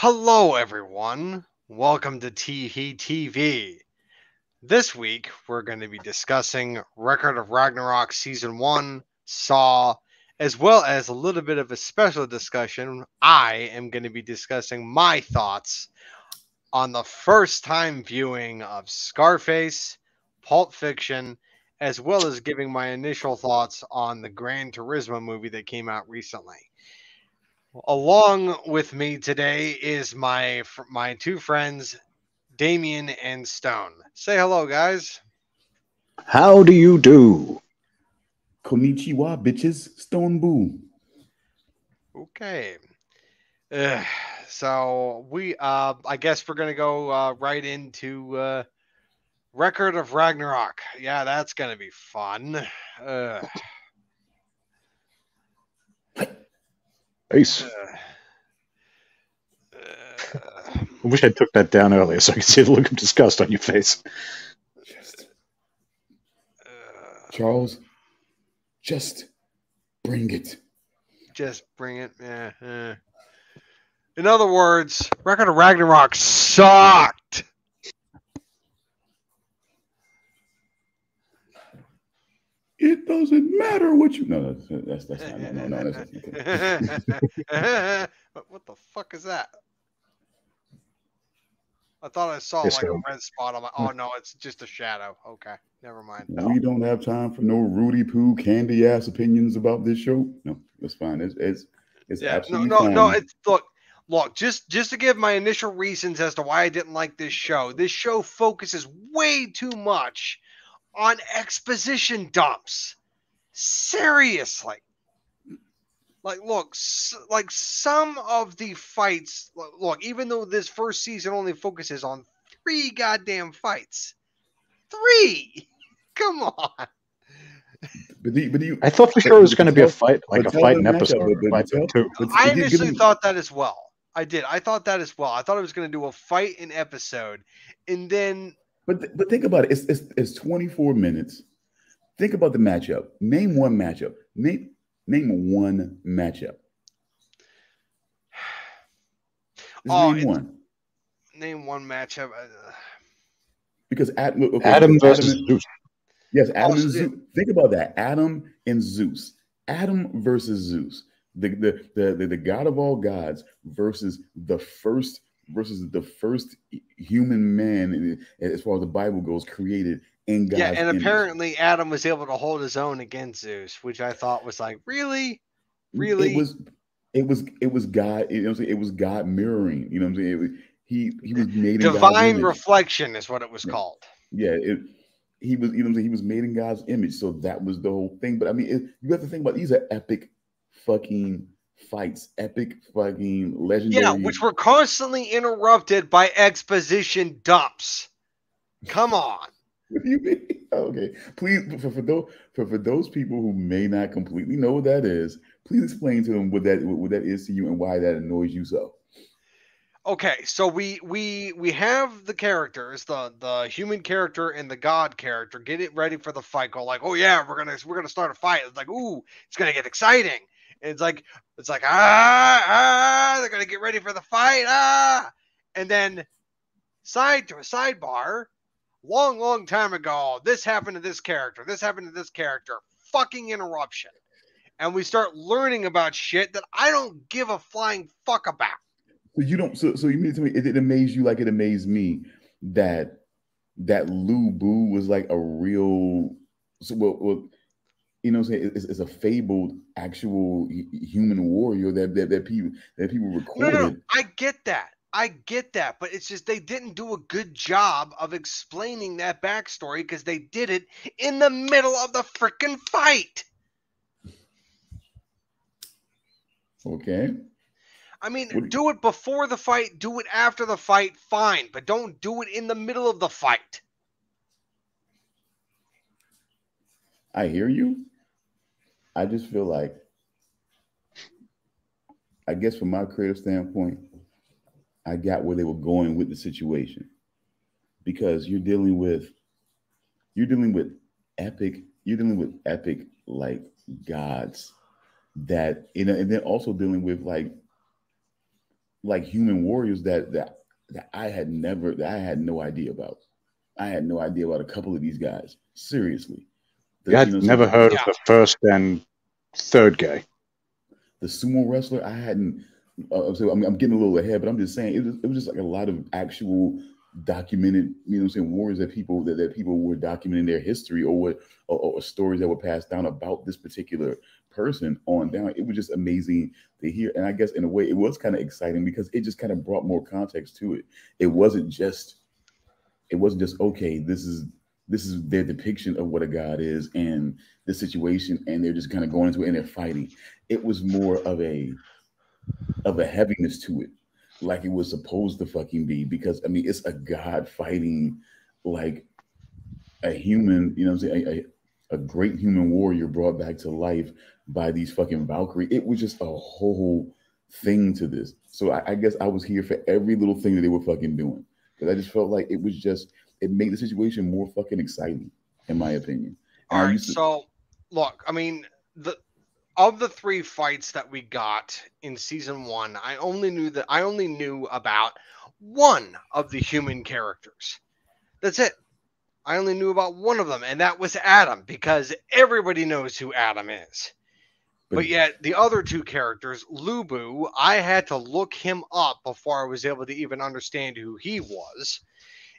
Hello, everyone. Welcome to Teehee TV. This week, we're going to be discussing Record of Ragnarok Season 1, Saw, as well as a little bit of a special discussion. I am going to be discussing my thoughts on the first time viewing of Scarface, Pulp Fiction, as well as giving my initial thoughts on the Gran Turismo movie that came out recently. Along with me today is my my two friends, Damian and Stone. Say hello, guys. How do you do? Konnichiwa, bitches. Stone Boo. Okay. Uh, so we, uh, I guess we're gonna go uh, right into uh, Record of Ragnarok. Yeah, that's gonna be fun. Uh, Peace. uh, I wish I took that down earlier so I could see the look of disgust on your face. Just, uh, Charles, just bring it. just bring it. Yeah. In other words, Record of Ragnarok sucked. It doesn't matter what you. No, that's that's, that's not. No, no, no. That's. But what the fuck is that? I thought I saw Yes, like a red spot on my. Oh no, it's just a shadow. Okay, never mind. We don't have time for no Rudy Poo candy ass opinions about this show. No, that's fine. It's it's it's Yeah, no, no, fine. no. It's look, look. Just, just to give my initial reasons as to why I didn't like this show. This show focuses way too much on exposition dumps. Seriously. Like, look, like some of the fights. Look, look, even though this first season only focuses on three goddamn fights, three. Come on. but do, you- but do you, I thought for sure it was going to be a fight, like a fight in episode, but- fight tell- two. I give- give initially thought that as well. I did. I thought that as well. I thought it was going to do a fight in episode, and then But th- but think about it. It's, it's it's 24 minutes. Think about the matchup. Name one matchup. Name name one matchup. Just Oh, name one. name one matchup. uh, Because Ad, look, okay, Adam because versus and- Zeus. yes, Adam Oh, and Zeus. Think about that. Adam and Zeus. Adam versus Zeus. The, the the the the god of all gods versus the first versus the first human man as far as the Bible goes created in God's yeah, and image. apparently Adam was able to hold his own against Zeus, which I thought was like, really, really. It was it was it was God, you know what I'm saying? It was God mirroring, you know what I'm saying? It was, he he was made divine reflection is what it was Yeah. called. yeah, it he was you know what I'm saying? He was made in God's image, so that was the whole thing. But I mean, it, you have to think about these are epic fucking fights, epic fucking legendary. Yeah, which were constantly interrupted by exposition dumps. Come on. What do you mean? Okay, please for, for those for, for those people who may not completely know what that is, please explain to them what that what that is to you and why that annoys you so. Okay, so we we we have the characters, the the human character and the god character, get it ready for the fight. Go like, oh yeah, we're gonna we're gonna start a fight. It's like, ooh, it's gonna get exciting. And it's like it's like ah ah, they're gonna get ready for the fight ah, and then side to a sidebar. Long, long time ago, this happened to this character. This happened to this character. Fucking interruption. And we start learning about shit that I don't give a flying fuck about. So you don't. So so you mean to me it, it amazed you like it amazed me that that Lu Bu was like a real. So well, well you know, what I'm saying it's, it's a fabled actual human warrior that that, that people that people recorded. no, no, I get that. I get that, but it's just they didn't do a good job of explaining that backstory because they did it in the middle of the freaking fight. Okay, I mean, What- do it before the fight, do it after the fight, fine, but don't do it in the middle of the fight. I hear you. I just feel like, I guess from my creative standpoint, I got where they were going with the situation because you're dealing with, you're dealing with epic, you're dealing with epic like gods that you know, and then also dealing with like like human warriors that that that I had never that I had no idea about. I had no idea about a couple of these guys. Seriously. The- You had you know, never so- heard Yeah. of the first and third guy. the sumo wrestler i hadn't uh, so I'm, I'm getting a little ahead but i'm just saying it was, it was just like a lot of actual documented you know i'm saying wars that people that, that people were documenting their history or what or, or stories that were passed down about this particular person on down. It was just amazing to hear. And i guess in a way it was kind of exciting because it just kind of brought more context to it. It wasn't just it wasn't just okay this is this is their depiction of what a god is and the situation and they're just kind of going into it and they're fighting. It was more of a of a heaviness to it like it was supposed to fucking be because i mean it's a god fighting like a human you know what i'm saying? A, a, a great human warrior brought back to life by these fucking valkyrie. It was just a whole thing to this. So i, I guess i was here for every little thing that they were fucking doing because i just felt like it was just it made the situation more fucking exciting in my opinion And All right, to- so look, I mean, the of the three fights that we got in season one, I only knew that I only knew about one of the human characters. That's it. I only knew about one of them, and that was Adam, because everybody knows who Adam is. But yet the other two characters, Lu Bu, I had to look him up before I was able to even understand who he was.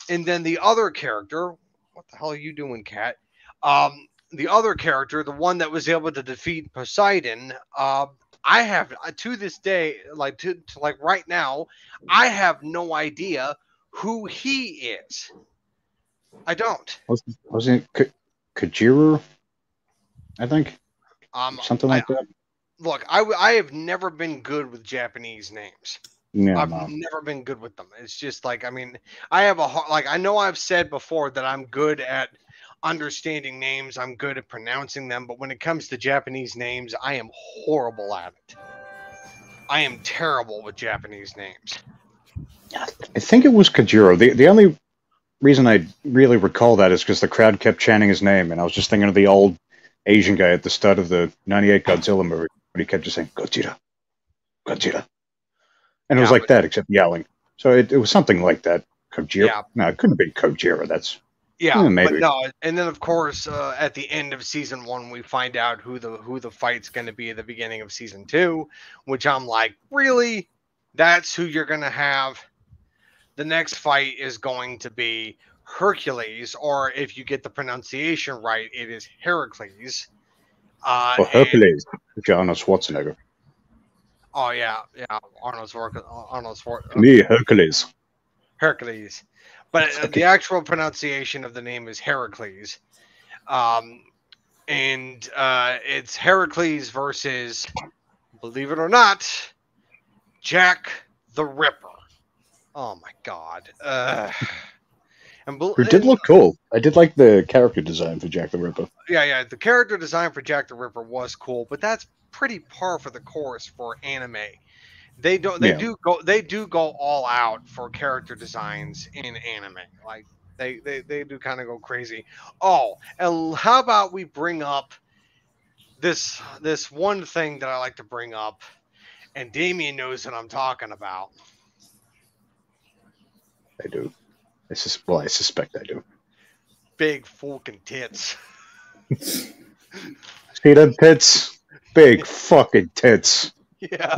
And then the other character, what the hell are you doing, Cat? Um, the other character, the one that was able to defeat Poseidon, uh, I have uh, to this day, like to, to like right now, I have no idea who he is. I don't. Wasn't, wasn't it K- Kajiro? I think Um, something like that. look, I I have never been good with Japanese names. Yeah, I've no. never been good with them. It's just like I mean, I have a like I know I've said before that I'm good at understanding names. I'm good at pronouncing them, but when it comes to Japanese names, I am horrible at it. I am terrible with Japanese names. I think it was Kajiro. The the only reason I really recall that is because the crowd kept chanting his name, and I was just thinking of the old Asian guy at the start of the '98 Godzilla movie, when he kept just saying Godzilla, Godzilla, and it was Yeah, like that, except yelling. So it, it was something like that. Kojiro. Yeah. No, it couldn't be Kojiro. That's Yeah, Yeah, but maybe. no, and then of course uh, at the end of season one, we find out who the who the fight's going to be at the beginning of season two, which I'm like, really, that's who you're going to have. The next fight is going to be Hercules, or if you get the pronunciation right, it is Heracles. Uh, and- Hercules, Arnold Schwarzenegger. Oh yeah, yeah, Arnold Schwarzenegger. Arnold Schwarzenegger. Me, Hercules. Hercules. But uh, the actual pronunciation of the name is Heracles. Um, and uh, it's Heracles versus, believe it or not, Jack the Ripper. Oh my God. Uh, and bel- Who did look cool. I did like the character design for Jack the Ripper. yeah, yeah. The character design for Jack the Ripper was cool, but that's pretty par for the course for anime. They don't. They Yeah. do go. They do go all out for character designs in anime. Like they they they do kind of go crazy. Oh, and how about we bring up this this one thing that I like to bring up, and Damian knows what I'm talking about. I do. I sus- well, I suspect I do. Big fucking tits. See them tits? Big fucking tits. Yeah.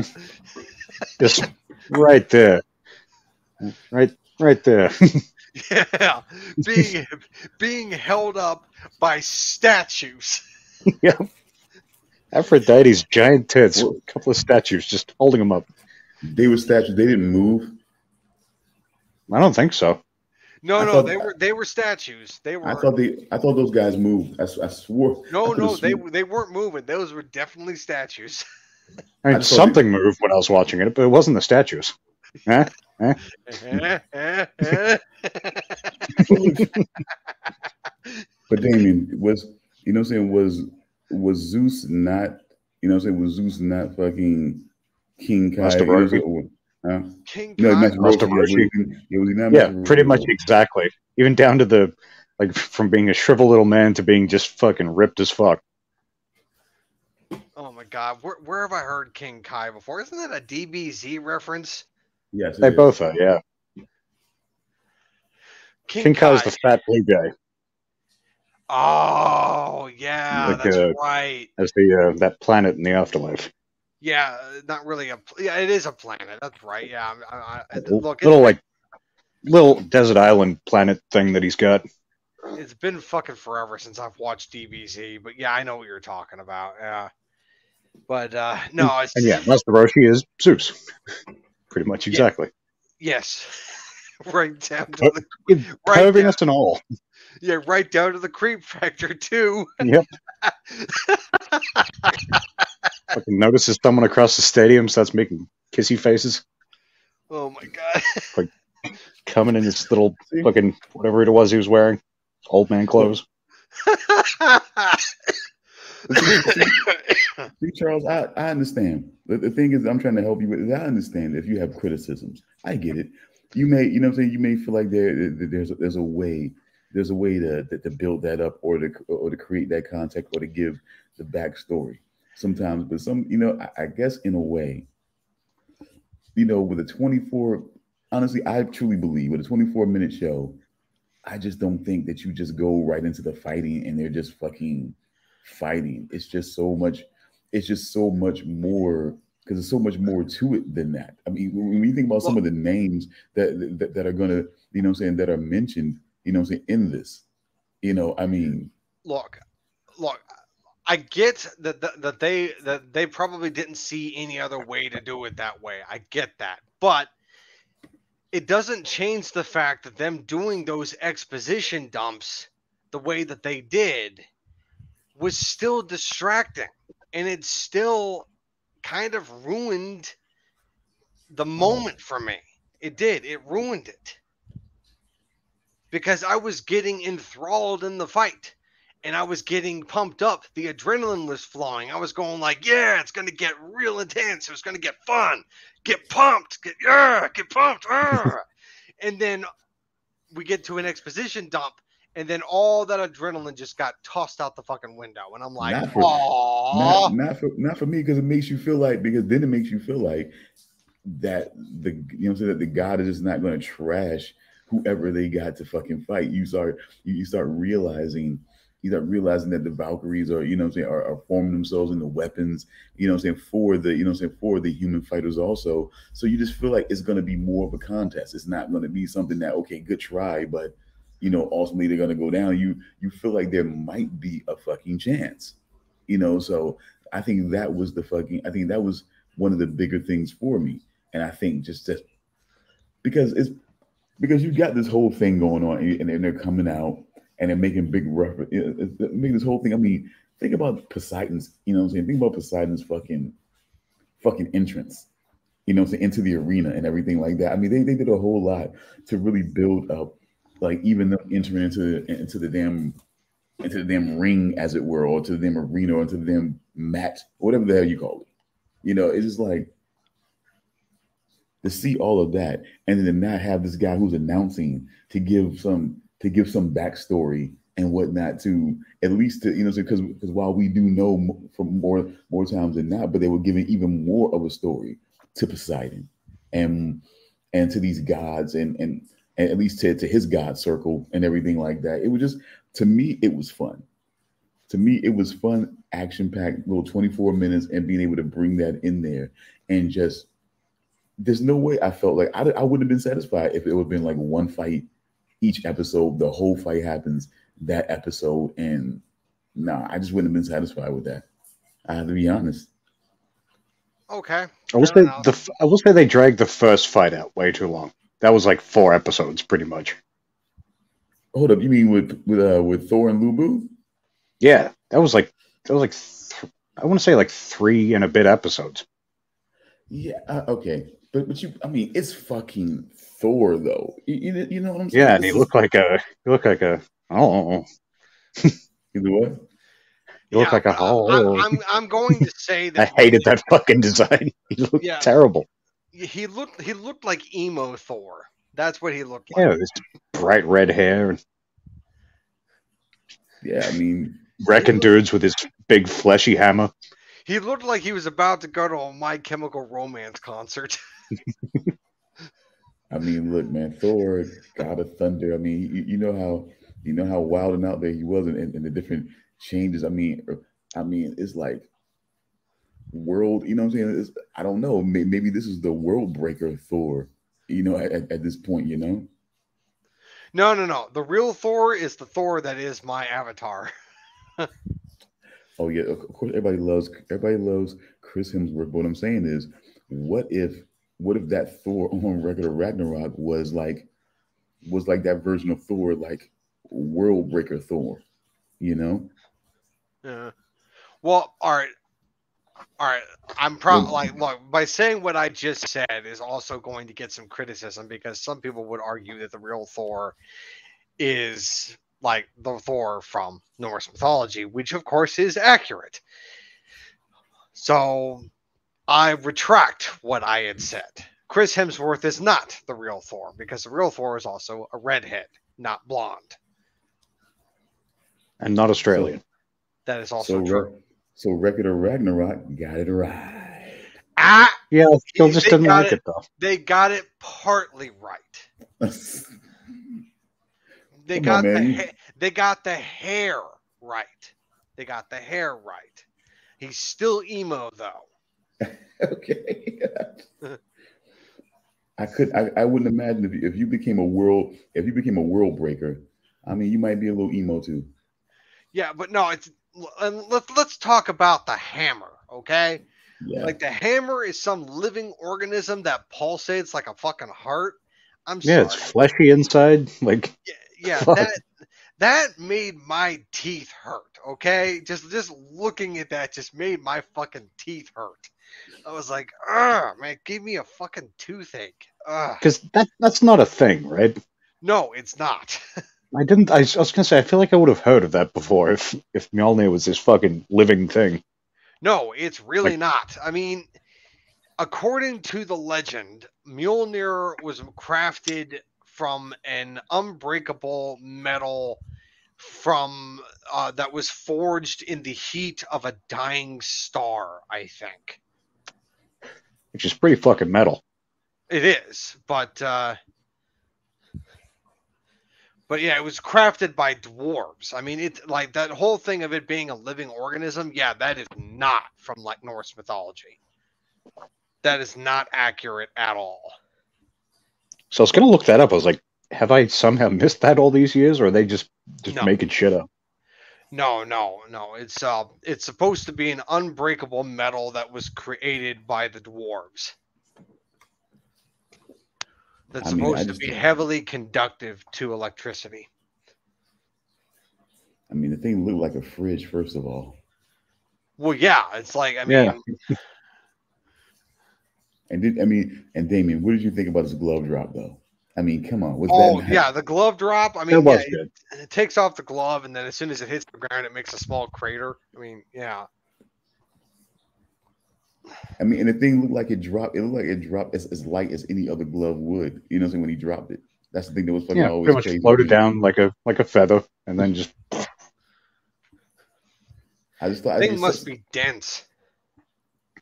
Just right there. Right right there. Yeah, being being held up by statues. yeah. Aphrodite's giant tits. A couple of statues just holding them up. They were statues. They didn't move. I don't think so. No, I no, thought- they were they were statues. They were I thought they. I thought those guys moved. I, I swore. No, could've no, they swore- they weren't moving. Those were definitely statues. I mean, I thought they- something moved when I was watching it, but it wasn't the statues. Huh? But Damian was. You know what I'm saying? Was was Zeus not? You know what I'm saying? Was Zeus not fucking King Kai? Master You know what I'm Roshi. saying? Huh? King No, Kai. Master Master Roshi. Roshi. yeah, was he not Yeah, pretty much exactly. Even down to the like from being a shriveled little man to being just fucking ripped as fuck. Oh my god, where, where have I heard King Kai before? Isn't that a DBZ reference? Yes, it They is. both are, yeah. King, King Kai's Kai. the fat blue guy. Oh yeah, Like, that's uh, right. As the uh, that planet in the afterlife. Yeah, not really a. Yeah, it is a planet. That's right. Yeah. I, I, I, Little, look, little like little desert island planet thing that he's got. it's been fucking forever since I've watched DBZ, but yeah, I know what you're talking about. Yeah. But uh no, it's And yeah, Master Roshi is Zeus. Pretty much exactly. yes, right down to Uh, the right down, and all. yeah, right down to the creep factor too. Yep. Fucking notices someone across the stadium starts making kissy faces, oh my god. Like coming in his little fucking whatever it was he was wearing, old man clothes. See, Charles, I, I understand. The, the thing is, I'm trying to help you with. is I understand if you have criticisms. I get it. You may, you know, what I'm saying you may feel like there, there- there's, a, there's a way, there's a way to, to to build that up, or to or to create that context, or to give the backstory. Sometimes, but some, you know, I, I guess in a way, you know, with a 24, honestly, I truly believe with a 24 minute show, I just don't think that you just go right into the fighting and they're just fucking fighting. It's just so much. It's just so much more because there's so much more to it than that. I mean, when you think about some of the names that that, that are gonna, you know, I'm saying that are mentioned, you know, I'm saying in this, you know, I mean, look, look. I get that, that they that they probably didn't see any other way to do it that way. I get that, but it doesn't change the fact that them doing those exposition dumps the way that they did was still distracting, and it still kind of ruined the moment for me. It did. It ruined it because I was getting enthralled in the fight and I was getting pumped up. The adrenaline was flowing. I was going like, yeah, it's going to get real intense. It's going to get fun. Get pumped. Get yeah, get pumped. ah." and then we get to an exposition dump and then all that adrenaline just got tossed out the fucking window and I'm like, Not for- "Oh, not, not for not for me because it makes you feel like because then it makes you feel like that the you know what I'm saying that the God is just not going to trash whoever they got to fucking fight. You start you, you start realizing you start realizing that the Valkyries are you know I'm saying are, are forming themselves into weapons. You know I'm saying for the you know I'm saying for the human fighters also. So you just feel like it's going to be more of a contest. It's not going to be something that okay good try but you know ultimately they're going to go down. You you feel like there might be a fucking chance you know so i think that was the fucking i think that was one of the bigger things for me and i think just that because it's because you've got this whole thing going on and and they're coming out and they're making big reference uh, uh, uh, making this whole thing i mean think about poseidon's you know what i'm saying think about poseidon's fucking fucking entrance you know into the arena and everything like that i mean they, they did a whole lot to really build up like even them entering into into the damn into the damn ring, as it were, or to the damn arena, or to the damn mat, whatever the hell you call it. You know, it's just like to see all of that, and then to not have this guy who's announcing to give some to give some backstory and whatnot to at least to you know because because while we do know from more more times than not, but they were giving even more of a story to Poseidon and and to these gods and and, and at least to, to his god circle and everything like that. It was just to me, it was fun. To me, it was fun, action packed, little 24 minutes, and being able to bring that in there and just, there's no way I felt like I, I wouldn't have been satisfied if it would have been like one fight each episode. The whole fight happens that episode. And nah, I just wouldn't have been satisfied with that. I have to be honest. okay. I will Fair say enough. the f- I will say they dragged the first fight out way too long. That was like four episodes, pretty much. Hold up, you mean with with uh, with Thor and Lu Bu? Yeah, that was like that was like th- I want to say like three and a bit episodes. Yeah, uh, okay, but but you, I mean, it's fucking Thor though. You, you, you know what I'm saying? Yeah, and he looked like a he looked like a oh You know what? he looked Yeah, like a oh. I'm, I'm, I'm going to say that I hated that fucking design. He looked Yeah. terrible. he looked he looked like emo Thor. That's what he looked like. Yeah, this bright red hair Yeah, I mean, wrecking dudes with his big fleshy hammer. He looked like he was about to go to a My Chemical Romance concert. I mean, look, man, Thor, God of Thunder. I mean, you, you know how you know how wild and out there he was, and, and the different changes. I mean, er, I mean, it's like world. You know what I'm saying? It's, I don't know. Maybe, maybe this is the world breaker Thor. You know, at, at this point, you know. No, no, no. The real Thor is the Thor that is my avatar. oh yeah, of course. Everybody loves everybody loves Chris Hemsworth. But what I'm saying is, what if what if that Thor on regular Ragnarok was like was like that version of Thor, like world breaker Thor, you know? Yeah. Well, all right. All right. I'm probably like, look, by saying what I just said is also going to get some criticism because some people would argue that the real Thor is like the Thor from Norse mythology, which of course is accurate. So I retract what I had said. Chris Hemsworth is not the real Thor because the real Thor is also a redhead, not blonde. And not Australian. So, that is also so, true. So Record of Ragnarok got it right. Ah, yeah, still just didn't like it, it, though. They got it partly right. they Come got on, the ha- they got the hair right. They got the hair right. He's still emo though. okay. I could I, I wouldn't imagine if you, if you became a world if you became a world breaker, I mean you might be a little emo too. Yeah, but no, it's and let's let's talk about the hammer, okay? Yeah. Like the hammer is some living organism that pulsates like a fucking heart. I'm Yeah, sorry. it's fleshy inside. Like, yeah, yeah that that made my teeth hurt. Okay, just just looking at that just made my fucking teeth hurt. I was like, ugh, man, give me a fucking toothache. Because that that's not a thing, right? No, it's not. I didn't. I, was- I was gonna say. I feel like I would have heard of that before if if Mjolnir was this fucking living thing. No, it's really Like- not. I mean, according to the legend, Mjolnir was crafted from an unbreakable metal from uh, that was forged in the heat of a dying star. I think which is pretty fucking metal. it is, but uh, but yeah, it was crafted by dwarves. I mean, it like that whole thing of it being a living organism. Yeah, that is not from like Norse mythology. That is not accurate at all. So I was gonna look that up. I was like, have I somehow missed that all these years, or are they just just No. making shit up? No, no, no. It's uh, it's supposed to be an unbreakable metal that was created by the dwarves. That's I mean, I supposed to be don't- heavily conductive to electricity. I mean the thing looked like a fridge, first of all. Well, yeah, it's like I mean, Yeah. And did I mean and Damian, what did you think about his glove drop though? I mean, come on, was oh that yeah, the glove drop. I mean, It mean, was yeah, good. it, it takes off the glove, and then as soon as it hits the ground, it makes a small crater. I mean, yeah, I mean, and the thing looked like it dropped. It looked like it dropped as, as light as any other glove would. You know, what I'm saying when he dropped it. That's the thing that was fucking Yeah, always pretty much crazy. floated down like a like a feather, and then just I just thought I thing just- must be dense.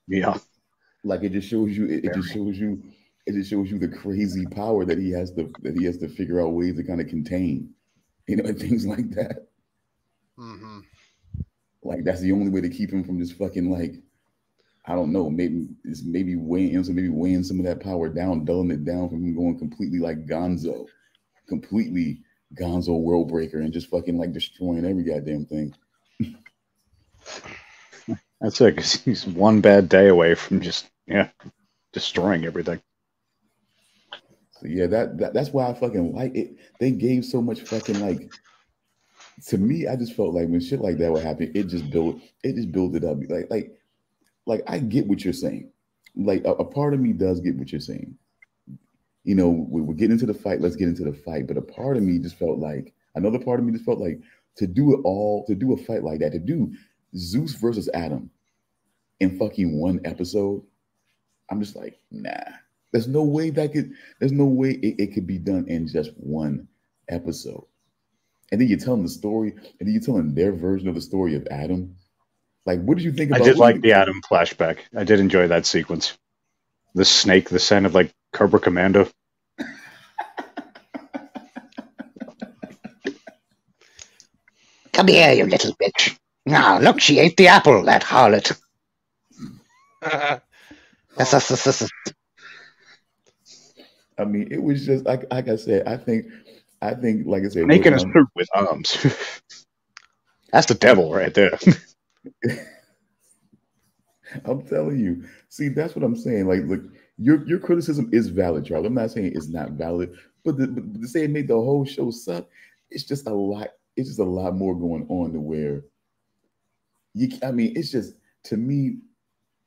yeah. like it just shows you. It, it just shows you. It just shows you the crazy power that he has to that he has to figure out ways to kind of contain. You know, and things like that. hmm Like that's the only way to keep him from just fucking like. I don't know. Maybe it's maybe weighing so maybe weighing some of that power down, dulling it down from him going completely like Gonzo, completely Gonzo world breaker, and just fucking like destroying every goddamn thing. That's it. Because he's one bad day away from just yeah destroying everything. So yeah, that, that that's why I fucking like it. They gave so much fucking like. To me, I just felt like when shit like that would happen, it just built it just built it up. Like like like I get what you're saying. Like a, a part of me does get what you're saying. You know, we, we're getting into the fight. Let's get into the fight. But a part of me just felt like another part of me just felt like to do it all to do a fight like that to do Zeus versus Adam in fucking one episode. I'm just like, nah. There's no way that could. There's no way it, it could be done in just one episode. And then you're telling the story, and then you're telling their version of the story of Adam. Like, what did you think? I did like the Adam flashback. I did enjoy that sequence. The snake, the scent of like Cobra Commander. Come here, you little bitch. Now look, she ate the apple, that harlot. I mean, it was just like like I said. I think, I think, like I said, Making a suit with um, arms. That's the devil right there. I'm telling you. See, that's what I'm saying. Like, look, your your criticism is valid, Charles. I'm not saying it's not valid, but, the, but to say it made the whole show suck, it's just a lot. It's just a lot more going on to where you. I mean, it's just to me,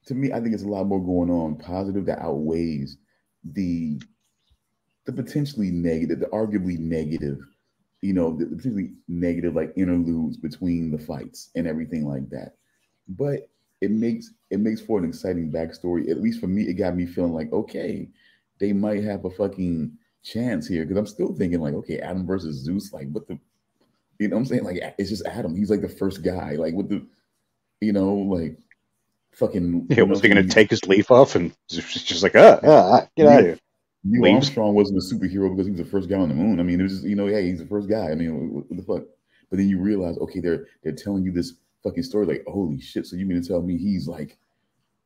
to me, I think it's a lot more going on positive that outweighs the the potentially negative, the arguably negative, you know, the potentially negative like interludes between the fights and everything like that. But it makes it makes for an exciting backstory. At least for me, it got me feeling like, okay, they might have a fucking chance here. Because I'm still thinking like, okay, Adam versus Zeus, like what the you know what I'm saying? Like it's just Adam. He's like the first guy. Like what the you know, like fucking Yeah, you was he going to take his leaf off and just, just like, ah, ah, ah, get out of here? Neil leaves? Armstrong wasn't a superhero because he was the first guy on the moon. I mean, it was just, you know, yeah, he's the first guy. I mean, what, what the fuck? But then you realize, okay, they're they're telling you this fucking story, like, holy shit. So you mean to tell me he's like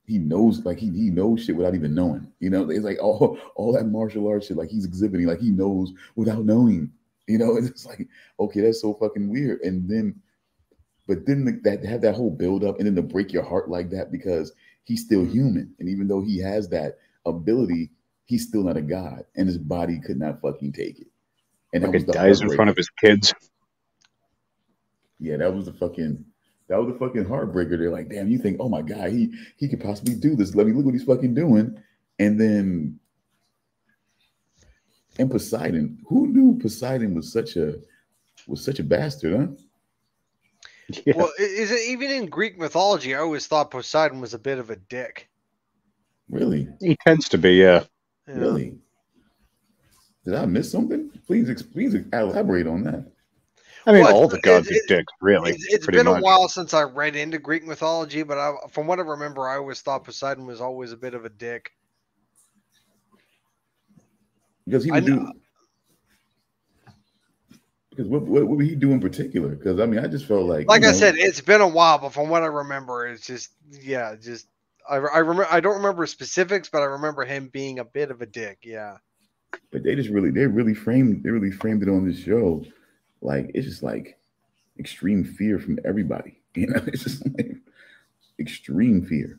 he knows like he he knows shit without even knowing. You know, it's like all all that martial arts shit, like he's exhibiting, like he knows without knowing. You know, it's like, okay, that's so fucking weird. And then but then the, that have that whole build up and then to break your heart like that because he's still human. And even though he has that ability, he's still not a god. And his body could not fucking take it. And that was the dies in front of his kids. Yeah, that was the fucking that was the fucking heartbreaker. They're like, damn, you think, oh my god, he he could possibly do this. Let me look what he's fucking doing. And then and Poseidon, who knew Poseidon was such a was such a bastard, huh? Yeah. Well, is it even in Greek mythology? I always thought Poseidon was a bit of a dick. Really? He tends to be, yeah. You know? Really? Did I miss something? Please, please elaborate on that. I mean, Well, all the gods it- are dicks, really. It's, it's pretty been much. a while since I read into Greek mythology, but I, from what I remember, I always thought Poseidon was always a bit of a dick. Because he I would do. Because what, what, what would he do in particular? Because I mean, I just felt like, Like I know, said, it's been a while, but from what I remember, it's just yeah, just I, I remember I don't remember specifics, but I remember him being a bit of a dick. Yeah. but they just really, they really framed, they really framed it on this show. Like it's just like extreme fear from everybody. You know, it's just like extreme fear.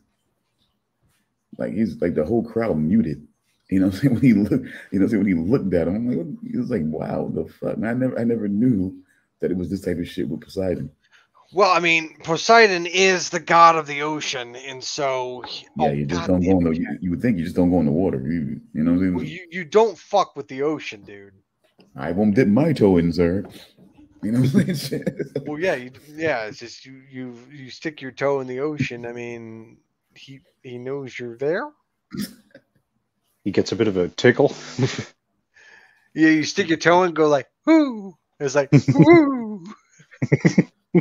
Like he's like the whole crowd muted. You know, when he looked, you know, when he looked at him, I'm like, he was like, wow, the fuck. And I never, I never knew that it was this type of shit with Poseidon. Well, I mean, Poseidon is the god of the ocean, and so oh, Yeah, oh, you just God don't go in the. You, you would think you just don't go in the water. You, you know what I'm Well, you, you don't fuck with the ocean, dude. I won't dip my toe in, sir. You know what I'm saying? Well, yeah, you, yeah. It's just you, you, you stick your toe in the ocean. I mean, he, he knows you're there. He gets a bit of a tickle. Yeah, you stick your toe and go like, whoo. It's like, whoo.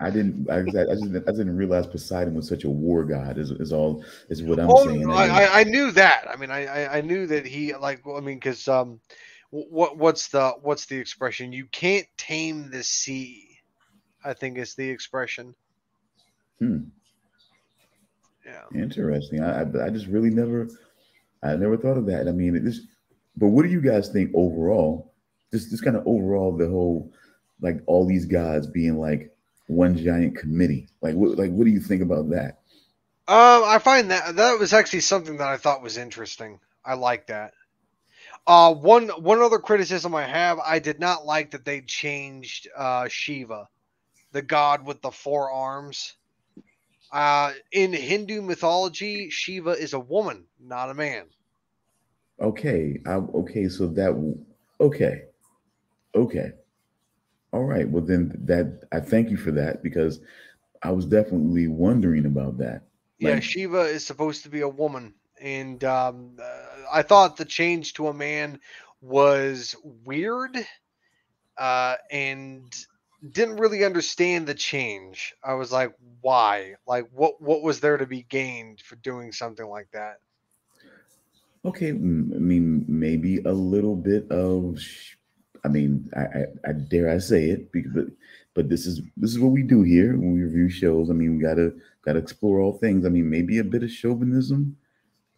I didn't. I, I just. I didn't realize Poseidon was such a war god. Is, is all. Is what I'm Oh, saying. I, I, I knew that. I mean, I, I, knew that he like. well, I mean, because um, what, what's the, what's the expression? You can't tame the sea. I think is the expression. Hmm. Yeah. Interesting. I, I. I just really never. I never thought of that. I mean, it just. But what do you guys think overall? Just, just kind of overall the whole, like all these gods being like one giant committee. Like, what? Like, what do you think about that? Um, I find that that was actually something that I thought was interesting. I like that. Uh, one one other criticism I have, I did not like that they changed uh, Shiva, the god with the four arms. Uh, in Hindu mythology, Shiva is a woman, not a man. Okay. I, okay. So that. Okay. Okay. All right. Well, then that I thank you for that because I was definitely wondering about that. Yeah, Like- Shiva is supposed to be a woman, and um, uh, I thought the change to a man was weird, uh, and didn't really understand the change. I was like, why? Like, what what was there to be gained for doing something like that? Okay, I mean maybe a little bit of, sh- I mean, I, I, I dare I say it, but but this is this is what we do here when we review shows. I mean, we gotta gotta explore all things. I mean, maybe a bit of chauvinism,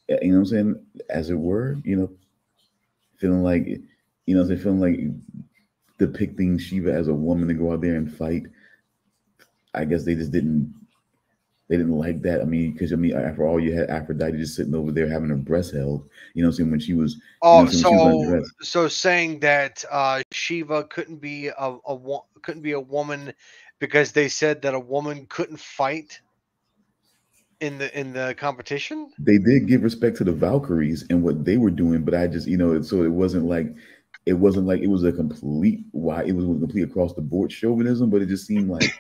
eh, you know what I'm saying, as it were, you know, feeling like you know, they're feeling like depicting Shiva as a woman to go out there and fight. I guess they just didn't they didn't like that. I mean, because I mean, after all, you had Aphrodite just sitting over there having her breast held. You know, what I'm saying when she was. Oh, you know, so so saying that uh, Shiva couldn't be a, a couldn't be a woman because they said that a woman couldn't fight in the in the competition. They did give respect to the Valkyries and what they were doing, but I just you know, so it wasn't like it wasn't like it was a complete why it was a complete across the board chauvinism, but it just seemed like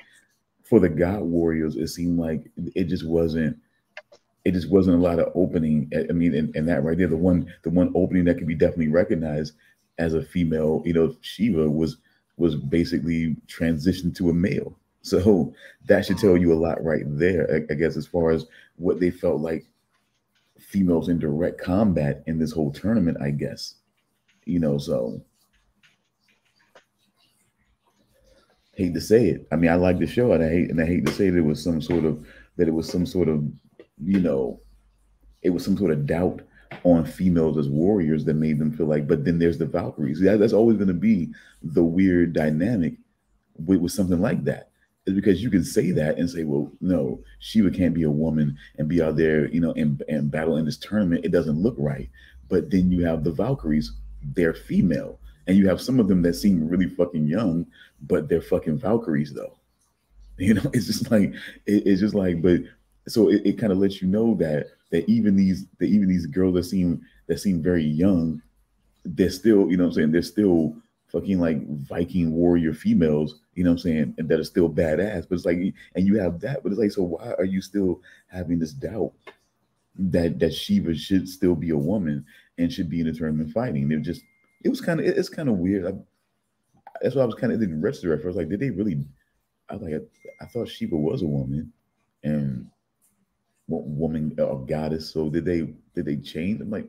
for the God Warriors, it seemed like it just wasn't. It just wasn't a lot of opening. I mean, and, and that right there, the one the one opening that could be definitely recognized as a female, you know, Shiva was was basically transitioned to a male. So that should tell you a lot right there, I, I guess, as far as what they felt like females in direct combat in this whole tournament, I guess. You know, so hate to say it. I mean, I like the show, and I hate and I hate to say that it was some sort of that it was some sort of you know, it was some sort of doubt on females as warriors that made them feel like. But then there's the Valkyries. That, that's always going to be the weird dynamic with, with something like that. Is because you can say that and say, well, no, Shiva can't be a woman and be out there, you know, and, and battle in this tournament. It doesn't look right. But then you have the Valkyries, they're female and you have some of them that seem really fucking young, but they're fucking Valkyries though. You know, it's just like it, it's just like, but so it, it kind of lets you know that that even these that even these girls that seem that seem very young, they're still, you know I'm saying, they're still fucking like Viking warrior females, you know what I'm saying, and that are still badass. But it's like, and you have that, but it's like, so why are you still having this doubt that that Shiva should still be a woman and should be in a tournament fighting? They're just it was kind of it's kind of weird. I, that's why I was kind of didn't register at first. Like, did they really? I was like, I, I thought Shiva was a woman, and woman or goddess. So did they did they change? I'm like,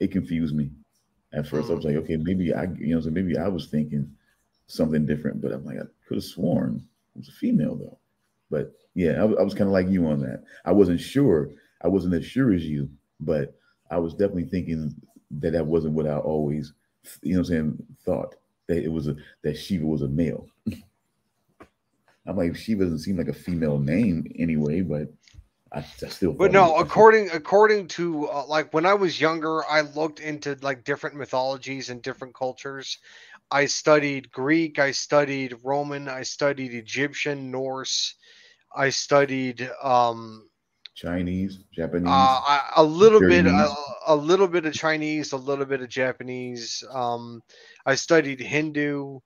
it confused me at first. I was like, okay, maybe I you know so maybe I was thinking something different, but I'm like, I could have sworn it was a female though. But yeah, I, I was kind of like you on that. I wasn't sure. I wasn't as sure as you, but I was definitely thinking that that wasn't what I always you know what I'm saying, thought that it was a that Shiva was a male. I'm like, Shiva doesn't seem like a female name anyway, but I, I still. But no, according according to uh, like when I was younger, I looked into like different mythologies and different cultures. I studied Greek, I studied Roman, I studied Egyptian, Norse, I studied um Chinese, Japanese, uh, a little bit, a, a, little bit of Chinese, a little bit of Japanese. Um, I studied Hindu,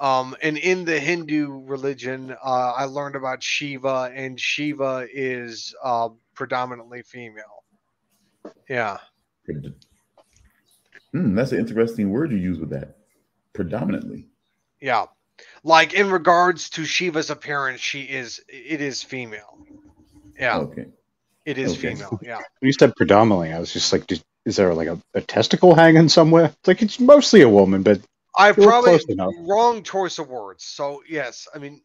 um, and in the Hindu religion, uh, I learned about Shiva, and Shiva is uh, predominantly female. Yeah. Hmm, that's an interesting word you use with that. Predominantly. Yeah. Like in regards to Shiva's appearance, she is it is female. Yeah. Okay. It is okay. female. Yeah. When you said predominantly, I was just like, is there like a, a testicle hanging somewhere? It's like it's mostly a woman, but I probably wrong choice of words. So yes, I mean,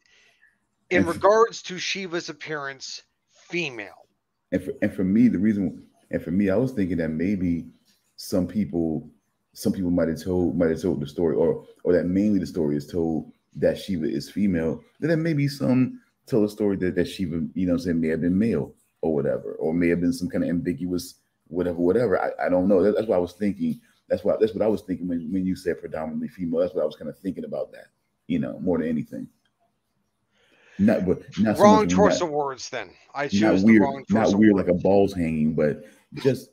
in regards to Shiva's appearance, female. And for, and for me, the reason, and for me, I was thinking that maybe some people, some people might have told, might have told the story, or or that mainly the story is told that Shiva is female. Then maybe some tell a story that, that she, you know, saying may have been male or whatever, or may have been some kind of ambiguous whatever, whatever. I, I don't know. That, that's what I was thinking. That's what that's what I was thinking when, when you said predominantly female. That's what I was kind of thinking about that, you know, more than anything. Not but not wrong so choice of words. Then I choose not weird, not weird like a balls hanging, but just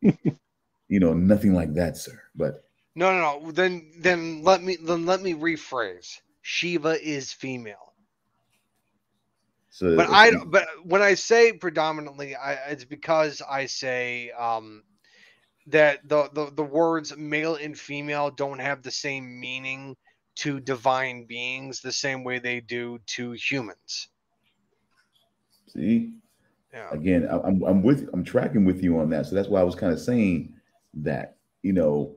you know, nothing like that, sir. But no, no, no. Then then let me then let me rephrase. Shiva is female. So, but I but when I say predominantly, I, it's because I say um, that the, the the words male and female don't have the same meaning to divine beings the same way they do to humans. See, yeah. Again, I'm I'm with I'm tracking with you on that, so that's why I was kind of saying that you know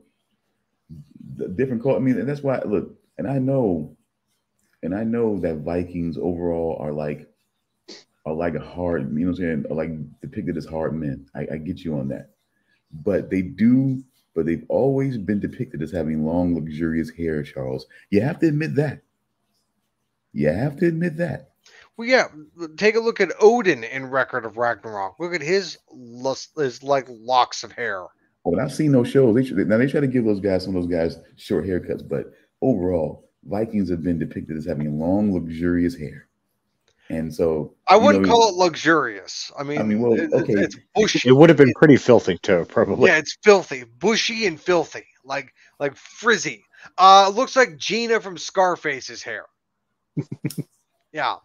the different call. I mean, and that's why look, and I know and I know that Vikings overall are like are like a hard, you know what I'm saying, are like depicted as hard men. I, I get you on that. But they do, but they've always been depicted as having long, luxurious hair, Charles. You have to admit that. You have to admit that. Well, yeah. Take a look at Odin in Record of Ragnarok. Look at his his like locks of hair. Oh, but I've seen those shows. They now they try to give those guys some of those guys short haircuts, but overall, Vikings have been depicted as having long, luxurious hair. And so I wouldn't know, call it luxurious. I mean, I mean, well, it- okay. it's bushy. It would have been pretty filthy too, probably. Yeah, it's filthy, bushy, and filthy, like like frizzy. Uh, looks like Gina from Scarface's hair. yeah,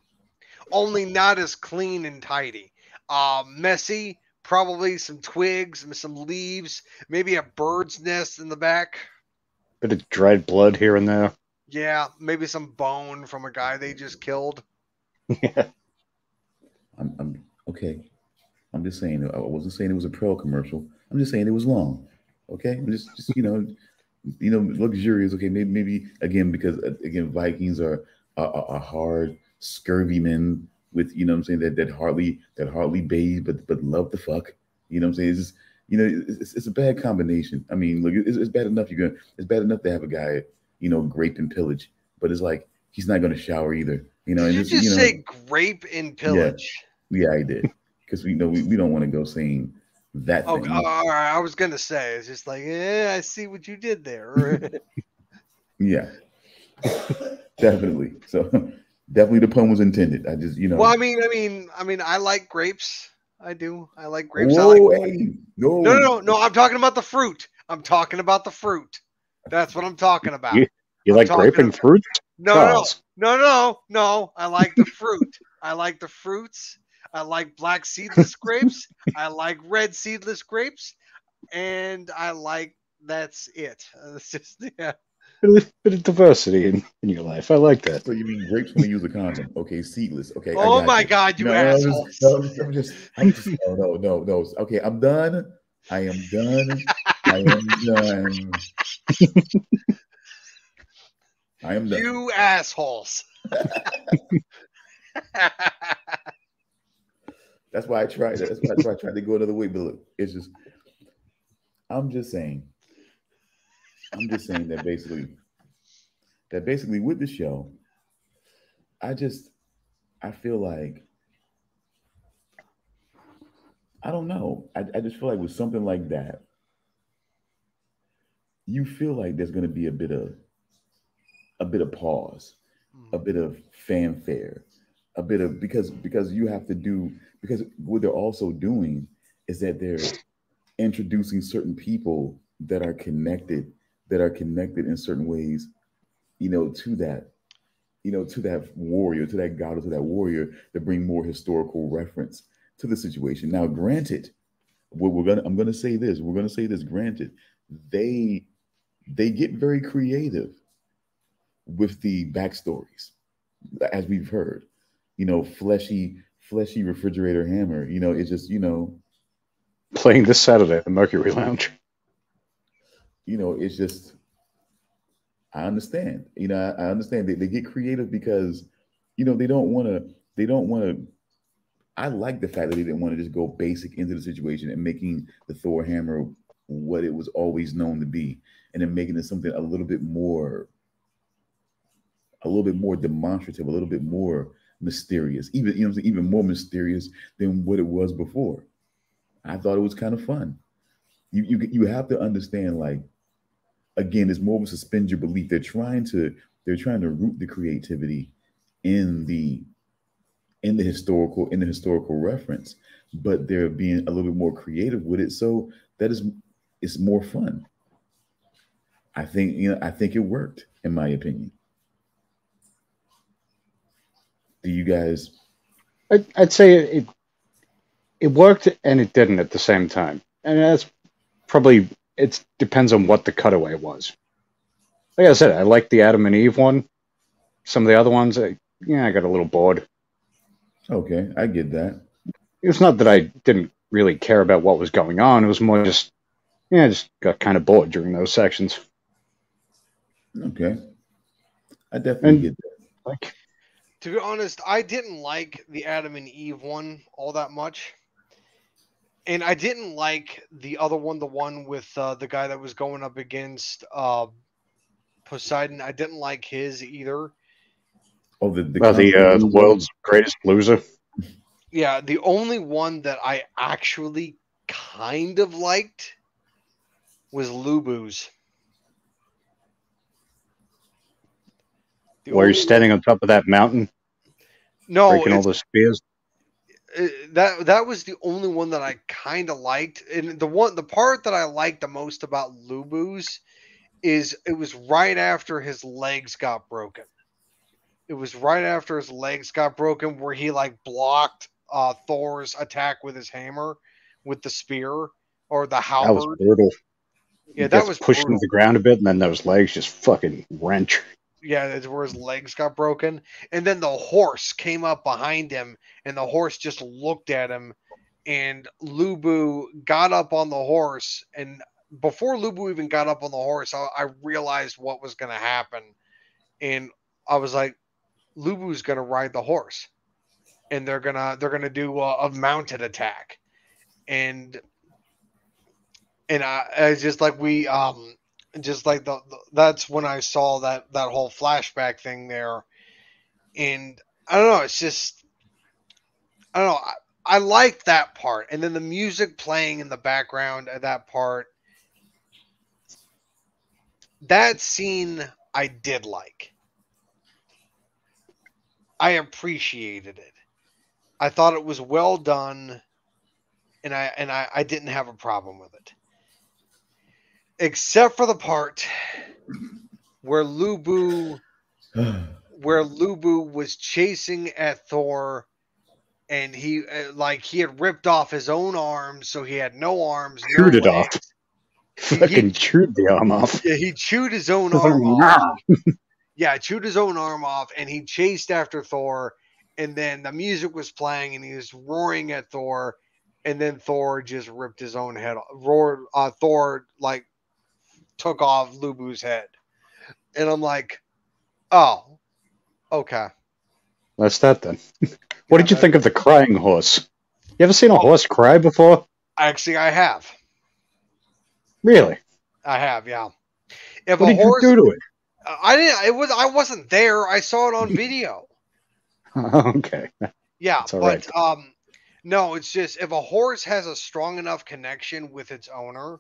only not as clean and tidy. Uh, messy, probably some twigs, and some leaves, maybe a bird's nest in the back. Bit of dried blood here and there. Yeah, maybe some bone from a guy they just killed. I'm, I'm okay. I'm just saying. I wasn't saying it was a pro commercial. I'm just saying it was long. Okay. I'm just, just you know, you know, luxurious. Okay. Maybe, maybe again because again Vikings are are hard, scurvy men with you know I'm saying that that hardly that hardly bathe but but love the fuck. You know what I'm saying? It's just, you know it's, it's a bad combination. I mean, look, it's, it's bad enough you're gonna it's bad enough to have a guy you know grape and pillage, but it's like he's not gonna shower either. You know, Did and you it's, just you know, say grape and pillage? yeah, I did. Because we know we, we don't want to go saying that Oh, thing. Oh, all right. I was gonna say it's just like, yeah, I see what you did there. Yeah. definitely. So definitely the pun was intended. I just, you know. well, I mean, I mean, I mean, I like grapes. I do. I like grapes. I like hey, no. no, no, no, no. I'm talking about the fruit. I'm talking about the fruit. That's what I'm talking about. You- You like grape and about- fruit? No, no, no, no, no. I like the fruit. I like the fruits. I like black seedless grapes. I like red seedless grapes, and I like that's it. It's just yeah. Bit of, bit of diversity in, in your life. I like that. So you mean grapes when you use a condom? Okay, seedless. Okay. Oh my you. God, you no, I'm just- assholes! no, I'm just, I'm just, I'm just no, no, no, no. Okay, I'm done. I am done. I am done. I am done. You assholes. That's why I tried that. That's why, I tried to go another way. But look, it's just, I'm just saying, I'm just saying that basically, that basically with the show, I just, I feel like, I don't know. I, I just feel like with something like that, you feel like there's going to be a bit of, a bit of pause a mm. bit of fanfare, a bit of because because you have to do because what they're also doing is that they're introducing certain people that are connected that are connected in certain ways, you know, to that, you know, to that warrior, to that god or to that warrior to bring more historical reference to the situation. Now, granted, what we're gonna I'm gonna say this, we're gonna say this, granted, they they get very creative with the backstories, as we've heard. You know, fleshy, fleshy refrigerator hammer. You know, it's just you know, Playing this Saturday at the Mercury Lounge. you know, it's just. I understand. You know, I, I understand. They, they get creative because, you know, they don't want to. They don't want to. I like the fact that they didn't want to just go basic into the situation and making the Thor hammer what it was always known to be, and then making it something a little bit more a little bit more demonstrative, a little bit more mysterious, even you know, even more mysterious than what it was before. I thought it was kind of fun. You you you have to understand, like, again, it's more of a suspend your belief. They're trying to they're trying to root the creativity in the in the historical in the historical reference, but they're being a little bit more creative with it. So that is it's more fun. I think you know I think it worked in my opinion. Do you guys? I'd, I'd say it it worked and it didn't at the same time, and that's probably it depends on what the cutaway was. Like I said, I liked the Adam and Eve one. Some of the other ones, I, yeah, I got a little bored. Okay, I get that. It's not that I didn't really care about what was going on. It was more just, yeah, I just got kind of bored during those sections. Okay, I definitely And- get that. Like, To be honest, I didn't like the Adam and Eve one all that much. And I didn't like the other one, the one with uh, the guy that was going up against uh, Poseidon. I didn't like his either. Oh, the the, well, the, uh, the world's greatest loser. Yeah, the only one that I actually kind of liked was Lu Bu's. Where he's standing on top of that mountain, No, breaking all the spears. uh, that that was the only one that I kind of liked, and the one the part that I liked the most about Lu Bu's is it was right after his legs got broken. It was right after his legs got broken where he like blocked uh, Thor's attack with his hammer, with the spear or the That was halberd. brutal. Yeah, that was into the ground a bit, and then those legs just fucking wrench. Yeah, that's where his legs got broken. And then the horse came up behind him, and the horse just looked at him. And Lu Bu got up on the horse. And before Lu Bu even got up on the horse, I, I realized what was going to happen. And I was like, Lu Bu's going to ride the horse, and they're gonna they're gonna do a, a mounted attack. And and I, I just like we um just like the, the that's when I saw that that whole flashback thing there, and I don't know. It's just I don't know. I, I like that part, and then the music playing in the background at that part. That scene I did like. I appreciated it. I thought it was well done, and I and I, I didn't have a problem with it except for the part where Lu Bu where Lu Bu was chasing at Thor and he uh, like he had ripped off his own arms so he had no arms no Chewed it off. legs. Fucking chewed the arm off. Yeah, he chewed his own arm off. Yeah, chewed his own arm off and he chased after Thor and then the music was playing and he was roaring at Thor and then Thor just ripped his own head off. Roared uh, Thor like took off Lu Bu's head. And I'm like, "Oh, okay." That's that then. what did you think of the crying horse? You ever seen a horse cry before? Actually, I have. Really? I have, yeah. If What a did you horse do to it? I didn't it was I wasn't there. I saw it on video. okay. Yeah, but right. um, no, it's just if a horse has a strong enough connection with its owner,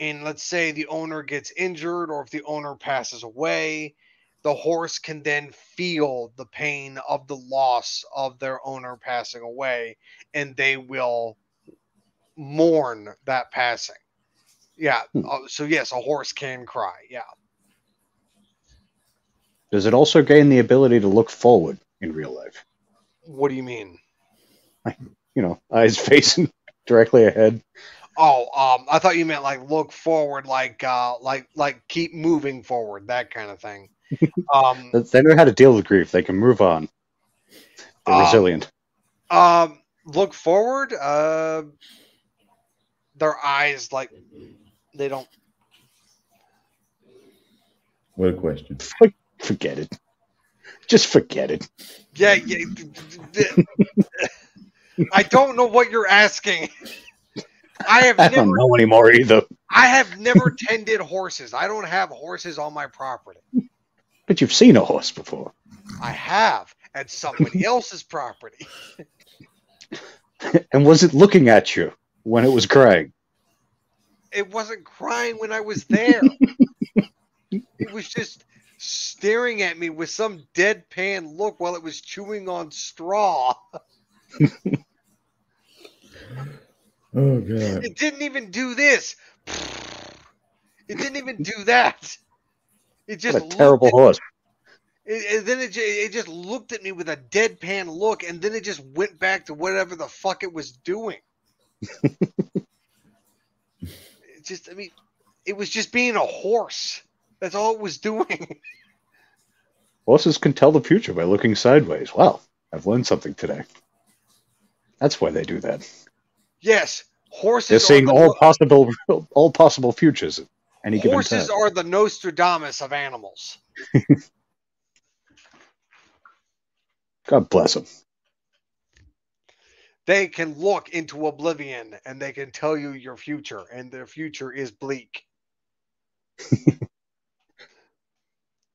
and let's say the owner gets injured or if the owner passes away, the horse can then feel the pain of the loss of their owner passing away, and they will mourn that passing. Yeah. Hmm. uh, so yes, a horse can cry. Yeah. Does it also gain the ability to look forward in real life? What do you mean? You know, eyes facing directly ahead. Oh, um, I thought you meant like look forward, like uh, like like keep moving forward, that kind of thing. Um, They know how to deal with grief. They can move on. They're Um, resilient. um, look forward. Uh, their eyes like they don't. What a question. Forget it. Just forget it. Yeah, yeah. I don't know what you're asking. I have I don't never, know anymore either. I have never tended horses. I don't have horses on my property. But you've seen a horse before. I have at somebody else's property. And was it looking at you when it was crying? it wasn't crying when I was there. it was just staring at me with some deadpan look while it was chewing on straw. Oh god. It didn't even do this. It didn't even do that. It just What a terrible horse. It, and then it, it just looked at me with a deadpan look, and then it just went back to whatever the fuck it was doing. it just, I mean, it was just being a horse. That's all it was doing. Horses can tell the future by looking sideways. Wow, I've learned something today. That's why they do that. Yes, horses. They're seeing are the, all possible all possible futures any horses are the Nostradamus of animals. God bless them. They can look into oblivion and they can tell you your future, and their future is bleak.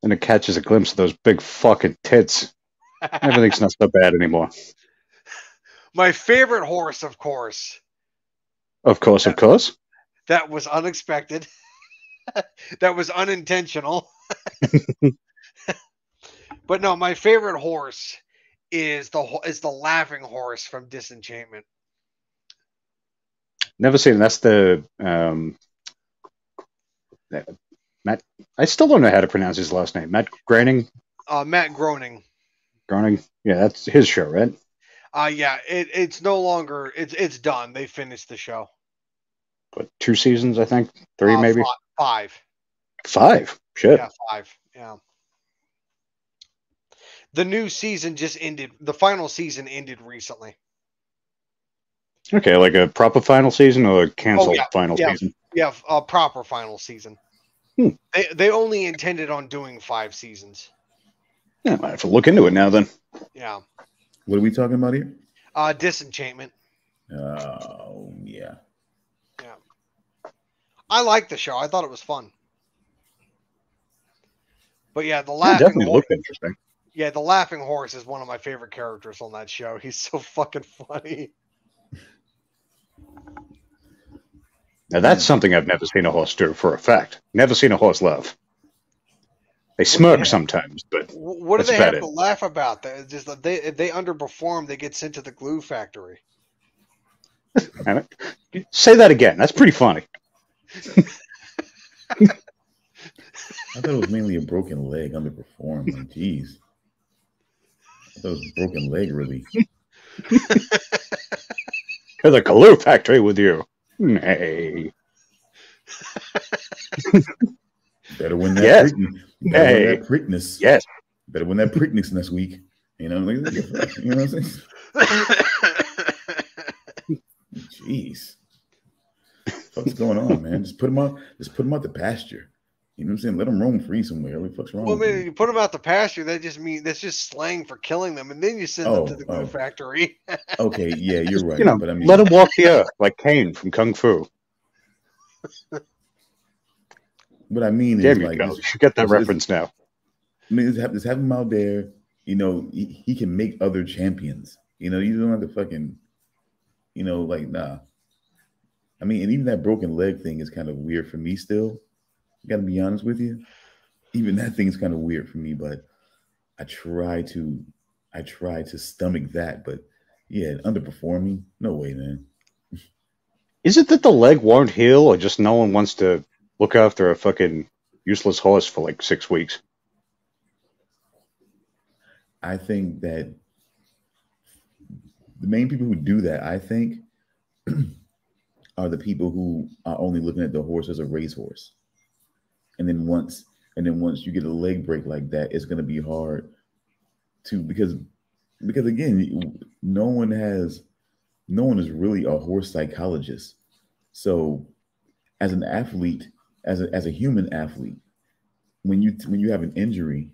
And it catches a glimpse of those big fucking tits. Everything's not so bad anymore. My favorite horse, of course, Of course, of course. that was unexpected, that was unintentional. but no, my favorite horse is the is the laughing horse from Disenchantment. Never seen. That's the um, Matt. I still don't know how to pronounce his last name. Matt Groening. Uh, Matt Groening. Groening. Yeah, that's his show, right? Uh yeah, it, it's no longer it's it's done. They finished the show. But two seasons, I think. Three, Uh, maybe five. five. Shit. Yeah, five. Yeah. The new season just ended. The final season ended recently. Okay, like a proper final season or a canceled yeah, final yeah. season. Yeah, a proper final season. Hmm. They they only intended on doing five seasons. Yeah, I have to look into it now. Then. Yeah. What are we talking about here? Uh Disenchantment. Oh yeah. Yeah. I liked the show. I thought it was fun. But yeah, the Yeah, laughing definitely horse, looked interesting. yeah, the laughing horse is one of my favorite characters on that show. He's so fucking funny. Now that's something I've never seen a horse do for a fact. Never seen a horse laugh. They smirk yeah. sometimes, but What do they have it. to laugh about? They just that they if they underperform, they get sent to the glue factory. say that again. That's pretty funny. I thought it was mainly a broken leg underperformed. Like, jeez. I thought it was a broken leg, really. To the glue factory with you. Nay. Better win that. Yes. Prick- better Hey. win that Prickness. Yes. Better win that Prickness next week. You know, like, you know what I'm saying? Jeez. What's going on, man? Just put them out. Just put them out the pasture. You know what I'm saying? Let them roam free somewhere. What the fuck's wrong? well, I with mean, you? you put them out the pasture. That just mean that's just slang for killing them, and then you send them Oh, to the glue oh. factory. Okay, yeah, you're right. You know, but I mean, let him walk the earth like Caine from Kung Fu. what I mean There is you like, go. You get that it's- reference now. I mean, just have, just have him out there. You know, he, he can make other champions. You know, you don't have to fucking, you know, like nah. I mean, and even that broken leg thing is kind of weird for me still. I gotta be honest with you. Even that thing is kind of weird for me, but I try to, I try to stomach that. But yeah, underperforming, no way, man. Is it that the leg won't heal, or just no one wants to look after a fucking useless horse for like six weeks? I think that the main people who do that, I think, are the people who are only looking at the horse as a racehorse. And then once and then once you get a leg break like that, it's gonna be hard to because because again, no one has no one is really a horse psychologist. So as an athlete, as a as a human athlete, when you when you have an injury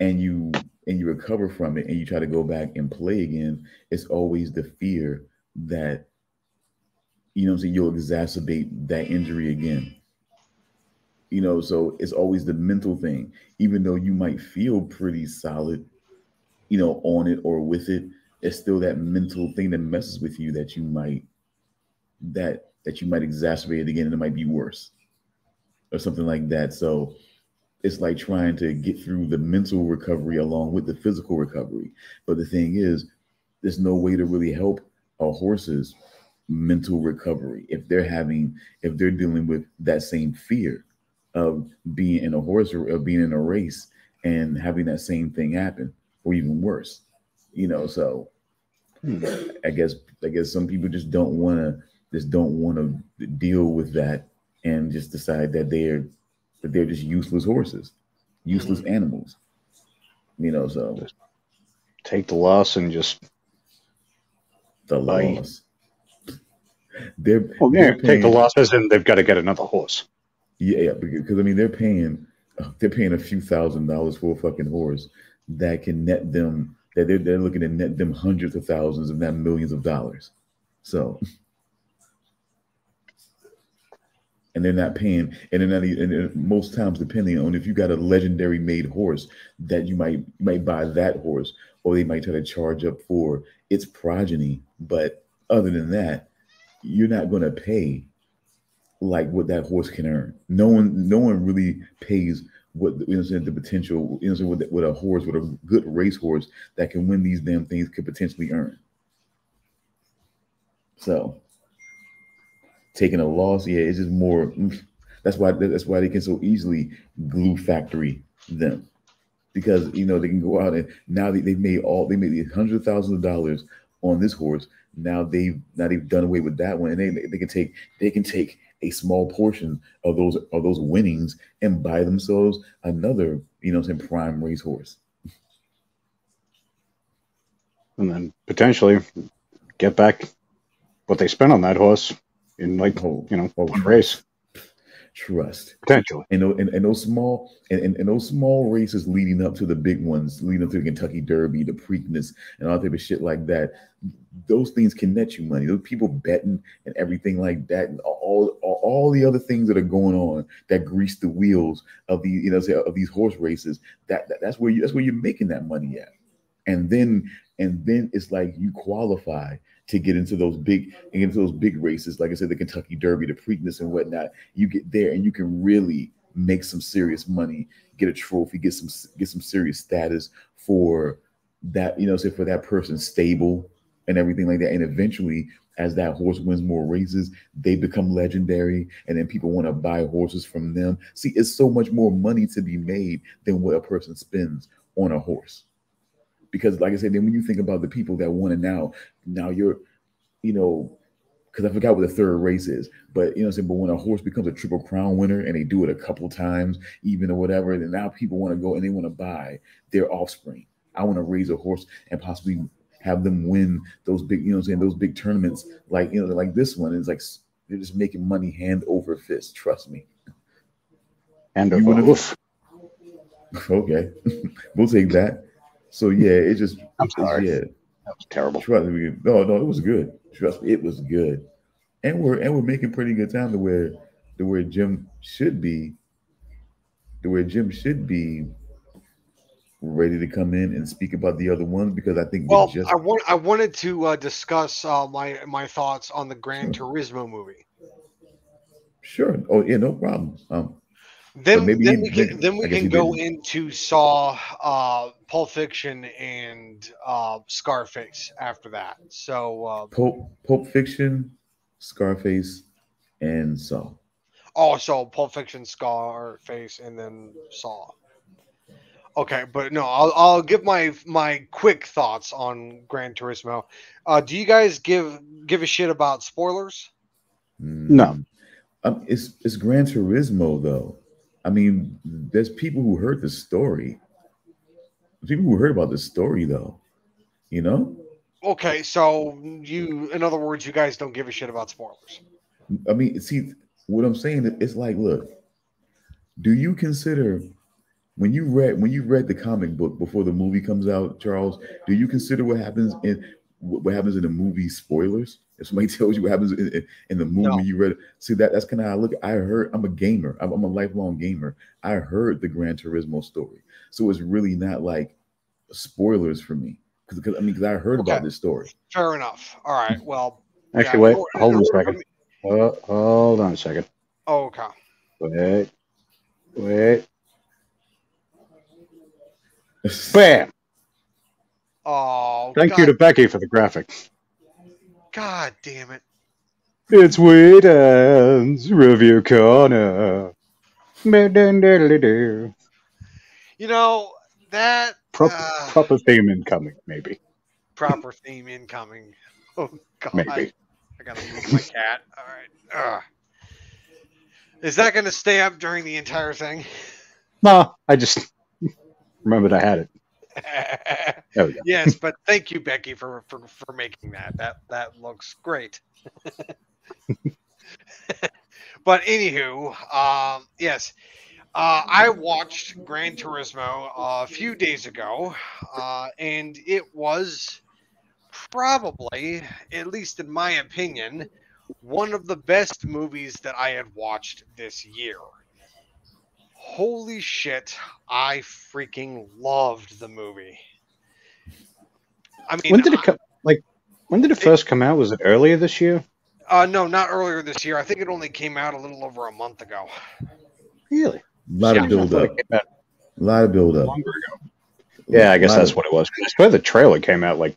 and you and you recover from it and you try to go back and play again, it's always the fear that you know I'm saying you'll exacerbate that injury again. You know, so it's always the mental thing. Even though you might feel pretty solid, you know, on it or with it, it's still that mental thing that messes with you that you might that that you might exacerbate it again and it might be worse or something like that. So it's like trying to get through the mental recovery along with the physical recovery. But the thing is, there's no way to really help a horse's mental recovery if they're having if they're dealing with that same fear of being in a horse or of being in a race and having that same thing happen or even worse you know so hmm. i guess i guess some people just don't want to just don't want to deal with that and just decide that they're that they're just useless horses useless mm-hmm. animals you know so Take the loss and just the Bye. loss they're, oh, yeah, they're take the losses and they've got to get another horse. Yeah, yeah, because I mean they're paying they're paying a few thousand dollars for a fucking horse. that can net them that they're, they're looking to net them hundreds of thousands, if not millions of dollars. So, and they're not paying, and they're not. And uh, most times, depending on if you got a legendary made horse, that you might you might buy that horse, or they might try to charge up for its progeny. But other than that, you're not going to pay like what that horse can earn. No one, no one really pays what you know the potential you know what, what a horse, what a good race horse that can win these damn things could potentially earn. So taking a loss, yeah, it's just more. That's why that's why they can so easily glue factory them because you know they can go out and now they, they've made all they made these hundreds of thousands of dollars on this horse. Now they've now they've done away with that one, and they they can take they can take a small portion of those of those winnings and buy themselves another, you know, saying prime racehorse. And then potentially get back what they spent on that horse in like oh, you know one race. Trust. Potentially. And, and, and those small and, and, and, those small races leading up to the big ones leading up to the kentucky derby the preakness and all type of shit like that those things can net you money. Those people betting and everything like that and all, all, all the other things that are going on that grease the wheels of the you know of these horse races that, that that's where you that's where you're making that money at. And then and then it's like you qualify to get into those big and into those big races, like I said, the Kentucky Derby, the Preakness, and whatnot. You get there and you can really make some serious money, get a trophy, get some get some serious status for that, you know, say for that person's stable and everything like that. And eventually, as that horse wins more races, they become legendary, and then people want to buy horses from them. See, it's so much more money to be made than what a person spends on a horse because like I said, then when you think about the people that want to now, now you're, you know, because I forgot what the third race is, but you know, I'm saying, but when a horse becomes a triple crown winner and they do it a couple times, even or whatever, then now people want to go and they want to buy their offspring. I want to raise a horse and possibly have them win those big, you know, I'm saying those big tournaments, like you know, like this one is like they're just making money hand over fist. Trust me. Hand over fist. Okay, we'll take that. So yeah, it just I'm sorry. Yeah, that was terrible. Trust me. No, no, it was good. Trust me, it was good. And we're and we're making pretty good time to where to where Jim should be, to where Jim should be ready to come in and speak about the other ones because I think well, just... I want I wanted to uh, discuss uh, my my thoughts on the Gran sure. Turismo movie. Sure. Oh yeah, no problem. Um, then, maybe then we can, then we can go didn't. into Saw, uh, Pulp Fiction, and uh, Scarface after that. So uh, Pulp, Pulp Fiction, Scarface, and Saw. Oh, so Pulp Fiction, Scarface, and then Saw. Okay, but no, I'll, I'll give my my quick thoughts on Gran Turismo. Uh, do you guys give give a shit about spoilers? No. Um, it's it's Gran Turismo though. I mean, there's people who heard the story. People who heard about the story, though. You know. Okay, so you, in other words, you guys don't give a shit about spoilers. I mean, see, what I'm saying is like, look, do you consider when you read when you read the comic book before the movie comes out, Charles? Do you consider what happens in what happens in the movie spoilers? If somebody tells you what happens in, in the movie no. you read, see that that's kind of how I look. I heard I'm a gamer. I'm, I'm, a lifelong gamer. I heard the Gran Turismo story, so it's really not like spoilers for me because I mean because I heard okay. about this story. Fair enough. All right. Well, actually, yeah, wait. Hold on a second. Uh, hold on a second. Oh, okay. Wait. Wait. Bam. Oh. Thank God. you to Becky for the graphic. God damn it. It's Weeden's Review Corner. You know, that. Proper, uh, proper theme incoming, maybe. Proper theme incoming. Oh, God. Maybe. I gotta move my cat. All right. Ugh. Is that going to stay up during the entire thing? No, I just remembered I had it. Yes, but thank you, Becky, for, for for making that. That that looks great. but anywho, um, yes, Uh, I watched Gran Turismo a few days ago, uh, and it was probably, at least in my opinion, one of the best movies that I had watched this year. Holy shit, I freaking loved the movie. I mean, When did it come? Like, when did it first come out? Was it earlier this year? Uh, no, not earlier this year. I think it only came out a little over a month ago. Really? A lot Yeah. of build up. It came out A lot of build up. Yeah, I guess that's what it was. I swear the trailer came out like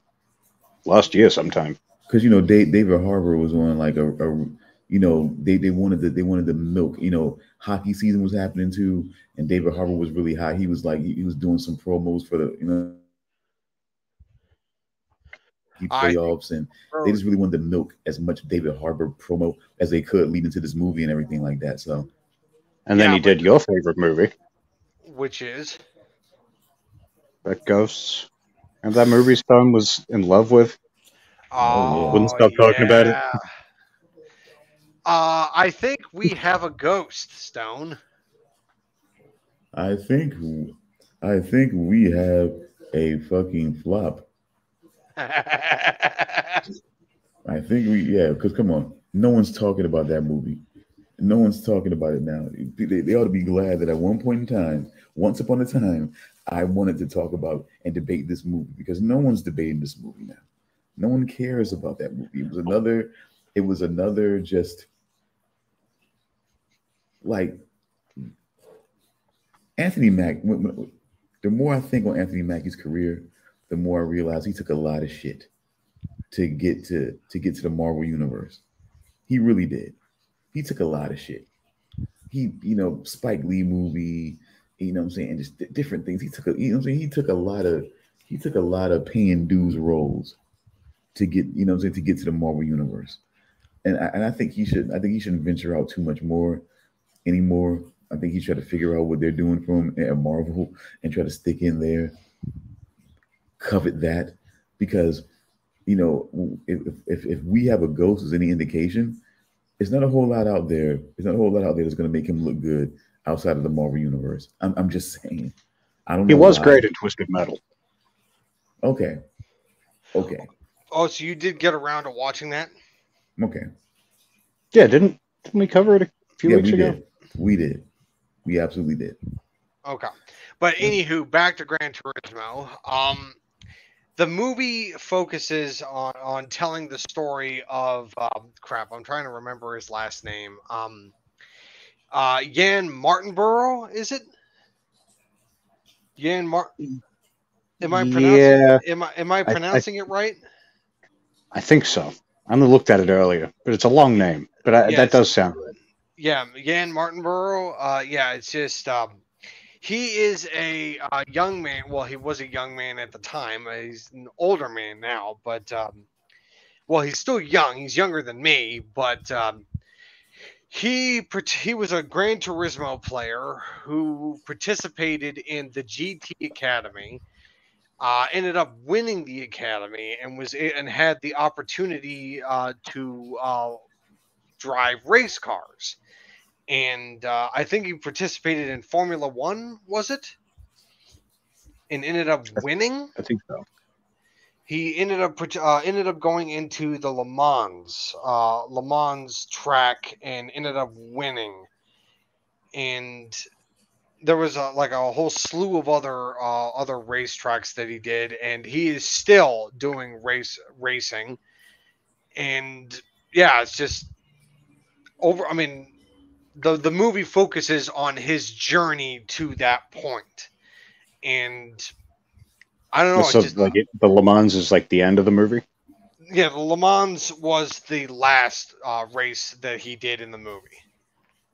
last year sometime. because you know Dave, David Harbour was on like a, a you know they they wanted the they wanted the milk you know hockey season was happening too and David Harbour was really hot he was like he, he was doing some promos for the you know he I- playoffs and they just really wanted to milk as much David Harbour promo as they could lead into this movie and everything like that so And then Yeah, he but- did your favorite movie, Which is that Ghosts. And that movie Stone was in love with. Oh, yeah. Wouldn't stop talking about it. Uh, I think we have a ghost, Stone. I think I think we have a fucking flop I think we, yeah, because come on, no one's talking about that movie. No one's talking about it now. They, they ought to be glad that at one point in time, once upon a time, I wanted to talk about and debate this movie because no one's debating this movie now. No one cares about that movie. It was another, it was another just like Anthony Mack. The more I think on Anthony Mackie's career, the more I realize he took a lot of shit to get to to get to the Marvel universe. He really did. He took a lot of shit. He, you know, Spike Lee movie, you know I'm saying, just di- different things. He took a, you know I'm saying, he took a lot of he took a lot of paying dues roles to get, you know I'm saying, to get to the Marvel universe. And I, and I think he should I think he shouldn't venture out too much more anymore. I think he should try to figure out what they're doing for him at Marvel and try to stick in there, covet that, because you know, if, if if we have a ghost as any indication, it's not a whole lot out there. It's not a whole lot out there that's going to make him look good outside of the Marvel universe. I'm, I'm just saying. I don't. He know was why. great at Twisted Metal. Okay. Okay. Oh, so you did get around to watching that? Okay. Yeah, didn't didn't we cover it a few yeah, weeks we ago? did. We did. We absolutely did. Okay. But anywho, back to Gran Turismo. Um, the movie focuses on on telling the story of um, crap. I'm trying to remember his last name. Um, uh, Jann Mardenborough, is it? Jan Martin. Am I pronouncing? Yeah, Am I am I pronouncing it right? I think so. I only looked at it earlier, but it's a long name. But I, Yeah, that does sound right. Yeah, Jann Mardenborough. Uh, yeah, it's just um, he is a uh, young man. Well, he was a young man at the time. He's an older man now, but um, well, he's still young. He's younger than me, but um, he he was a Gran Turismo player who participated in the GT Academy. Uh, ended up winning the academy and was and had the opportunity uh, to uh, drive race cars and uh, I think he participated in Formula One, was it? And ended up winning. I think so. He ended up uh, ended up going into the Le Mans uh, Le Mans track and ended up winning. And there was a, like a whole slew of other uh, other racetracks that he did, and he is still doing race racing. And yeah, it's just over. I mean, the the movie focuses on his journey to that point, and I don't know. so just, like the Le Mans is like the end of the movie. yeah, the Le Mans was the last uh, race that he did in the movie,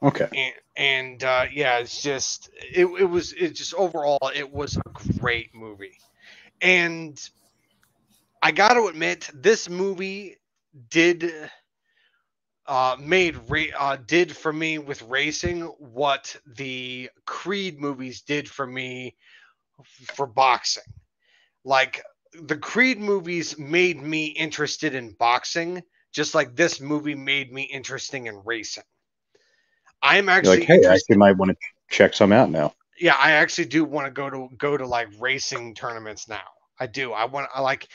Okay. and and uh, yeah, it's just it, it was it just overall it was a great movie, and I got to admit this movie did uh, made uh, did for me with racing what the Creed movies did for me for boxing. Like the Creed movies made me interested in boxing, just like this movie made me interesting in racing. I'm You're actually like, hey, I actually might want to check some out now. Yeah, I actually do want to go to go to like racing tournaments now. I do. I want. I like.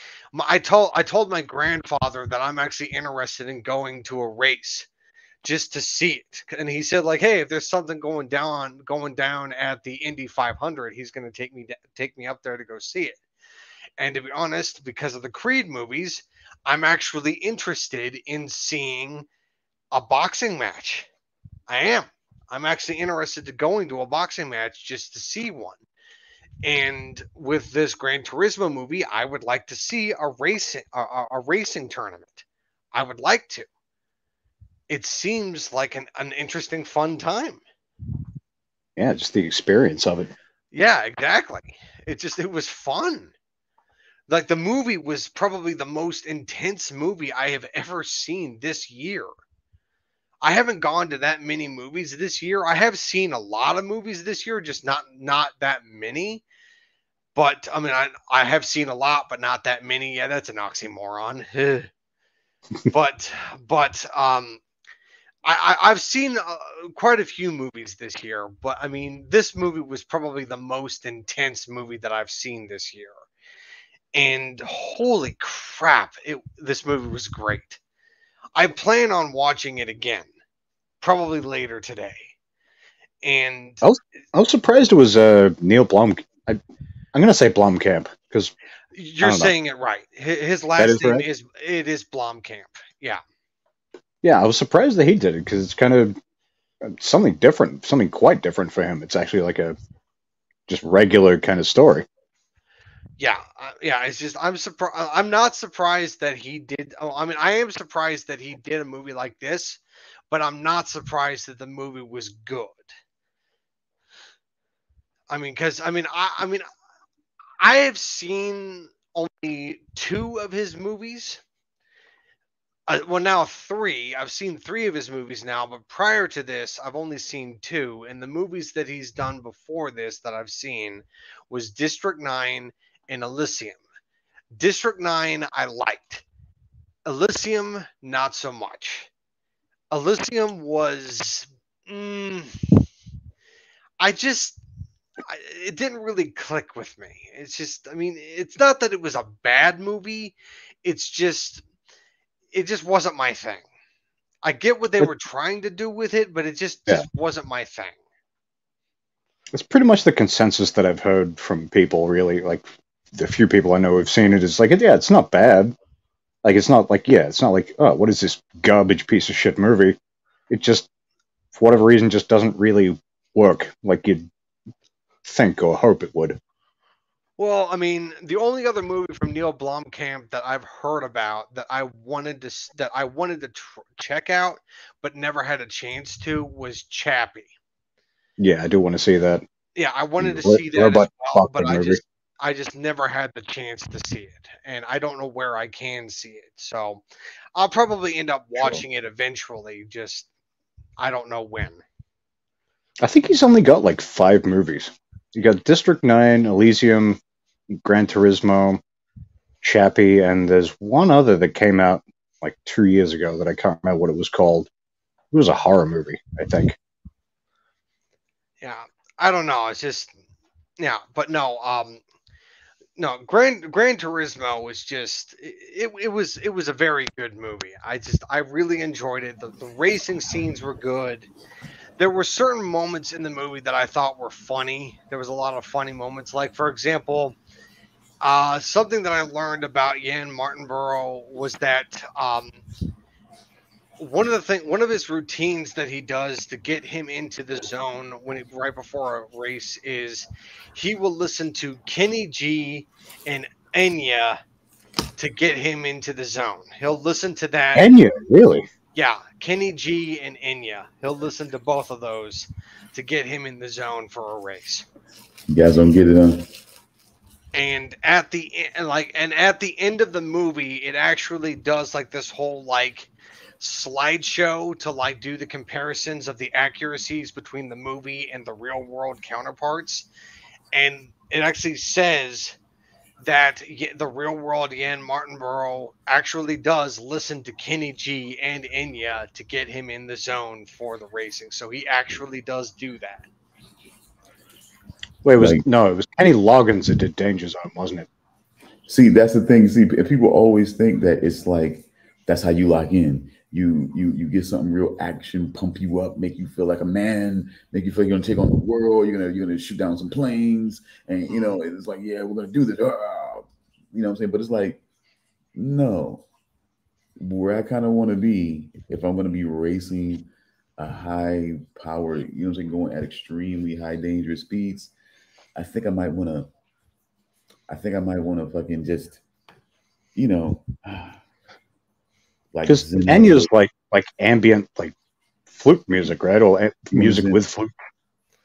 I told. I told my grandfather that I'm actually interested in going to a race, just to see it. And he said, like, hey, if there's something going down, going down at the Indy 500, he's going to take me take me up there to go see it. And to be honest, because of the Creed movies, I'm actually interested in seeing a boxing match. I am. I'm actually interested to going to a boxing match just to see one. And with this Gran Turismo movie, I would like to see a racing a, a racing tournament. I would like to. It seems like an, an interesting, fun time. Yeah, just the experience of it. Yeah, exactly. It just it was fun. Like the movie was probably the most intense movie I have ever seen this year. I haven't gone to that many movies this year. I have seen a lot of movies this year, just not not that many. But I mean, I, I have seen a lot, but not that many. Yeah, that's an oxymoron. but but um, I, I have seen uh, quite a few movies this year. But I mean, this movie was probably the most intense movie that I've seen this year. And holy crap, it this movie was great. I plan on watching it again probably later today. And I was, I was surprised it was uh, Neil Blom. I, am going to say Blomkamp because you're saying it right. His last is name right? is it is Blomkamp. Yeah. Yeah, I was surprised that he did it because it's kind of uh, something different, something quite different for him. It's actually like a just regular kind of story. Yeah, uh, yeah. It's just I'm surprised. I'm not surprised that he did. Oh, I mean, I am surprised that he did a movie like this but I'm not surprised that the movie was good. I mean, because I mean, I, I mean, I have seen only two of his movies. Uh, well, now three. I've seen three of his movies now, but prior to this, I've only seen two. And the movies that he's done before this that I've seen was District Nine and Elysium. District Nine, I liked. Elysium, not so much. Elysium was. Mm, I just. I, it didn't really click with me. It's just. I mean, it's not that it was a bad movie. It's just. It just wasn't my thing. I get what they were trying to do with it, but it just, yeah. just wasn't my thing. It's pretty much the consensus that I've heard from people, really. Like the few people I know who've seen it is like, yeah, it's not bad. Like it's not like yeah, it's not like oh, what is this garbage piece of shit movie? It just for whatever reason just doesn't really work like you'd think or hope it would. Well, I mean, the only other movie from Neil Blomkamp that I've heard about that I wanted to that I wanted to tr- check out but never had a chance to was Chappie. Yeah, I do want to see that. Yeah, I wanted to see that as well, but I just I just never had the chance to see it, and I don't know where I can see it. So I'll probably end up watching it eventually. Just I don't know when. I think he's only got like five movies. You got District Nine, Elysium, Gran Turismo, Chappie, and there's one other that came out like two years ago that I can't remember what it was called. It was a horror movie, I think. Yeah, I don't know. It's just yeah, but no. Um, no, Gran Gran Turismo was just it, it was it was a very good movie. I just I really enjoyed it. The, the racing scenes were good. There were certain moments in the movie that I thought were funny. There was a lot of funny moments. Like for example, uh, something that I learned about Jann Mardenborough was that um, one of the thing one of his routines that he does to get him into the zone when he, right before a race is he will listen to Kenny G and Enya to get him into the zone. He'll listen to that. Enya, really? Yeah, Kenny G and Enya. He'll listen to both of those to get him in the zone for a race. You guys don't get it on. And at the like, and at the end of the movie, it actually does like this whole like slideshow to like do the comparisons of the accuracies between the movie and the real world counterparts. And it actually says that the real world Jann Mardenborough actually does listen to Kenny G and Enya to get him in the zone for the racing. So he actually does do that. Wait, it was Like- no, it was Kenny Loggins that did Danger Zone, wasn't it? See, that's the thing. See, people always think that it's like that's how you lock in. You you you get something real action, pump you up, make you feel like a man, make you feel you're gonna take on the world. You're gonna you're gonna shoot down some planes, and you know it's like yeah, we're gonna do this. Ah, You know what I'm saying? But it's like no, where I kind of want to be if I'm gonna be racing a high power, you know what I'm saying, going at extremely high dangerous speeds. I think I might want to. I think I might want to fucking just, you know, like Because. Enya's like like ambient like flute music, right? Or music with flute.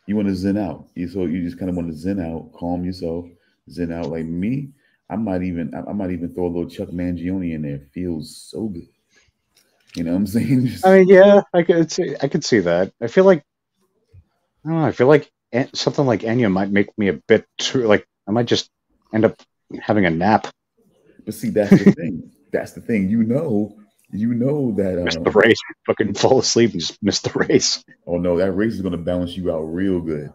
you want to zen out. You so you just kind of want to zen out, calm yourself, zen out. Like me, I might even I, might even throw a little Chuck Mangione in there. Feels so good. You know what I'm saying? Just- I mean, yeah, I could see I could see that. I feel like I don't know. I feel like something like Enya might make me a bit too like I might just end up having a nap. but see, that's the thing. That's the thing. You know, you know that. Miss Uh, the race, fucking fall asleep and just miss the race. oh no, that race is gonna balance you out real good.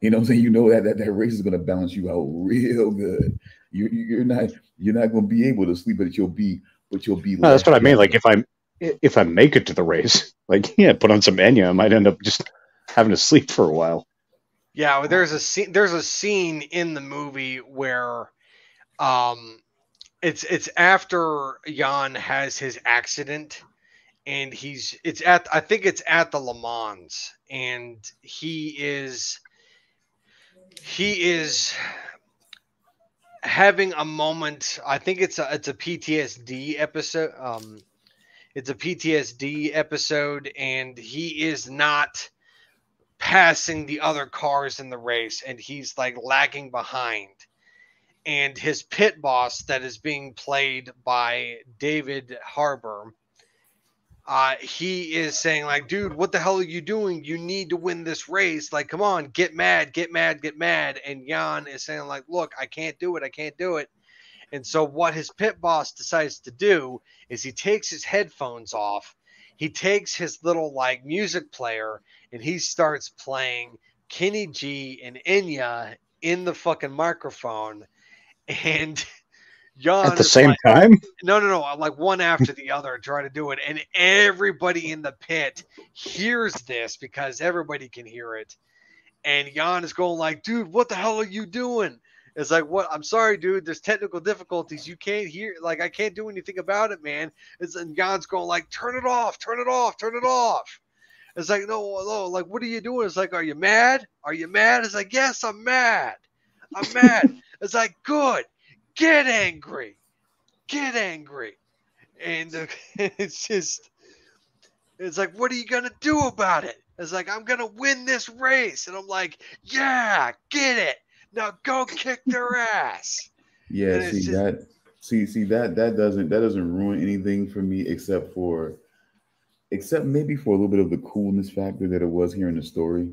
You know what I'm saying? You know that that, that race is gonna balance you out real good. You you- you're not you're not gonna be able to sleep, but you'll be but you'll be. No, that's what I mean. Like if I'm if I make it to the race, like yeah, put on some Enya, I might end up just having to sleep for a while. Yeah, there's a scene. There's a scene in the movie where, um, it's it's after Jann has his accident, and he's it's at I think it's at the Le Mans, and he is he is having a moment. I think it's a it's a PTSD episode. Um, it's a PTSD episode, and he is not passing the other cars in the race and he's like lagging behind and his pit boss that is being played by david harbour uh, he is saying like dude what the hell are you doing? You need to win this race. Like come on get mad get mad get mad. And Jann is saying like look i can't do it. I can't do it. And so what his pit boss decides to do is he takes his headphones off he takes his little like music player and he starts playing Kenny G and Enya in the fucking microphone, and Jann At the same like- time, no, no, no, like one after the other, try to do it, and everybody in the pit hears this because everybody can hear it, and Jann is going like, "Dude, what the hell are you doing?" It's like, "What? I'm sorry, dude. There's technical difficulties. You can't hear. Like, I can't do anything about it, man." It's and Jann's going like, "Turn it off, turn it off, turn it off." It's like, no, no, like, what are you doing? It's like, are you mad? Are you mad? It's like, yes, I'm mad. I'm mad. it's like, good. Get angry. Get angry. And uh, it's just, it's like, what are you going to do about it? It's like, I'm going to win this race. And I'm like, yeah, get it. Now go kick their ass. Yeah, see just- that. See, see that that doesn't that doesn't ruin anything for me except for, except maybe for a little bit of the coolness factor that it was here in the story.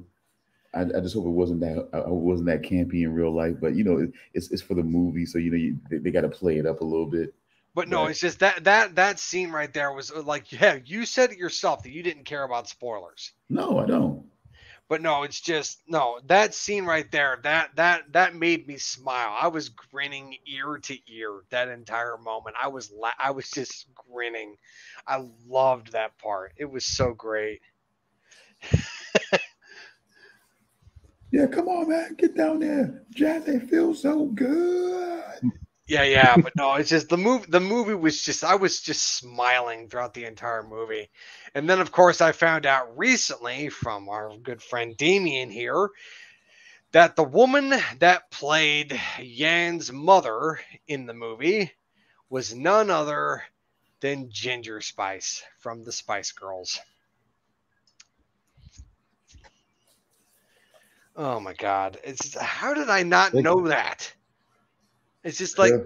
I, I just hope it wasn't that I wasn't that campy in real life, but you know it, it's it's for the movie, so you know you, they, they got to play it up a little bit. But no, it's just that that that scene right there was uh, like, yeah, you said it yourself that you didn't care about spoilers. No, I don't. But no, it's just no that scene right there. That that that made me smile. I was grinning ear to ear that entire moment. I was la- I was just grinning. I loved that part. It was so great. Yeah, come on, man, get down there, Jazz, They feel so good. Yeah, yeah, but no, it's just the movie. The movie was just I was just smiling throughout the entire movie, and then of course I found out recently from our good friend Damian here that the woman that played Yan's mother in the movie was none other than Ginger Spice from the Spice Girls. Oh my God! It's how did I not Like- know that? It's just like Yeah.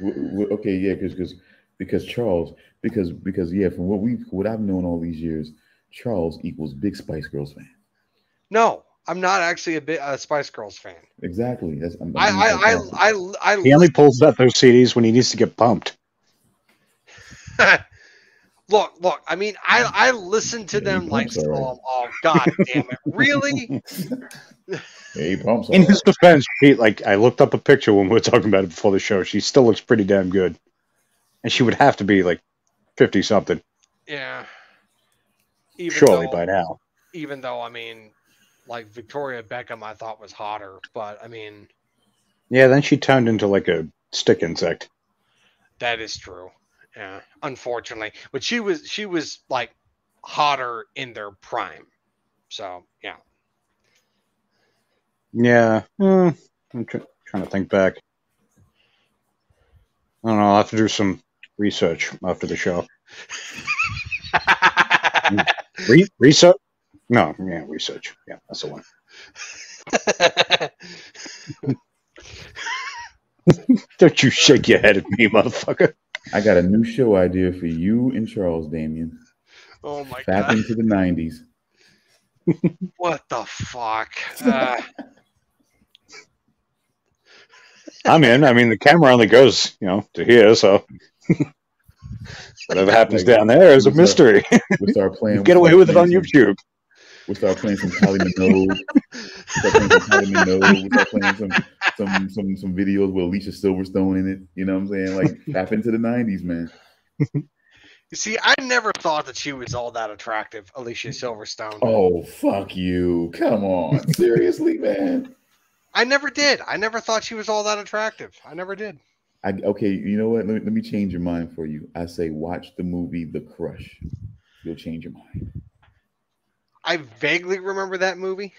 W- w- okay, yeah, because because because Charles, because because yeah, from what we what I've known all these years, Charles equals big Spice Girls fan. No, I'm not actually a bit a Spice Girls fan. Exactly. That's I'm, I I'm- I I'm- I I, I he only pulls out those CDs when he needs to get pumped. Look, look. I mean, I mm. I listen to them I'm like, oh, oh, god damn it, really? Hey, pumps. In his defense, she like I looked up a picture when we were talking about it before the show. She still looks pretty damn good, and she would have to be like fifty something, Yeah. Even surely though, by now. even though I mean, like Victoria Beckham, I thought was hotter, but I mean, Yeah, then she turned into like a stick insect. that is true. Yeah, unfortunately, but she was she was like hotter in their prime. So yeah. Yeah, eh, I'm tr- trying to think back. I don't know. I'll have to do some research after the show. Re- research? No, yeah, research. Yeah, that's the one. Don't you shake your head at me, motherfucker. I got a new show idea for you and Charles Damian. oh my Back god! Back into the '90s. What the fuck? Uh, I'm in. I mean, the camera only goes, you know, to here, so whatever happens down there is a mystery. We start playing. Get away with it on YouTube. Some, we start playing some Kylie Minogue. We start playing some Kylie Minogue. We start playing some some some some videos with Alicia Silverstone in it. You know what I'm saying? Like tap into the '90s, man. you see, I never thought that she was all that attractive, Alicia Silverstone. Oh fuck you! Come on, seriously, man. I never did. I never thought she was all that attractive. I never did. I, okay, you know what? Let me, let me change your mind for you. I say watch the movie The Crush. You'll change your mind. I vaguely remember that movie.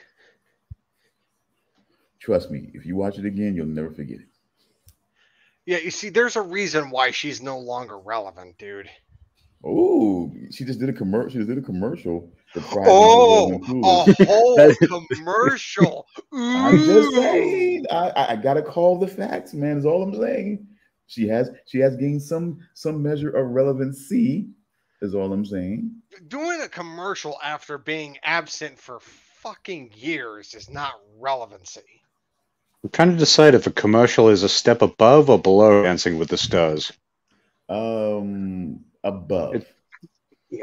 Trust me, if you watch it again, you'll never forget it. Yeah, you see, there's a reason why she's no longer relevant, dude. Oh, she just did a commercial. She just did a commercial. Oh, a whole commercial. I'm just saying. I, I I gotta call the facts, man. Is all I'm saying. She has she has gained some some measure of relevancy. Is all I'm saying. Doing a commercial after being absent for fucking years is not relevancy. I'm trying to decide if a commercial is a step above or below Dancing with the Stars. Um, above. It-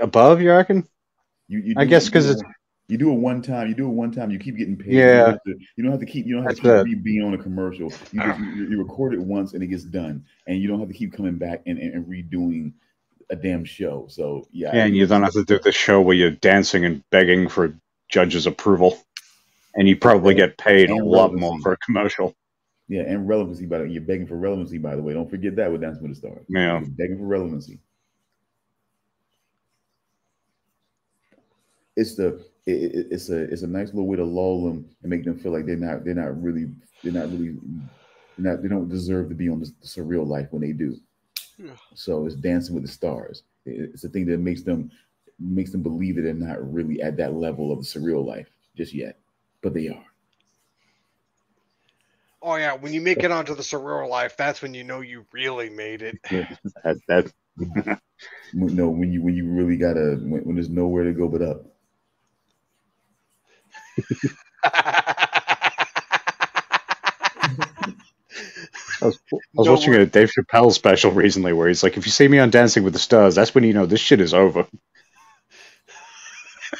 Above, you reckon? You, you I guess because it's- you do it one time. You do it one time. You keep getting paid. Yeah. You don't have to, you don't have to keep. You don't have to keep being on a commercial. You, just, you, you record it once and it gets done, and you don't have to keep coming back and, and, and redoing a damn show. So yeah, Yeah, and you don't have to do the show where you're dancing and begging for judges' approval. And you probably get paid a lot more for a commercial. Yeah, and relevancy. By the way, you're begging for relevancy. By the way, don't forget that with Dancing with the Stars. Yeah. You're begging for relevancy. It's the it, it- it's a it's a nice little way to lull them and make them feel like they're not they're not really they're not really they're not they don't deserve to be on the, surreal life when they do. Yeah. So it's Dancing with the Stars. It's the thing that makes them makes them believe that they're not really at that level of the surreal life just yet, but they are. Oh yeah, when you make it onto the surreal life, that's when you know you really made it. That, that, No, when you when you really gotta when, when there's nowhere to go but up. I was, I was No watching wor- a Dave Chappelle special recently where he's like, if you see me on Dancing with the Stars, that's when you know this shit is over.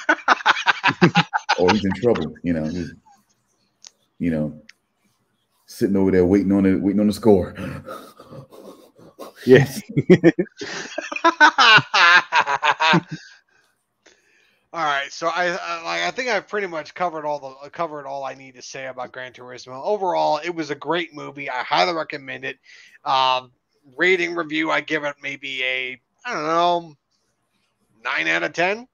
or he's in trouble. You know, he's, you know, sitting over there waiting on it, waiting on the score. Yeah. all right, so I, I I think I've pretty much covered all the covered all I need to say about Gran Turismo. Overall, it was a great movie. I highly recommend it. Um, rating review, I give it maybe a I don't know nine out of ten.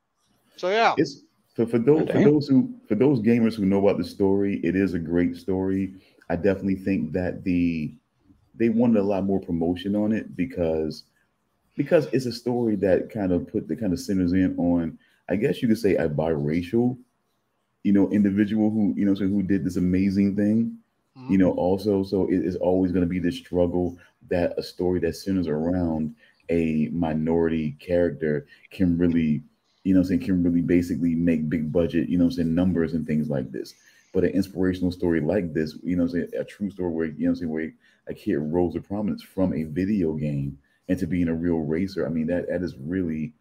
So yeah, It's for, for those for those who for those gamers who know about the story, it is a great story. I definitely think that the they wanted a lot more promotion on it because because it's a story that kind of put the kind of centers in on I guess you could say a biracial, you know, individual who you know so who did this amazing thing. you mm-hmm. know also so it is always going to be this struggle that a story that centers around a minority character can really you know I'm saying can really basically make big budget you know I'm saying numbers and things like this but an inspirational story like this you know I'm saying a true story where you know I'm saying where a kid rose to prominence from a video game and to being a real racer i mean that that is really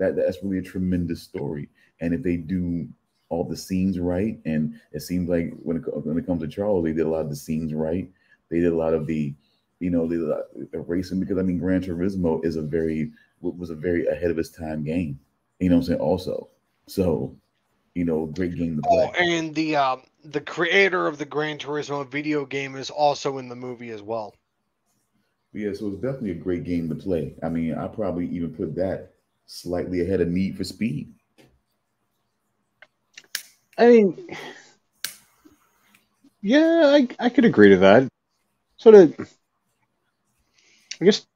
that that's really a tremendous story. And if they do all the scenes right, and it seems like when it, when it comes to Charles, they did a lot of the scenes right. They did a lot of the, you know, the, the racing because I mean, Gran Turismo is a very was a very ahead of its time game. You know what I'm saying? Also, so you know, great game to play. Oh, and the um, the creator of the Gran Turismo video game is also in the movie as well. Yeah, so it's definitely a great game to play. I mean, I probably even put that slightly ahead of Need for Speed. I mean, yeah, I, I could agree to that. Sort of, I guess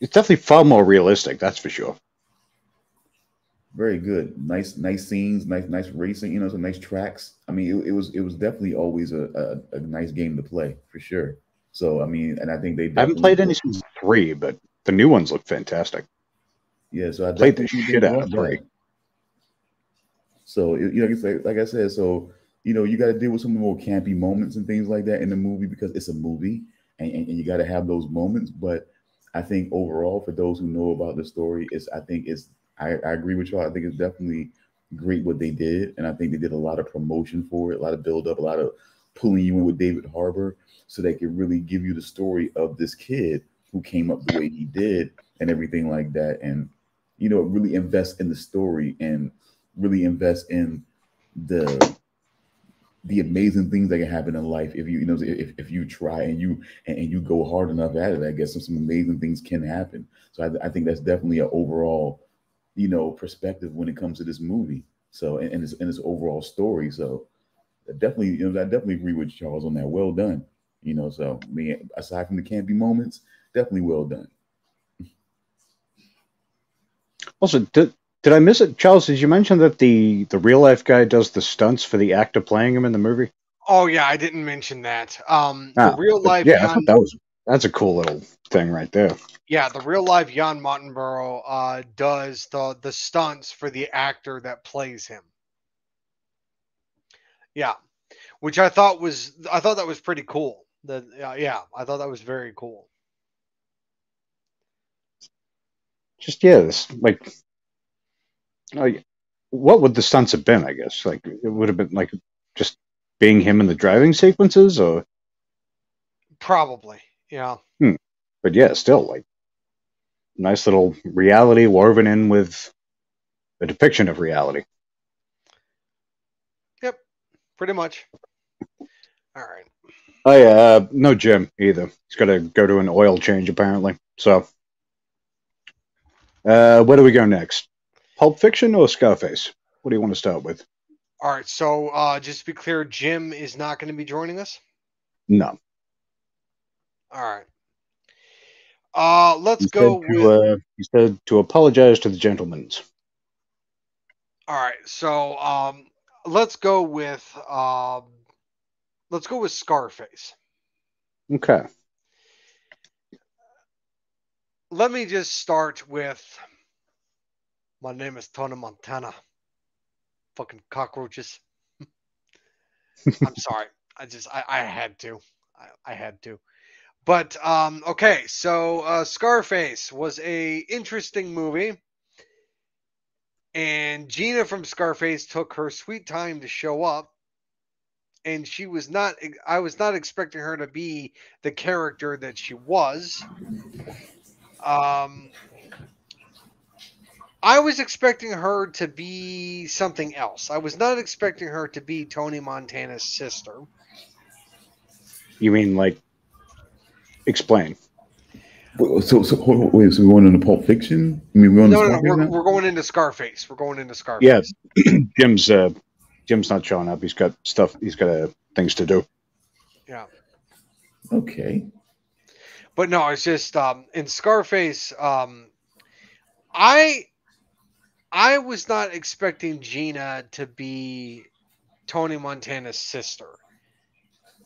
it's definitely far more realistic. That's for sure. Very good, nice, nice scenes, nice, nice racing. You know, some nice tracks. I mean, it, it was it was definitely always a, a, a, nice game to play for sure. So I mean, and I think they. I haven't played any since three, but the new ones look fantastic. Yeah, so I played the shit out of. So you know, like, like I said, so you know, you got to deal with some of the more campy moments and things like that in the movie because it's a movie, and, and, and you got to have those moments. But I think overall, for those who know about the story, is I think it's I, I agree with y'all. I think it's definitely great what they did, and I think they did a lot of promotion for it, a lot of build up, a lot of pulling you in with David Harbour, so they could really give you the story of this kid who came up the way he did and everything like that, and you know, really invest in the story and really invest in the the amazing things that can happen in life if you you know if, if you try and you and, you go hard enough at it i guess some, some amazing things can happen. So I, I think that's definitely an overall you know perspective when it comes to this movie. So and, and its and its overall story. So definitely you know i definitely agree with charles on that. Well done you know so I mean aside from the campy moments definitely well done also did, did I miss it, Charles? Did you mention that the the real life guy does the stunts for the actor playing him in the movie? Oh yeah, I didn't mention that. Um, ah, the real life. Yeah, Jann, that was that's a cool little thing right there. Yeah, the real life Jann Mardenborough uh, does the the stunts for the actor that plays him. Yeah, which I thought was I thought that was pretty cool. The uh, yeah, I thought that was very cool. Just yeah, this like like, what would the stunts have been? I guess like it would have been like just being him in the driving sequences, or probably, yeah. Hmm. But yeah, still like nice little reality woven in with a depiction of reality. Yep, pretty much. All right. Oh yeah, uh, no Jim either. He's got to go to an oil change apparently. So, uh, where do we go next? Pulp Fiction or Scarface? What do you want to start with? All right. So, uh, just to be clear, Jim is not going to be joining us. No. All right. Uh, let's he go to, with. Uh, he said to apologize to the gentlemen. All right. So, um, let's go with. Um, let's go with Scarface. Okay. Let me just start with my name is Tony Montana. Fucking cockroaches. I'm sorry. I just I, I had to. I, I had to. But um okay, so uh Scarface was a interesting movie. And Gina from Scarface took her sweet time to show up. And she was not I was not expecting her to be the character that she was. Um I was expecting her to be something else. I was not expecting her to be Tony Montana's sister. You mean like explain? So, so wait, so we're going into Pulp Fiction? I mean, we're no, no, no, we're, we're, going into Scarface. We're going into Scarface. Yeah, Jim's uh, Jim's not showing up. He's got stuff. He's got uh, things to do. Yeah. Okay. But no, it's just um, in Scarface. Um, I I was not expecting Gina to be Tony Montana's sister.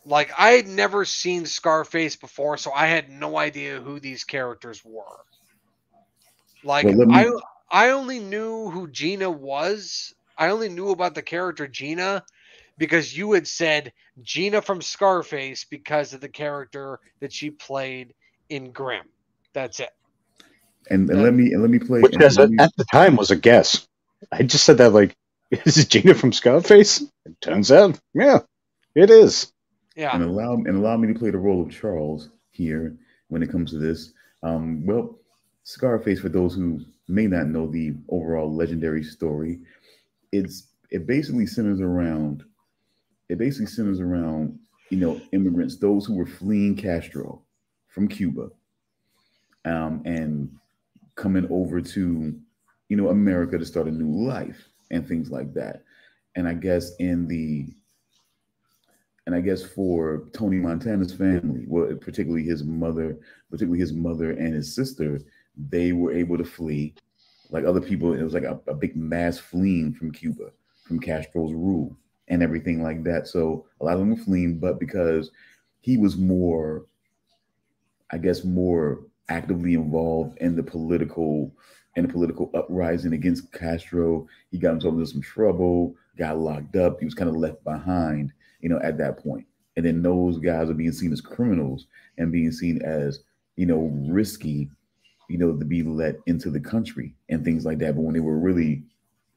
Like I had never seen Scarface before, so I had no idea who these characters were. Like well, me... I I only knew who Gina was. I only knew about the character Gina because you had said Gina from Scarface because of the character that she played in Grimm. That's it. And, and let me and let me play. Which and as me- at the time was a guess. I just said that like, is it Gina from Scarface? It turns out, yeah, it is. Yeah. and allow and allow me to play the role of Charles here when it comes to this. Um, well, Scarface, for those who may not know the overall legendary story, it's it basically centers around it basically centers around you know immigrants, those who were fleeing Castro from Cuba, um, and coming over to you know America to start a new life and things like that. And I guess in the and I guess for Tony Montana's family, well, particularly his mother, particularly his mother and his sister, they were able to flee. Like other people, it was like a, a big mass fleeing from Cuba, from Castro's rule and everything like that. So a lot of them were fleeing, but because he was more, I guess, more actively involved in the political in the political uprising against Castro, he got himself into some trouble, got locked up. He was kind of left behind you know, at that point. And then those guys are being seen as criminals and being seen as, you know, risky, you know, to be let into the country and things like that. But when they were really,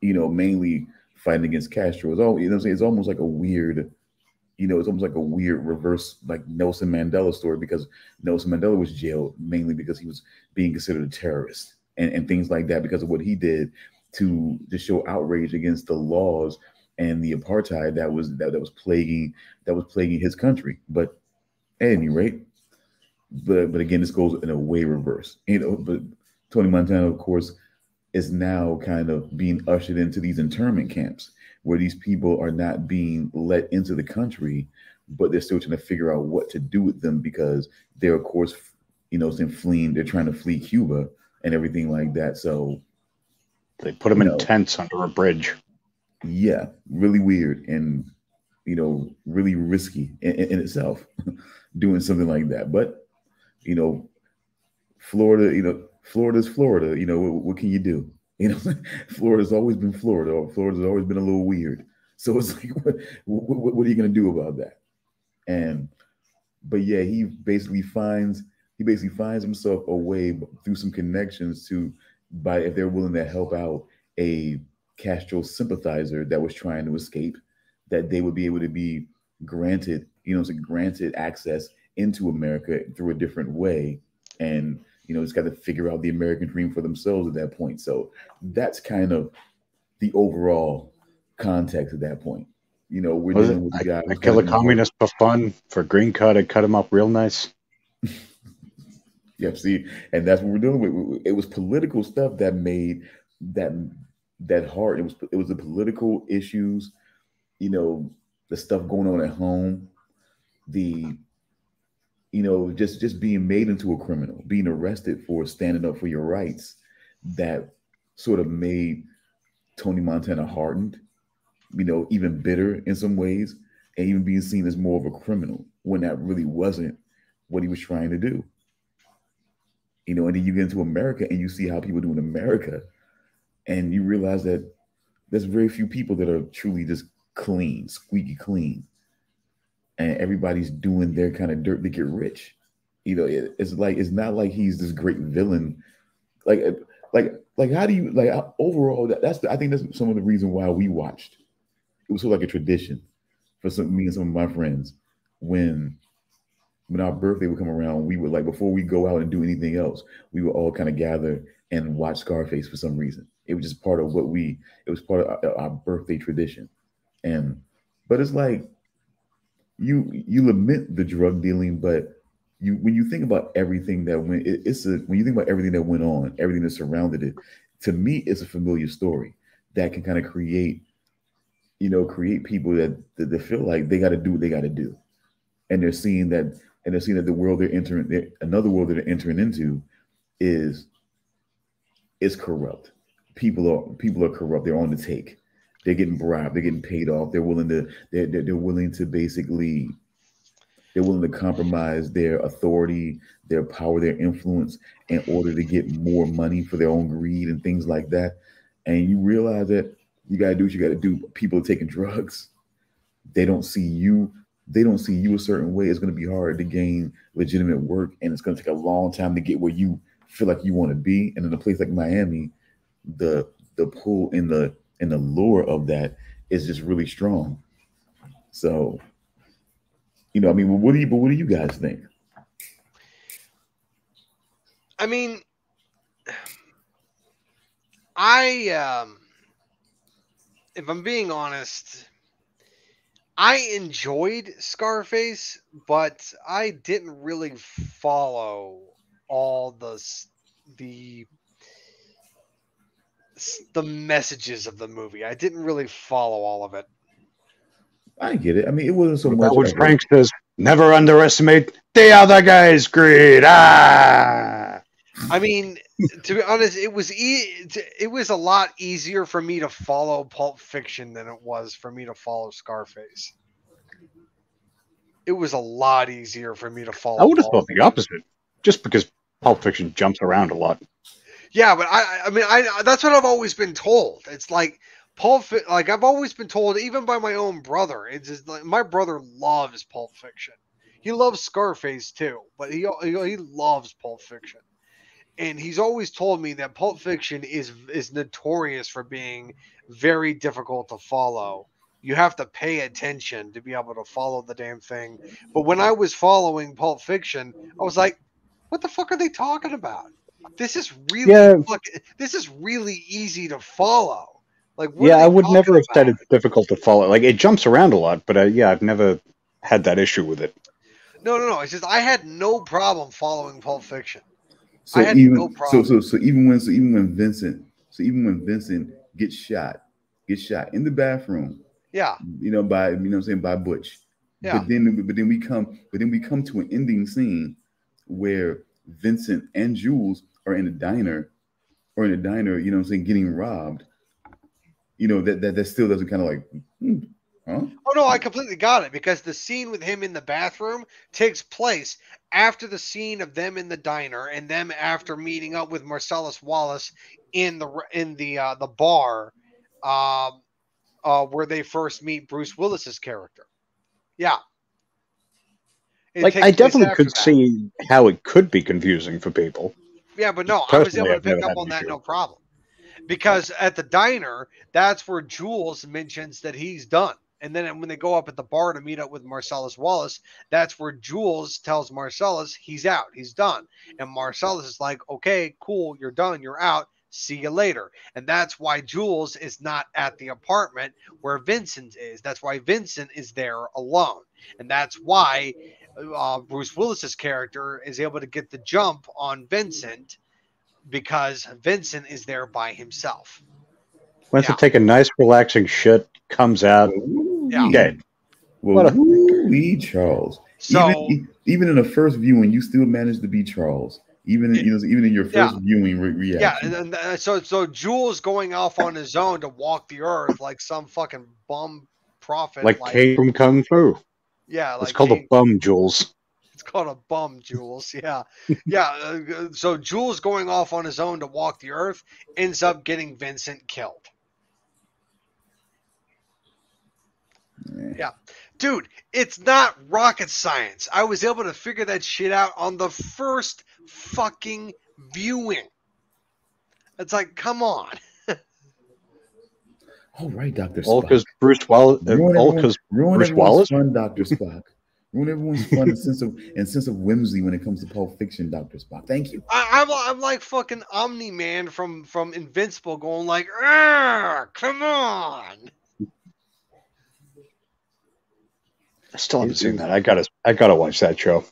you know, mainly fighting against Castro, it's all you know, it's almost like a weird, you know, it's almost like a weird reverse, like Nelson Mandela story because Nelson Mandela was jailed mainly because he was being considered a terrorist and, and things like that because of what he did to to show outrage against the laws and the apartheid that was that, that was plaguing that was plaguing his country. But at any rate, but but again, this goes in a way reverse. You know, but Tony Montana, of course, is now kind of being ushered into these internment camps where these people are not being let into the country, but they're still trying to figure out what to do with them because they're of course, you know, in fleeing, they're trying to flee Cuba and everything like that. So They put them in tents under a bridge. yeah, really weird and you know, really risky in, in in itself doing something like that. But you know, Florida, you know, Florida's Florida. You know, what, what can you do? You know, Florida's always been Florida. Florida's always been a little weird. So it's like, what, what, what are you going to do about that? And, but yeah, he basically finds he basically finds himself a way through some connections to by if they're willing to help out a Castro sympathizer that was trying to escape, that they would be able to be granted, you know, granted access into America through a different way. And, you know, it's got to figure out the American dream for themselves at that point. So that's kind of the overall context at that point. You know, we're Was dealing with I, a guy I kill a communist for fun. For green card, I cut him up real nice. Yep. See, and that's what we're dealing with. It was political stuff that made that that hard. It was it was the political issues, you know, the stuff going on at home, the you know, just just being made into a criminal, being arrested for standing up for your rights, that sort of made Tony Montana hardened, you know, even bitter in some ways, and even being seen as more of a criminal when that really wasn't what he was trying to do. You know, and then you get into America and you see how people do in America, and you realize that there's very few people that are truly just clean, squeaky clean, and everybody's doing their kind of dirt to get rich. You know, it- it's like it's not like he's this great villain, like uh, like like how do you like uh, overall? That, that's the, I think that's some of the reason why we watched. It was sort of like a tradition for some me and some of my friends when when our birthday would come around, we would like before we go out and do anything else, we would all kind of gather and watch Scarface for some reason. It was just part of what we. It was part of our, our birthday tradition, and but it's like you you lament the drug dealing, but you when you think about everything that went, it, it's a when you think about everything that went on, everything that surrounded it. To me, it's a familiar story that can kind of create, you know, create people that that, that feel like they got to do what they got to do, and they're seeing that and they're seeing that the world they're entering, they're, another world that they're entering into, is is corrupt. People are people are corrupt. They're on the take. They're getting bribed. They're getting paid off. They're willing to. They're they're, willing to basically. They're willing to compromise their authority, their power, their influence in order to get more money for their own greed and things like that. And you realize that you got to do what you got to do. People are taking drugs. They don't see you they don't see you a certain way, it's going to be hard to gain legitimate work, and it's going to take a long time to get where you feel like you want to be. And in a place like Miami, the the pull in the and the lure of that is just really strong. So, you know, I mean, what do you but what do you guys think? I mean, I um if I'm being honest, I enjoyed Scarface, but I didn't really follow all the the the messages of the movie. I didn't really follow all of it. I get it. I mean, it wasn't so much. That was Frank says, never underestimate the other guy's greed. Ah. I mean, to be honest, it was e- it was a lot easier for me to follow Pulp Fiction than it was for me to follow Scarface. It was a lot easier for me to follow. I would have thought the opposite, just because Pulp Fiction jumps around a lot. Yeah, but I, I mean, I that's what I've always been told. It's like Pulp, like I've always been told, even by my own brother. It's just like my brother loves Pulp Fiction. He loves Scarface too, but he he, loves Pulp Fiction and he's always told me that Pulp Fiction is is notorious for being very difficult to follow. You have to pay attention to be able to follow the damn thing. But when I was following Pulp Fiction, I was like, "What the fuck are they talking about? This is really Yeah. fuck- this is really easy to follow." Like, what yeah, I would never talking have said it's difficult to follow. Like it jumps around a lot, but uh, yeah, I've never had that issue with it. No, no, no. It's just I had no problem following Pulp Fiction. So I had even no so so so even when so even when Vincent so even when Vincent gets shot gets shot in the bathroom, Yeah, you know by you know what I'm saying by Butch. Yeah. But then but then we come but then we come to an ending scene where Vincent and Jules are in a diner or in a diner, you know what I'm saying, getting robbed. You know that that, that still doesn't kind of like hmm, huh? Oh no, I completely got it because the scene with him in the bathroom takes place after the scene of them in the diner and them after meeting up with Marcellus Wallace in the in the uh, the bar, um, uh, where they first meet Bruce Willis's character. Yeah, It like I definitely could that. see how it could be confusing for people. Yeah, but no, I was able to I've pick up on that no problem. Because at the diner, that's where Jules mentions that he's done. And then when they go up at the bar to meet up with Marcellus Wallace, that's where Jules tells Marcellus he's out, he's done. And Marcellus is like, okay, cool, you're done, you're out. See you later. And that's why Jules is not at the apartment where Vincent is. That's why Vincent is there alone. And that's why uh, Bruce Willis's character is able to get the jump on Vincent because Vincent is there by himself. Wants Yeah. to take a nice, relaxing shit, comes out Yeah. dead. Well, What a- woo-wee, Charles. So even, even in the first viewing, you still managed to be Charles. Even in, you know, even in your first Yeah. viewing re- yeah, reaction. and, and so so Jules going off on his own to walk the earth like some fucking bum prophet. Like Caine from Kung Fu. yeah, like it's called Kane- a bum, Jules. It's called a bum, Jules. Yeah, yeah. Uh, so Jules going off on his own to walk the earth ends up getting Vincent killed. Yeah. Dude, it's not rocket science. I was able to figure that shit out on the first fucking viewing. It's like, come on. All right, Doctor All Spock. because Bruce Wallace. Ruin all everyone- because ruin Bruce everyone's Wallace? fun, Doctor Spock. Ruin everyone's fun and sense of and sense of whimsy when it comes to Pulp Fiction, Doctor Spock. Thank you. I, I'm, I'm like fucking Omni Man from from Invincible, going like, "Arr, come on. I still haven't It seen that. I gotta, I gotta watch that show.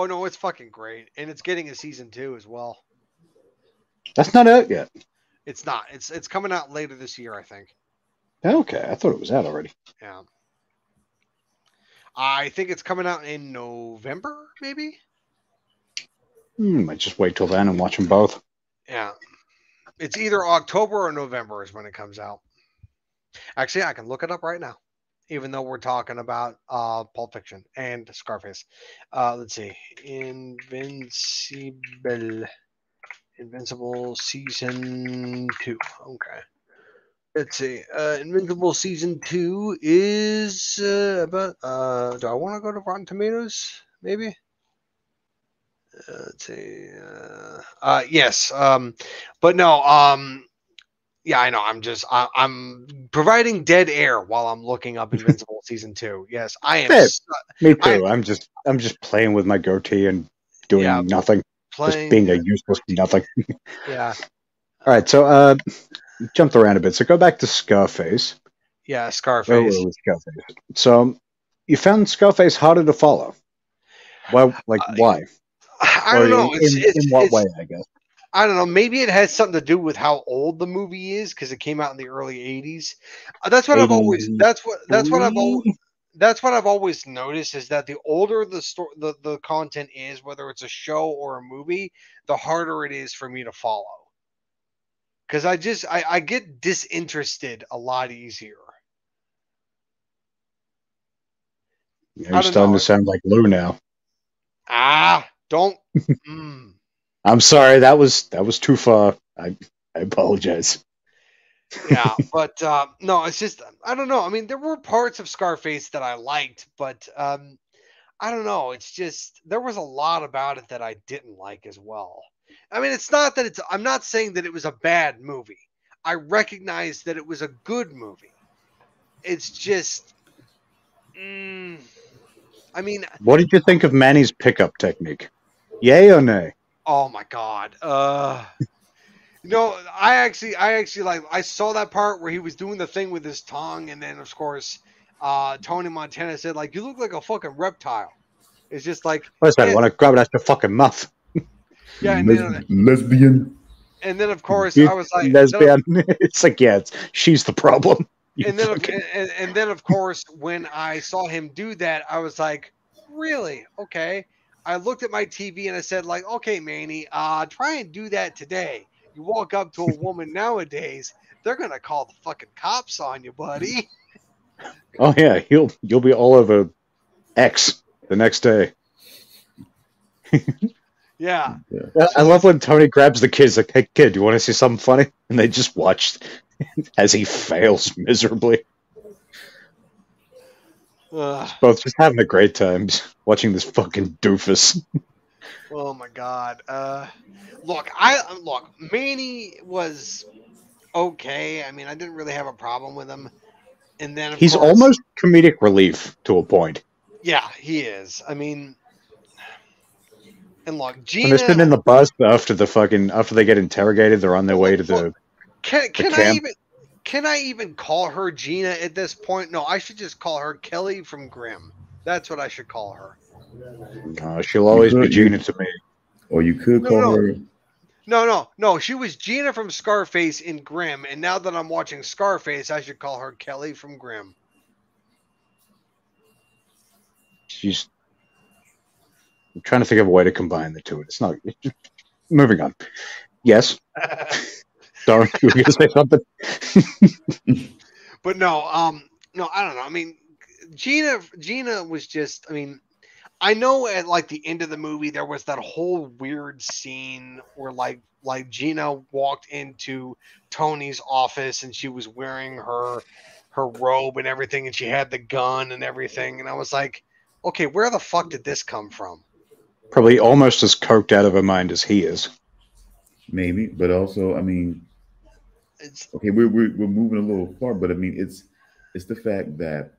Oh no, it's fucking great, and it's getting a season two as well. That's not out yet. It's not. It's it's coming out later this year, I think. Okay, I thought it was out already. Yeah. I think it's coming out in November, maybe. Hmm, might just wait till then and watch them both. Yeah. It's either October or November is when it comes out. Actually, I can look it up right now, even though we're talking about uh, Pulp Fiction and Scarface. Uh, let's see. Invincible. Invincible Season 2. Okay. Let's see. Uh, Invincible Season 2 is uh, about. Uh, do I want to go to Rotten Tomatoes? Maybe? Uh, let's see. Uh, uh, yes. Um, but no. Um, yeah, I know. I'm just I, I'm providing dead air while I'm looking up Invincible season two. Yes, I am su- Me too. I'm just I'm just playing with my goatee and doing Yeah, nothing, playing. just being a useless nothing. yeah, All right, so uh, jumped around a bit. So go back to Scarface. yeah, Scarface. with Scarface? So you found Scarface harder to follow. Why? Like Uh, why? I don't know. In, It's, in, it's, in what way? I guess. I don't know. Maybe it has something to do with how old the movie is because it came out in the early '80s. Uh, that's what I've always. That's what. That's what I've always. That's what I've always noticed is that the older the story, the, the content is, whether it's a show or a movie, the harder it is for me to follow. Because I just I, I get disinterested a lot easier. Yeah, You're starting know. to sound like Lou now. Ah, don't. mm. I'm sorry. That was that was too far. I I apologize. yeah, but uh, no, it's just I don't know. I mean, there were parts of Scarface that I liked, but um, I don't know. It's just there was a lot about it that I didn't like as well. I mean, it's not that it's. I'm not saying that it was a bad movie. I recognize that it was a good movie. It's just, mm, I mean, What did you think of Manny's pickup technique? Yay or nay? Oh my god. Uh you know, I actually I actually like I saw that part where he was doing the thing with his tongue and then of course uh Tony Montana said like you look like a fucking reptile. It's just like What's that? Yeah. Want to grab it out your fucking mouth? yeah, and Les- then, lesbian. and then of course You I was like then lesbian. it's like yeah, it's, she's the problem. You and then fucking- and, and then of course when I saw him do that, I was like, really? Okay. I looked at my TV and I said, like, okay, Manny, uh, try and do that today. You walk up to a woman nowadays, they're gonna call the fucking cops on you, buddy. oh yeah, you'll you'll be all over X the next day. Yeah. I- I love when Tony grabs the kids like, "Hey kid, do you want to see something funny?" And they just watch as he fails miserably. Ugh. Both just having a great time watching this fucking doofus. oh my god. Uh, look, I look. Manny was okay. I mean, I didn't really have a problem with him. And then He's course- almost comedic relief to a point. yeah, he is. I mean, and look, When Gina. they're sitting in the bus after the fucking after they get interrogated, they're on their way to the. Can can I camp. even can I even call her Gina at this point? No, I should just call her Kelly from Grimm. That's what I should call her. Uh, she'll always be Gina to me. Or you could No, call no. her. No, no, no. She was Gina from Scarface in Grimm, and now that I'm watching Scarface, I should call her Kelly from Grimm. She's. I'm trying to think of a way to combine the two. It's not. Moving on. Yes. Sorry, you were going to say something. but no, um, no, I don't know. I mean, Gina, Gina was just. I mean, I know at like the end of the movie there was that whole weird scene where like like Gina walked into Tony's office and she was wearing her her robe and everything, and she had the gun and everything, and I was like, okay, where the fuck did this come from? Probably almost as coked out of her mind as he is. Maybe, but also, I mean, It's okay, we're, we're we're moving a little far, but I mean, it's it's the fact that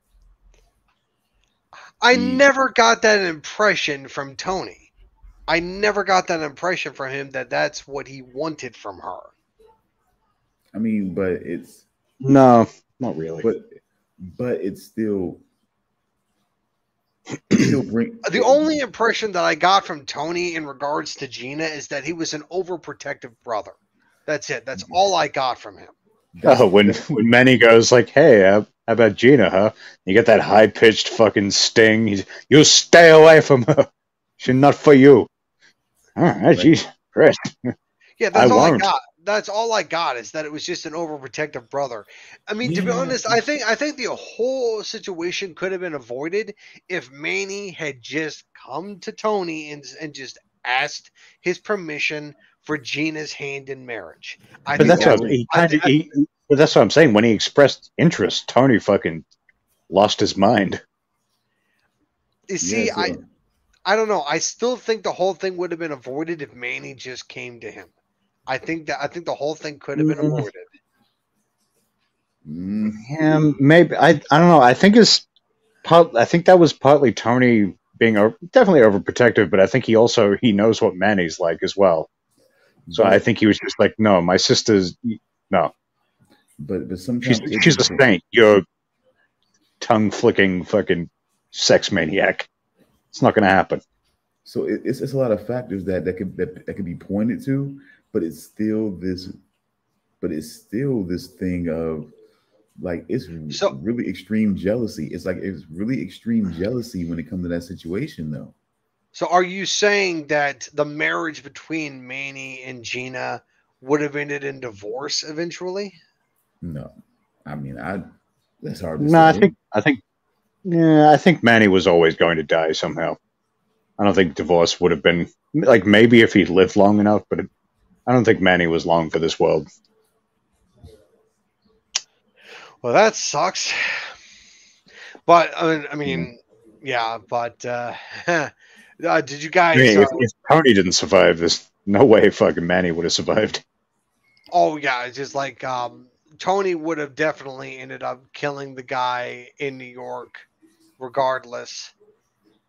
I Mm. never got that impression from Tony. I never got that impression from him that that's what he wanted from her. I mean, but it's No, not really. but but it's still still bring The only impression that I got from Tony in regards to Gina is that he was an overprotective brother. That's it. That's all I got from him. Oh, when when Manny goes like, "Hey, uh, how about Gina? Huh?" You get that high pitched fucking sting. He's, you stay away from her. She's not for you. All right, jeez, Chris. Yeah, that's I all won't. I got. That's all I got is that it was just an overprotective brother. I mean, to be honest, I think I think the whole situation could have been avoided if Manny had just come to Tony and and just asked his permission for Gina's hand in marriage. I But think that's that- what he I kind thi- of. He, but that's what I'm saying. When he expressed interest, Tony fucking lost his mind. you see, Yeah, so- I I don't know. I still think the whole thing would have been avoided if Manny just came to him. I think that I think the whole thing could have been Mm. avoided. Mm, Yeah, maybe I. I don't know. I think it's part. I think that was partly Tony being o- definitely overprotective, but I think he also he knows what Manny's like as well. So I think he was just like, no, my sister's no, but but sometimes she's she's a saint. You're tongue flicking fucking sex maniac. It's not going to happen. So it, it's it's a lot of factors that that could that, that could be pointed to, but it's still this, but it's still this thing of like it's So- really extreme jealousy. It's like it's really extreme jealousy when it comes to that situation, though. So are you saying that the marriage between Manny and Gina would have ended in divorce eventually? No, I mean I. That's hard to No, I think I think yeah, I think Manny was always going to die somehow. I don't think divorce would have been like maybe if he lived long enough, but it, I don't think Manny was long for this world. Well, that sucks. But I mean, I mean yeah, but uh, uh, did you I guys? mean, uh, if, if Tony didn't survive, there's no way fucking Manny would have survived. Oh yeah, it's just like um, Tony would have definitely ended up killing the guy in New York, regardless,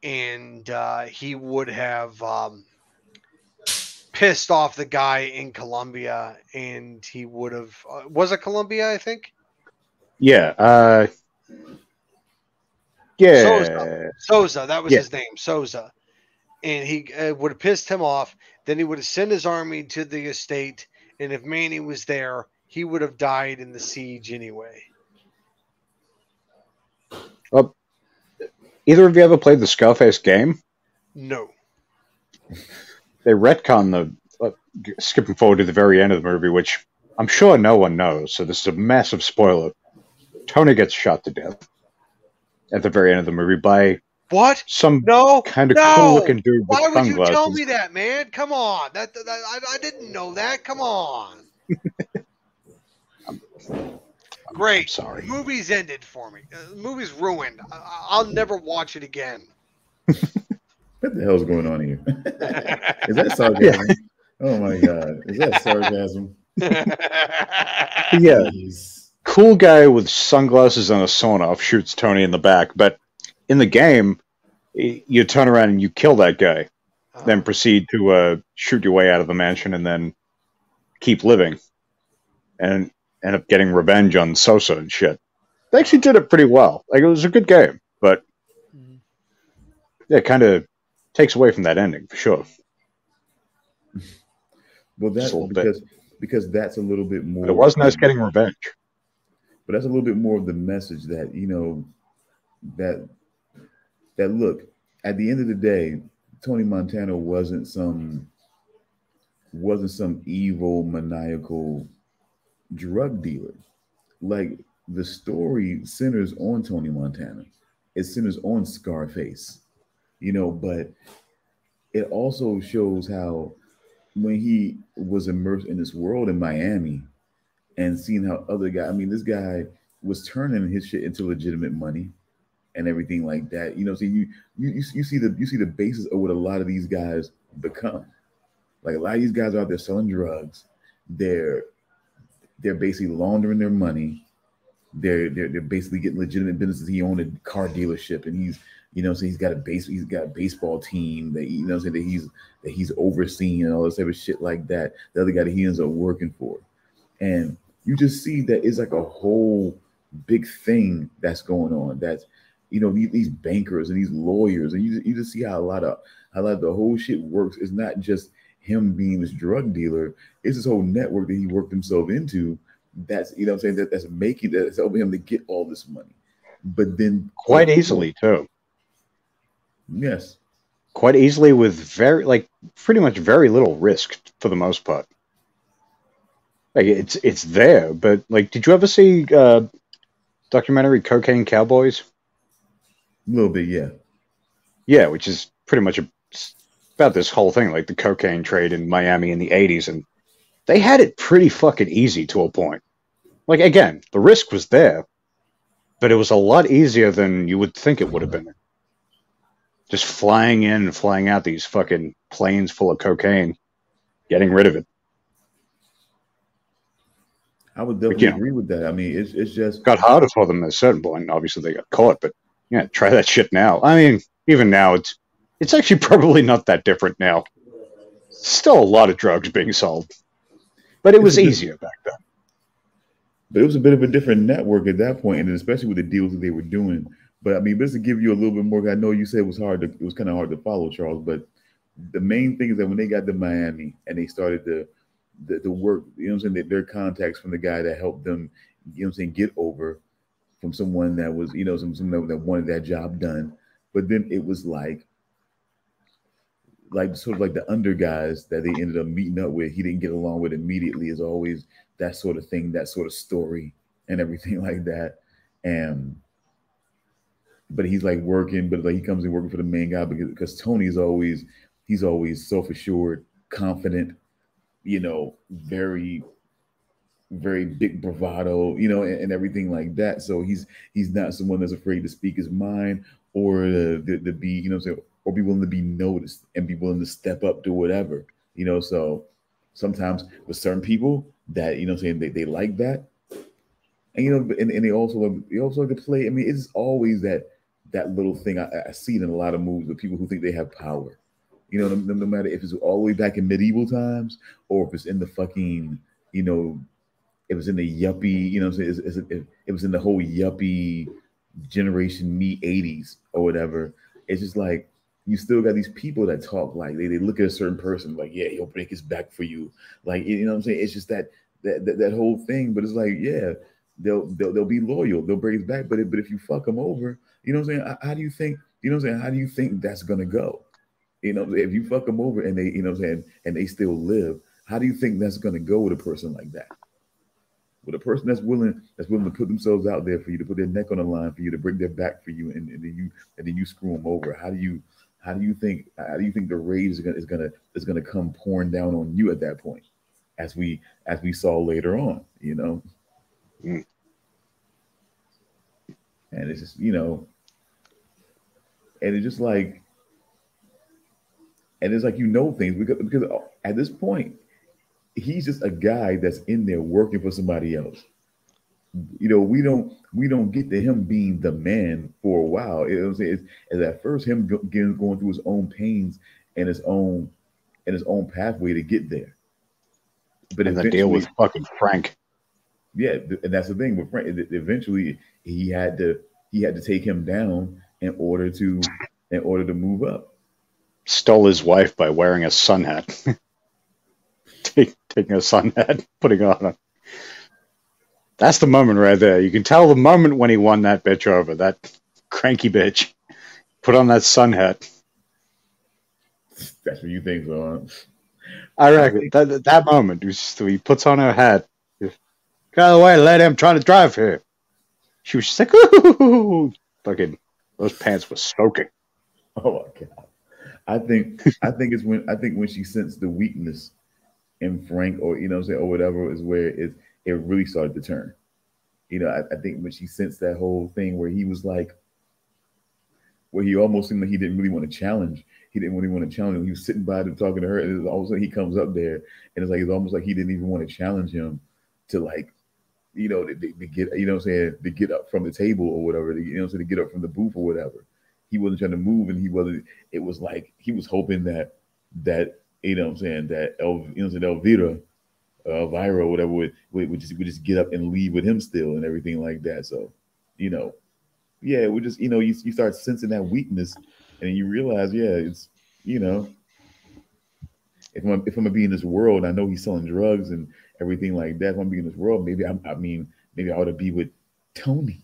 and uh, he would have um, pissed off the guy in Colombia, and he would have uh, was it Colombia? I think Yeah. Uh, yeah. Sosa. Souza, that was Yeah. his name, Souza, and he uh, would have pissed him off. Then he would have sent his army to the estate, and if Manny was there, he would have died in the siege anyway. Either of you ever played the Scarface game? No. They retcon the uh, skipping forward to the very end of the movie, which I'm sure no one knows. So this is a massive spoiler. Tony gets shot to death at the very end of the movie by What? some No. kind of no. cool looking dude with Why would you sunglasses. tell me that, man? Come on. That, that I, I didn't know that. Come on. Great. sorry. Movie's ended for me. Uh, movie's ruined. I, I'll never watch it again. What the hell's going on here? Is that sarcasm? Oh my god, is that sarcasm? Yeah, Jeez. cool guy with sunglasses and a sawn off shoots Tony in the back, but in the game, you turn around and you kill that guy, then proceed to uh, shoot your way out of the mansion and then keep living, and end up getting revenge on Sosa and shit. They actually did it pretty well. Like it was a good game, but Mhm. yeah, it kind of takes away from that ending for sure. Well, that's a bit. because because that's a little bit more. But it was nice getting revenge. but that's a little bit more of the message that you know that that look at the end of the day tony montana wasn't some wasn't some evil maniacal drug dealer. Like the story centers on tony montana. It centers on scarface you know but it also shows how when he was immersed in this world in miami and seeing how other guy i mean this guy was turning his shit into legitimate money and everything like that. You know so you you you see the you see the basis of what a lot of these guys become. Like a lot of these guys are out there selling drugs. They're they're basically laundering their money. They're they're, they're basically getting legitimate businesses. He owned a car dealership and he's you know so he's got a base he's got a baseball team that you know so that he's that he's overseeing and all this type of shit like that. The other guy that he ends up working for. And you just see that it's like a whole big thing that's going on. That's you know these, these bankers and these lawyers, and you you just see how a lot of how a lot of the whole shit works. It's not just him being this drug dealer; it's this whole network that he worked himself into. That's you know what I'm saying that that's making that's helping him to get all this money. But then Quite easily too. yes, quite easily with very like pretty much very little risk for the most part. Like it's it's there, but like, did you ever see uh, documentary Cocaine Cowboys? A little bit, yeah. Yeah, which is pretty much a, about this whole thing, like the cocaine trade in Miami in the '80s, and they had it pretty fucking easy to a point. Like again, the risk was there, but it was a lot easier than you would think it would have been. just flying in and flying out these fucking planes full of cocaine, getting rid of it. I would definitely Again. agree with that. I mean, it's it's just got harder for them at a certain point. Obviously, they got caught, but yeah, try that shit now. I mean, even now, it's it's actually probably not that different now. Still a lot of drugs being sold, but it was It's a bit- easier back then. But it was a bit of a different network at that point, and especially with the deals that they were doing. But I mean, just to give you a little bit more, I know you said it was hard to, it was kind of hard to follow, Charles. But the main thing is that when they got to Miami and they started to the, the work, you know what I'm saying, their contacts from the guy that helped them, you know what I'm saying, get over from someone that was, you know, some someone that wanted that job done. But then it was like, like sort of like the under guys that they ended up meeting up with. He didn't get along with immediately. Is always that sort of thing, that sort of story, and everything like that. And but he's like working, but like he comes in working for the main guy because, because Tony's always he's always self assured, confident, you know, very very big bravado, you know, and, and everything like that. So he's he's not someone that's afraid to speak his mind or to, to, to be, you know, saying, or be willing to be noticed and be willing to step up to whatever, you know. So sometimes with certain people that you know, saying they, they like that, and you know, and, and they also they also like to play. I mean, it's always that that little thing I, I see it in a lot of movies with people who think they have power. You know, no, no matter if it's all the way back in medieval times or if it's in the fucking, you know, it was in the yuppie, you know, it, it was in the whole yuppie generation me 80s or whatever. It's just like you still got these people that talk like they, they look at a certain person like, yeah, he'll break his back for you. Like, you know what I'm saying? It's just that that that, that whole thing. But it's like, yeah, they'll they'll, they'll be loyal, they'll break his back. But if, but if you fuck them over, you know what I'm saying? How, how do you think, you know what I'm saying? How do you think that's gonna go? You know, if you fuck them over and they, you know what I'm saying, and they still live, how do you think that's gonna go with a person like that? With a person that's willing, that's willing to put themselves out there for you, to put their neck on the line for you, to break their back for you, and, and then you and then you screw them over. How do you how do you think how do you think the rage is gonna is gonna is gonna come pouring down on you at that point? As we as we saw later on, you know. Mm. And it's just, you know, and it's just like and it's like you know things because because at this point he's just a guy that's in there working for somebody else you know we don't we don't get to him being the man for a while you know what i'm saying it's, it's at first him go, getting, going through his own pains and his own and his own pathway to get there but And the deal was fucking Frank. yeah, and that's the thing with Frank. Eventually, he had to he had to take him down in order to in order to move up. Stole his wife by wearing a sun hat. Take, taking a sun hat, putting on a. That's the moment right there. You can tell the moment when he won that bitch over. That cranky bitch. Put on that sun hat. That's what you think, so. I reckon that that moment he puts on her hat. Get out of the way, let him trying to drive here. She was just like, Ooh! fucking those pants were soaking. Oh my god! I think I think it's when I think when she sensed the weakness in Frank, or you know, I'm saying, or whatever, is where it it really started to turn. You know, I, I think when she sensed that whole thing where he was like, where he almost seemed like he didn't really want to challenge. He didn't really want to challenge him. He was sitting by them talking to her, and all of a sudden he comes up there, and it's like it's almost like he didn't even want to challenge him to like, you know, to, to get you know I'm saying, to get up from the table or whatever, to, you know, I'm saying, to get up from the booth or whatever. He wasn't trying to move, and he wasn't. It was like he was hoping that that you know what I'm saying that El, you know what I'm saying, Elvira, uh, Elvira, whatever would, would would just would just get up and leave with him still and everything like that. So, you know, yeah, we just you know you you start sensing that weakness, and you realize, yeah, it's you know, if I'm if I'm gonna be in this world, I know he's selling drugs and everything like that. If I'm gonna be in this world, maybe I'm, I mean, maybe I ought to be with Tony.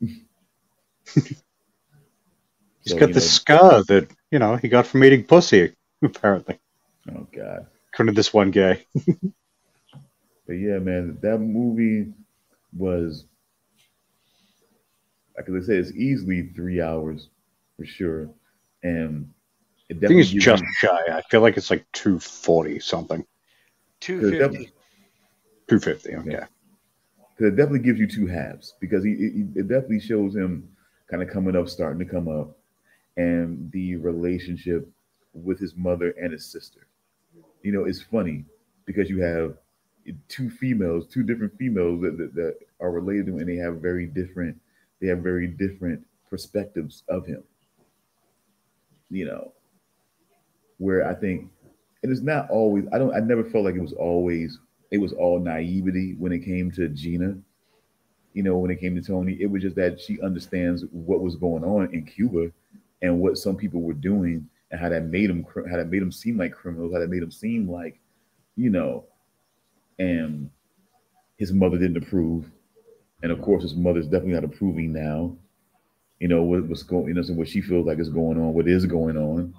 He's So, got the know- scar that you know he got from eating pussy. Apparently, Oh God. according to this one guy. But yeah, man, that movie was like I said, it's easily three hours for sure, and it I think definitely it's just you- shy. I feel like it's like two forty something, Two fifty. two fifty. Okay, Yeah. 'cause it definitely gives you two halves because he, it, it definitely shows him kind of coming up, starting to come up, and the relationship with his mother and his sister. You know, it's funny because you have two females, two different females that, that, that are related to him, and they have very different, they have very different perspectives of him. You know, where I think it is not always. I don't. I never felt like it was always. It was all naivety when it came to Gina. You know, when it came to Tony, it was just that she understands what was going on in Cuba and what some people were doing and how that made them how that made them seem like criminals, how that made them seem like, you know, and his mother didn't approve, and of course his mother's definitely not approving now. You know what, what's going, you know, so what she feels like is going on, what is going on,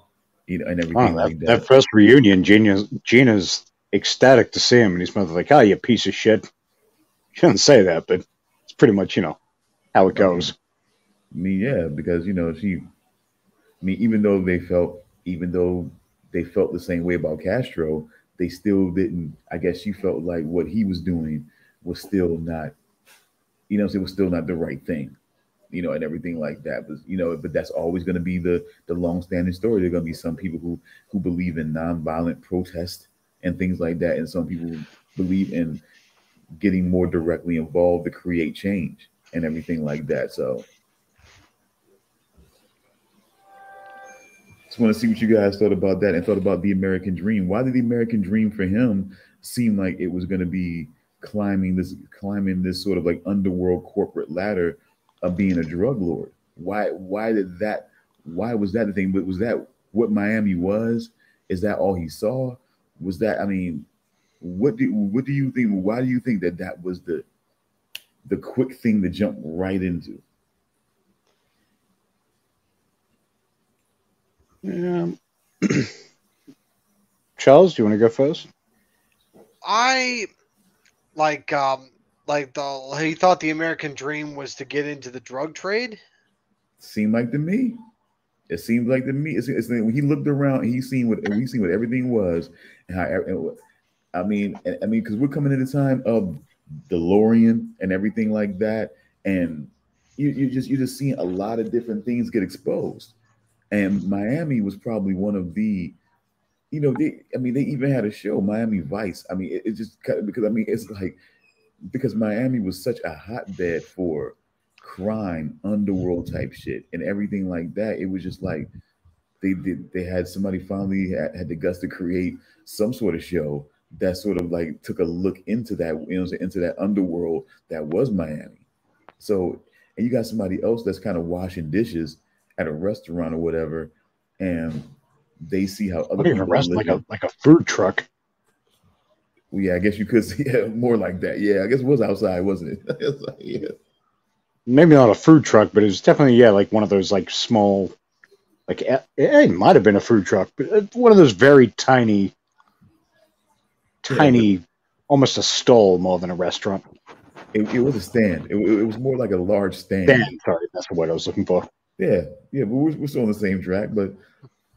you know, and everything oh, that, like that. That first reunion, Gina's Gina's ecstatic to see him, and his mother's like, "Oh, you piece of shit." She doesn't say that, but it's pretty much you know how it goes. I mean, yeah, because you know she I mean, even though they felt, even though they felt the same way about Castro, they still didn't. I guess she felt like what he was doing was still not, you know, it was still not the right thing, you know, and everything like that. But you know, but that's always going to be the the long standing story. There are going to be some people who who believe in nonviolent protest and things like that, and some people believe in getting more directly involved to create change and everything like that. So Just want to see what you guys thought about that and thought about the American dream. Why did the American dream for him seem like it was going to be climbing this climbing this sort of like underworld corporate ladder of being a drug lord? Why why did that why was that the thing? But was that what Miami was? Is that all he saw? Was that I mean, what do what do you think? Why do you think that that was the the quick thing to jump right into? Yeah. Charles, do you want to go first? I like um like the he thought the American dream was to get into the drug trade. Seemed like to me. It seemed like to me. It's, it's when he looked around, he seen what we seen what everything was, and how. And, I mean, I mean, because we're coming at a time of DeLorean and everything like that, and you you just you just seeing a lot of different things get exposed. And Miami was probably one of the, you know, they, I mean, they even had a show, Miami Vice. I mean, it, it just because I mean, it's like because Miami was such a hotbed for crime, underworld type shit, and everything like that. It was just like they did. They had somebody finally had, had the guts to create some sort of show that sort of like took a look into that, you know, into that underworld that was Miami. So, and you got somebody else that's kind of washing dishes at a restaurant or whatever, and they see how other people rest like a like a food truck. Well, yeah, I guess you could see yeah, more like that. Yeah, I guess it was outside, wasn't it? like, yeah. Maybe not a food truck, but it was definitely yeah, like one of those like small, like it, it might have been a food truck, but uh, one of those very tiny, tiny, yeah, almost a stall more than a restaurant. It, it was a stand. It, it, was more like a large stand. Stand, sorry, that's what I was looking for. Yeah, yeah, but we're, we're still on the same track. But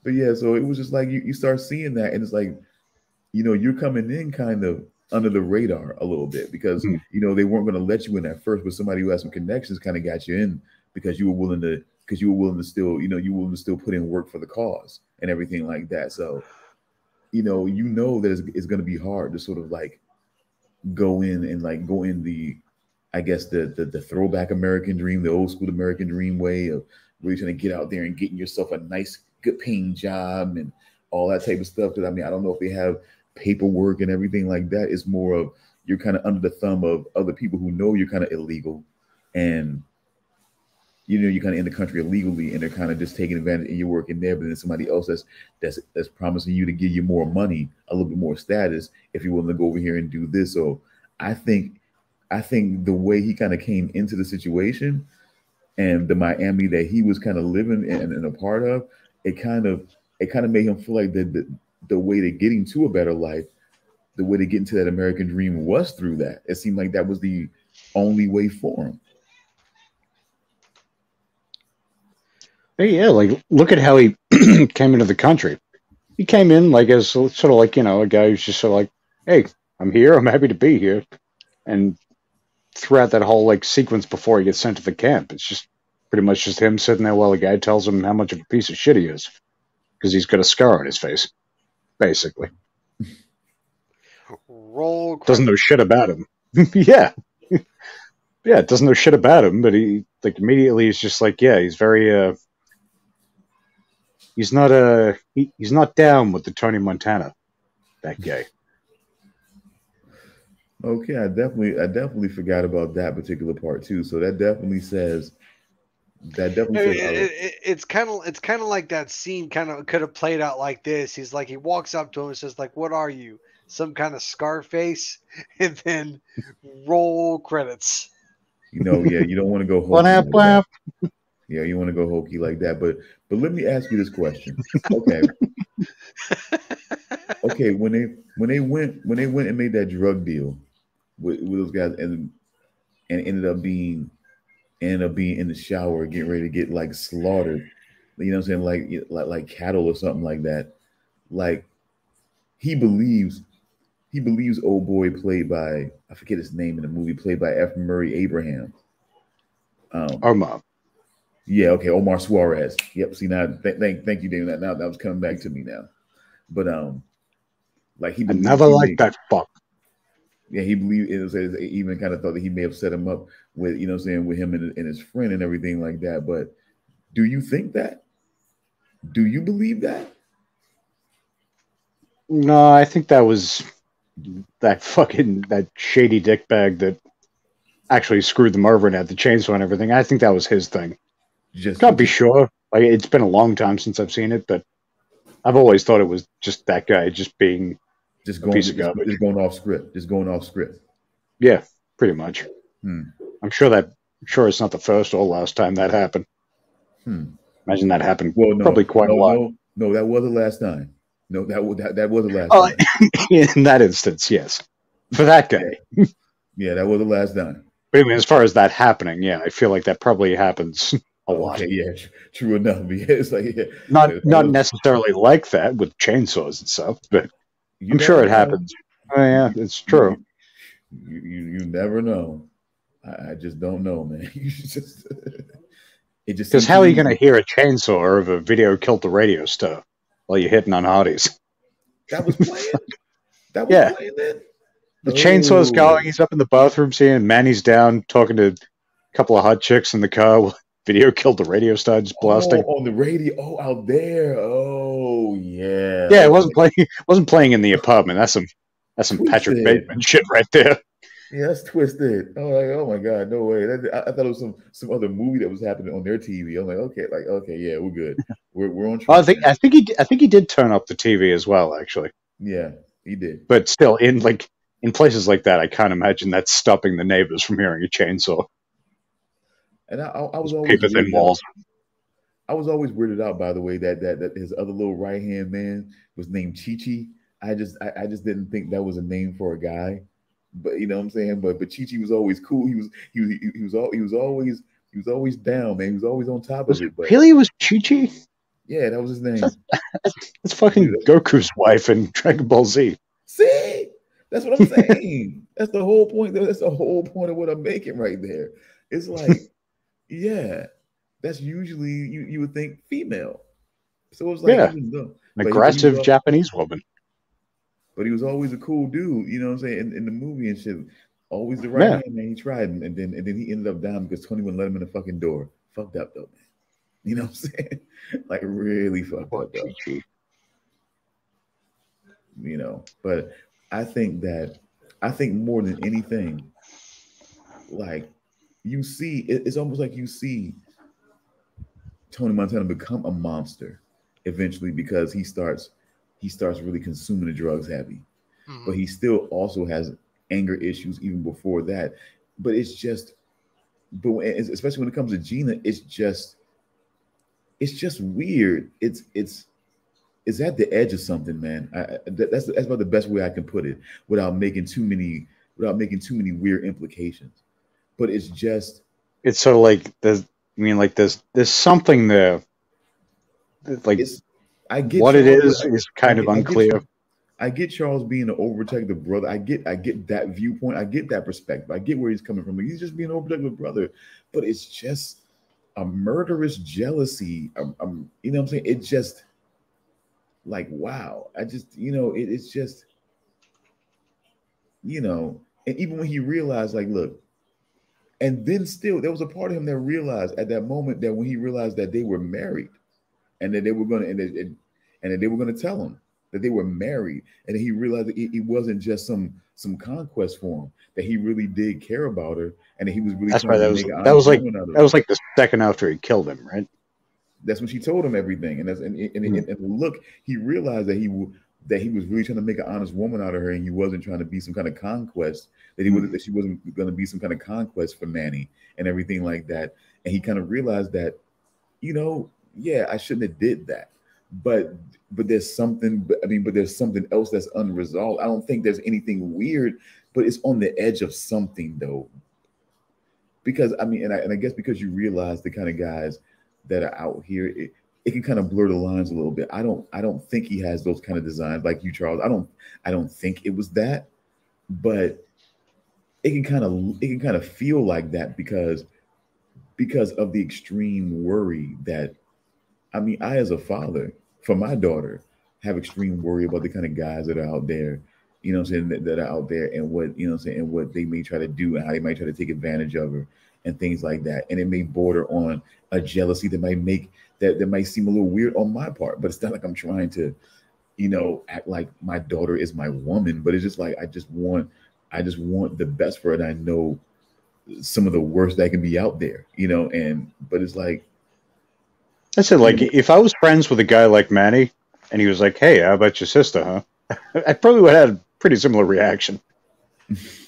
but yeah, so it was just like you, you start seeing that, and it's like, you know, you're coming in kind of under the radar a little bit because mm-hmm. you know they weren't going to let you in at first, but somebody who had some connections kind of got you in because you were willing to because you were willing to still you know you were willing to still put in work for the cause and everything like that. So you know you know that it's, it's going to be hard to sort of like go in and like go in the I guess the, the the throwback American dream, the old school American dream way of really trying to get out there and getting yourself a nice, good paying job and all that type of stuff. Because I mean, I don't know if they have paperwork and everything like that. It's more of you're kind of under the thumb of other people who know you're kind of illegal and you know you're kind of in the country illegally and they're kind of just taking advantage and you're working there but then somebody else that's that's that's promising you to give you more money a little bit more status if you're willing to go over here and do this so i think i think the way he kind of came into the situation and the Miami that he was kind of living in and a part of, it kind of it kind of made him feel like the, the the way to getting to a better life, the way to get into that American dream was through that. It seemed like that was the only way for him. Hey, yeah, like look at how he came into the country. He came in like as sort of like you know a guy who's just sort of like, hey, I'm here, I'm happy to be here, and throughout that whole like sequence before he gets sent to the camp. It's just pretty much just him sitting there while the guy tells him how much of a piece of shit he is because he's got a scar on his face, basically. Roll. Doesn't know shit about him. yeah. yeah, doesn't know shit about him, but he like immediately he's just like, yeah, he's very uh he's not uh he, he's not down with the Tony Montana that guy. Okay, I definitely I definitely forgot about that particular part too. So that definitely says that definitely It- says it- it- it's kind of it's kind of like that scene kind of could have played out like this. He's like he walks up to him and says like, "What are you? Some kind of Scarface?" And then roll credits. you know, yeah, you don't want to go hokey. Blap, like blap. Yeah, you want to go hokey like that. But but let me ask you this question. Okay. okay, when they when they went when they went and made that drug deal with, with those guys and and ended up being ended up being in the shower getting ready to get like slaughtered, you know what I'm saying, like like like cattle or something like that. Like he believes he believes old boy played by I forget his name in the movie played by F. Murray Abraham. Um, Omar. yeah, okay, Omar Suarez. Yep. See now, th- thank thank you, David. That now that was coming back to me now. But um, like he I never liked that fuck. Yeah, he believed it was it even kind of thought that he may have set him up with you know I'm saying with him and, and his friend and everything like that. But do you think that? Do you believe that? No, I think that was that fucking that shady dickbag that actually screwed them over and had the chainsaw and everything. I think that was his thing. Just Can't be sure. Like it's been a long time since I've seen it, but I've always thought it was just that guy just being just going just, just going off script, just going off script. yeah, pretty much. Hmm. I'm sure that I'm sure it's not the first or last time that happened. Hmm. Imagine that happened Well, no, probably quite no, a lot. No, no, that was the last time. No, that was that, that was the last Oh, time. In that instance, yes. For that guy. Yeah, that was the last time. But I mean, as far as that happening, yeah, I feel like that probably happens a lot. Okay, yeah, true enough. Yeah, it's like yeah, Not not necessarily like that with chainsaws and stuff, but you I'm sure it know. happens. Oh yeah, it's true. You you, you never know. I, I just don't know, man. You just it just Because how are you going to hear a chainsaw of a video killed the radio star while you're hitting on hotties? that was playing? That was Yeah. playing then? The chainsaw's Oh. going. He's up in the bathroom seeing Manny's down talking to a couple of hot chicks in the car. Video killed the radio just blasting. Oh, on the radio. Oh, out there. Oh, yeah. Yeah, it wasn't playing. Wasn't playing in the apartment. That's some. That's some Patrick Bateman shit right there. Yeah, that's twisted. Oh, like, oh my god, no way. That, I, I thought it was some some other movie that was happening on their TV. I'm like, okay, like, okay, yeah, we're good. We're we're on track. I think now. I think he I think he did turn up the TV as well, actually. yeah, he did. But still, in like in places like that, I can't imagine that's stopping the neighbors from hearing a chainsaw. And I, I, I was always Paper thin weirded out- walls. I was always weirded out by the way that that that his other little right hand man was named Chi Chi. I just I, I just didn't think that was a name for a guy. But you know what I'm saying? But but Chi Chi was always cool. He was he was he, he was all he was always he was always down, man. He was always on top Was of it it. But really was Chi Chi? yeah, that was his name. That's fucking Goku's wife in Dragon Ball Z. See, that's what I'm saying. that's the whole point. That's the whole point of what I'm making right there. It's like, yeah, that's usually you you would think female. So it was like, Yeah. An aggressive was- Japanese woman. but he was always a cool dude. You know what I'm saying? In, in the movie and shit, always the right Yeah. hand man. He tried, and, and then and then he ended up down because Tony wouldn't let him in the fucking door. Fucked up though, man. You know what I'm saying? like really fucked up though. You know but i think that i think more than anything like you see it's almost like you see tony montana become a monster eventually because he starts he starts really consuming the drugs heavy. Mhm. but he still also has anger issues even before that. But it's just but when, especially when it comes to gina it's just it's just weird. It's it's it's at the edge of something man. I, I- that- that's that's about the best way i can put it without making too many without making too many weird implications but it's just It's sort of like there's. I mean, like there's there's something there. Like i get what it Charles- is is kind I of get- I get unclear. Charles- I get Charles being an overprotective brother. I get I get that viewpoint. I get that perspective. I get where he's coming from. He's just being an overprotective brother. But it's just a murderous jealousy. Um, um, you know what I'm saying? It just like wow. I just you know it, it's just you know, and even when he realized, like, look, and then still there was a part of him that realized at that moment that when he realized that they were married and that they were going to and, and, and that they were going to tell him that they were married and he realized that it, wasn't just some some conquest for him that he really did care about her and that he was really that's right that was that was like that was like the second after he killed him right that's when she told him everything and that's and, and, mm-hmm. and, and look he realized that he that he was really trying to make an honest woman out of her, and he wasn't trying to be some kind of conquest. That he mm-hmm. was that she wasn't going to be some kind of conquest for Manny and everything like that. And he kind of realized that, you know, yeah, I shouldn't have did that. But but there's something. I mean, but there's something else that's unresolved. I don't think there's anything weird, but it's on the edge of something though. Because I mean, and I, and I guess because you realize the kind of guys that are out here. It, it can kind of blur the lines a little bit. I don't I don't think he has those kind of designs like you, Charles. I don't I don't think it was that, but it can kind of it can kind of feel like that because because of the extreme worry that I mean, I as a father for my daughter have extreme worry about the kind of guys that are out there, you know I'm saying, that, that, are out there and what, you know I'm saying, and what they may try to do and how they might try to take advantage of her and things like that. And it may border on a jealousy that might make that that might seem a little weird on my part, but it's not like I'm trying to, you know, act like my daughter is my woman. But it's just like I just want, I just want the best for it. I know some of the worst that can be out there, you know. And but it's like, I said, like if I was friends with a guy like Manny, and he was like, "Hey, how about your sister, huh?" I probably would have had a pretty similar reaction.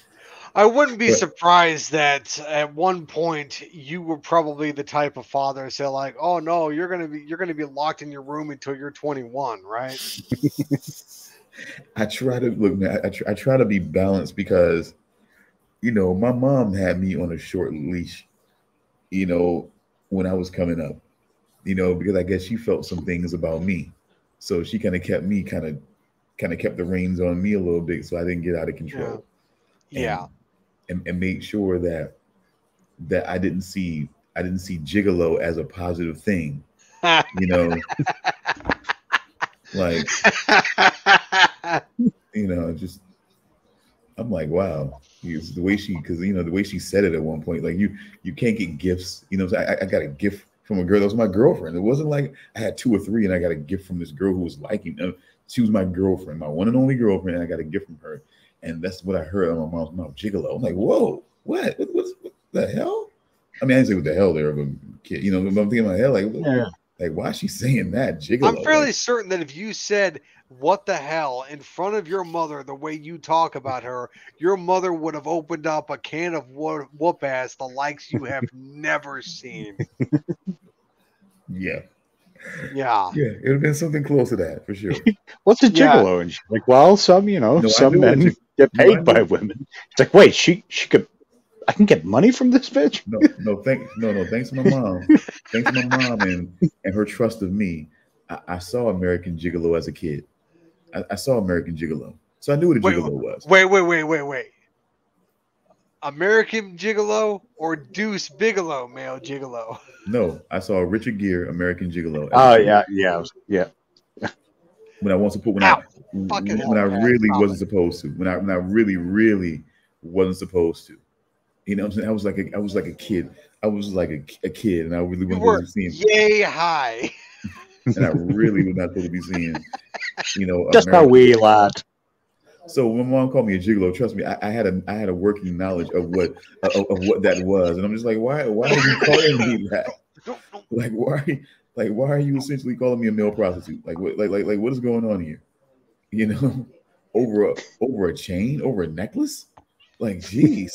I wouldn't be surprised that at one point you were probably the type of father to say like, "Oh no, you're gonna be you're gonna be locked in your room until you're 21, right?" I try to look, man. I, try, I try to be balanced because, you know, my mom had me on a short leash, you know, when I was coming up, you know, because I guess she felt some things about me, so she kind of kept me kind of, kind of kept the reins on me a little bit, so I didn't get out of control. Yeah. yeah and, and made sure that that I didn't see I didn't see gigolo as a positive thing. You know, like you know, just I'm like, wow, it's the way she because you know the way she said it at one point, like you you can't get gifts. You know, I, I got a gift from a girl that was my girlfriend. It wasn't like I had two or three and I got a gift from this girl who was liking. Uh, she was my girlfriend, my one and only girlfriend, and I got a gift from her and that's what I heard on my mom's mouth, gigolo. I'm like, whoa, what? What, what, what the hell? I mean, I didn't say what the hell there, but kid, you know, I'm thinking in my head, like, yeah. like, why is she saying that? Gigolo. I'm fairly like, certain that if you said what the hell in front of your mother, the way you talk about her, your mother would have opened up a can of whoop ass the likes you have never seen. Yeah. Yeah. Yeah, it would have been something close to that for sure. What's a gigolo? Yeah. And she's like, well, some, you know, no, some men get paid by women. It's like, wait, she she could I can get money from this bitch? No, no, thank no, no, thanks to my mom. thanks to my mom and and her trust of me. I, I saw American Gigolo as a kid. I, I, saw American Gigolo. So I knew what a wait, gigolo was. Wait, wait, wait, wait, wait. American Gigolo or Deuce Bigalow male Gigolo? No, I saw Richard Gere American Gigolo. Oh yeah, yeah, yeah. When I wasn't supposed when Ow. I when hell, I really man. wasn't supposed to. When I when I really really wasn't supposed to. You know, I'm saying I was like a, I was like a kid. I was like a, a kid, and I really wasn't seeing. Yay high. and I really was not supposed to be seeing. You know, just American, a wee lad. So when mom called me a gigolo, trust me, I, I, had a I had a working knowledge of what of, of, what that was, and I'm just like, why why are you calling me that? Like why like why are you essentially calling me a male prostitute? Like what like like like what is going on here? You know, over a over a chain, over a necklace? Like jeez.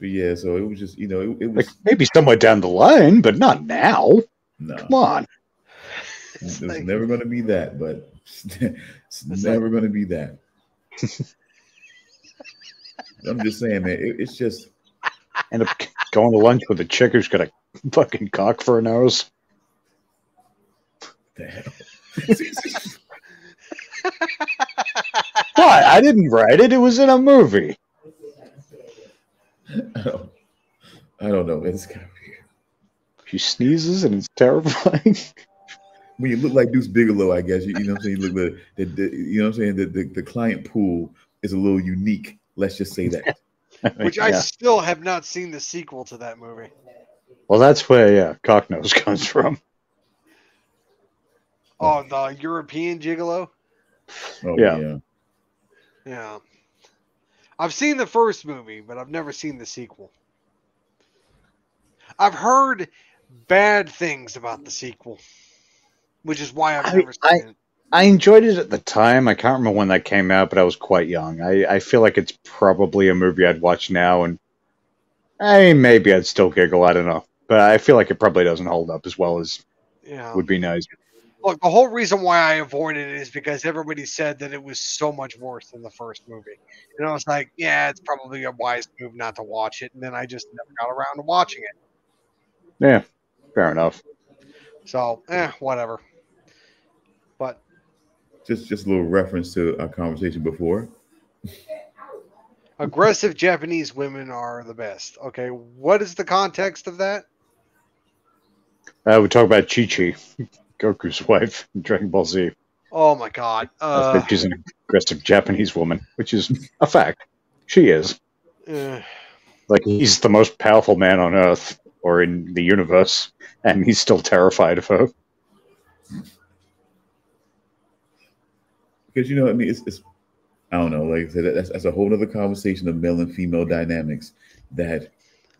But yeah, so it was just you know it, it was like maybe somewhere down the line, but not now. No, come on. It's, it's like, never going to be that, but it's, never going to be that. I'm just saying, man. It, it's just end up going to lunch with a chick who's got a fucking cock for a nose. The hell. what? I didn't write it. It was in a movie. Oh, I don't know. It's kind of weird. She sneezes and it's terrifying. When you look like Deuce Bigalow, I guess you, you know what I'm saying. You look the, the, the you know what I'm saying. The, the the client pool is a little unique. Let's just say that. Which I Yeah. still have not seen the sequel to that movie. Well, that's where yeah, cocknose comes from. Oh, the European Gigolo. Oh Yeah. yeah. Yeah, I've seen the first movie, but I've never seen the sequel. I've heard bad things about the sequel, which is why I've never I- seen it. I enjoyed it at the time. I can't remember when that came out, but I was quite young. I, I feel like it's probably a movie I'd watch now, and I maybe I'd still giggle. I don't know, but I feel like it probably doesn't hold up as well as Yeah. would be nice. Look, the whole reason why I avoided it is because everybody said that it was so much worse than the first movie. And I was like, yeah, it's probably a wise move not to watch it. And then I just never got around to watching it. Yeah, fair enough. So, eh, whatever. But Just just a little reference to our conversation before. aggressive Japanese women are the best. Okay, what is the context of that? Uh, we talk about Chi Chi, Goku's wife, in Dragon Ball Z. Oh my god. Uh, She's an aggressive Japanese woman, which is a fact. She is. eh. Like he's the most powerful man on Earth or in the universe, and he's still terrified of her. Because you know, I mean, it's, it's I don't know, like I said, that's, that's a whole other conversation of male and female dynamics that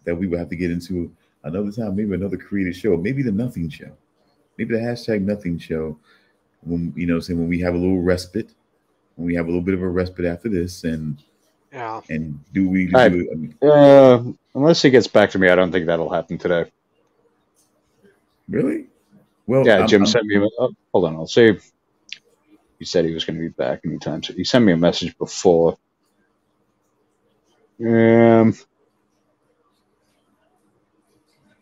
that we would have to get into another time, maybe another creative show, maybe the Nothing Show, maybe the hashtag Nothing Show. When you know, saying when we have a little respite, when we have a little bit of a respite after this, and yeah. and do we do? I- I mean, Uh, unless he gets back to me, I don't think that'll happen today. really? Well, Yeah, I'm- Jim I'm- sent me. A, oh, hold on, I'll see. He said he was going to be back anytime, so he sent me a message before. Um,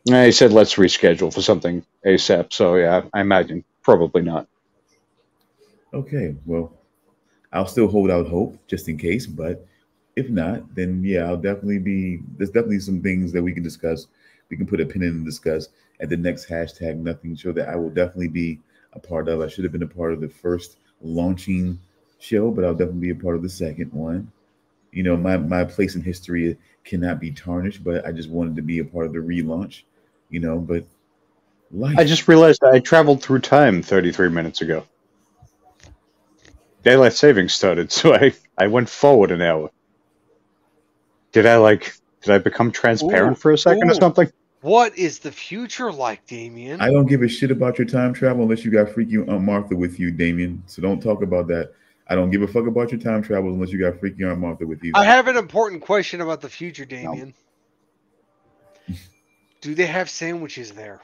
he said let's reschedule for something ASAP. So yeah, I imagine probably not. Okay, well, I'll still hold out hope just in case, but if not, then yeah, I'll definitely be. There's definitely some things that we can discuss. We can put a pin in and discuss at the next hashtag Nothing Show that I will definitely be a part of. I should have been a part of the first launching show, but I'll definitely be a part of the second one. You know, my my place in history cannot be tarnished, but I just wanted to be a part of the relaunch. You know, but life. I just realized I traveled through time 33 minutes ago. Daylight savings started, so I, I went forward an hour. Did I like? Did I become transparent Ooh, for a second or something? What is the future like, Damian? I don't give a shit about your time travel unless you got freaky Aunt Martha with you, Damian. So don't talk about that. I don't give a fuck about your time travels unless you got freaky Aunt Martha with you. I have an important question about the future, Damian. Do they have sandwiches there?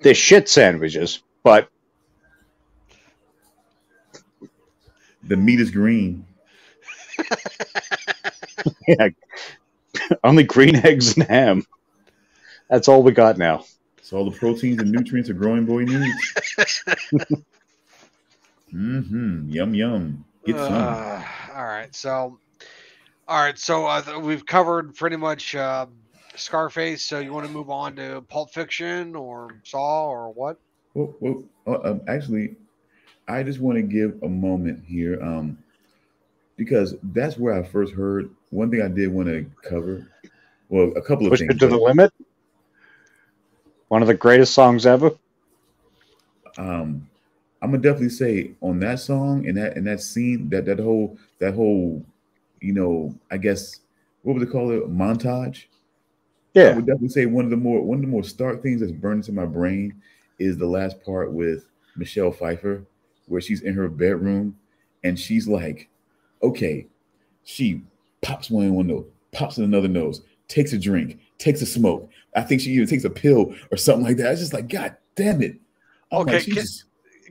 They're shit sandwiches, but the meat is green. yeah, only green eggs and ham. That's all we got now. So all the proteins and nutrients a growing boy needs. mm-hmm. Yum yum. Get some. Uh, all right, so, all right, so uh, we've covered pretty much uh, Scarface. So you want to move on to Pulp Fiction or Saw or what? Well, well uh, um, actually, I just want to give a moment here, um, because that's where I first heard. One thing I did want to cover, well, a couple of Push things. it to the limit. One of the greatest songs ever. um, I'm gonna definitely say on that song and that and that scene, that that whole that whole, you know, I guess what would they call it, montage? Yeah, I would definitely say one of the more one of the more stark things that's burned into my brain is the last part with Michelle Pfeiffer, where she's in her bedroom and she's like, okay, she pops one in one nose, pops in another nose, takes a drink, takes a smoke. I think she even takes a pill or something like that. It's just like, God damn it. I'm Okay, like, can- just-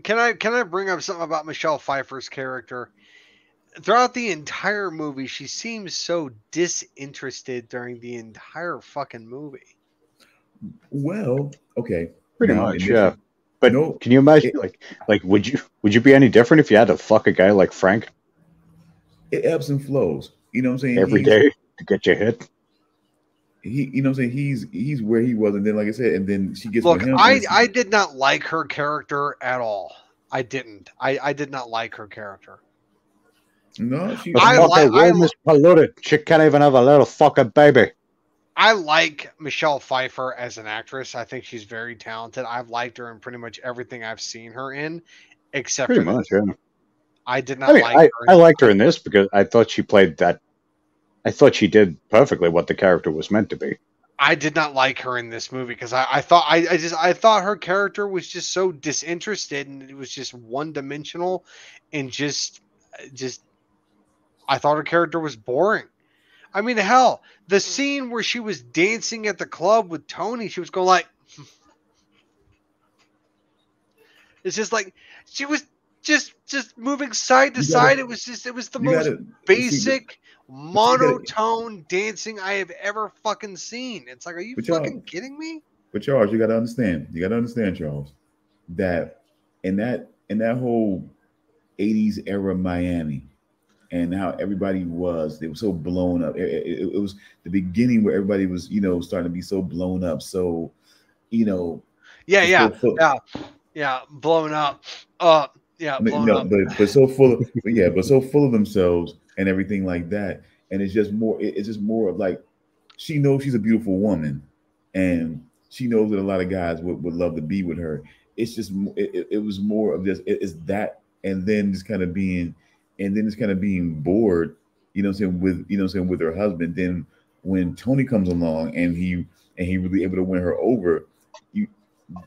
Can I can I bring up something about Michelle Pfeiffer's character? Throughout the entire movie, she seems so disinterested during the entire fucking movie. well, okay. pretty Now, much. Yeah, but No, can you imagine? it- like, like would you would you be any different if you had to fuck a guy like Frank it ebbs and flows. You know what I'm saying? every He's- day? to get your hit. He, you know, what I'm saying he's he's where he was, and then like I said, and then she gets Look, him. I she- I did not like her character at all. I didn't. I I did not like her character. no, she, I The like- fucking I womb is polluted. She can't even have a little fucking baby. I like Michelle Pfeiffer as an actress. I think she's very talented. I've liked her in pretty much everything I've seen her in, except Pretty for much, yeah. I did not I mean, like I, her. I liked her in this because I thought she played that. I thought she did perfectly what the character was meant to be. I did not like her in this movie because I, I thought I, I just I thought her character was just so disinterested and it was just one dimensional and just just I thought her character was boring. I mean hell, the scene where she was dancing at the club with Tony, she was going like It's just like she was just just moving side to gotta- side. It was just it was the most gotta- basic monotone dancing I have ever fucking seen. It's like, are you fucking kidding me? But Charles, you got to understand. You got to understand, Charles, that in that in that whole '80s era Miami, and how everybody was, they were so blown up. It, it- it was the beginning where everybody was, you know, starting to be so blown up. So, you know, Yeah, yeah, so yeah, yeah, blown up, uh, yeah, no, but but so full of but yeah, but so full of themselves and everything like that. And it's just more. It's just more of like she knows she's a beautiful woman, and she knows that a lot of guys would, would love to be with her. It's just it, it, it was more of just it- it's that, and then just kind of being, and then just kind of being bored. You know, what I'm saying with you know, what I'm saying with her husband. Then when Tony comes along and he and he really able to win her over, you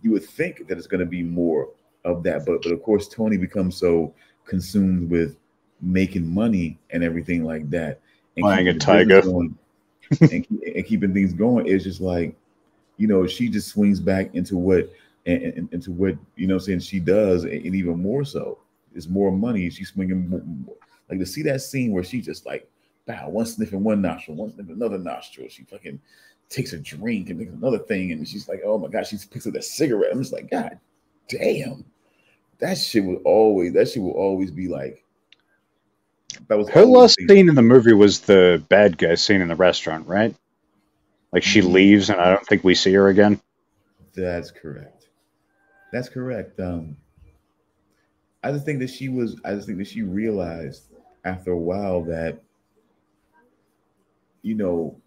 you would think that it's going to be more of that, but but of course Tony becomes so consumed with making money and everything like that, and Buying a tiger. going, and, and keeping things going. It's just like, you know, she just swings back into what and, and- into what you know, what I'm saying she does, and, even more so. It's more money. She's swinging more, more- like to see that scene where she just like, bow, one sniffing one nostril, one sniff in another nostril. She fucking takes a drink and makes another thing, and she's like, oh my god, she picks up a cigarette. I'm just like, god damn, that shit will always that shit will always be like. That was Her last scene in the movie was the bad guy scene in the restaurant, right? Like she Mhm. leaves, and I don't think we see her again. That's correct. That's correct. Um, I just think that she was. I just think that she realized after a while that, you know,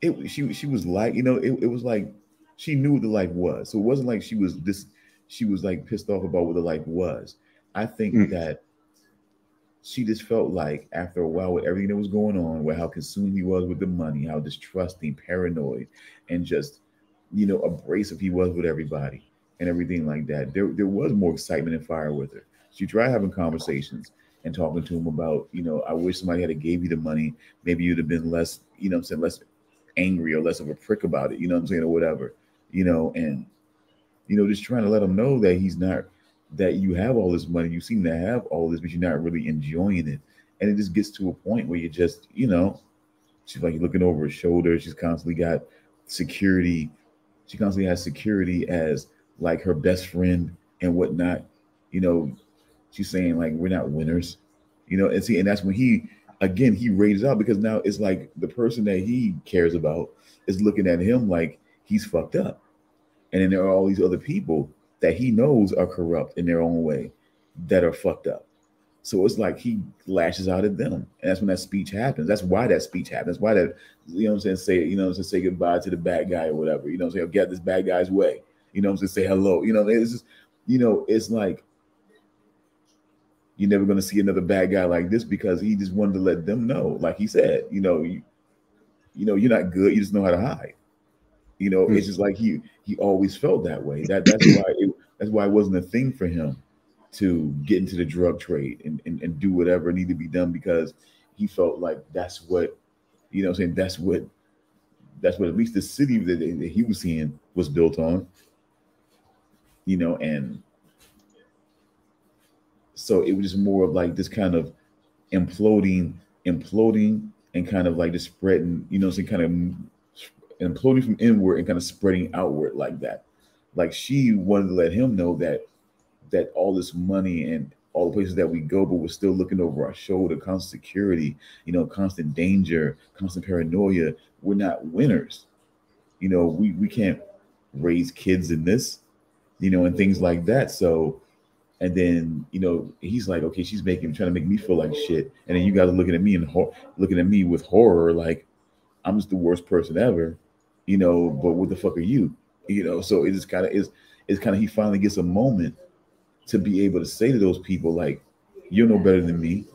it. She she was like, you know, it, it was like she knew what the life was. So it wasn't like she was this. She was like pissed off about what the life was. I think Mm. that she just felt like after a while with everything that was going on, with how consumed he was with the money, how distrusting, paranoid, and just you know abrasive he was with everybody and everything like that. There there was more excitement and fire with her. She tried having conversations and talking to him about, you know, I wish somebody had gave you the money. Maybe you'd have been less, you know, I'm saying less angry or less of a prick about it. You know what I'm saying or whatever. You know, and you know, just trying to let him know that he's not that you have all this money, you seem to have all this, but you're not really enjoying it. And it just gets to a point where you just, you know, she's like looking over her shoulder. She's constantly got security. She constantly has security as like her best friend and whatnot. You know, she's saying like we're not winners. You know, and see, and that's when he again he raises out because now it's like the person that he cares about is looking at him like he's fucked up. And then there are all these other people that he knows are corrupt in their own way that are fucked up. So it's like he lashes out at them. And that's when that speech happens. That's why that speech happens. Why that, you know what I'm saying, say, you know what I'm saying, say goodbye to the bad guy or whatever. You know what I'm saying? Get this bad guy's way. You know what I'm saying? Say hello. You know, it's just, you know, it's like you're never gonna see another bad guy like this because he just wanted to let them know, like he said, you know, you, you know, you're not good, you just know how to hide. You know, Hmm. it's just like he he always felt that way. That that's why it that's why it wasn't a thing for him to get into the drug trade and, and, and do whatever needed to be done because he felt like that's what you know I'm saying that's what that's what at least the city that, that he was seeing was built on you know and so it was just more of like this kind of imploding imploding and kind of like just spreading you know saying kind of imploding from inward and kind of spreading outward like that like she wanted to let him know that that all this money and all the places that we go, but we're still looking over our shoulder, constant security, you know, constant danger, constant paranoia. We're not winners. You know, we we can't raise kids in this, you know, and things like that. So, and then you know, he's like, okay, she's making trying to make me feel like shit, and then you guys are looking at me and looking at me with horror, like I'm just the worst person ever, you know. But what the fuck are you, you know? So it just kind of is. It's kind of he finally gets a moment to be able to say to those people like, "You're no better than me."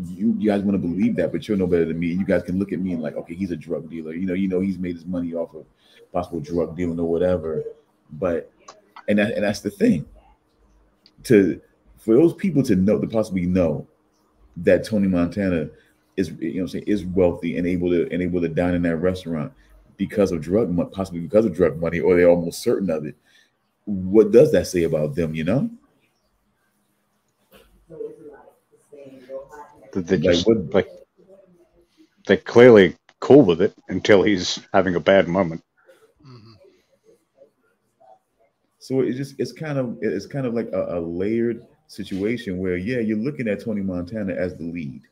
You, you guys want to believe that, but you're no better than me. You guys can look at me and like, okay, he's a drug dealer. You know, you know, he's made his money off of possible drug dealing or whatever. But and that, and that's the thing. To for those people to know to possibly know that Tony Montana is you know saying is wealthy and able to and able to dine in that restaurant because of drug money, possibly because of drug money, or they're almost certain of it. What does that say about them? You know. That they just like, like they're clearly cool with it until he's having a bad moment. Mhm. So it's just it's kind of it's kind of like a, a layered situation where yeah, you're looking at Tony Montana as the lead,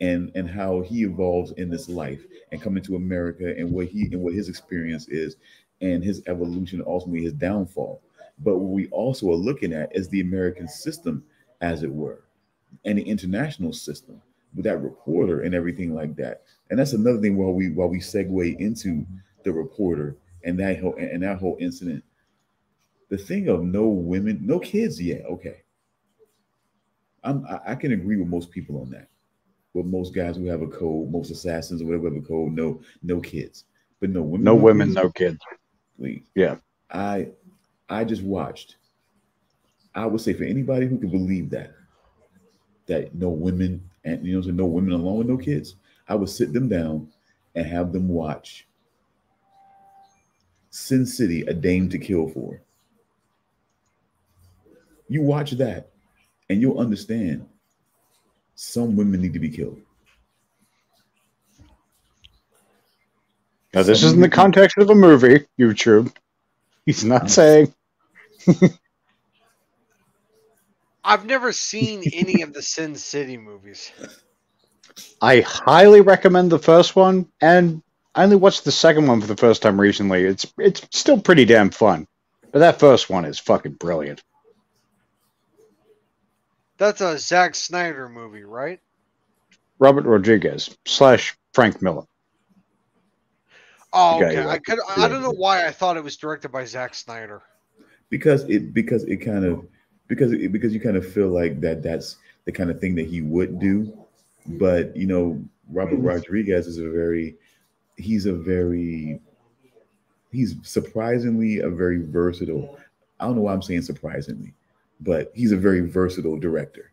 and and how he evolves in this life and coming to America and what he and what his experience is, and his evolution, ultimately his downfall. But what we also are looking at is the American system, as it were, and the international system with that reporter and everything like that. And that's another thing while we while we segue into the reporter and that whole and that whole incident. The thing of no women, no kids, yet. okay. I'm, I, I can agree with most people on that. With most guys who have a code, most assassins or whatever have a code, no, no kids, but no women. No women, no kids. please. Yeah. I I just watched. I would say for anybody who can believe that, that no women and you know, no women alone with no kids, I would sit them down and have them watch Sin City, A Dame to Kill For. You watch that and you'll understand some women need to be killed. Now, this Some is in the context of a movie, YouTube. He's not saying I've never seen any of the Sin City movies. I highly recommend the first one, and I only watched the second one for the first time recently. It's it's still pretty damn fun, but that first one is fucking brilliant. That's a Zack Snyder movie, right? Robert Rodriguez slash Frank Miller. Oh, okay. I could. I don't know why I thought it was directed by Zack Snyder. because it because it kind of because it, because you kind of feel like that that's the kind of thing that he would do but you know robert mm-hmm. rodriguez is a very he's a very he's surprisingly a very versatile i don't know why i'm saying surprisingly but he's a very versatile director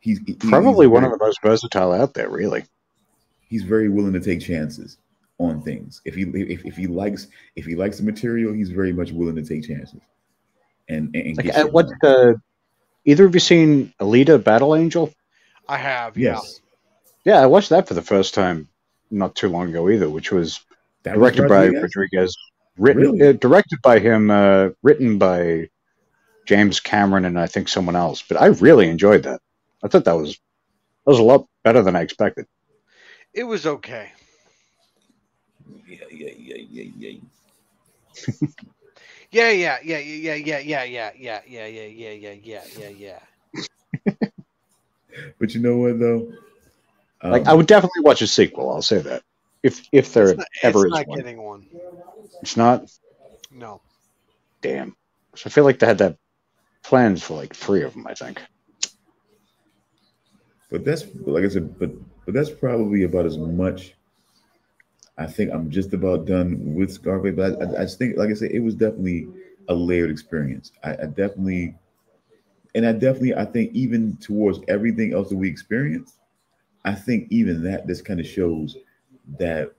he's he- Probably he's one very- of the most versatile out there, really. he's very willing to take chances on things. If he if, if he likes if he likes the material, he's very much willing to take chances. And and, and Like, get uh, what the? Either of you seen Alita: Battle Angel? I have. Yeah. yes, Yeah, I watched that for the first time not too long ago either, which was that was directed by Rodriguez? Rodriguez, written Really? uh, directed by him, uh, written by James Cameron and I think someone else. But I really enjoyed that. I thought that was that was a lot better than I expected. It was okay. Yeah, yeah, yeah, yeah, yeah. Yeah, yeah, yeah, yeah, yeah, yeah, yeah, yeah, yeah, yeah, yeah, yeah, yeah, yeah, yeah. But you know what though? Um, Like I would definitely watch a sequel. I'll say that if if there It's not, ever it's is not one. getting one. It's not. No. Damn. So I feel like they had that plans for like three of them. I think. but that's like I said, but but that's probably about as much. I think I'm just about done with Scarface, but I, I, I just think, like I said, it was definitely a layered experience. I, I definitely, and I definitely, I think even towards everything else that we experienced, I think even that this kind of shows that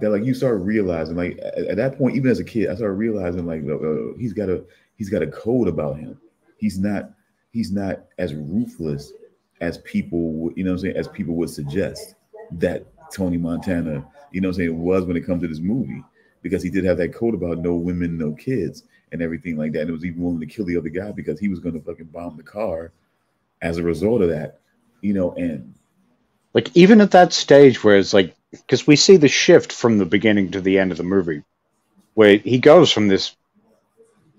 that like you start realizing like at, at that point, even as a kid, I started realizing like uh, he's got a he's got a code about him. He's not he's not as ruthless as people you know I'm saying as people would suggest that Tony Montana you know I'm saying was when it comes to this movie because he did have that code about no women no kids and everything like that. And it was even willing to kill the other guy because he was going to fucking bomb the car as a result of that, you know. And like even at that stage where it's like because we see the shift from the beginning to the end of the movie, where he goes from this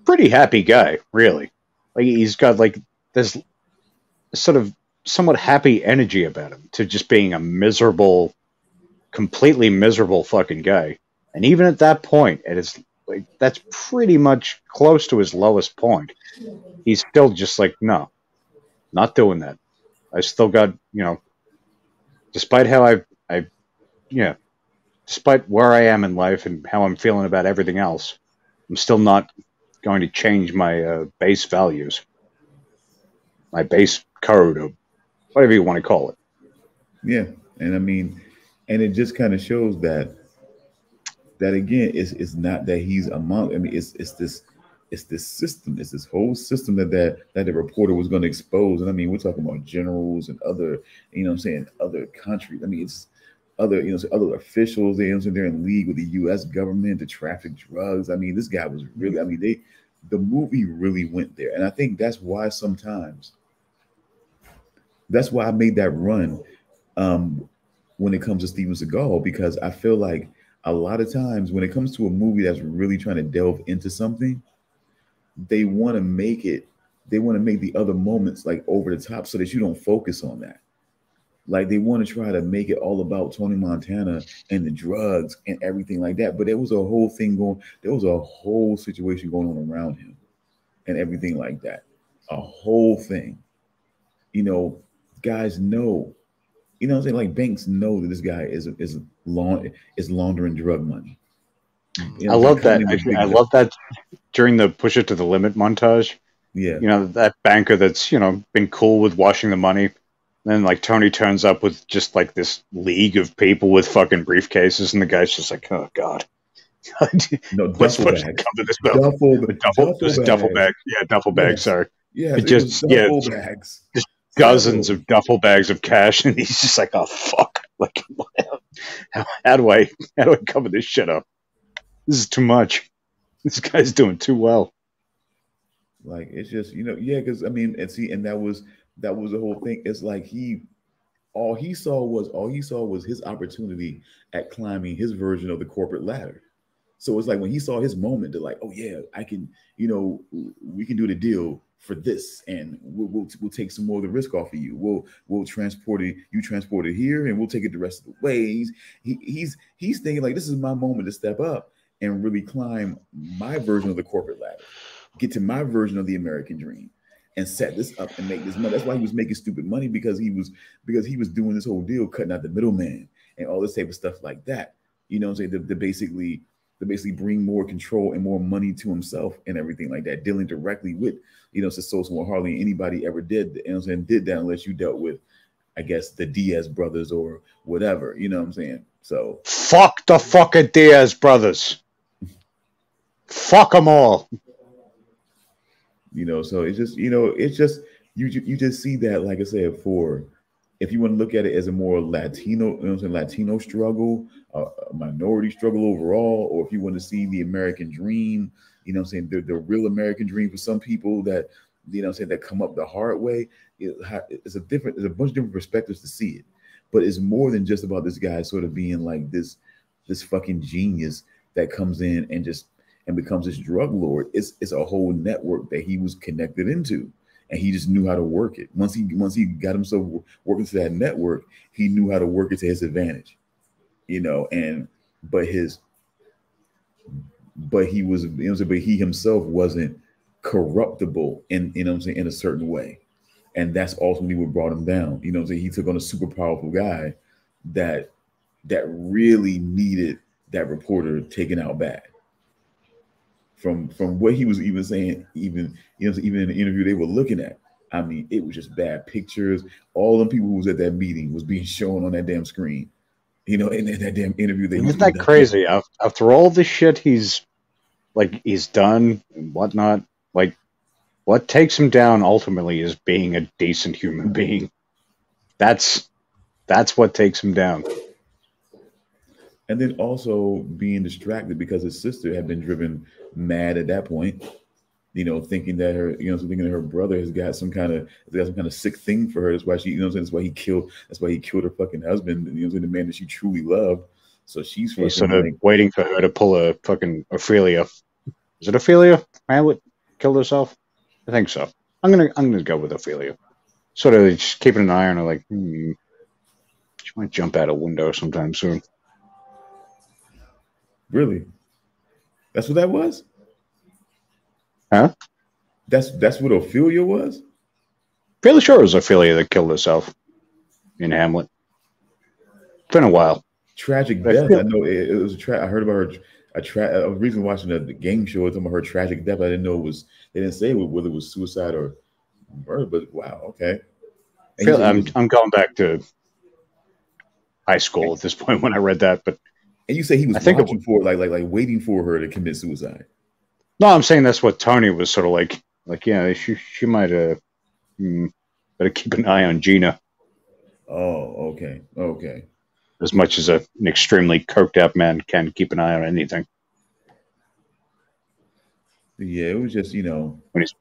pretty happy guy, really, like he's got like this sort of somewhat happy energy about him to just being a miserable, completely miserable fucking guy. And even at that point, it is like that's pretty much close to his lowest point. He's still just like, no, not doing that. I still got, you know, despite how I, I, yeah, despite where I am in life and how I'm feeling about everything else, I'm still not going to change my uh, base values, my base code, or whatever you want to call it. Yeah, and I mean, and it just kind of shows that that again, it's it's not that he's among. I mean, it's it's this it's this system, it's this whole system that that that the reporter was going to expose. And I mean, we're talking about generals and other, you know, I'm saying other countries. I mean, it's other, you know, other officials. They, you know, they're in league with the U.S. government to traffic drugs. I mean, this guy was really. I mean, they the movie really went there, and I think that's why sometimes that's why I made that run um, when it comes to Steven Seagal because I feel like a lot of times when it comes to a movie that's really trying to delve into something, they want to make it, they want to make the other moments like over the top so that you don't focus on that. Like they want to try to make it all about Tony Montana and the drugs and everything like that. But there was a whole thing going, there was a whole situation going on around him and everything like that. A whole thing. You know, guys know, you know I'm saying? Like banks know that this guy is is laund- is laundering drug money. You know, I love that. Actually, I love that during the push it to the limit montage. Yeah. You know, that banker that's, you know, been cool with washing the money. Then like Tony turns up with just like this league of people with fucking briefcases, and the guy's just like, "Oh God, no duffel bag. Come this duffel, duffel, duffel, duffel, duffel bag. Yeah, duffel bag. Yes. Sorry. Yeah, it just yeah, bags. just dozens of duffel bags of cash, and he's just like, "Oh fuck! Like, how, how do I how do I cover this shit up? This is too much. This guy's doing too well." Like it's just you know yeah because I mean and see and that was that was the whole thing. It's like he all he saw was all he saw was his opportunity at climbing his version of the corporate ladder. So it's like when he saw his moment, they're like, oh yeah, I can, you know, we can do the deal for this, and we'll, we'll, we'll take some more of the risk off of you. We'll we'll transport it, you transport it here, and we'll take it the rest of the ways." He, he's he's thinking like this is my moment to step up and really climb my version of the corporate ladder, get to my version of the American dream, and set this up and make this money. That's why he was making stupid money because he was because he was doing this whole deal, cutting out the middleman and all this type of stuff like that. You know, what I'm saying to, basically to basically bring more control and more money to himself and everything like that, dealing directly with, you know, Sosa what hardly anybody ever did, you know I'm saying, did that unless you dealt with, I guess, the Diaz brothers or whatever, you know what I'm saying? So fuck the fucking Diaz brothers. fuck them all. You know, so it's just, you know, it's just you you just see that, like I said, for if you want to look at it as a more Latino, you know, saying, Latino struggle, a minority struggle overall, or if you want to see the American dream, you know, I'm saying the, the real American dream for some people that you know, I'm saying that come up the hard way, it, it's a different, there's a bunch of different perspectives to see it, but it's more than just about this guy sort of being like this, this fucking genius that comes in and just and becomes this drug lord. It's it's a whole network that he was connected into and he just knew how to work it. Once he once he got himself working to that network, he knew how to work it to his advantage. You know, and but his but he was you know but he himself wasn't corruptible in you know I'm saying in a certain way. And that's ultimately what brought him down. You know saying? He took on a super powerful guy that that really needed that reporter taken out bad from from what he was even saying, even you know, even in the interview they were looking at. I mean, it was just bad pictures. All the people who was at that meeting was being shown on that damn screen. You know, in, in that damn interview. They Isn't that crazy? After, after all the shit he's like he's done and whatnot, like what takes him down ultimately is being a decent human being. That's that's what takes him down. And then also being distracted because his sister had been driven mad at that point you know, thinking that her, you know, thinking that her brother has got some kind of has got some kind of sick thing for her. That's why she, you know, I'm saying that's why he killed. That's why he killed her fucking husband. You know, the man that she truly loved. So she's He's sort of like, waiting for her to pull a fucking Ophelia. Is it Ophelia? Hamlet killed herself. I think so. I'm gonna I'm gonna go with Ophelia. Sort of just keeping an eye on her, like hmm, she might jump out a window sometime soon. Really? That's what that was? Huh? That's that's what Ophelia was? Fairly sure it was Ophelia that killed herself in Hamlet. It's been a while. Tragic death. I know it, it was a tra- I heard about her a tra- a reason watching the, the game show talking about her tragic death. I didn't know it was they didn't say whether it was suicide or murder, but wow, okay. I'm I'm going back to high school at this point when I read that, but and you say he was I think watching it, for like like like waiting for her to commit suicide. No, I'm saying that's what Tony was sort of like. Like, yeah, she she might have hmm, better keep an eye on Gina. Oh, okay, okay. As much as a, an extremely coked up man can keep an eye on anything. Yeah, it was just you know when he's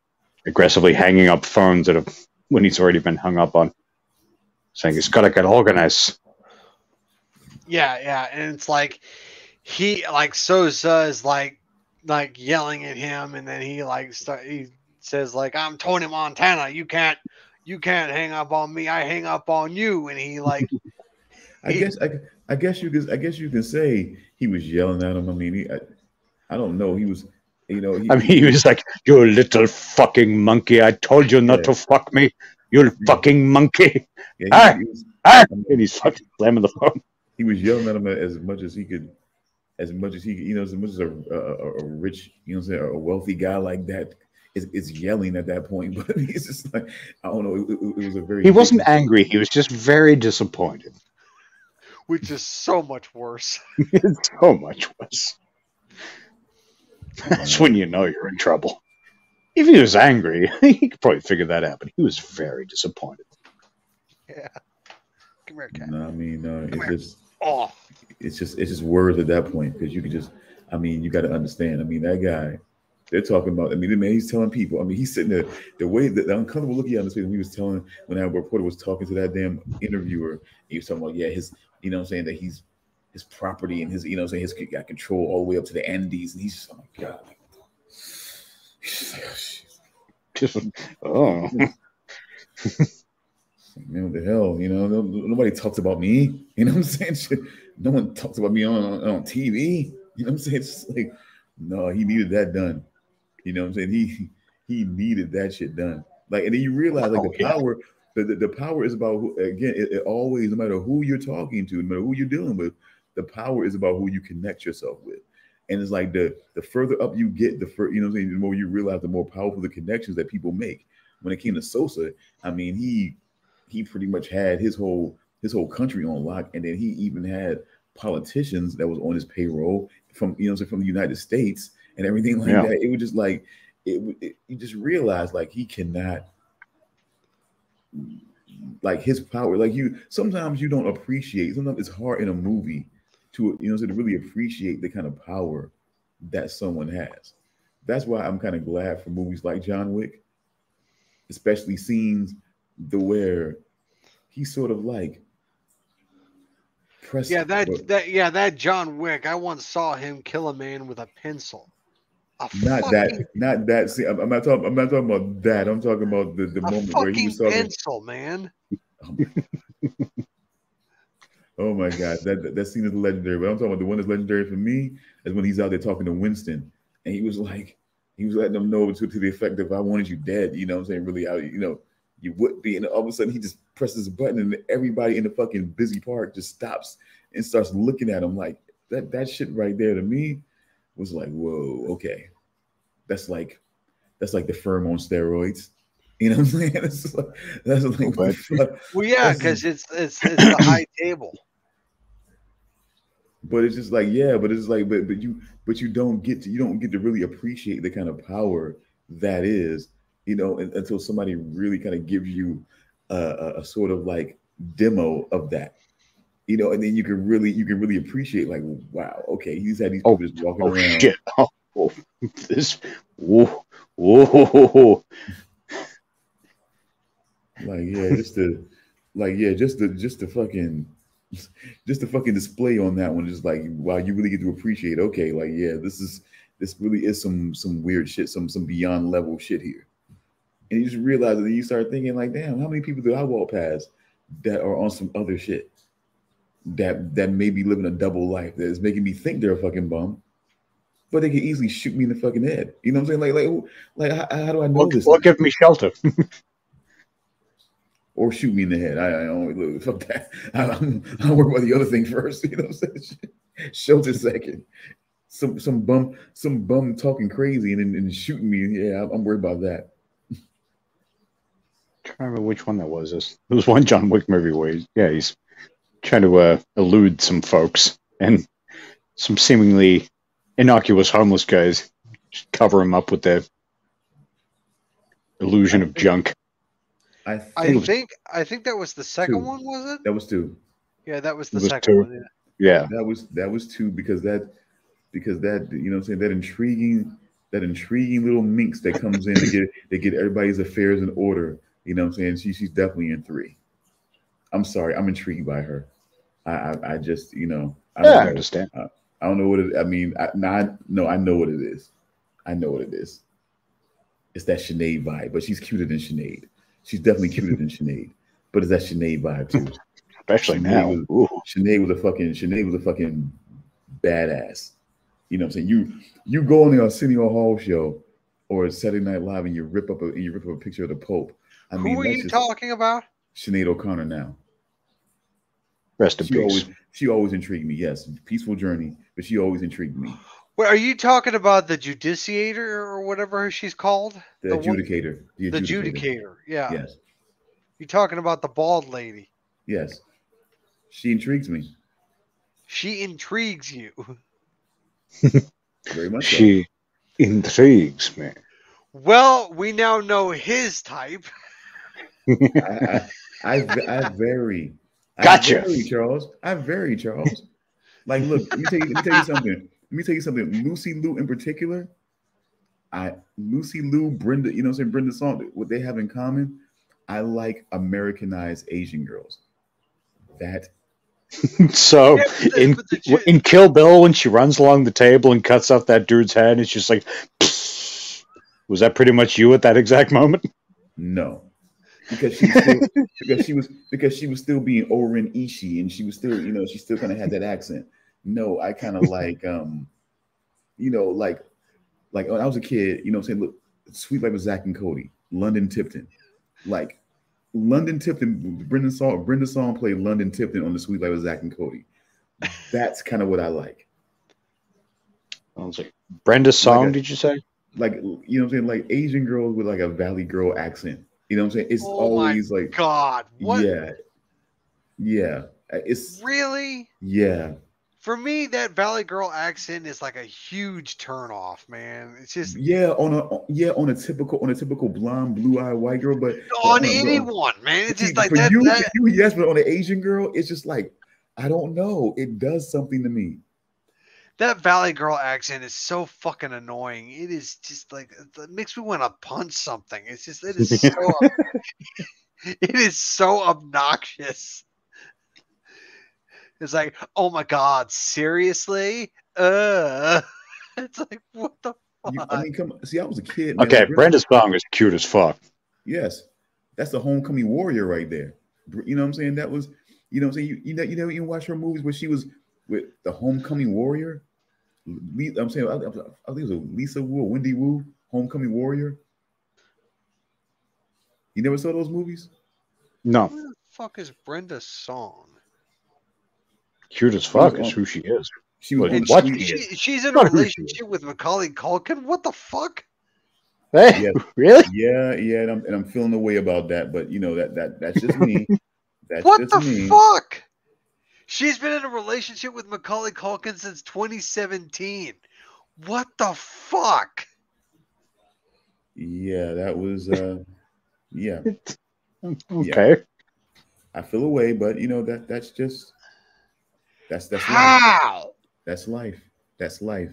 aggressively hanging up phones that have when he's already been hung up on, saying he's got to get organized. Yeah, yeah, and it's like he like Sosa is like like yelling at him, and then he like start, he says like I'm Tony Montana. You can't you can't hang up on me. I hang up on you. And he like. I he, guess I, I guess you can I guess you can say he was yelling at him. I mean, he, I, I don't know. He was, you know. He, I mean, he was like, "You little fucking monkey! I told you not yeah. to fuck me. You yeah. fucking monkey!" Yeah, he, ah, he was, ah, and he's fucking slamming the phone. He was yelling at him as much as he could as much as he, could, you know, as much as a, a, a rich, you know, saying a wealthy guy like that is, is yelling at that point. But he's just like, I don't know. It, it, it was a very. He wasn't angry. He was just very disappointed. Which is so much worse. it's so much worse. That's when you know you're in trouble. If he was angry, he could probably figure that out. But he was very disappointed. Yeah. Come here, cat. No, I mean, uh, it's just oh. it's just it's just words at that point because you can just I mean you got to understand. I mean that guy. They're talking about. I mean, the man, he's telling people. I mean, he's sitting there. The way the, the uncomfortable look he had on his face when he was telling when that reporter was talking to that damn interviewer. He was talking about, yeah, his, you know, I'm saying that he's his property and his, you know, saying his got control all the way up to the Andes, and he's just, oh my god, oh. oh. man, what the hell? You know, nobody talks about me. You know what I'm saying? No one talks about me on, on TV. You know what I'm saying? It's like, no, he needed that done. You know what I'm saying? He he needed that shit done. Like, and then you realize like oh, the yeah. power, the, the, the, power is about who, again, it, it, always, no matter who you're talking to, no matter who you're dealing with, the power is about who you connect yourself with. And it's like the the further up you get, the further, you know what I'm saying, the more you realize the more powerful the connections that people make. When it came to Sosa, I mean, he he pretty much had his whole his whole country on lock, and then he even had politicians that was on his payroll from you know so from the United States and everything like yeah. that. It was just like it, it. You just realized like he cannot like his power. Like you, sometimes you don't appreciate. Sometimes it's hard in a movie to you know to really appreciate the kind of power that someone has. That's why I'm kind of glad for movies like John Wick, especially scenes the where he's sort of like yeah that that yeah that john wick i once saw him kill a man with a pencil. A not fucking, that not that see I'm, I'm, not talking i'm not talking about that i'm talking about the, the moment where he was talking pencil man. Oh my, oh my god that that scene is legendary but i'm talking about the one that's legendary for me is when he's out there talking to winston and he was like he was letting them know to, to the effect of i wanted you dead you know i'm saying really out you know you would be. And all of a sudden, he just presses a button, and everybody in the fucking busy park just stops and starts looking at him like that. That shit right there to me was like, whoa, okay, that's like that's like the firm on steroids. You know what I'm saying? That's like, that's like well, yeah, because it's it's it's the high table. But it's just like yeah, but it's like but but you but you don't get to you don't get to really appreciate the kind of power that is you know, until somebody really kind of gives you a, a, sort of like demo of that, you know, and then you can really you can really appreciate like, wow, okay, he's had these oh, people oh, just walking oh, around. Shit. Oh, oh, this, oh, Whoa. Like yeah, just to like yeah, just to just to fucking just to fucking display on that one, just like wow, you really get to appreciate. Okay, like yeah, this is this really is some some weird shit, some some beyond level shit here. And you just realize and you start thinking like, damn, how many people do I walk past that are on some other shit that that may be living a double life that is making me think they're a fucking bum, but they can easily shoot me in the fucking head. You know what I'm saying? Like like like how, how do I know What, this? what give me shelter? or shoot me in the head. I, I don't look fuck that. I, I'm I work about the other thing first. You know what I'm saying? Shelter second. Some some bum some bum talking crazy and, and shooting me. Yeah, I'm, I'm worried about that. Trying to remember which one that was. This there was one John Wick movie where he's, yeah, he's trying to uh, elude some folks and some seemingly innocuous homeless guys just cover him up with their illusion of junk. I think I it was- think I think that was the second Two. one, was it? that was two. Yeah, that was the was second two. one. Yeah. Yeah, That was that was two because that because that you know what I'm saying that intriguing that intriguing little minx that comes in to get they get everybody's affairs in order. You know what I'm saying? She she's definitely in three. I'm sorry, I'm intrigued by her. I I, I just you know I yeah, don't I understand. Uh, I don't know what it. I mean, I, no, I, no, I know what it is. I know what it is. It's that Sinead vibe, but she's cuter than Sinead. She's definitely cuter than Sinead, but it's that Sinead vibe too. Especially She now. was- Ooh. Sinead was a fucking Sinead was a fucking badass. You know what I'm saying? You you go on the Arsenio Hall show or Saturday Night Live and you rip up a and you rip up a picture of the Pope. I Who mean, are you just talking about? Sinead O'Connor now. Rest in She peace. always she always intrigued me. Yes, peaceful journey, but she always intrigued me. Wait, are you talking about the judiciator or whatever she's called? The, The adjudicator. The The adjudicator. adjudicator. Yeah. Yes. You're talking about the bald lady. Yes. She intrigues me She intrigues you. very much. so. She intrigues me. Well, we now know his type. I, I, I, I vary. I Gotcha. vary, Charles. I vary, Charles. Like, look, let me tell you, let me tell you something. Let me tell you something. Lucy Liu in particular, I Lucy Liu, Brenda, you know what I'm saying? Brenda Song, what they have in common, I like Americanized Asian girls. That So Yeah, but the- in the in Kill Bill, when she runs along the table and cuts off that dude's head, it's just like, was that pretty much you at that exact moment? no. Because she was still, because she was because she was still being O-Ren Ishii and she was still, you know, she still kind of had that accent. No, I kind of like um, you know, like like when I was a kid, you know, I'm saying, look, Sweet Life of Zach and Cody, London Tipton, like London Tipton, Brendan Song, Brenda Song played London Tipton on the Sweet Life of Zach and Cody. That's kind of what I like. I was like, Brenda Song, Like a- did you say? Like you know, what I'm saying, like Asian girls with like a Valley girl accent. You know, what I'm saying, it's Oh always like, God. What? yeah, yeah, it's Really? yeah, For me, that Valley Girl accent is like a huge turnoff, man. It's just yeah, on a yeah, on a typical on a typical blonde, blue eyed white girl, but on but- anyone, man. It's just like for that. you, that you, yes, but on an Asian girl, it's just like I don't know. It does something to me. That Valley Girl accent is so fucking annoying. It is just like it makes me want to punch something. It's just it is so it is so obnoxious. It's like, oh my god, seriously? Uh it's like what the fuck? You, I mean, come see, I was a kid. man. Okay, Like, Brenda Song is cute as fuck. Yes, that's the homecoming warrior right there. You know what I'm saying? That was, you know what I'm saying? You, you know, you never even watch her movies where she was with the homecoming warrior. Le- I'm saying, I, I, I think it was a Lisa Wu, or Wendy Wu, homecoming warrior. You never saw those movies? No, Who the fuck is Brenda Song? cute as fuck is who she is. She was Wait, what? Sweet- She, she's in a Not who she relationship with Macaulay Culkin. What the fuck? Hey, Yeah. really? Yeah, yeah, and I'm, and I'm feeling the way about that, but you know that that that's just me. That's What just the me. fuck? She's been in a relationship with Macaulay Culkin since 2017. What the fuck? Yeah, that was uh yeah. Okay. I feel away, but you know that that's just that's that's life. How? That's life. That's life.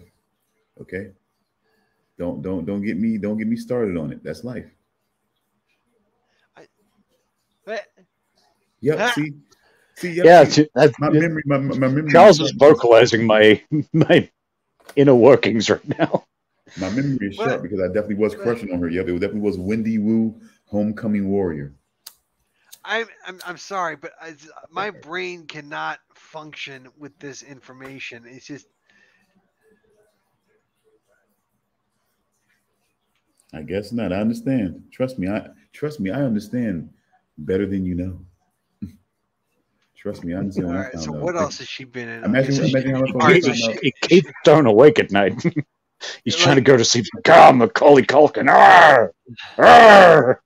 Okay. Don't don't don't get me don't get me started on it. That's life. Eh, Yep. Ah. See, see. Yep, Yeah, see, that- my memory. My, my memory. Charles is vocalizing my my inner workings right now. My memory is sharp because I definitely was crushing on her. Yep, it definitely was Wendy Wu, Homecoming Warrior. I'm, I'm I'm sorry, but I, my brain cannot function with this information. It's just I guess not. I understand. Trust me. I trust me. I understand better than you know. Trust me. I understand. all what right. found So out. what else has she been in? Imagine, Okay, so imagine how much All right, so fun. she- He keeps thrown awake at night. He's Like- trying to go to sleep. God, Macaulay Culkin. Arr! Arr!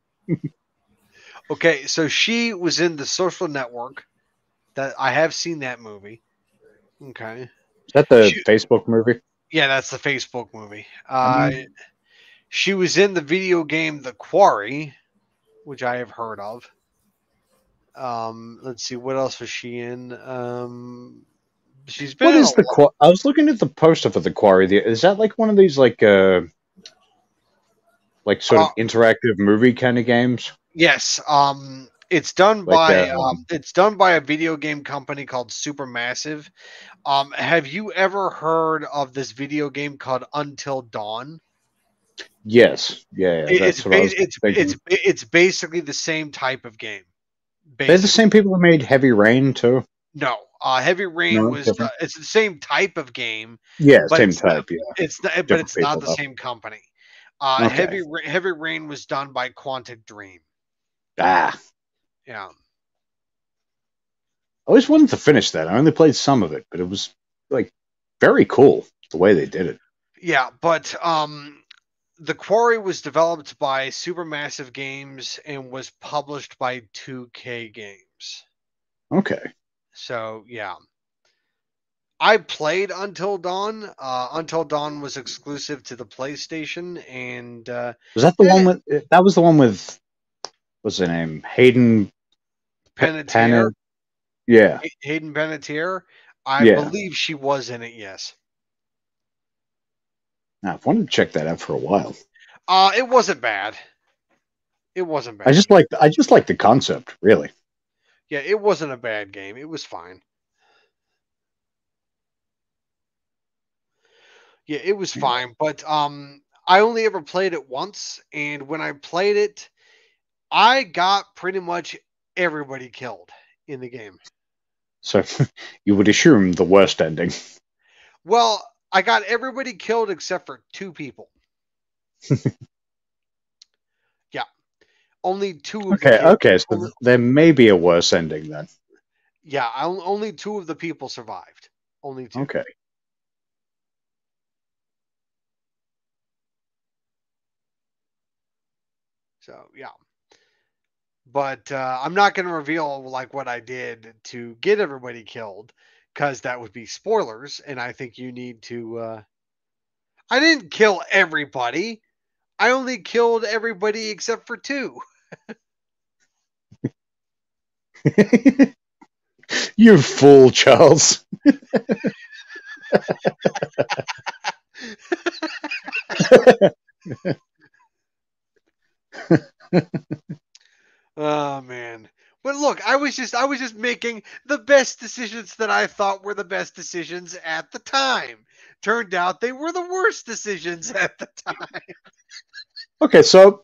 Okay, so she was in the Social Network. That I have seen that movie. Okay. Is that the Shoot. Facebook movie? Yeah, that's the Facebook movie. Uh, I she was in the video game The Quarry, which I have heard of. Um, let's see, what else was she in? Um, she's been What is the? Qu- I was looking at the poster for the quarry. The- Is that like one of these like uh, like sort of Uh, interactive movie kind of games? Yes, um, it's done Like, by uh, um, it's done by a video game company called Supermassive. Um, have you ever heard of this video game called Until Dawn? Yes. Yeah. yeah it's what I ba- was it's it's it's basically the same type of game. They're the same people who made Heavy Rain too. No, uh, Heavy Rain No, was uh, it's the same type of game. Yeah, same it's not- type. Yeah. It's not, but it's not the though. same company. Uh, Okay. Heavy Heavy Rain was done by Quantic Dream. Ah, Yeah. I always wanted to finish that. I only played some of it, but it was like very cool the way they did it. Yeah, but um, the Quarry was developed by Supermassive Games and was published by 2K Games. Okay. So yeah, I played Until Dawn. Uh, Until Dawn was exclusive to the PlayStation, and uh, Was that the one with? That was the one with. What's her name? Hayden Panettiere, Panner. Yeah. Hayden Panettiere. I Yeah. believe she was in it. Yes. I've wanted to check that out for a while. Uh, it wasn't bad. It wasn't bad. I just like. I just like the concept. Really. yeah, it wasn't a bad game. It was fine. Yeah, it was fine, but um I only ever played it once and when I played it I got pretty much everybody killed in the game. So you would assume the worst ending. Well, I got everybody killed except for two people. yeah. Only two of the Okay. Okay. So only- there may be a worse ending then. Yeah, I, only two of the people survived. Only two. Okay. So yeah. But uh, I'm not going to reveal like what I did to get everybody killed because that would be spoilers, and I think you need to. Uh... I didn't kill everybody. I only killed everybody except for two. you fool, Charles. Oh man. But look, I was just I was just making the best decisions that I thought were the best decisions at the time. Turned out they were the worst decisions at the time. Okay, so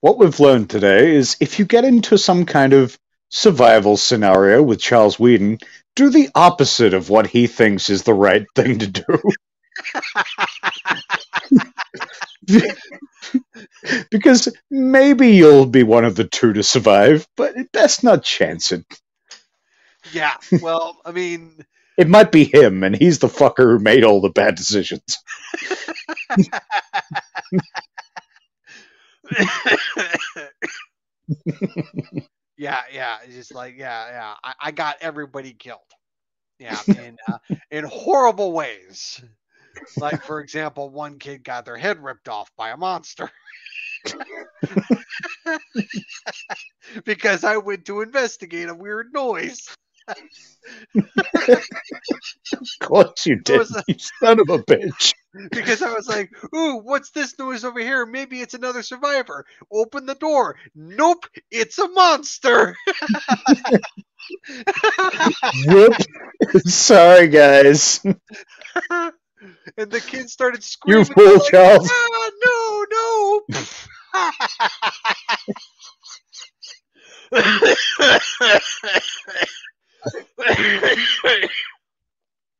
what we've learned today is if you get into some kind of survival scenario with Charles Weeden, do the opposite of what he thinks is the right thing to do. because maybe you'll be one of the two to survive, but best not chance it. yeah. Well, I mean, It might be him, and he's the fucker who made all the bad decisions. yeah, yeah. It's just like, yeah, yeah. I, I got everybody killed. Yeah, in uh, in horrible ways. Like, for example, one kid got their head ripped off by a monster. because I went to investigate a weird noise. Of course you did, you son of a bitch. because I was like, "Ooh, what's this noise over here? Maybe it's another survivor." Open the door. Nope, it's a monster. Whoop. Sorry, guys. And the kid started screaming. You fool, like, Charles. Ah, no, no.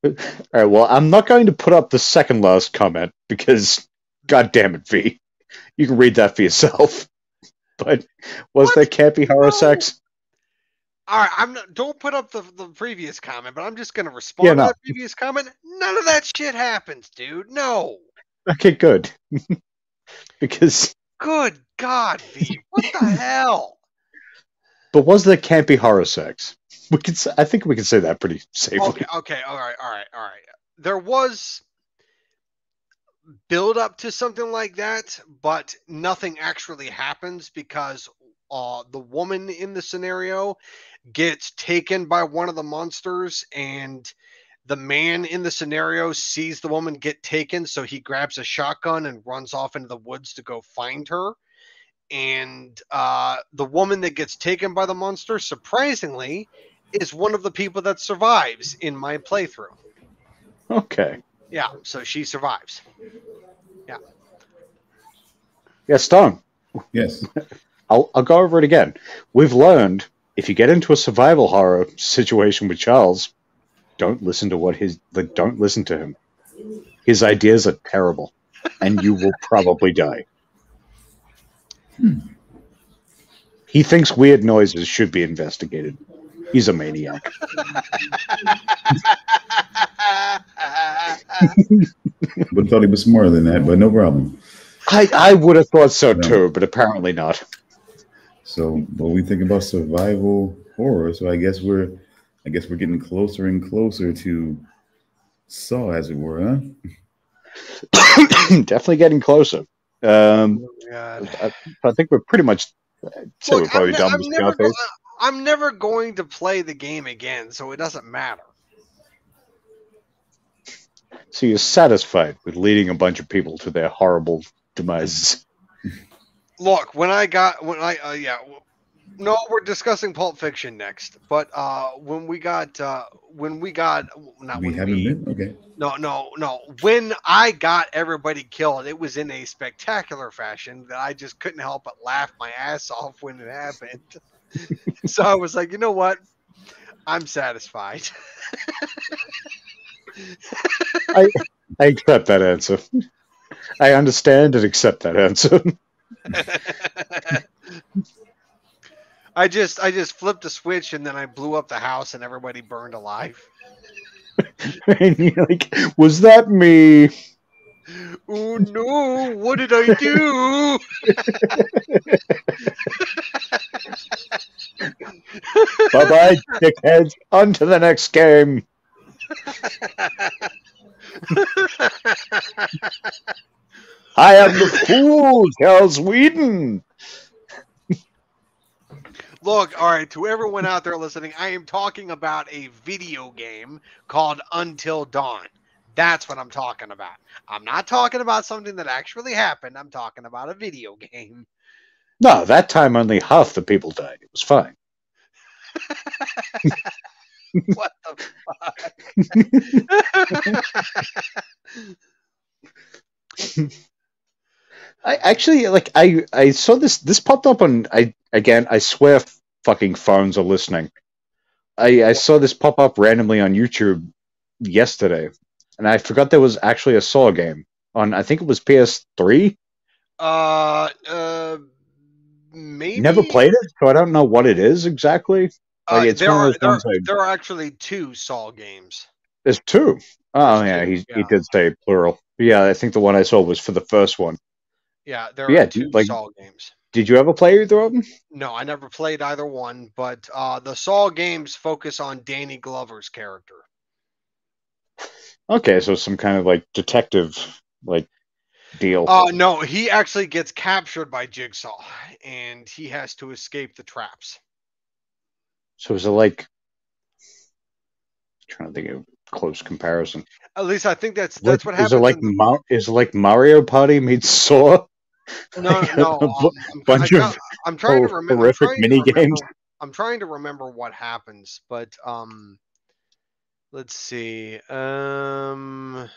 All right, well, I'm not going to put up the second last comment because, god damn it, V. You can read that for yourself. But was What? there campy horror No. sex? All right, I'm not. Don't put up the, the previous comment, but I'm just gonna respond Yeah, to no. that previous comment. None of that shit happens, dude. No. Okay, good. because, Good God, V. What the hell? but was there campy horror sex? We could. Say, I think we can say that pretty safely. Okay, okay, all right, all right, all right. There was build up to something like that, but nothing actually happens because uh, the woman in the scenario gets taken by one of the monsters, and the man in the scenario sees the woman get taken, so he grabs a shotgun and runs off into the woods to go find her. And uh, the woman that gets taken by the monster, surprisingly, is one of the people that survives in my playthrough. Okay. Yeah, so she survives. Yeah, Yes, Stone. Yes. I'll, I'll go over it again. We've learned if you get into a survival horror situation with Charles, don't listen to what his like, don't listen to him. His ideas are terrible, and you will probably die. Hmm. He thinks weird noises should be investigated. He's a maniac. But thought he was smarter than that, but no problem. I, I would have thought so too, but apparently not. So, but we think about survival horror. So I guess we're, I guess we're getting closer and closer to Saw, as it were, huh? Definitely getting closer. Um, God. I, I think we're pretty much. I'd say we're Look, probably I'm, ne- done I'm with never go- I'm never going to play the game again, so it doesn't matter. So you're satisfied with leading a bunch of people to their horrible demises. Look, when I got when I uh, yeah, no, we're discussing Pulp Fiction next. But uh, when we got uh, when we got not we when haven't we, been okay. no no no when I got everybody killed, it was in a spectacular fashion that I just couldn't help but laugh my ass off when it happened. so I was like, you know what, I'm satisfied. I accept that answer. I understand and accept that answer. I just I just flipped a switch and then I blew up the house and everybody burned alive. and you're like, was that me? Oh no, what did I do? Bye bye, dickheads. On to the next game. I am the fool, Charles Weeden. Look, all right, to everyone out there listening, I am talking about a video game called Until Dawn. That's what I'm talking about. I'm not talking about something that actually happened. I'm talking about a video game. No, that time only half the people died. It was fine. What the fuck? I actually like I I saw this this popped up on I again I swear fucking phones are listening. I I saw this pop up randomly on YouTube yesterday, and I forgot there was actually a Saw game on I think it was PS3. uh, uh, maybe Never played it, so I don't know what it is exactly. Uh, Like, it's there, are, there, I- there are actually two Saw games. There's two. Oh There's yeah, two, he he did say plural. But yeah, I think the one I saw was for the first one. Yeah, there Yeah, are two like- Saw games. Did you ever play either of them? No, I never played either one, but uh, the Saw games focus on Danny Glover's character. Okay, so some kind of like detective like deal. Uh, no, he actually gets captured by Jigsaw, and he has to escape the traps. So is it like trying to think of close comparison. At least I think that's that's what is happens. it like in- Ma- is it like Mario Party meets Saw? No, no. a um, bu- I'm, bunch I, of I'm trying to remember. horrific trying mini remember- games. I'm trying to remember what happens, but um, let's see. Um,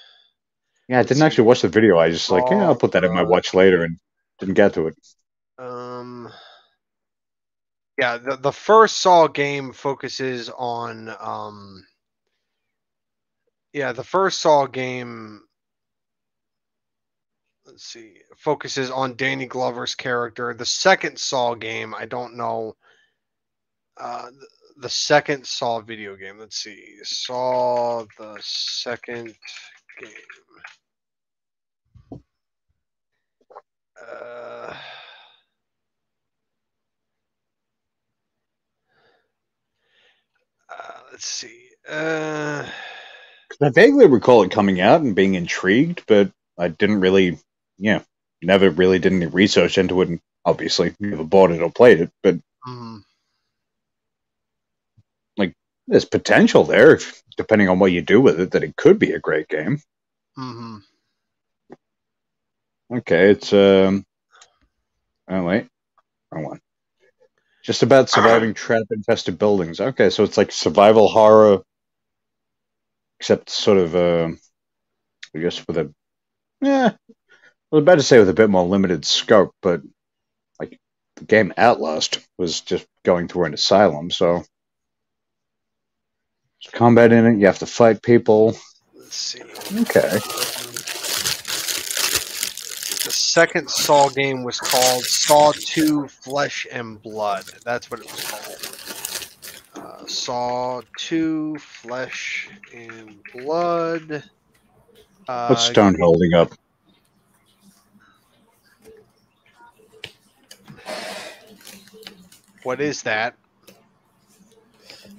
Yeah, I didn't actually watch the video. I just like, yeah, I'll put that in my watch later, and didn't get to it. um, yeah, the the first Saw game focuses on um, yeah, the first Saw game. Let's see, focuses on Danny Glover's character. The second Saw game, I don't know. Uh, the, second Saw video game. Let's see, Saw the second game. Uh, uh, let's see. Uh, I vaguely recall it coming out and being intrigued, but I didn't really, yeah, never really did any research into it, and obviously never bought it or played it. But hmm, there's potential there, if, depending on what you do with it, that it could be a great game. hmm Okay, it's um. Oh wait, wrong one. Just about surviving trap-infested buildings. Okay, so it's like survival horror, except sort of, uh, I guess with a, yeah, I was about to say with a bit more limited scope, but like the game Outlast was just going through an asylum, so there's combat in it. You have to fight people. Let's see. Okay, The second Saw game was called Saw 2 Flesh and Blood. That's what it was called. Uh, Saw 2 Flesh and Blood. Uh, what's Stone holding up? What is that?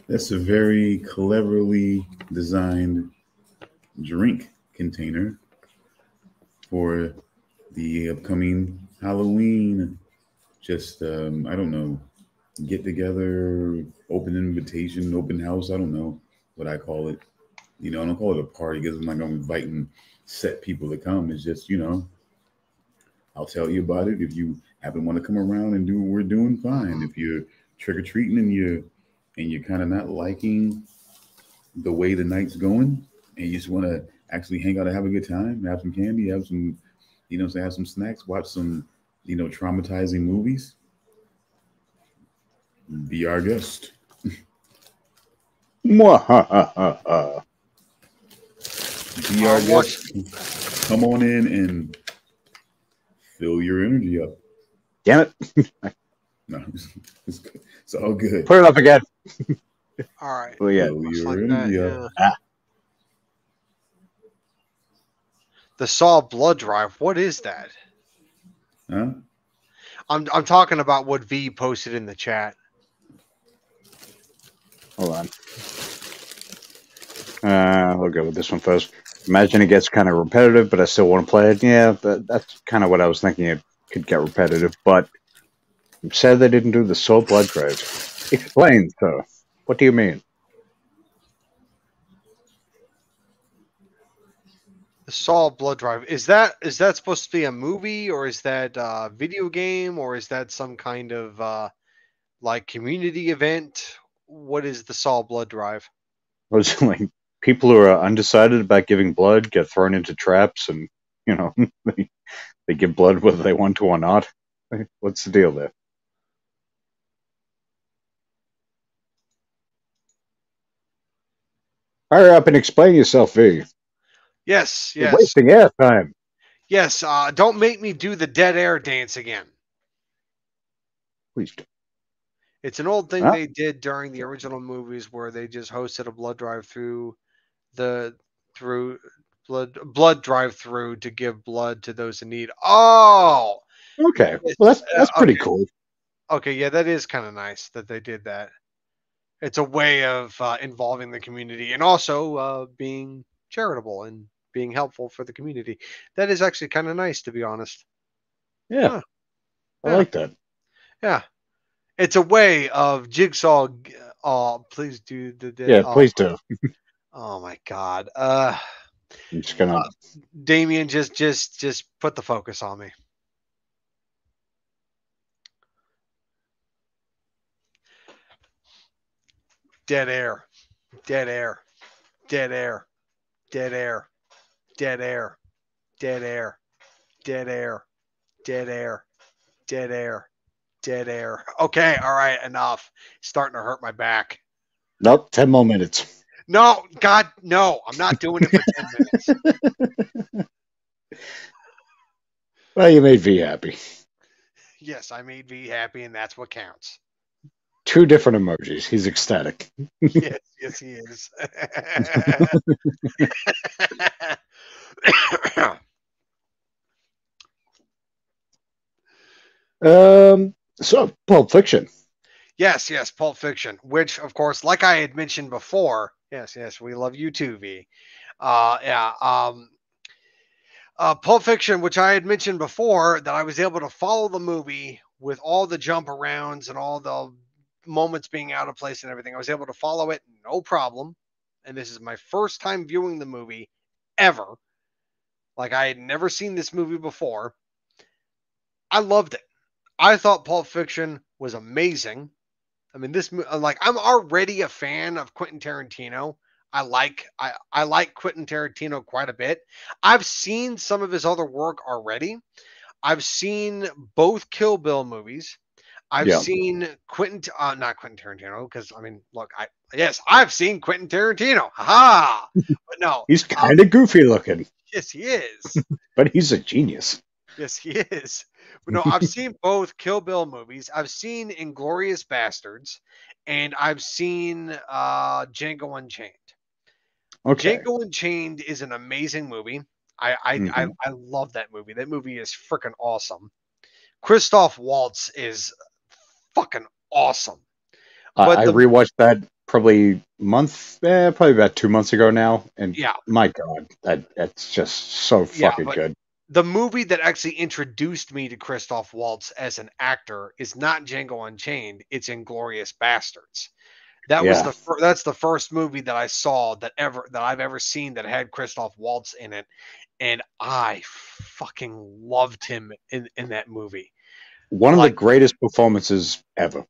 That's a very cleverly designed drink container for the upcoming Halloween. Just um, I don't know, get together, open invitation, open house. I don't know what I call it. You know, I don't call it a party because I'm like I'm inviting set people to come. It's just you know, I'll tell you about it if you happen want to come around and do what we're doing. Fine. If you're trick or treating and you're and you're kind of not liking the way the night's going, and you just want to actually hang out and have a good time, have some candy, have some, you know, say have some snacks, watch some, you know, traumatizing movies. Be our guest. Be our guest. Come on in and fill your energy up. Damn it! No, it's, good. it's all good. Put it up again. All right. Oh yeah. Fill Looks your like that, energy up. yeah. The Saw Blood Drive. What is that? Huh? I'm I'm talking about what V posted in the chat. Hold on. Uh, we'll go with this one first. Imagine it gets kind of repetitive, but I still want to play it. Yeah, that, that's kind of what I was thinking. It could get repetitive, but I'm sad they didn't do the Saw Blood Drive. Explain, sir. What do you mean? The Saw Blood Drive. Is that is that supposed to be a movie or is that a video game or is that some kind of uh like community event? What is the Saw Blood Drive? Was like people who are undecided about giving blood get thrown into traps, and you know they, they give blood whether they want to or not? What's the deal there? Hurry up and explain yourself, V. Yes, You're yes. wasting air time. Yes, uh don't make me do the dead air dance again. Please do. It's an old thing Huh? they did during the original movies where they just hosted a blood drive through the through blood blood drive through to give blood to those in need. Oh, Okay. Well, that's that's Uh, pretty okay. cool. okay, yeah, that is kind of nice that they did that. It's a way of uh, involving the community and also uh, being charitable and being helpful for the community. That is actually kind of nice, to be honest. Yeah. Huh. I Yeah. like that. Yeah, it's a way of jigsaw. Uh, please do the. the Yeah, uh, please do. Oh my god. Uh I'm just gonna. Uh, Damian, just just just put the focus on me. Dead air. Dead air. Dead air. Dead air. Dead air. Dead air. Dead air. Dead air. Dead air. Dead air. Okay, all right, enough. Starting to hurt my back. nope. Ten more minutes. No, God, no. I'm not doing it for 10 minutes. Well, you made V happy. Yes, I made V happy, and that's what counts. Two different emojis. He's ecstatic. yes, yes, he is. Um. So, Pulp Fiction. yes, yes, Pulp Fiction, which, of course, like I had mentioned before, yes, yes, we love you too, V. Uh, yeah, um, uh, Pulp Fiction, which I had mentioned before, that I was able to follow the movie with all the jump arounds and all the moments being out of place and everything. I was able to follow it no problem. And this is my first time viewing the movie ever. Like I had never seen this movie before. I loved it. I thought Pulp Fiction was amazing. I mean, this mo- like I'm already a fan of Quentin Tarantino. I like I, I like Quentin Tarantino quite a bit. I've seen some of his other work already. I've seen both Kill Bill movies. I've Yeah. seen Quentin, uh, not Quentin Tarantino, because I mean, look, I yes, I've seen Quentin Tarantino. Ha! But no, He's kind of goofy looking, yes, he is. but he's a genius. Yes, he is. But no, I've seen both Kill Bill movies. I've seen Inglourious Basterds, and I've seen uh, Django Unchained. Okay. Django Unchained is an amazing movie. I I, I, Mhm. I love that movie. That movie is freaking awesome. Christoph Waltz is fucking awesome. I, but I the- rewatched that probably month, eh, probably about two months ago now, and Yeah, my God, that that's just so Yeah, fucking but- good. The movie that actually introduced me to Christoph Waltz as an actor is not Django Unchained. It's Inglourious Basterds. That was the fir- that's the first movie that I saw that ever that I've ever seen that had Christoph Waltz in it, and I fucking loved him in in that movie. One of the greatest performances ever.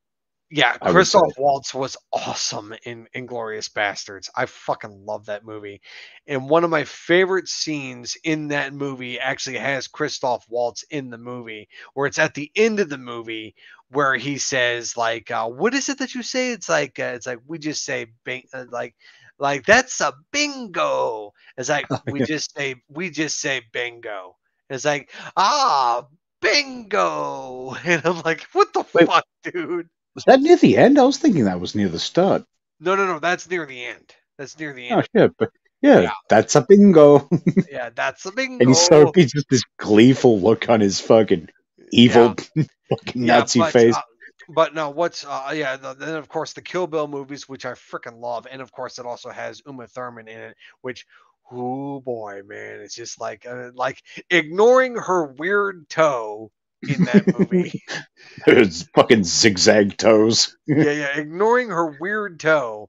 Yeah, Christoph. Waltz was awesome in Inglourious Basterds. I fucking love that movie. And one of my favorite scenes in that movie actually has Christoph Waltz in the movie, where it's at the end of the movie where he says like, uh, "What is it that you say?" It's like uh, it's like we just say bing, uh, like like that's a bingo. It's like we just say we just say bingo. It's like ah bingo, and I'm like, what the Wait. fuck, dude? Was that near the end? I was thinking that was near the start. No, no, no. That's near the end. That's near the end. Oh shit! But yeah, Yeah. that's a bingo. Yeah, that's a bingo. and he's so he's just this gleeful look on his fucking evil fucking Yeah, Nazi but, face. uh, but no, what's uh, yeah, the, then of course the Kill Bill movies, which I freaking love, and of course it also has Uma Thurman in it, which. Oh boy, man! It's just like uh, like ignoring her weird toe in that movie. His fucking zigzag toes. yeah, yeah. Ignoring her weird toe,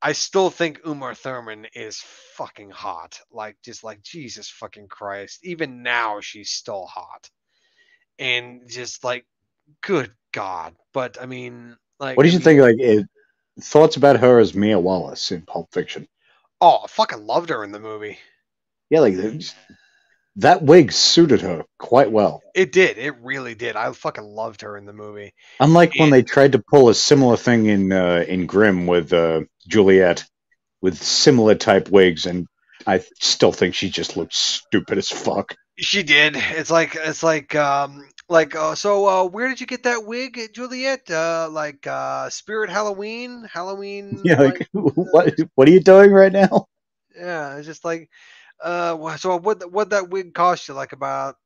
I still think Uma Thurman is fucking hot. Like, just like Jesus fucking Christ. Even now, she's still hot, and just like, good God. But I mean, like, What did you think? Like it, thoughts about her as Mia Wallace in Pulp Fiction? Oh, I fucking loved her in the movie. Yeah, like it's- that wig suited her quite well. It did. It really did. I fucking loved her in the movie. Unlike when they tried to pull a similar thing in uh, in Grimm with uh, Juliet, with similar type wigs, and I still think she just looked stupid as fuck. She did. It's like it's like um like uh, so uh where did you get that wig, Juliet? Uh like uh Spirit Halloween? Halloween Yeah, like what what are you doing right now? Yeah, it's just like, uh, so what? What that wig cost you? Like about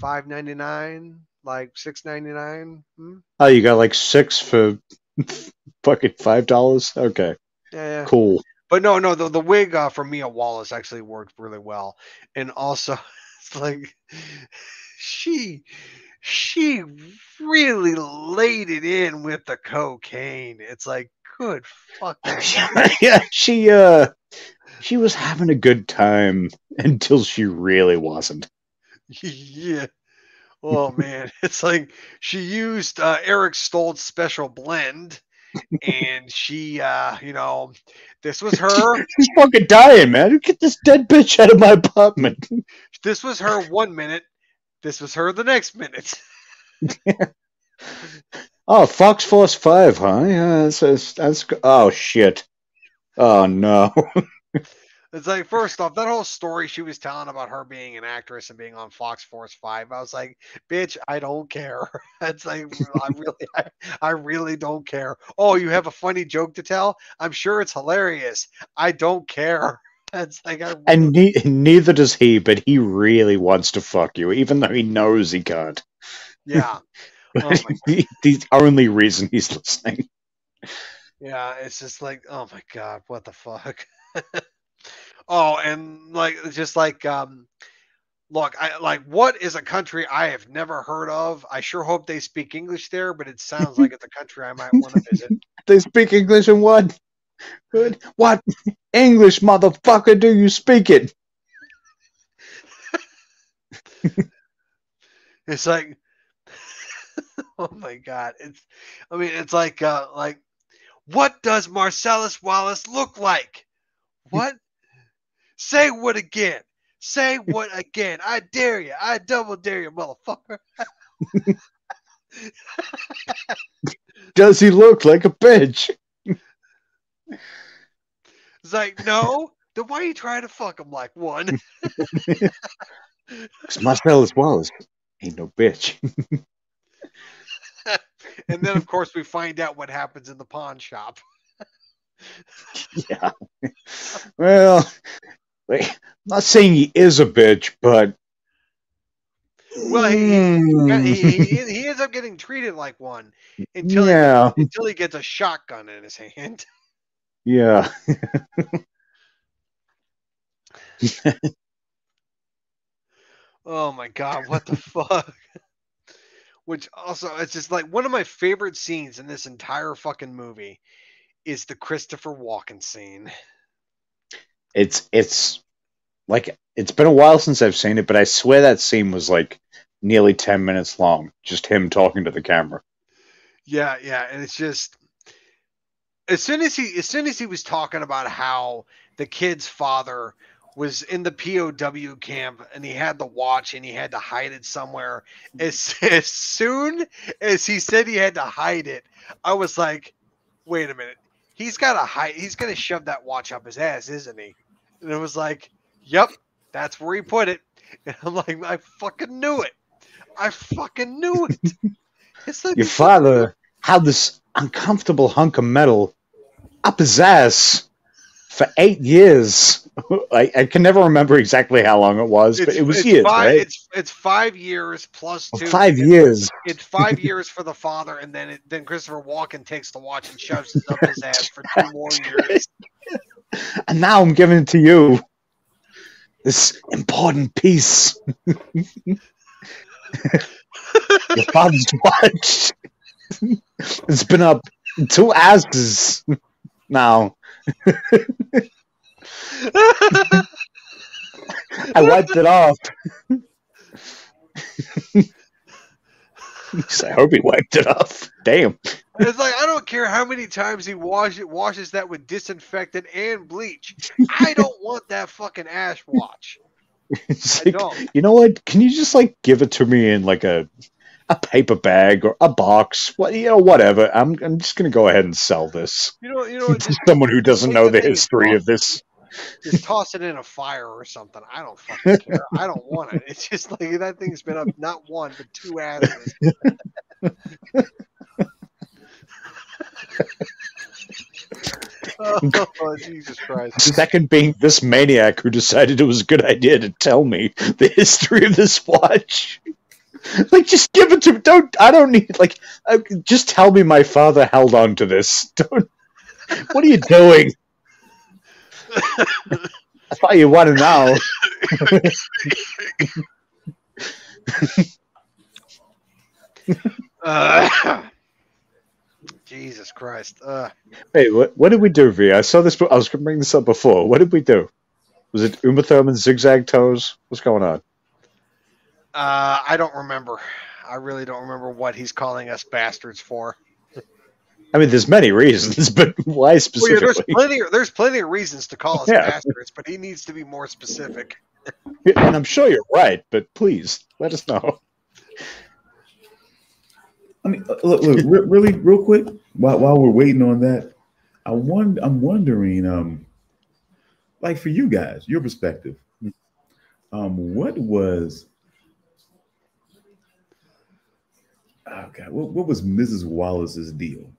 five ninety nine, like six ninety nine. Hmm? Oh, you got like six for fucking five dollars. Okay, Yeah, yeah. cool. But no, no, the the wig uh, for Mia Wallace actually worked really well, and also it's like she she really laid it in with the cocaine. It's like good fuck. yeah, she uh she was having a good time until she really wasn't. yeah. Oh man, it's like she used uh, Eric Stoltz special blend, and she, uh, you know, this was her. She's fucking dying, man. Get this dead bitch out of my apartment. This was her one minute. This was her the next minute. Oh, Fox Force Five, huh? Yeah, that's, that's, that's oh shit. Oh no. It's like first off, that whole story she was telling about her being an actress and being on Fox Force Five. I was like, bitch, I don't care. It's like I really, I, I really don't care. Oh, you have a funny joke to tell? I'm sure it's hilarious. I don't care. It's like I and ne- neither does he, but he really wants to fuck you, even though he knows he can't. yeah. Oh the only reason he's listening. Yeah, it's just like, oh my god, what the fuck? oh, and like just like um look, I like what is a country I have never heard of? I sure hope they speak English there, but it sounds like it's a country I might want to visit. They speak English in what? Good. What English, motherfucker, do you speak it? It's like oh my god. It's I mean it's like uh like what does Marcellus Wallace look like? What? Say what again? Say what again? I dare you. I double dare you, motherfucker. Does he look like a bitch? It's like, no. Then why are you trying to fuck him like one? It's Marcellus Wallace. Ain't no bitch. and then of course we find out what happens in the pawn shop. Yeah. Well, like, I'm not saying he is a bitch, but Well, he, he, hmm. he, he ends up getting treated like one until yeah, he, until he gets a shotgun in his hand. yeah. Oh my god, what the fuck? Which also it's just like one of my favorite scenes in this entire fucking movie is the Christopher Walken scene. It's it's like it's been a while since I've seen it, but I swear that scene was like nearly ten minutes long, just him talking to the camera. Yeah, yeah, and it's just as soon as he as soon as he was talking about how the kid's father was in the POW camp and he had the watch and he had to hide it somewhere. As as soon as he said he had to hide it, I was like, wait a minute. He's got a hide. He's going to shove that watch up his ass, isn't he? And it was like, yep, that's where he put it. And I'm like, I fucking knew it. I fucking knew it. It's like Your father had this uncomfortable hunk of metal up his ass for eight years. I, I can never remember exactly how long it was, but it was it's years, five, right? It's it's five years plus oh, two. Five It's- years. It's five years for the father, and then it, then Christopher Walken takes the watch and shoves it up his ass for two more years. And now I'm giving it to you. This important piece. Your father's watch. it's been up two asses now. I wiped it off. I hope he wiped it off. Damn. It's like I don't care how many times he wash it, washes that with disinfectant and bleach. I don't want that fucking ash watch. Like, you know what? Can you just like give it to me in like a a paper bag or a box? What you know, whatever. I'm I'm just gonna go ahead and sell this You know, you know, to someone who doesn't know the the thing and history toss of this. just toss it in a fire or something. I don't fucking care. I don't want it. It's just like that thing's been up not one but two asses. oh, Jesus Christ. Second being this maniac who decided it was a good idea to tell me the history of this watch. Like, just give it to me. Don't. I don't need. Like, uh, just tell me my father held on to this. Don't. What are you doing? I thought you wanted now. Uh, Jesus Christ. Uh, Hey, what, what did we do, V? I saw this. I was going to bring this up before. What did we do? Was it Uma Thurman zigzag toes? What's going on? Uh, I don't remember. I really don't remember what he's calling us bastards for. I mean, there's many reasons, but why Well, yeah, specifically? there's plenty. There's plenty of reasons to call us Yeah. bastards, but he needs to be more specific. and I'm sure you're right, but please let us know. I mean, uh, look, look re- really, real quick, while while we're waiting on that, I wonder, I'm wondering, um, like for you guys, your perspective, um, what was, oh god, what, what was Mrs. Wallace's deal?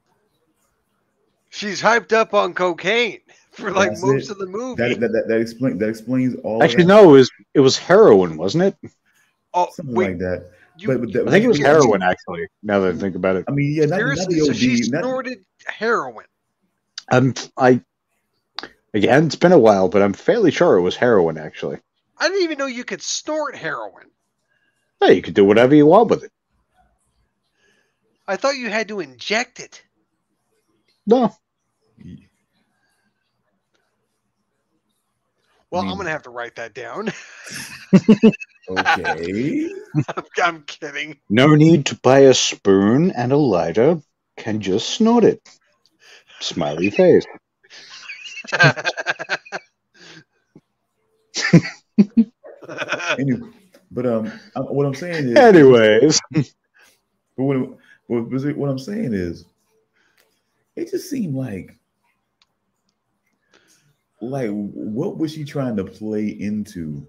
She's hyped up on cocaine for like That's most it. of the movie. That that that, that explains that explains all. Actually, that, no, it was it was heroin, wasn't it? oh, something wait, like that. you, but- but that- I think it was Yeah. heroin. Actually, now that I think about it, I mean, yeah, not, not seriously? the So OD, she not, snorted heroin. I'm I again. It's been a while, but I'm fairly sure it was heroin. Actually, I didn't even know you could snort heroin. hey, you could do whatever you want with it. I thought you had to inject it. No, Well, mean- I'm gonna have to write that down. okay. I'm, I'm kidding. no need to buy a spoon and a lighter. Can just snort it. Smiley face. Anyway, but um, I- what I'm saying is, Anyways, But what, what, what I'm saying is, it just seemed like, like, what was she trying to play into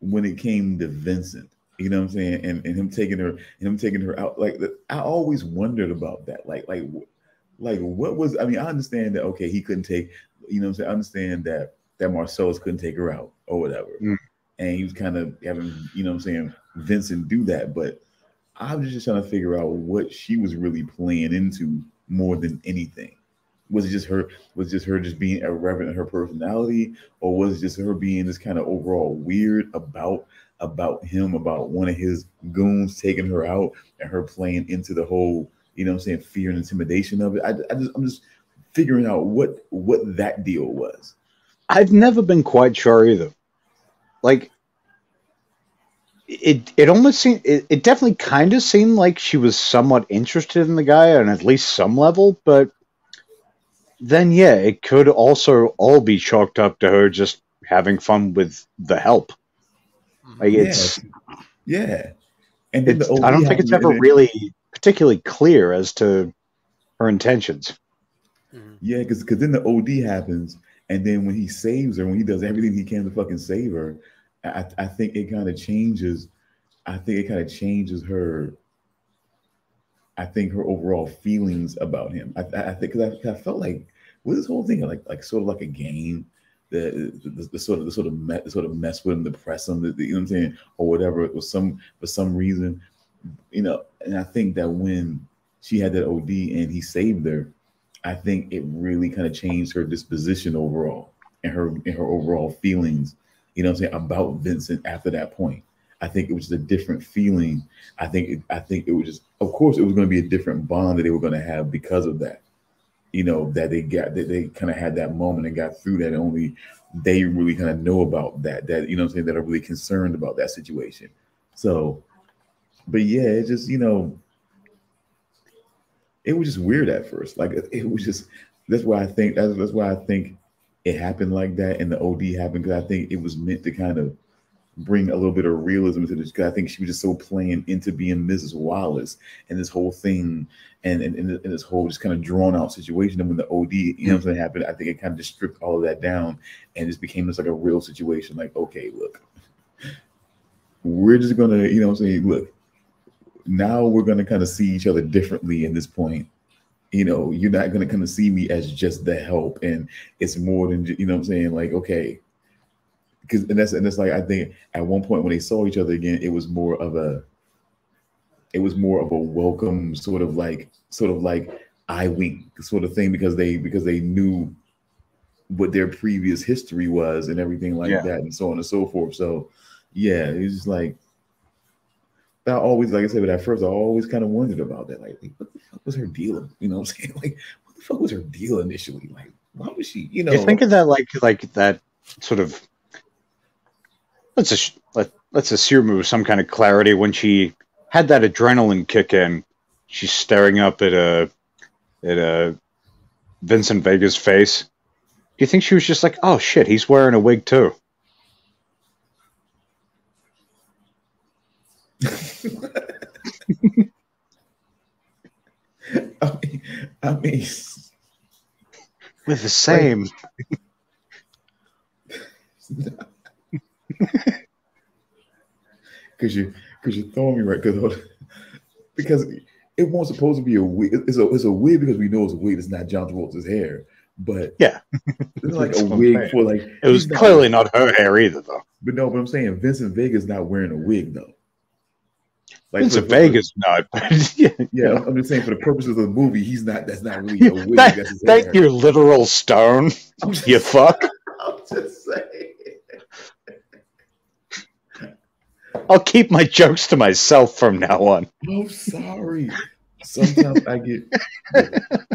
when it came to Vincent? You know what I'm saying? And and him taking her, and him taking her out. Like, I always wondered about that. Like, like, like, what was? I mean, I understand that. Okay, he couldn't take. You know what I'm saying? I understand that that Marcellus couldn't take her out or whatever, Mm. and he was kind of having, you know what I'm saying, Vincent do that, but. I was just trying to figure out what she was really playing into more than anything. Was it just her? Was just her just being irreverent in her personality, or was it just her being just kind of overall weird about about him, about one of his goons taking her out, and her playing into the whole, you know, I'm saying fear and intimidation of it? I, I just, I'm just figuring out what what that deal was. I've never been quite sure either. Like, it it almost seemed it, it definitely kind of seemed like she was somewhat interested in the guy on at least some level, but then yeah, it could also all be chalked up to her just having fun with the help. Like Yeah. it's, Yeah, and it's the I don't OD think it's ever and then- really particularly clear as to her intentions. Mhm. Yeah, because because then the OD happens, and then when he saves her, when he does everything he can to fucking save her, I I think it kind of changes. I think it kind of changes her. I think her overall feelings about him. I, I think because I, I felt like was this whole thing like like sort of like a game. The, the, the sort of the sort of me, the sort of mess with him, to press him, the, the- you know what I'm saying, or whatever. It was some for some reason, you know. And I think that when she had that OD and he saved her, I think it really kind of changed her disposition overall and her and her overall feelings, you know I'm saying, about Vincent after that point. I think it was just a different feeling. I think it, I think it was just of course it was going to be a different bond that they were going to have because of that. You know, that they got that they kind of had that moment and got through that and only they really kind of know about that that you know I'm saying that are really concerned about that situation. So but yeah, it just, you know, it was just weird at first. Like it, it was just that's why I think that's, that's why I think it happened like that and the OD happened because I think it was meant to kind of bring a little bit of realism to this. Because I think she was just so playing into being Mrs. Wallace and this whole thing and and, and, this whole just kind of drawn out situation. And when the OD, you know, happened, I think it kind of just stripped all of that down and just became just like a real situation. Like, okay, look, we're just gonna, you know, I'm saying, look, now we're gonna kind of see each other differently in this point. You know, you're not gonna kind of see me as just the help, and it's more than you know what I'm saying. Like, okay, because and that's and that's like I think at one point when they saw each other again, it was more of a, it was more of a welcome sort of like sort of like I wink sort of thing because they because they knew what their previous history was and everything like Yeah. that and so on and so forth. So yeah, it's just like I always, like I said, but at first I always kind of wondered about that. Like, like, what the fuck was her deal? You know what I'm saying? Like, what the fuck was her deal initially? Like, why was she, you know? You think of that like like that sort of let's ass- let, let's assume with some kind of clarity when she had that adrenaline kick in. She's staring up at a at a Vincent Vega's face. Do you think she was just like, oh shit, he's wearing a wig too? I mean, I mean, With the same. because you because you're throwing me right because because it wasn't supposed to be a wig. It's a it's a wig because we know it's a wig. It's not John Travolta's hair, but Yeah. it's like a wig saying. for like. It was he's not- clearly not her hair either, though. But no, but I'm saying Vincent Vega's not wearing a wig though. Like for- Vega's but yeah, Yeah, I'm just saying for the purposes of the movie, he's not. That's not really a wig. that, that's hair. your literal stone, just, you fuck. I'm just saying. I'll keep my jokes to myself from now on. I'm sorry. Sometimes I get.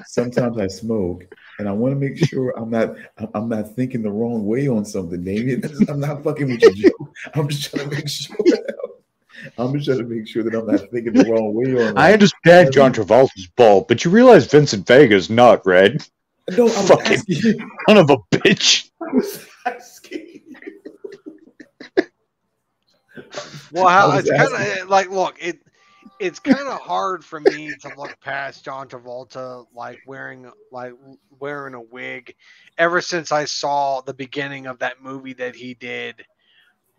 Sometimes I smoke, and I want to make sure I'm not. I'm- I'm not thinking the wrong way on something, Damian. I'm not fucking with your joke. I'm just trying to make sure. I'm just trying to make sure that I'm not thinking the wrong way on. I understand John Travolta's bald, but you realize Vincent Vega's not, right? no, I'm fucking- asking. Son of a bitch. I was asking. you. Well, how, I was it's kind of like, look, it it's kind of hard for me to look past John Travolta like wearing like wearing a wig. Ever since I saw the beginning of that movie that he did,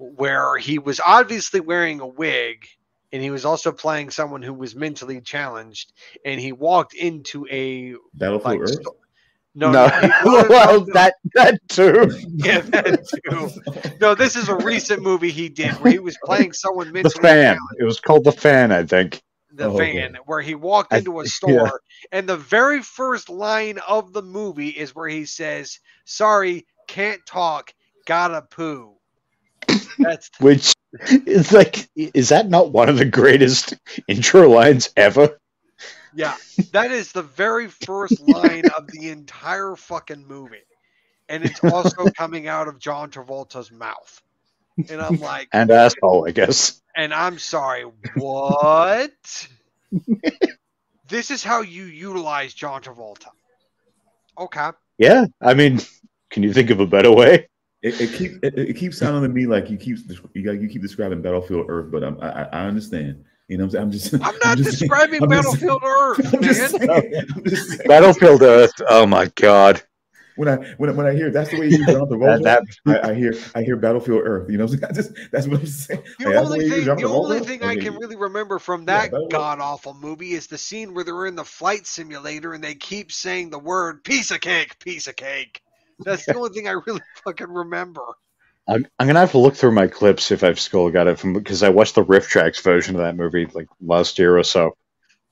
where he was obviously wearing a wig. And he was also playing someone who was mentally challenged, and he walked into a Battlefield like Earth. no, no, no, he- no, no, well, that that too. yeah, that too. No, this is a recent movie he did where he was playing someone mentally. The fan. It was called the fan, I think. the Oh, okay. where he walked into a yeah. store and the very first line of the movie is where he says, "Sorry, can't talk, gotta poo." That's Which is like, is that not one of the greatest intro lines ever? yeah, that is the very first line of the entire fucking movie. And it's also coming out of John Travolta's mouth. And I'm like, And asshole, I guess. and I'm sorry, what? this is how you utilize John Travolta. Okay. Yeah, I mean, can you think of a better way? It, it keeps it, it keeps sounding to me like you keep you got you keep describing Battlefield Earth, but I'm, I I understand. You know, what I'm saying I'm just I'm not just saying- describing I'm just- Battlefield Earth, I'm just man. saying, I'm just. Battlefield Earth. Oh my god. When I when I, when I hear that's the way you use John That, that I, I hear I hear Battlefield Earth. You know, what I'm saying? Just that's what I'm saying. The Like, only way thing, use John the only thing I Okay. can really remember from that that was- god awful movie is the scene where they're in the flight simulator and they keep saying the word "piece of cake, piece of cake." That's the only thing I really fucking remember. I'm, I'm gonna have to look through my clips if I've still got it from because I watched the RiffTrax version of that movie like last year or so,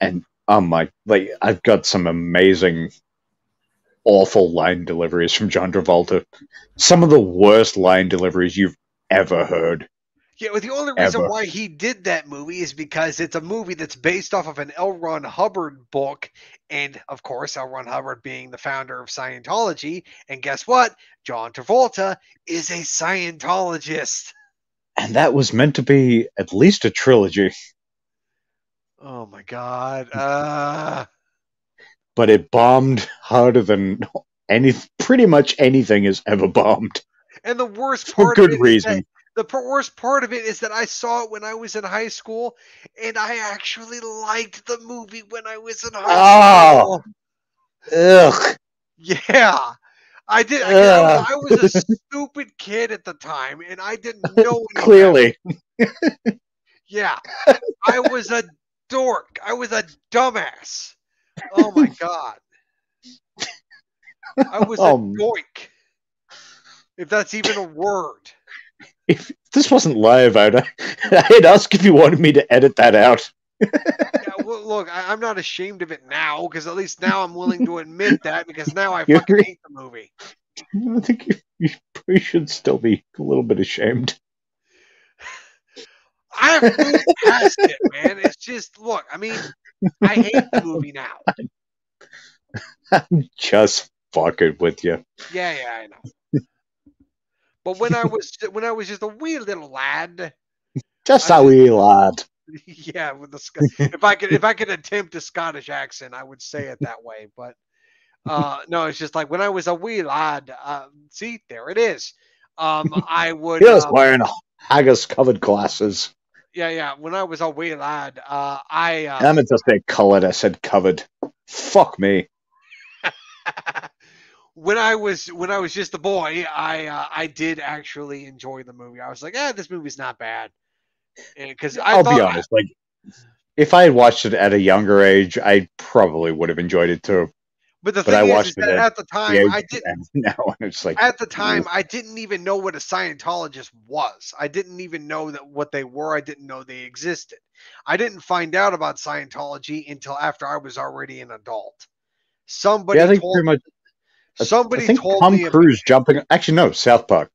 and oh my, like I've got some amazing, awful line deliveries from John Travolta. Some of the worst line deliveries you've ever heard. Yeah, well, the only reason Ever. why he did that movie is because it's a movie that's based off of an L. Ron Hubbard book, and of course, L. Ron Hubbard being the founder of Scientology. And guess what? John Travolta is a Scientologist. And that was meant to be at least a trilogy, Oh my god. Uh, but it bombed harder than any pretty much anything has ever bombed and the worst for part of good reason. The p- worst part of it is that I saw it when I was in high school, and I actually liked the movie when I was in high Oh. school. Ugh. Yeah, I did. I. I was a stupid kid at the time, and I didn't know. Clearly, yeah, I was a dork. I was a dumbass. Oh my god, I was a Um. doink. If that's even a word. If this wasn't live, I'd, I'd ask if you wanted me to edit that out. Yeah, well, look, I, I'm not ashamed of it now because at least now I'm willing to admit that because now I You fucking hate the movie. I think you, you probably should still be a little bit ashamed. I have moved past it, man. It's just look. I mean, I hate the movie now. I'm just fucking with you. Yeah, yeah, I know. But when I was when I was just a wee little lad, Just I a wee lad. yeah, with the if I could if I could attempt a Scottish accent, I would say it that way. But uh, no, it's just like when I was a wee lad. Uh, see, there it is. Um, I would. He was uh, wearing haggis covered glasses. yeah, yeah. When I was a wee lad, uh, I. Uh, I meant to say coloured. I said covered. Fuck me. When I was when I was just a boy, I uh, I did actually enjoy the movie. I was like, ah, this movie's not bad. Because I I'll be honest. Like, if I had watched it at a younger age, I probably would have enjoyed it too. but the but I thing is, watched is that at at the The time, age I didn't. now, it's like At the time, I didn't even know what a Scientologist was. I didn't even know that what they were. I didn't know they existed. I didn't find out about Scientology until after I was already an adult. Somebody yeah, I think told pretty much. I- somebody I think told Tom me about- Cruise jumping. Actually, no, South Park.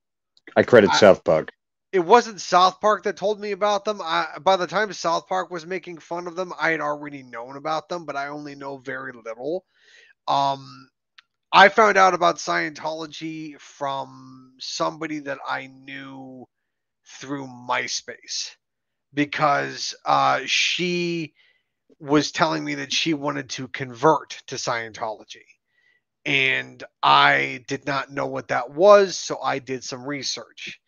I credit I- South Park. it wasn't South Park that told me about them. I, by the time South Park was making fun of them, I had already known about them, but I only know very little. Um, I found out about Scientology from somebody that I knew through MySpace because uh, she was telling me that she wanted to convert to Scientology. And I did not know what that was, so I did some research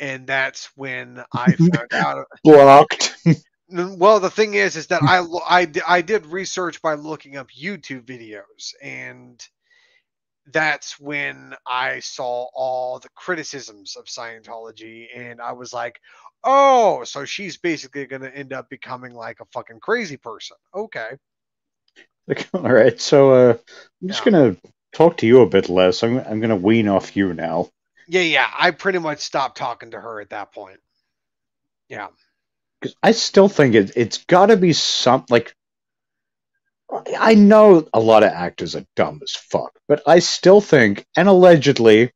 and that's when I found out. Blocked. Well, the thing is, is that I I I did research by looking up YouTube videos, and that's when I saw all the criticisms of Scientology, and I was like, oh, so she's basically going to end up becoming like a fucking crazy person. Okay. All right, so uh, I'm just Yeah. gonna talk to you a bit less. I'm I'm gonna wean off you now. Yeah, yeah. I pretty much stopped talking to her at that point. Yeah. because I still think it, it's got to be some like. I know a lot of actors are dumb as fuck, but I still think, and allegedly,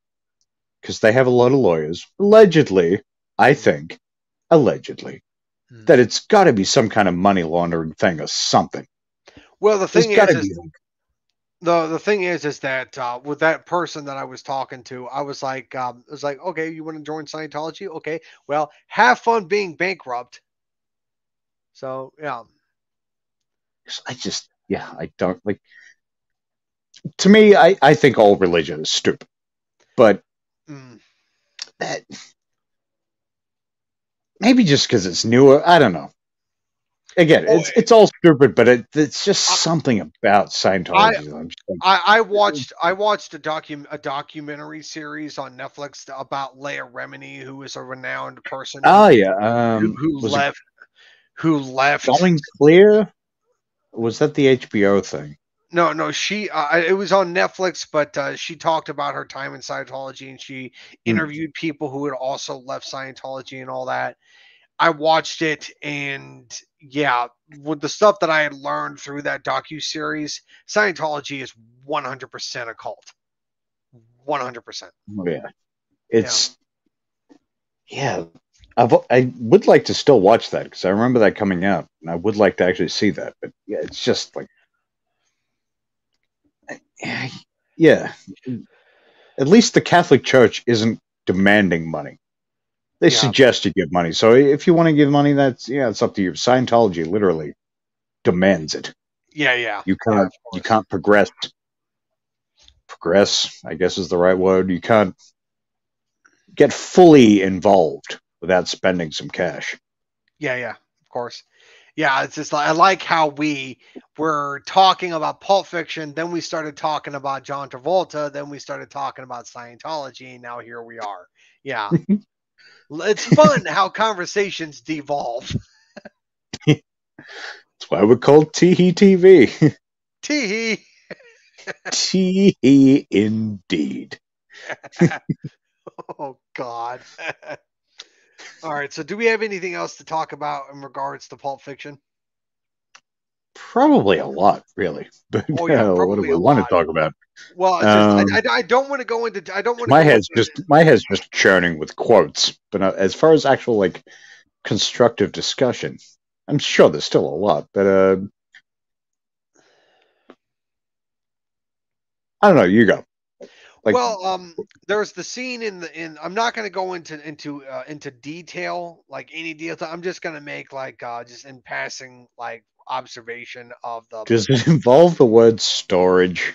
because they have a lot of lawyers, allegedly, I think, allegedly, Hmm. that it's got to be some kind of money laundering thing or something. Well, the thing is, to is the the thing is is that uh, with that person that I was talking to, I was like, um, I was like, okay, you want to join Scientology? Okay, well, have fun being bankrupt. So yeah, I just, yeah, I don't like. To me, I, I think all religion is stupid, but Mm. that maybe just because it's newer, I don't know. Again, Oh, it's it's all stupid, but it, it's just I- something about Scientology. that I'm just like, I, I watched I watched a docu a documentary series on Netflix about Leah Remini, who is a renowned person oh yeah, who, um, who it left who left going clear? Was that the HBO thing? No, no, she. Uh, it was on Netflix, but uh, she talked about her time in Scientology, and she interviewed people who had also left Scientology and all that. I watched it, and yeah, with the stuff that I had learned through that docu series, Scientology is one hundred percent a cult. One hundred percent. Oh, yeah, it's yeah. I've, I would like to still watch that because I remember that coming out, and I would like to actually see that. But yeah, it's just like, yeah. At least the Catholic Church isn't demanding money. They Yeah. suggest you give money. So if you want to give money, that's yeah, it's up to you. Scientology literally demands it. Yeah, yeah. You can't of you can't progress. Progress, I guess, is the right word. You can't get fully involved without spending some cash. Yeah, yeah, of course. Yeah, it's just like I like how we were talking about Pulp Fiction, then we started talking about John Travolta, then we started talking about Scientology, and now here we are. Yeah. It's fun how conversations devolve. That's why we're called Teehee TV. Tee Teehee indeed. Oh God. All right, so do we have anything else to talk about in regards to Pulp Fiction? Probably a lot, really. But Oh, yeah, uh, what do we want lot. to talk about? Well, Um, just, I, I, don't want to go into I don't want to My head's into, just my head's just churning with quotes. But uh, as far as actual like constructive discussion. I'm sure there's still a lot, but uh, I don't know. You go. Like, well, um, there's the scene in the in. I'm not going to go into into uh, into detail, like any detail. I'm just going to make like uh, just in passing, like observation of the. does it involve the word storage?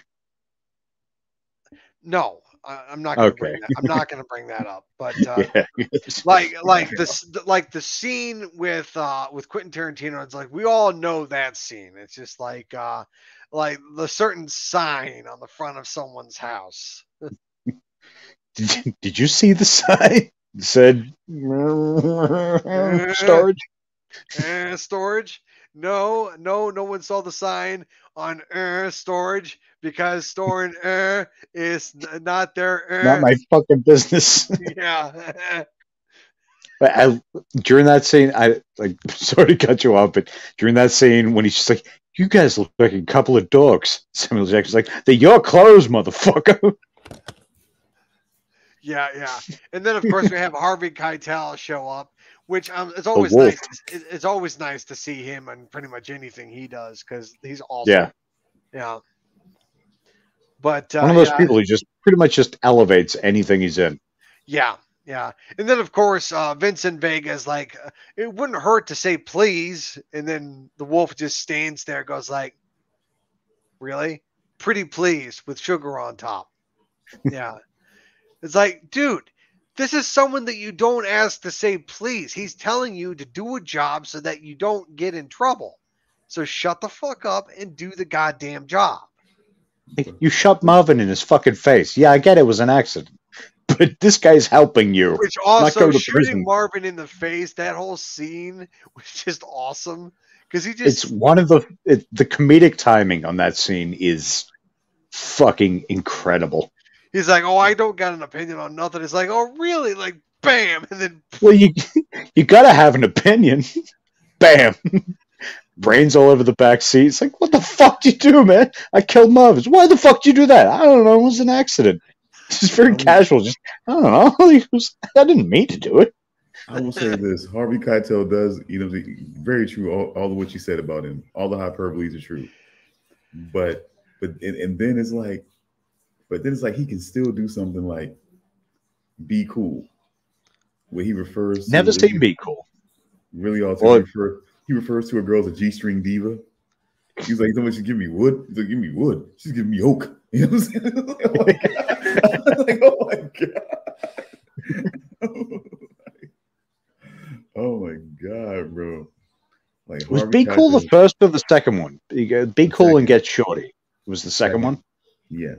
No, I, I'm not. Gonna Okay. bring that, I'm not going to bring that up. But uh, yeah. like like this like the scene with uh with Quentin Tarantino it's like we all know that scene it's just like uh like the certain sign on the front of someone's house Did you, did you see the sign? It said storage. eh, storage no no no one saw the sign on storage because storing eh, is not their. Not my fucking business. yeah But I, during that scene, I like sorry to cut you off, but during that scene when he's just like, "You guys look like a couple of dogs," Samuel Jackson's like, "They're your clothes, motherfucker." Yeah, yeah. And then of course we have Harvey Keitel show up, which um, it's always nice. it- It's always nice to see him and pretty much anything he does because he's awesome. Yeah, yeah. But uh, one of those yeah, people who just pretty much just elevates anything he's in. Yeah, yeah. And then of course uh, Vincent Vega's like, uh, it wouldn't hurt to say please, and then the wolf just stands there, goes like, really, pretty please with sugar on top. Yeah, it's like, dude. This is someone that you don't ask to say please. He's telling you to do a job so that you don't get in trouble. So shut the fuck up and do the goddamn job. You shot Marvin in his fucking face. Yeah, I get it was an accident, but this guy's helping you. Which go also to shooting prison. Marvin in the face, that whole scene was just awesome because he just It's one of the it, the comedic timing on that scene is fucking incredible. He's like, "Oh, I don't got an opinion on nothing." It's like, "Oh, really?" Like, bam, and then Well, you you gotta have an opinion. Bam. Brains all over the back seat. It's like, what the fuck did you do, man? I killed Marvis. Why the fuck did you do that? I don't know. It was an accident. Just very Um, casual. Just I don't know. Was, I didn't mean to do it. I will say this: Harvey Keitel does, you know, very true. All, all of what you said about him, all the hyperboles are true. But, but, and, and then it's like, but then it's like he can still do something like be cool, where he refers. to- Never seen Be Cool. Really, all Well- refer, he refers to a girl as a G-string diva. He's like, somebody should give me wood. He's like, give me wood. She's giving me oak. You know what I'm saying? like, oh my god. oh my god, bro. Like Was Harvey Be Cool the first or the second one? Be Cool Second. and Get Shorty was the second Second. one. Yeah.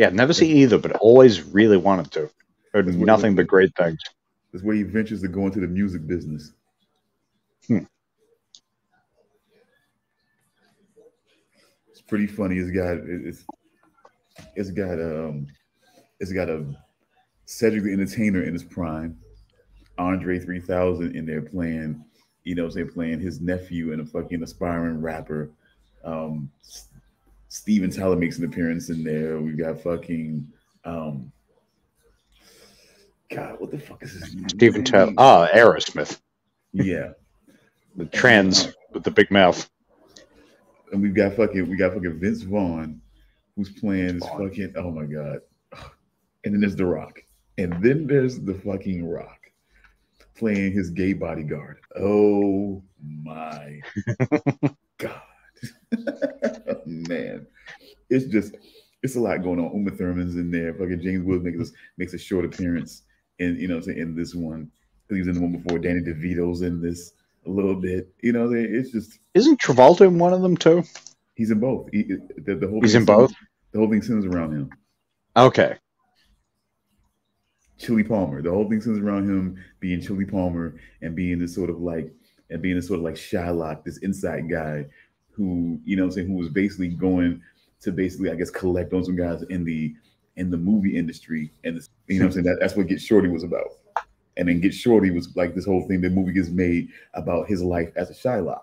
Yeah, never seen either, but always really wanted to. Heard That's nothing but great things. That's where he ventures to go into the music business. Hmm. It's pretty funny. It's got it's it's got um it's got a Cedric the Entertainer in his prime, Andre 3000 in there playing, you know, saying playing his nephew and a fucking aspiring rapper. Um Steven Tyler makes an appearance in there. We got fucking um God, what the fuck is his name? Steven Tyler. Ah, Aerosmith. Yeah. The trans with the big mouth. and we've got fucking we got fucking Vince Vaughn, who's playing this fucking oh my god, and then there's The Rock, and then there's the fucking Rock playing his gay bodyguard. Oh my god, man, it's just it's a lot going on. Uma Thurman's in there. Fucking James Woods makes makes a short appearance in you know what I'm saying, in this one. He was in the one before. Danny DeVito's in this a little bit. You know, what I'm saying? it's just Isn't Travolta in one of them too? He's in both. He, the, the whole He's in both? The whole thing centers around him. Okay. Chili Palmer. The whole thing centers around him being Chili Palmer and being this sort of like and being this sort of like Shylock, this inside guy who, you know I'm saying, who was basically going to basically, I guess, collect on some guys in the in the movie industry. And this, you know I'm saying? That, that's what Get Shorty was about. And then Get Shorty was like this whole thing, the movie gets made about his life as a Shylock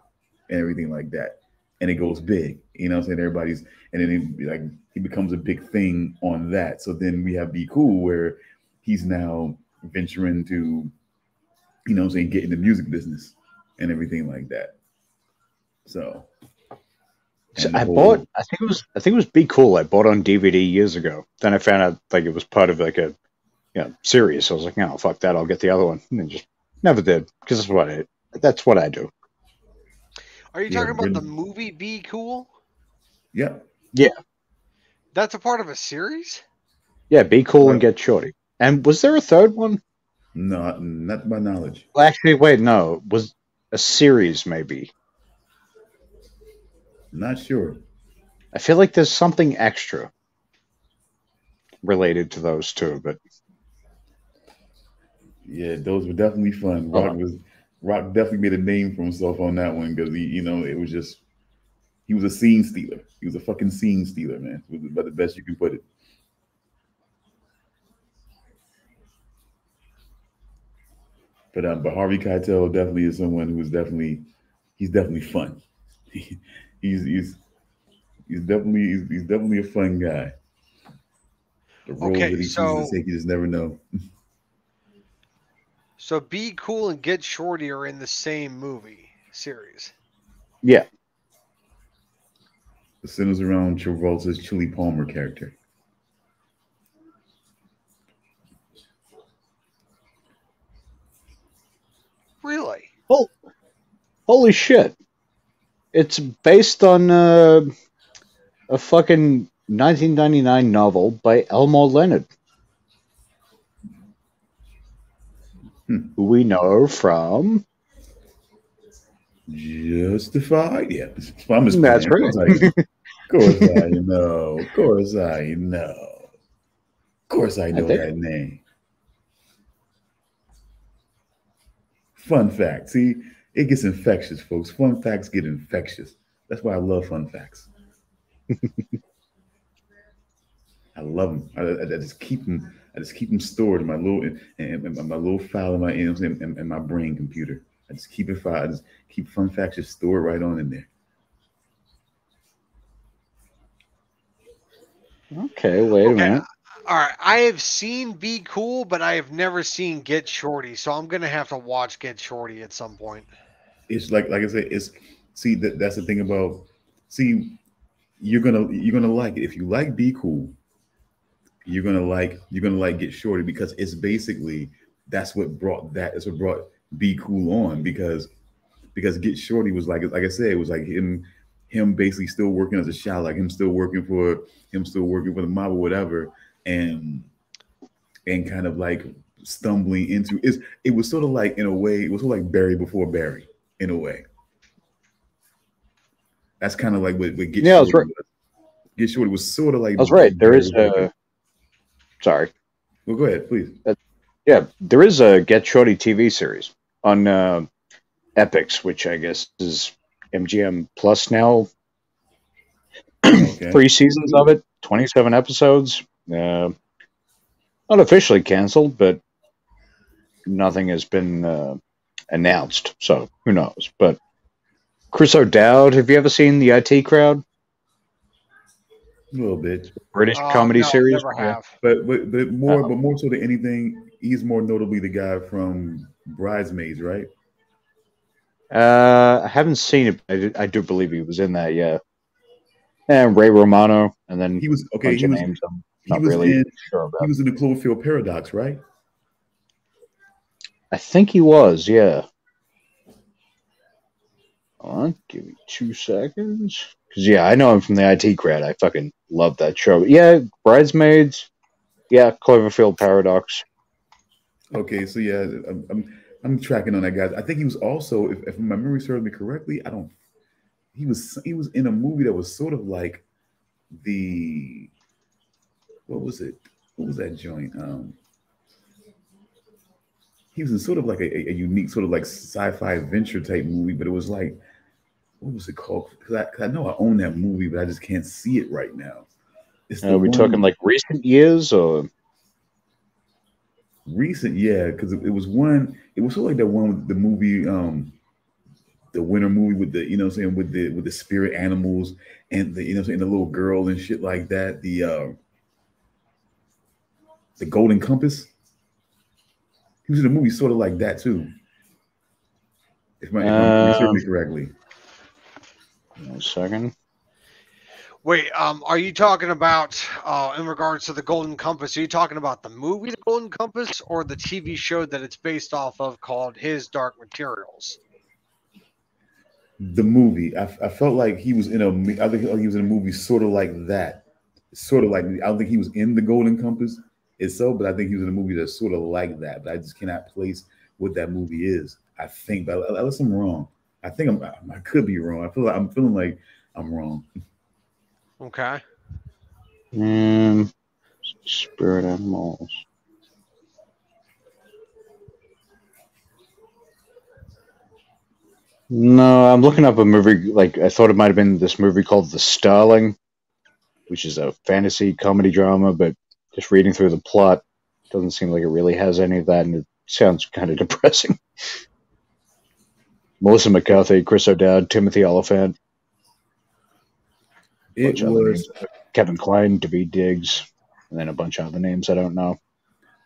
and everything like that. And it goes big. You know I'm saying? Everybody's and then he like he becomes a big thing on that. So then we have Be Cool where he's now venturing to you know I'm saying, get in the music business and everything like that. So, So I whole- bought. I think it was. I think it was Be Cool. I bought on DVD years ago. Then I found out like it was part of like a, you know, series. So I was like, no, fuck that. I'll get the other one. And then just never did because that's what I. That's what I do. Are you Yeah, talking about the movie Be Cool? yeah, Yeah. That's a part of a series? Yeah, Be Cool and Get Shorty. And was there a third one? no, not to my knowledge. Well, actually, wait, no. Was a series maybe. Not sure. I feel like there's something extra related to those two, but Yeah, those were definitely fun. Oh. Rock was Rock definitely made a name for himself on that one because he, you know, it was just he was a scene stealer. He was a fucking scene stealer, man. It was about the best you can put it. But um, but Harvey Keitel definitely is someone who is definitely he's definitely fun. he's he's he's definitely he's, he's definitely a fun guy. The roles Okay, that he so- chooses to take, you just never know. So Be Cool and Get Shorty are in the same movie series. yeah. It centers around Travolta's Chili Palmer character. Really? Oh, Holy shit. It's based on uh, a fucking 1999 novel by Elmore Leonard. Hmm. Who we know from. Justified? Yeah. I'm just That's right. Of course I know. Of course I know. Of course I know think- that name. Fun fact. See, it gets infectious, folks. Fun facts get infectious. That's why I love fun facts. I love them. I, I- I just keep them. I just keep them stored in my little in, in, in my little file in my you know, what I'm saying, in, in my brain computer. I just keep it file. I just keep fun facts just stored right on in there. Okay, wait a minute. All right. I have seen Be Cool, but I have never seen Get Shorty. So I'm gonna have to watch Get Shorty at some point. It's like like I said, it's see that that's the thing about see you're gonna you're gonna like it if you like Be Cool. You're gonna like you're gonna like Get Shorty because it's basically that's what brought that, is what brought Be Cool on because because Get Shorty was like like I said it was like him him basically still working as a shot like him still working for him still working for the mob or whatever and and kind of like stumbling into it's it was sort of like in a way it was sort of like Barry before Barry in a way. That's kind of like what, what Get Yeah, that's Shorty was. Get Shorty was sort of like That's right. There is a. Sorry. Well, go ahead, please. Yeah, there is a Get Shorty TV series on uh, Epix, which I guess is MGM Plus now. Okay. Three seasons of it, 27 episodes. Uh, not officially canceled, but nothing has been uh, announced. So who knows? But Chris O'Dowd, have you ever seen the IT Crowd? A little bit, British Uh, comedy no, series? Never Yeah. but but but more Uh-oh. but more so than anything, he's more notably the guy from Bridesmaids, right? Uh, I haven't seen it. But I, do, I do believe he was in that. Yeah, and Ray Romano, and then He was a okay. bunch He of was names. I'm he was really in sure about. he was in the Cloverfield Paradox, right? I think he was. Yeah. Hold on, give me two seconds. Cause yeah, I know him from the IT crowd. I fucking love that show. Yeah, Bridesmaids. Yeah, Cloverfield Paradox. Okay, so yeah, I'm, I'm I'm tracking on that guy. I think he was also, if, if my memory serves me correctly, I don't. He was he was in a movie that was sort of like the what was it? What was that joint? Um, he was in sort of like a, a unique sort of like sci-fi adventure type movie, but it was like what was it called? Because I, 'cause I know I own that movie, but I just can't see it right now. It's Are we one- talking like recent years or? Recent, yeah, because it, it was one. It was sort of like that one with the movie, um, the winter movie with the you know what I'm saying with the with the spirit animals and the you know I'm saying the little girl and shit like that. The uh, the Golden Compass. He was in a movie sort of like that too. If my, if I'm Um, researching correctly. One second. Wait, um, are you talking about uh, in regards to the Golden Compass? Are you talking about the movie The Golden Compass or the TV show that it's based off of called His Dark Materials? The movie, I, I felt like he was in a. me- I think he was in a movie sort of like that, sort of like. I don't think he was in the Golden Compass itself, but I think he was in a movie that's sort of like that. But I just cannot place what that movie is. I think, but unless I'm wrong, I think I'm. I could be wrong. I feel like I'm feeling like I'm wrong. Okay. Um, spirit animals. No, I'm looking up a movie. Like I thought it might have been this movie called The Starling, which is a fantasy comedy drama. But just reading through the plot, doesn't seem like it really has any of that, and it sounds kind of depressing. Melissa McCarthy, Chris O'Dowd, Timothy Olyphant, It bunch of other was. Kevin Kline, David Diggs, and then a bunch of other names I don't know.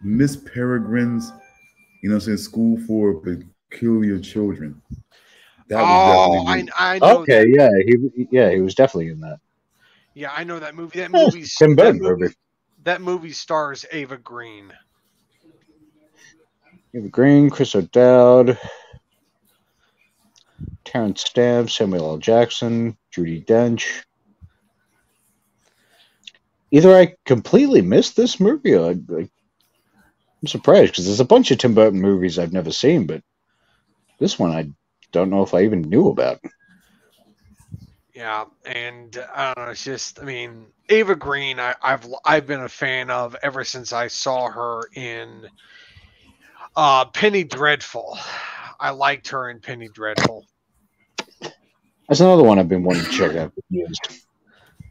Miss Peregrine's, you know, I'm saying school for peculiar children. That oh, I, definitely- I know. Okay, that- yeah, he yeah he was definitely in that. yeah, I know that movie. That Yeah, movie's Tim that Burton movie, movie. That movie stars Eva Green. Eva Green, Chris O'Dowd, Terence Stamp, Samuel L. Jackson, Judi Dench. Either I completely missed this movie, or I, I'm surprised because there's a bunch of Tim Burton movies I've never seen, but this one I don't know if I even knew about. Yeah, and uh, I don't know. It's just, I mean, Eva Green. I, I've I've been a fan of ever since I saw her in uh, Penny Dreadful. I liked her in Penny Dreadful. That's another one I've been wanting to check out.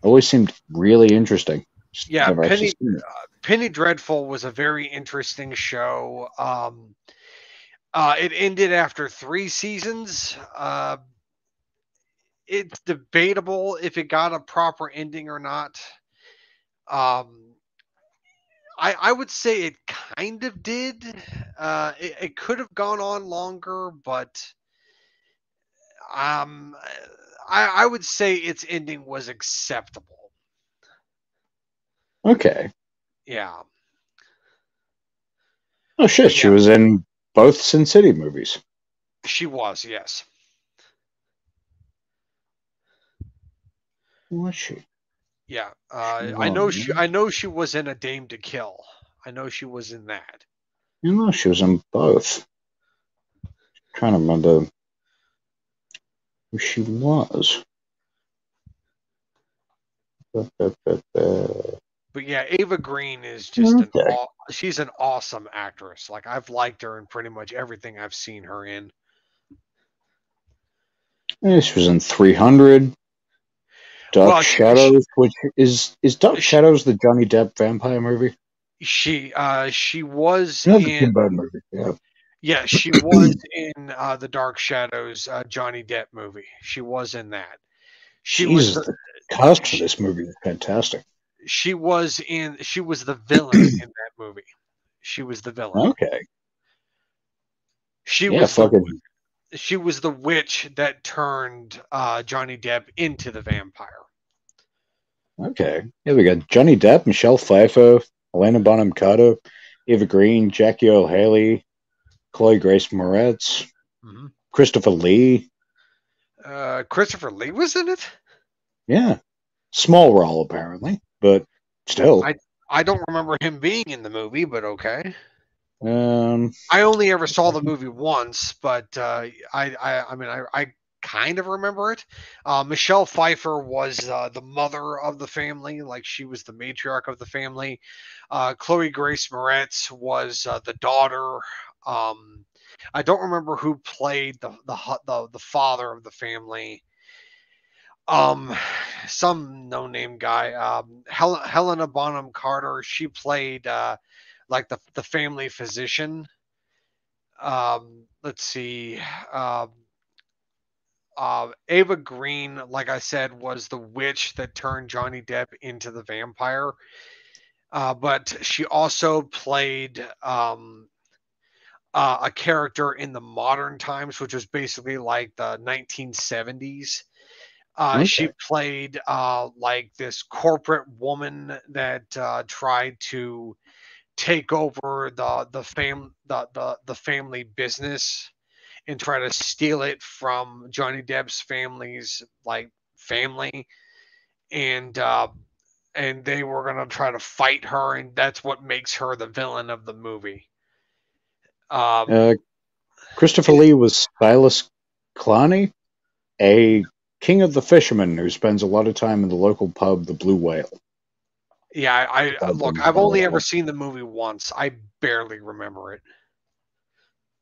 Always seemed really interesting. Just Yeah, Penny- it. Penny Dreadful was a very interesting show. Um, uh, it ended after three seasons. It's debatable if it got a proper ending or not. Um, I, I would say it kind of did. Uh, it, it could have gone on longer, but um, I, I would say its ending was acceptable. Okay. Yeah. Oh shit, she was in both Sin City movies. She was, yes. Was she? Yeah, uh, She I know she. I know she was in a Dame to Kill. I know she was in that. You know, she was in both. trying to remember who she was. But yeah, Eva Green is just an. Okay. Aw- she's an awesome actress. Like I've liked her in pretty much everything I've seen her in. Yeah, she was in 300. Dark Well, she- Shadows, which is is Dark She- Shadows the Johnny Depp vampire movie? She, uh, she was No, the Tim in. Burton movie. Yeah. Yeah, she was in uh, the Dark Shadows uh, Johnny Depp movie. She was in that. She Jesus, was. the cast for this movie is fantastic. She was in. She was the villain in that movie. She was the villain. Okay. She Yeah, was the fucking she was the witch that turned uh, Johnny Depp into the vampire. Okay. Yeah, we got Johnny Depp, Michelle Pfeiffer, Helena Bonham Carter, Eva Green, Jackie Earle Haley, Chloe Grace Moretz, Christopher Lee. Uh, Christopher Lee was in it. Yeah. Small role, apparently, but still. I- I don't remember him being in the movie, but okay. Um, I only ever saw the movie once, but uh, I, I I mean I, I kind of remember it. Uh, Michelle Pfeiffer was uh, the mother of the family, like she was the matriarch of the family. Uh, Chloe Grace Moretz was uh, the daughter. Um, I don't remember who played the the the, the father of the family. Um, some no name guy. Um, Hel- Helena Bonham Carter. She played uh, like the the family physician. Um, let's see. Um, uh, Eva Green, like I said, was the witch that turned Johnny Depp into the vampire. Uh, but she also played um, uh, a character in the modern times, which was basically like the 1970s. Uh, She played uh, like this corporate woman that uh, tried to take over the the fam the, the the family business and try to steal it from Johnny Depp's family's like family, and uh, and they were gonna try to fight her, and that's what makes her the villain of the movie. Um, Uh, Christopher Lee was Silas Clarney, a king of the fishermen who spends a lot of time in the local pub, the Blue Whale. Yeah, I, I look. I've only ever seen the movie once. I barely remember it.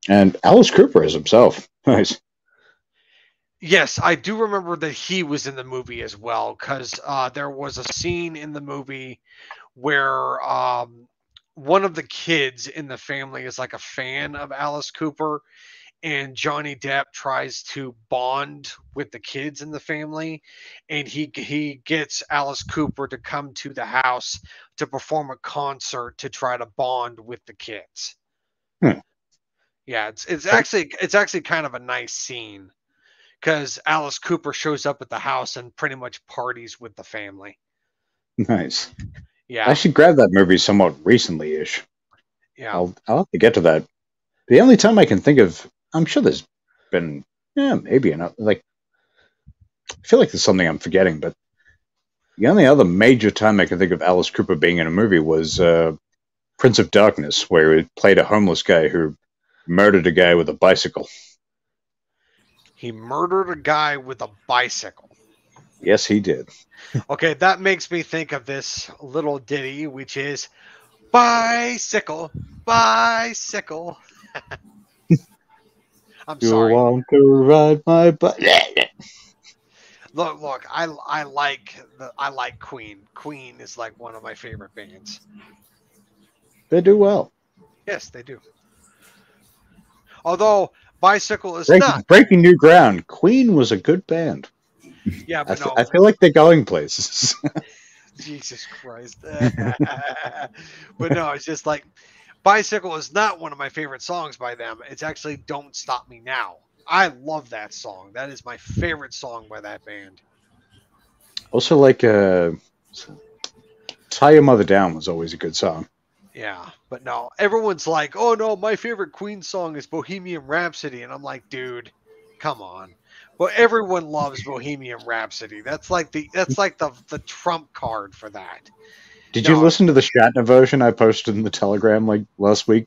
And Alice Cooper is himself. Nice. Yes, I do remember that he was in the movie as well because uh, there was a scene in the movie where um, one of the kids in the family is like a fan of Alice Cooper, and Johnny Depp tries to bond with the kids in the family, and he he gets Alice Cooper to come to the house to perform a concert to try to bond with the kids. Hmm. Yeah, it's it's actually it's actually kind of a nice scene because Alice Cooper shows up at the house and pretty much parties with the family. Nice. Yeah, I should grab that movie somewhat recently ish. yeah. I'll, I'll have to get to that. The only time I can think of, I'm sure there's been, yeah, maybe enough. Like, I feel like there's something I'm forgetting, but the only other major time I can think of Alice Cooper being in a movie was uh, Prince of Darkness, where he played a homeless guy who murdered a guy with a bicycle. He murdered a guy with a bicycle. Yes, he did. Okay, that makes me think of this little ditty, which is bicycle, bicycle. I'm You sorry. want to ride my bike? Look, look. I I like the I like Queen. Queen is like one of my favorite bands. They do well. Yes, they do. Although bicycle is Breaking, not. breaking new ground. Queen was a good band. Yeah, but no. I feel like they're going places. Jesus Christ. but no, it's just like Bicycle is not one of my favorite songs by them. It's actually Don't Stop Me Now. I love that song. That is my favorite song by that band. also, like, uh, Tie Your Mother Down was always a good song. Yeah, but no, everyone's like, "Oh no, my favorite Queen song is Bohemian Rhapsody," and I'm like, "Dude, come on." Well, everyone loves Bohemian Rhapsody. That's like the that's like the the trump card for that. Did you listen to the Shatner version I posted in the Telegram like last week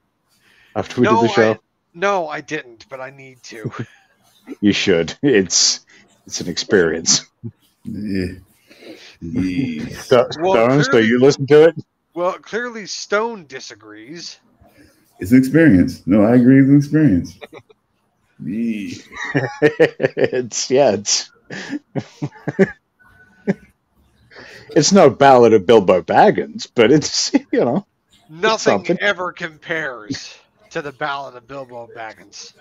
after we No, did the show? I- No, I didn't, but I need to. You should. It's it's an experience. Yeah. Yeah. So, Well, Stone, so you listen to it? Well, clearly Stone disagrees. It's an experience. No, I agree. It's an experience. Yeah. it's yeah, it's it's no ballad of Bilbo Baggins, but it's you know Nothing ever compares to the Ballad of Bilbo Baggins.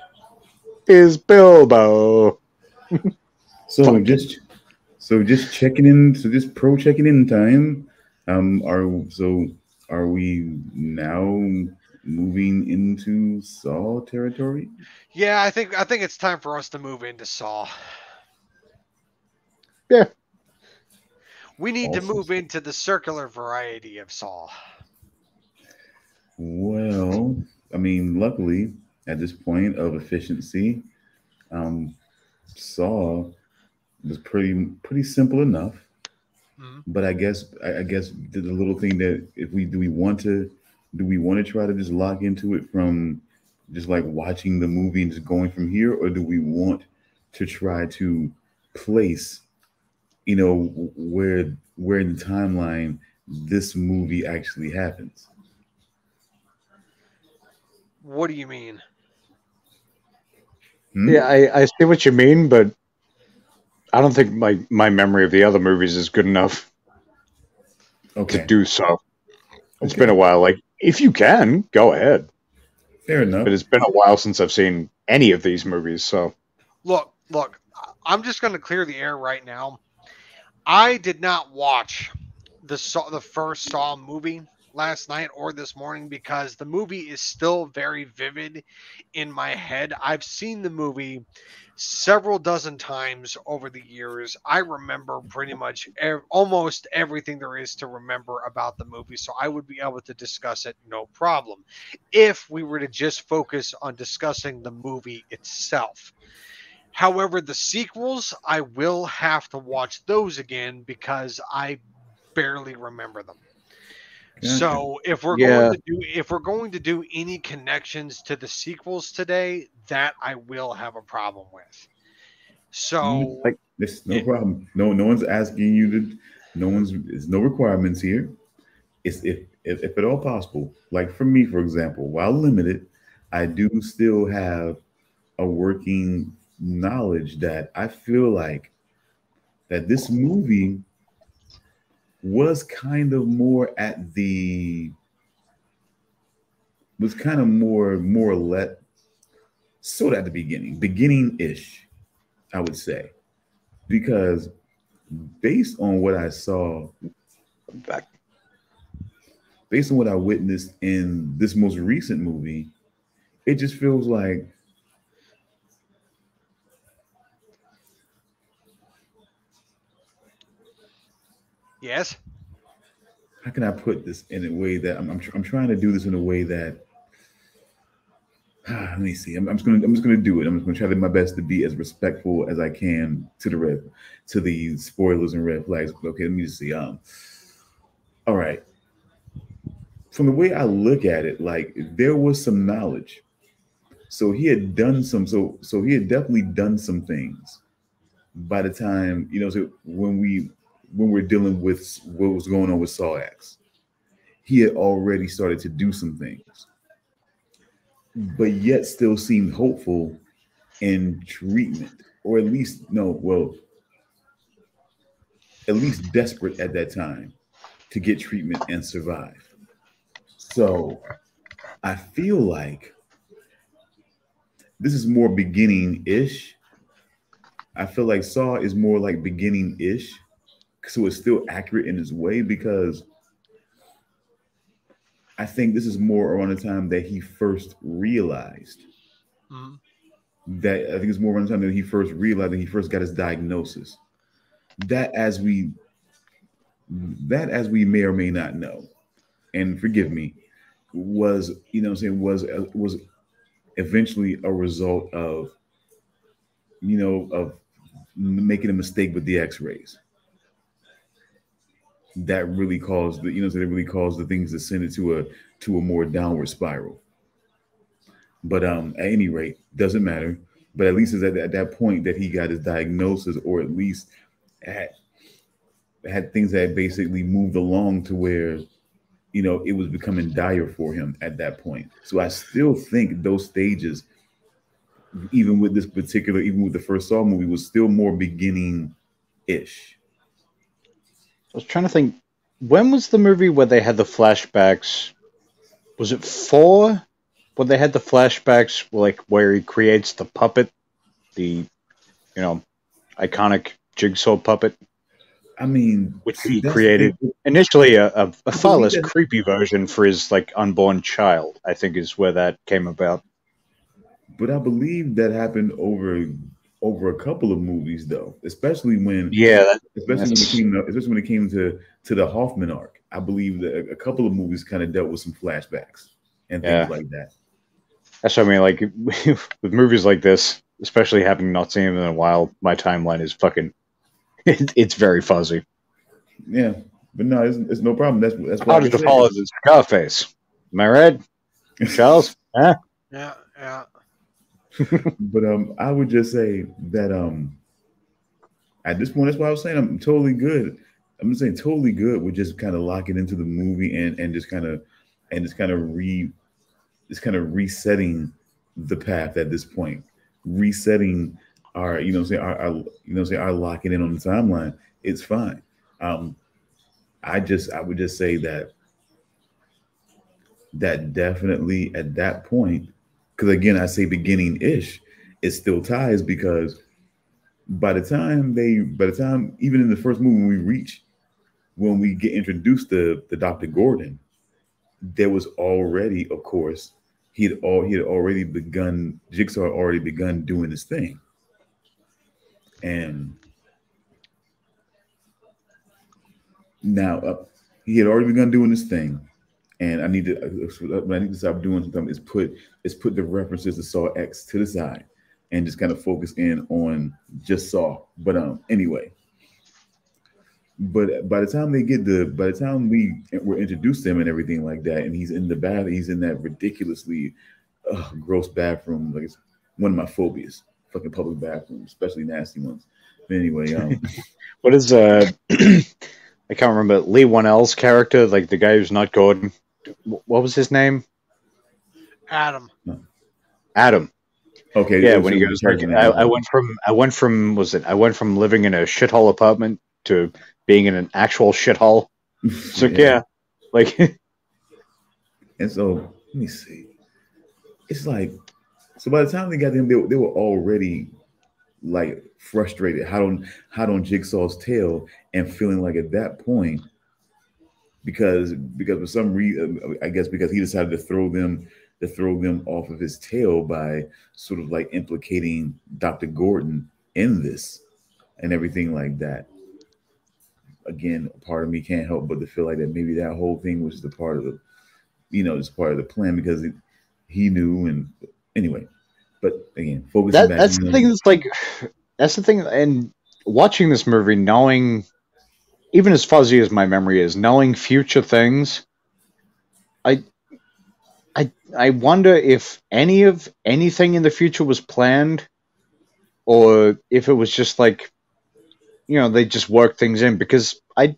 is Bilbo. So Funky. just so just checking in. So just pro checking in time. Um. Are so are we now moving into Saw territory? Yeah, I think I think it's time for us to move into Saw. Yeah. We need to move into the circular variety of Saw. Well, I mean, luckily at this point of efficiency, um, Saw was pretty pretty simple enough. Mhm. But I guess I, I guess the, the little thing that if we do we want to do we want to try to just lock into it from just like watching the movie and just going from here, or do we want to try to place, you know, where where in the timeline this movie actually happens? What do you mean? Hmm? Yeah, I, I see what you mean, but I don't think my, my memory of the other movies is good enough Okay. to do so. It's Okay. been a while. Like, if you can, go ahead. Fair enough. But it's been a while since I've seen any of these movies, so Look, look, I'm just going to clear the air right now. I did not watch the Saw, the first Saw movie last night or this morning because the movie is still very vivid in my head. I've seen the movie several dozen times over the years. I remember pretty much ev- almost everything there is to remember about the movie, so I would be able to discuss it no problem if we were to just focus on discussing the movie itself. However, the sequels, I will have to watch those again because I barely remember them. Gotcha. So if we're Yeah. going to do if we're going to do any connections to the sequels today, that I will have a problem with. So mm, Like- This no Yeah. problem. No, no one's asking you to. No one's. There's no requirements here. It's if, if if at all possible. Like for me, for example, while limited, I do still have a working knowledge that I feel like that this movie was kind of more at the was kind of more more let sort of at the beginning, beginning ish, I would say, because based on what I saw, Back. based on what I witnessed in this most recent movie, it just feels like yes, how can I put this in a way that I'm I'm, tr- I'm trying to do this in a way that let me see I'm, I'm just gonna I'm just gonna do it I'm just gonna try to do my best to be as respectful as I can to the red to the spoilers and red flags. Okay, let me just see. Um, all right. From the way I look at it, like there was some knowledge. So he had done some. So so he had definitely done some things. By the time you know, so when we when we're dealing with what was going on with Saw X, he had already started to do some things, but yet still seemed hopeful in treatment, or at least no, well, at least desperate at that time to get treatment and survive. So I feel like this is more beginning ish. I feel like Saw is more like beginning ish. So it's still accurate in his way because I think this is more around the time that he first realized Mhm. that I think it's more around the time that he first realized that he first got his diagnosis. That as we that as we may or may not know, and forgive me, was you know I'm saying was was eventually a result of you know of making a mistake with the X-rays. That really caused the you know that really caused the things to send it to a to a more downward spiral. But um, at any rate, doesn't matter. But at least at, at that point that he got his diagnosis, or at least had had things that basically moved along to where you know it was becoming dire for him at that point. So I still think those stages, even with this particular, even with the first Saw movie, was still more beginning ish. I was trying to think. When was the movie where they had the flashbacks? Was it four? When they had the flashbacks, like where he creates the puppet, the, you know, iconic jigsaw puppet, I mean, which he created initially a, a, a far less creepy version for his like unborn child. I think is where that came about. But I believe that happened over over a couple of movies, though, especially when Yeah, that, especially when it came to, especially when it came to to the Hoffman arc. I believe that a, a couple of movies kind of dealt with some flashbacks and things Yeah. like that. that's what I mean. Like with movies like this, especially having not seen them in a while, my timeline is fucking. It, it's very fuzzy. Yeah, but no, it's, it's no problem. That's that's what Hard to follow the Scarface. Am I right, Charles? Huh? yeah, yeah. But um, I would just say that um, at this point, that's why I was saying I'm totally good. I'm saying totally good with just kind of locking into the movie and and just kind of and just kind of re, just kind of resetting the path at this point, resetting our you know say our, our you know say our locking in on the timeline. It's fine. Um, I just I would just say that that definitely at that point because again i say beginning ish it still ties because by the time they by the time even in the first movie we reach when we get introduced to the dr gordon there was already, of course, he had all he had already begun. Jigsaw had already begun doing this thing, and now uh, he had already begun doing this thing. And I need to what I need to stop doing something is put is put the references to Saw X to the side and just kind of focus in on just Saw. But um, anyway, but by the time they get the by the time we were introduced to him and everything like that, and he's in the bath, he's in that ridiculously gross bathroom. Like it's one of my phobias, fucking public bathrooms, especially nasty ones. But anyway, um, what is uh, I can't remember Leigh Whannell's character, like the guy who's not Gordon. What was his name? Adam. Adam. Okay. Yeah, when he goes like, I, I went from I went from was it I went from living in a shithole apartment to being in an actual shithole. So yeah. yeah, like, and so let me see. It's like, so by the time they got them, they, they were already like frustrated, hot on hot on Jigsaw's tail, and feeling like at that point, because because for some reason, um, I guess because he decided to throw them to throw them off of his tail by sort of like implicating Dr. Gordon in this and everything like that again, part of me can't help but to feel like that maybe that whole thing was the part of the, you know, just part of the plan because it, he knew. And anyway, but again, focusing that, That's the thing. That's like, that's the thing. And watching this movie, knowing, even as fuzzy as my memory is, knowing future things, I, I, I wonder if any of anything in the future was planned, or if it was just like you know they just work things in because I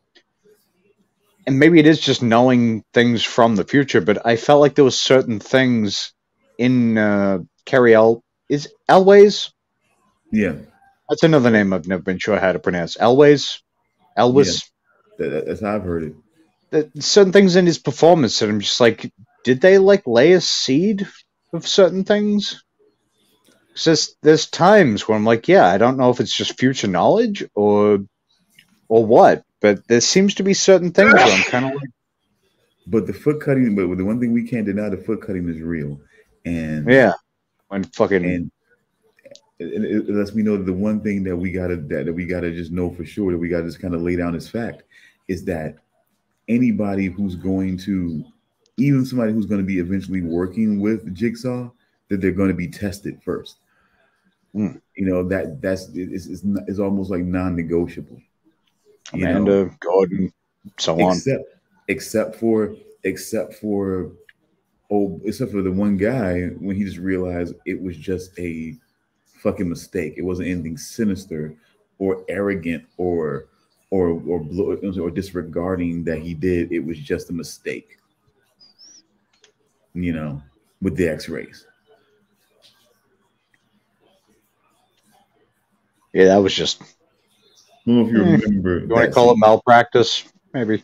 and maybe it is just knowing things from the future, but I felt like there was certain things in uh, Cary El is Elwes. Yeah, that's another name I've never been sure how to pronounce. Elwes, Elwes. Yeah. That, that's how I've heard it. That certain things in his performance that I'm just like, did they like lay a seed of certain things? There's there's times where I'm like, yeah, I don't know if it's just future knowledge or or what, but there seems to be certain things where I'm kind of like. But the foot cutting, but the one thing we can't deny, the foot cutting is real, and yeah, when fucking and it, it, lets me know that the one thing that we gotta that, that we gotta just know for sure that we gotta just kind of lay down as fact is that anybody who's going to even somebody who's going to be eventually working with jigsaw that they're going to be tested first Mm. You know that that's it's, it's, it's almost like non-negotiable. Amanda, know? Gordon, so on. Except except for except for oh except for the one guy when he just realized it was just a fucking mistake. It wasn't anything sinister or arrogant or or or or disregarding that he did. It was just a mistake. You know, with the X-rays. Yeah, that was just. I don't know if you eh, remember. You want to call it malpractice? Maybe.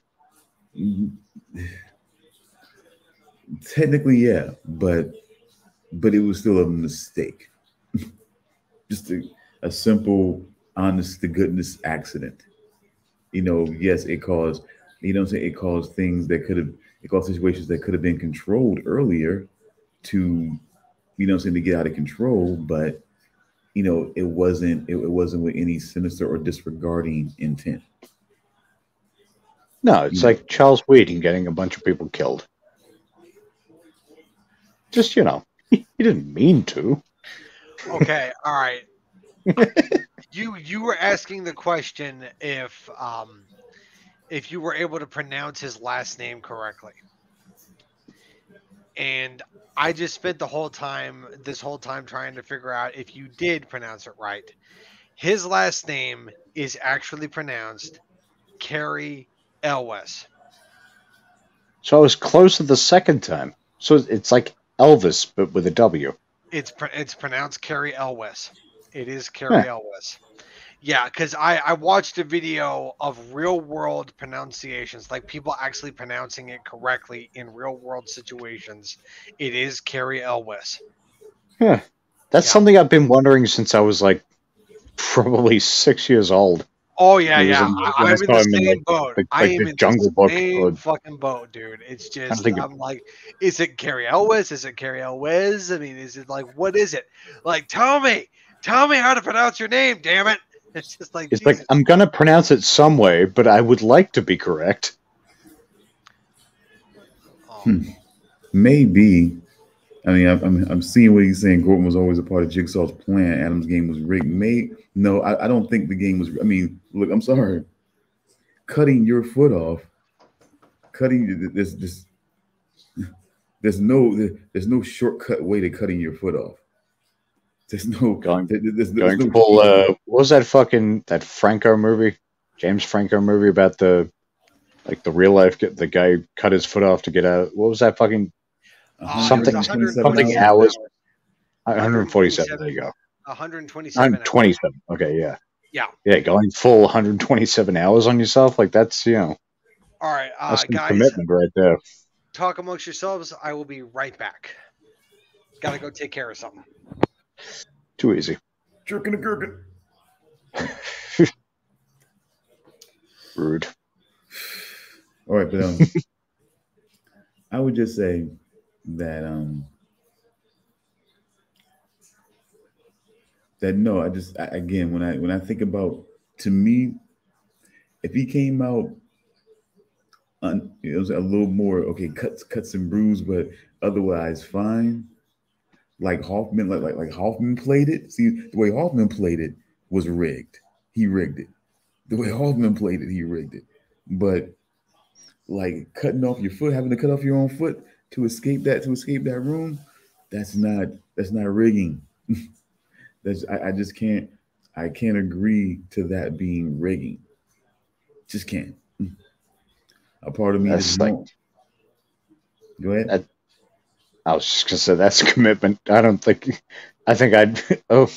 Technically, yeah, but but it was still a mistake. Just a, a simple, honest to goodness accident. You know, yes, it caused. You know, I'm saying it caused things that could have. It caused situations that could have been controlled earlier, to, you know, I'm saying to get out of control, but you know, it wasn't it, it wasn't with any sinister or disregarding intent. No, it's you like know. Charles Weeden getting a bunch of people killed. Just you know, he didn't mean to. Okay, all right. you you were asking the question if um if you were able to pronounce his last name correctly. And I just spent the whole time, this whole time, trying to figure out if you did pronounce it right. His last name is actually pronounced Cary Elwes. So I was close the second time. So it's like Elvis, but with a W. It's it's pronounced Cary Elwes. It is huh. Elwes. Yeah, because I, I watched a video of real world pronunciations, like people actually pronouncing it correctly in real world situations. It is Cary Elwes. Yeah. That's yeah. something I've been wondering since I was like probably six years old. Oh yeah, yeah. in- I, when I I'm in the in, same like, boat. I like am in Jungle the Book same or- fucking boat, dude. It's just it- I'm like, is it Carrie Elwes? Is it Carrie Elwes? I mean, is it like what is it? Like, tell me, tell me how to pronounce your name, damn it! It's just like It's like I'm gonna pronounce it some way, but I would like to be correct. Oh, Hmm. Maybe. I mean, I'm, I'm, seeing what he's saying. Gordon was always a part of Jigsaw's plan. Adam's game was rigged. May no, I, I don't think the game was. I mean, look, I'm sorry. Cutting your foot off, cutting this this. There's no there's no shortcut way to cutting your foot off. There's no Going- there's, there's Going no full. Uh, what was that fucking that Franco movie? James Franco movie about the like the real life get the guy cut his foot off to get out. What was that fucking something- it was 127 something hours. hours? 147. There you go. 127. 127. Okay, yeah. Yeah. Yeah, going full 127 hours on yourself, like that's you know All right, uh, that's some guys, commitment right there. talk amongst yourselves. I will be right back. Got to go take care of something. Too easy. Jerking a gherkin. Rude. All right, but um, I would just say that um, that no, I just I, again when I when I think about to me, if he came out, un, it was a little more okay, cuts cuts and bruise, but otherwise fine. Like Hoffman, like like like Hoffman played it. See the way Hoffman played it was rigged. He rigged it. The way Hoffman played it, he rigged it. But like cutting off your foot, having to cut off your own foot to escape that to escape that room, that's not that's not rigging. that's I, I just can't I can't agree to that being rigging. Just can't. A part of me That's just like- won't. Go ahead. That- I was just gonna say that's commitment. I don't think. I think I'd. Oh,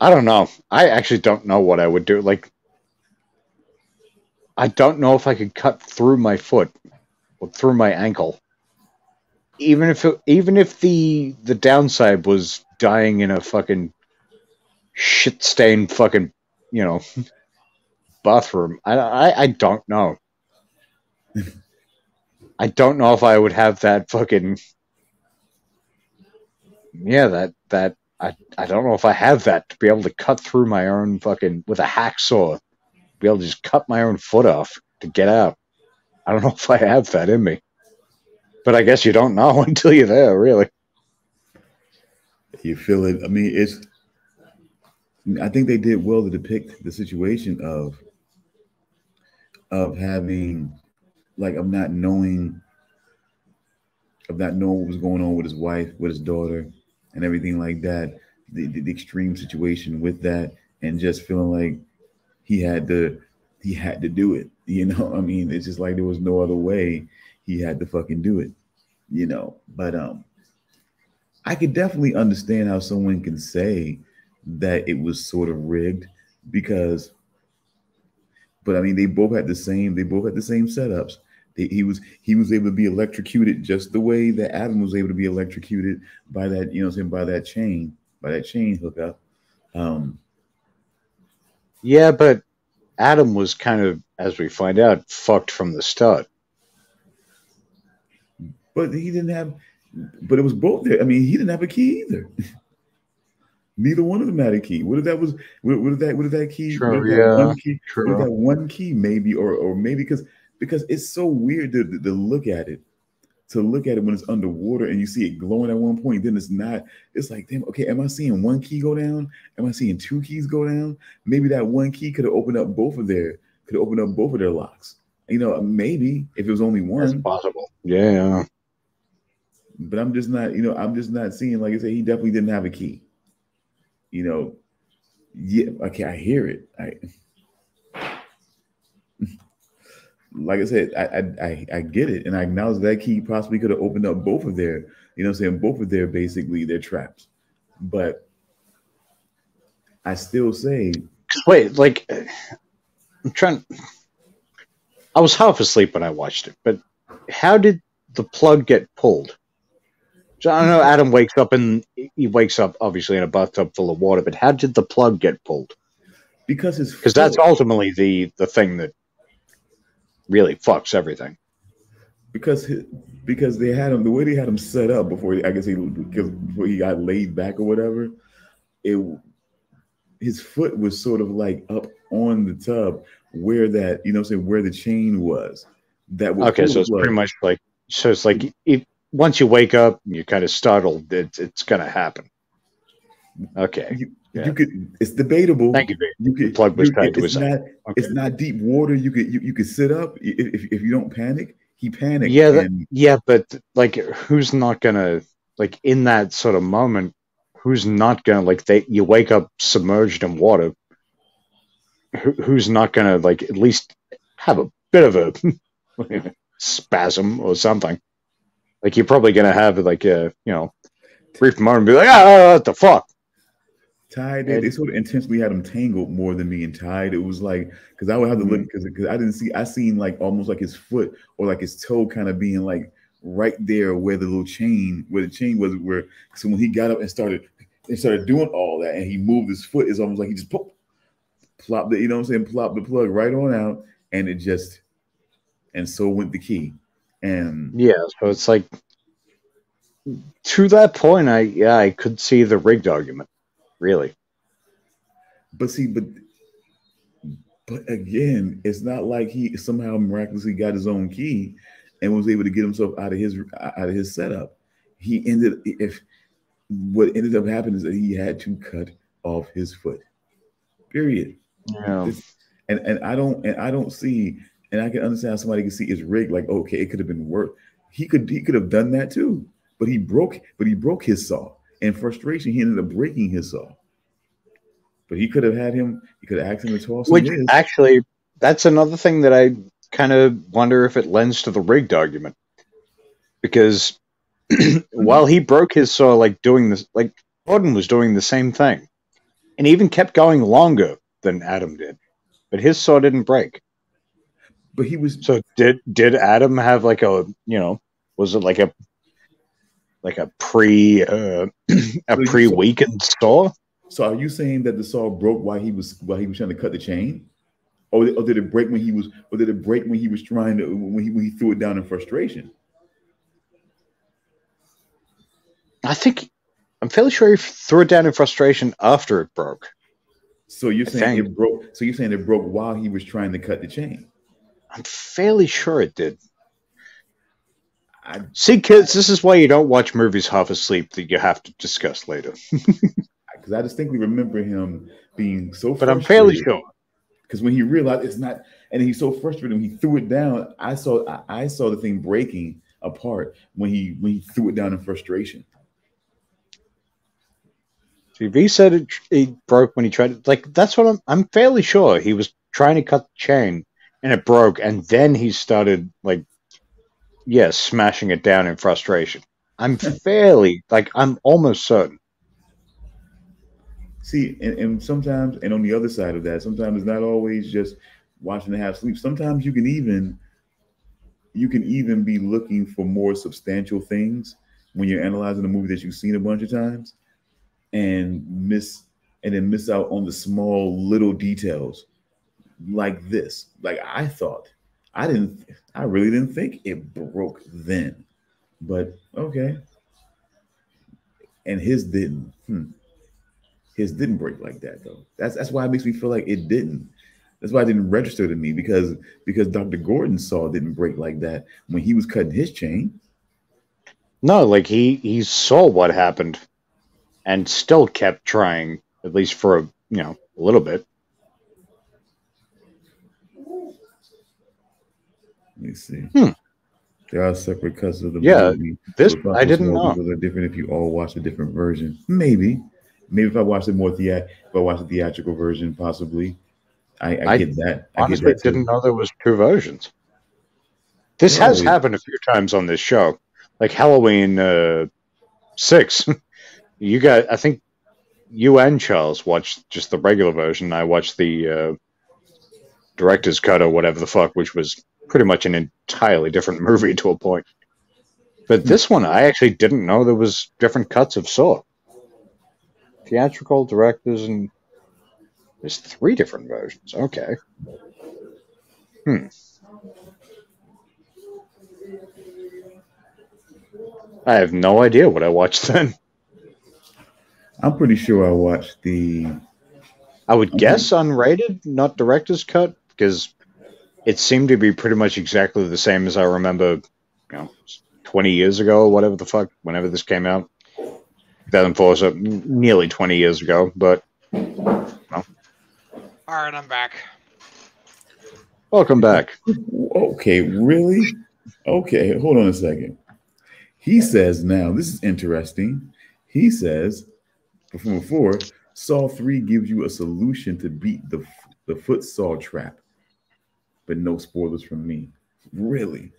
I don't know. I actually don't know what I would do. Like, I don't know if I could cut through my foot or through my ankle. Even if it, even if the the downside was dying in a fucking shit stained fucking you know bathroom. I I, I don't know. I don't know if I would have that fucking yeah that that I I don't know if I have that to be able to cut through my own fucking with a hacksaw, be able to just cut my own foot off to get out. I don't know if I have that in me, but I guess you don't know until you're there, really. You feel it. I mean, it's. I think they did well to depict the situation of of having, like, of not knowing, of not knowing what was going on with his wife, with his daughter, and everything like that. The, the, the extreme situation with that, and just feeling like he had to, he had to do it. You know, I mean, it's just like there was no other way. He had to fucking do it. You know, but um, I could definitely understand how someone can say that it was sort of rigged because, but I mean, they both had the same, they both had the same setups. They, he was he was able to be electrocuted just the way that Adam was able to be electrocuted by that, you know, saying by that chain, by that chain hookup. Um, Yeah, but Adam was kind of, as we find out, fucked from the start. But he didn't have, but it was both there. I mean, he didn't have a key either. Neither one of them had a key. What if that was? What, what if that? What if that key? Sure, what if that yeah, one key With that one key, maybe, or or maybe because because it's so weird to, to, look at it, to look at it when it's underwater and you see it glowing at one point, then it's not. It's like, damn, okay, am I seeing one key go down? Am I seeing two keys go down? Maybe that one key could have opened up both of their could have opened up both of their locks. You know, maybe if it was only That's one, possible. Yeah. But I'm just not, you know, I'm just not seeing. Like I said, he definitely didn't have a key. You know, yeah, okay, I hear it. I like I said, I, I I get it, and I acknowledge that key possibly could have opened up both of their, you know, I'm saying both of their basically their traps, but I still say Wait, like, I'm trying. I was half asleep when I watched it, but how did the plug get pulled? So I don't know Adam wakes up and he wakes up obviously in a bathtub full of water, but how did the plug get pulled? because his because that's ultimately the the thing that really fucks everything. because his, because they had him the way they had him set up before I guess he because before he got laid back or whatever. It his foot was sort of like up on the tub where that you know what I'm saying where the chain was. That Okay, so it's pretty much like so it's like if, once you wake up, you're kind of startled. It's it's gonna happen. Okay, you, yeah. you could it's debatable. thank you. Vic. You could plug was you- tied to it's his not Okay. it's not deep water. You could you, you could sit up if, if if you don't panic. He panicked. Yeah, that- Yeah, but like, who's not gonna like in that sort of moment? Who's not gonna like? They you wake up submerged in water. Who, who's not gonna like at least have a bit of a spasm or something? Like you're probably gonna have like a you know brief moment, and be like, ah, what the fuck? Tied, they, they sort of intentionally had him tangled more than me and tied. It was like because I would have to look Mm-hmm. because I didn't see I seen like almost like his foot or like his toe kind of being like right there where the little chain where the chain was where so when he got up and started and started doing all that and he moved his foot it's almost like he just pop, plopped the you know what I'm saying plopped the plug right on out and it just and so went the key and Yeah, so it's like to that point, I yeah, I could see the rigged argument. Really, But see, but but again, it's not like he somehow miraculously got his own key and was able to get himself out of his out of his setup. He ended if what ended up happening is that he had to cut off his foot. Period. yeah. And and I don't and I don't see and I can understand how somebody can see it's rigged. Like okay, it could have been worse. He could he could have done that too, but he broke but he broke his saw. In frustration, he ended up breaking his saw. But he could have had him. He could have asked him to toss Which his. actually, that's another thing that I kind of wonder if it lends to the rigged argument. Because while he broke his saw, like doing this, like Gordon was doing the same thing, and even kept going longer than Adam did, but his saw didn't break. But he was So did did Adam have like a you know was it like a like a pre uh, a you- pre weakened saw? So are you saying that the saw broke while he was while he was trying to cut the chain, or, or did it break when he was, or did it break when he was trying to when he, when he threw it down in frustration? I think I'm fairly sure he threw it down in frustration after it broke. So you're I saying think- it broke. So you're saying it broke while he was trying to cut the chain. I'm fairly sure it did. I, See, kids, this is why you don't watch movies half asleep that you have to discuss later. because I distinctly remember him being so. But I'm fairly sure. because when he realized it's not, and he's so frustrated when he threw it down. I saw I, I saw the thing breaking apart when he when he threw it down in frustration. He said it, it broke when he tried to, like, that's what I'm, I'm fairly sure he was trying to cut the chain and it broke, and then he started, like, yeah, smashing it down in frustration. I'm fairly, like, I'm almost certain. See, and, and sometimes, and on the other side of that, sometimes it's not always just watching to have sleep. Sometimes you can even you can even be looking for more substantial things when you're analyzing a movie that you've seen a bunch of times and miss and then miss out on the small little details like this. Like I thought. I didn't I really didn't think it broke then. But okay. And his didn't. Hmm his didn't break like that though. That's that's why it makes me feel like it didn't. That's why it didn't register to me because because Dr. Gordon saw it didn't break like that when he was cutting his chain. No, like, he, he saw what happened and still kept trying, at least for, a, you know, a little bit. Let me see. Hmm. There are separate cuts of the Yeah, movie. This, I didn't know. Are different if you all watch a different version. Maybe, maybe if I watched it more thea- if I watched the theatrical version, possibly. I, I, I get that. I honestly get that didn't know there was two versions. This No, has it- happened a few times on this show, like Halloween uh, six. you got, I think, you and Charles watched just the regular version. I watched the uh, director's cut or whatever the fuck, which was pretty much an entirely different movie to a point. But this one, I actually didn't know there was different cuts of Saw. Theatrical directors and There's three different versions. Okay. Hmm. I have no idea what I watched then. I'm pretty sure I watched the. I would guess unrated, not director's cut, because it seemed to be pretty much exactly the same as I remember, you know, 20 years ago or whatever the fuck, whenever this came out. 2004, uh, so nearly 20 years ago, but All right, I'm back. welcome back. Okay, really? Okay, hold on a second. He says now, this is interesting. He says, from before, Saw 3 gives you a solution to beat the, the foot saw trap, but no spoilers from me. Really?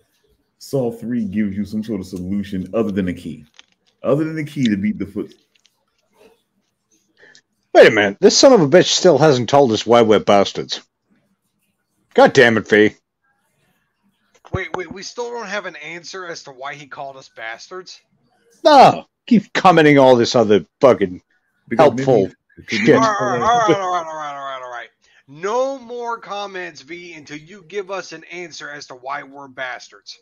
Saw 3 gives you some sort of solution other than a key, other than the key to beat the foot. Wait a minute, this son of a bitch still hasn't told us why we're bastards. God damn it, V. Wait, wait, we still don't have an answer as to why he called us bastards. No, keep commenting all this other fucking Because Helpful maybe- shit. All right, all right, all right, all right, all right, all right, all right. No more comments, V, until you give us an answer as to why we're bastards.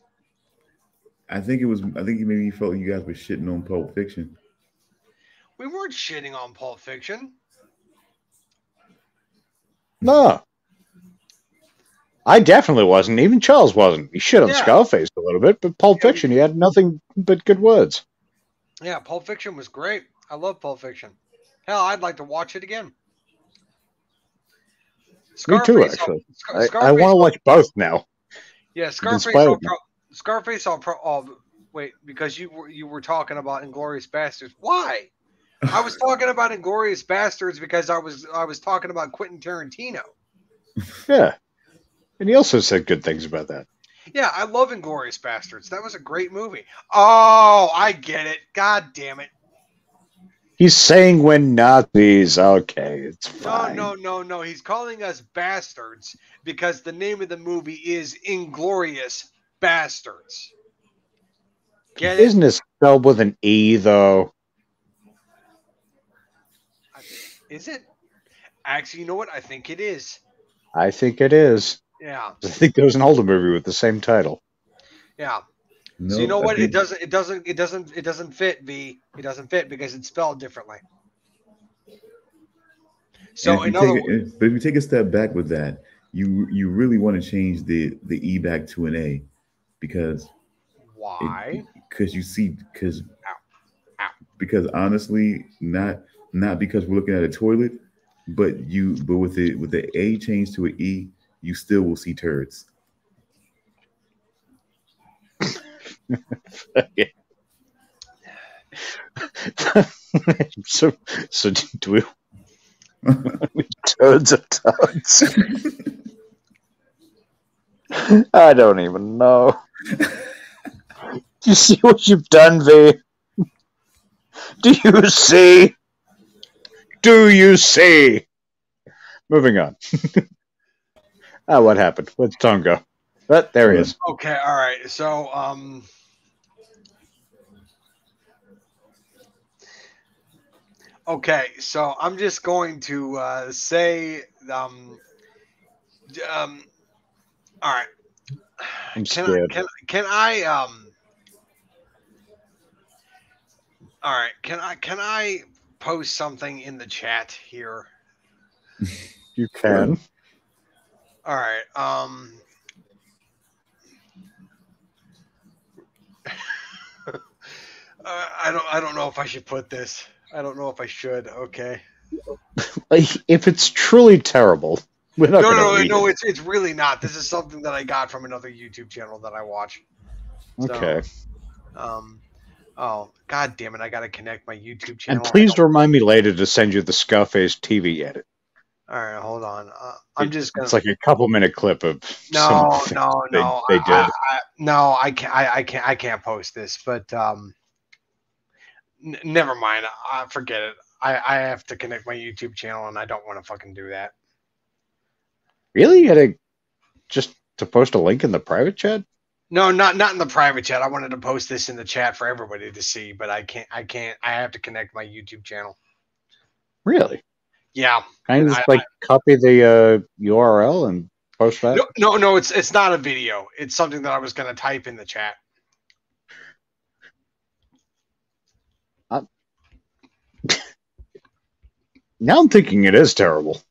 I think it was. I think maybe he felt you guys were shitting on Pulp Fiction. We weren't shitting on Pulp Fiction. No. I definitely wasn't. Even Charles wasn't. He shit on Yeah. Scarface a little bit, but Pulp Yeah, Fiction, he had nothing but good words. Yeah, Pulp Fiction was great. I love Pulp Fiction. Hell, I'd like to watch it again. Me too, actually. Scar- I, I want to watch both now. Yeah, Scarface. All pro- Scarface. All pro. Oh, wait, because you were you were talking about Inglourious Basterds. Why? I was talking about Inglourious Basterds because I was I was talking about Quentin Tarantino. Yeah. And he also said good things about that. Yeah, I love Inglourious Basterds. That was a great movie. Oh, I get it. God damn it. He's saying we're Nazis. Okay, it's No, fine. no, no, no. no. He's calling us bastards because the name of the movie is Inglorious Bastards. Get? Isn't it spelled with an E, though? Is it? Actually, you know what? I think it is. I think it is. Yeah, I think there was an older movie with the same title. yeah. No, so you know I what? It doesn't. It doesn't. It doesn't. It doesn't fit. V. It doesn't fit because it's spelled differently. So in other, but if you take a step back with that, you you really want to change the the E back to an A because why? because you see because because honestly not not because we're looking at a toilet but you but with the with the A change to an E you still will see turds. So, so do we? Toads or toads? I don't even know. Do you see what you've done, V? Do you see? Do you see? Moving on. ah, what happened? Where'd Tom go? But there he is. Okay. All right. So um. Okay, so I'm just going to uh, say, um, um, all right. I'm Can I, can, can I um all right can i can i post something in the chat here You can. all right um uh, i don't i don't know if i should put this i don't know if i should okay Like, if it's truly terrible, we're not no to no no it. it's it's really not this is something that i got from another youtube channel that i watch so- Okay. um oh god damn it i gotta connect my youtube channel And please remind me later to send you the Scarface TV edit. all right hold on uh, i'm just gonna It's like a couple minute clip of some No, of the things no, they, no. they I- did. I, I, no, I can't. I, I can't. I can't post this. But um, n- never mind. I, forget it. I, I have to connect my YouTube channel, and I don't want to fucking do that. really? You had to just to post a link in the private chat? No, not not in the private chat. I wanted to post this in the chat for everybody to see, but I can't. I can't. I have to connect my YouTube channel. Really? Yeah. Can I just I- like copy the uh, URL and post that? No, no, no, it's it's not a video. It's something that I was going to type in the chat. Now I'm thinking it is terrible.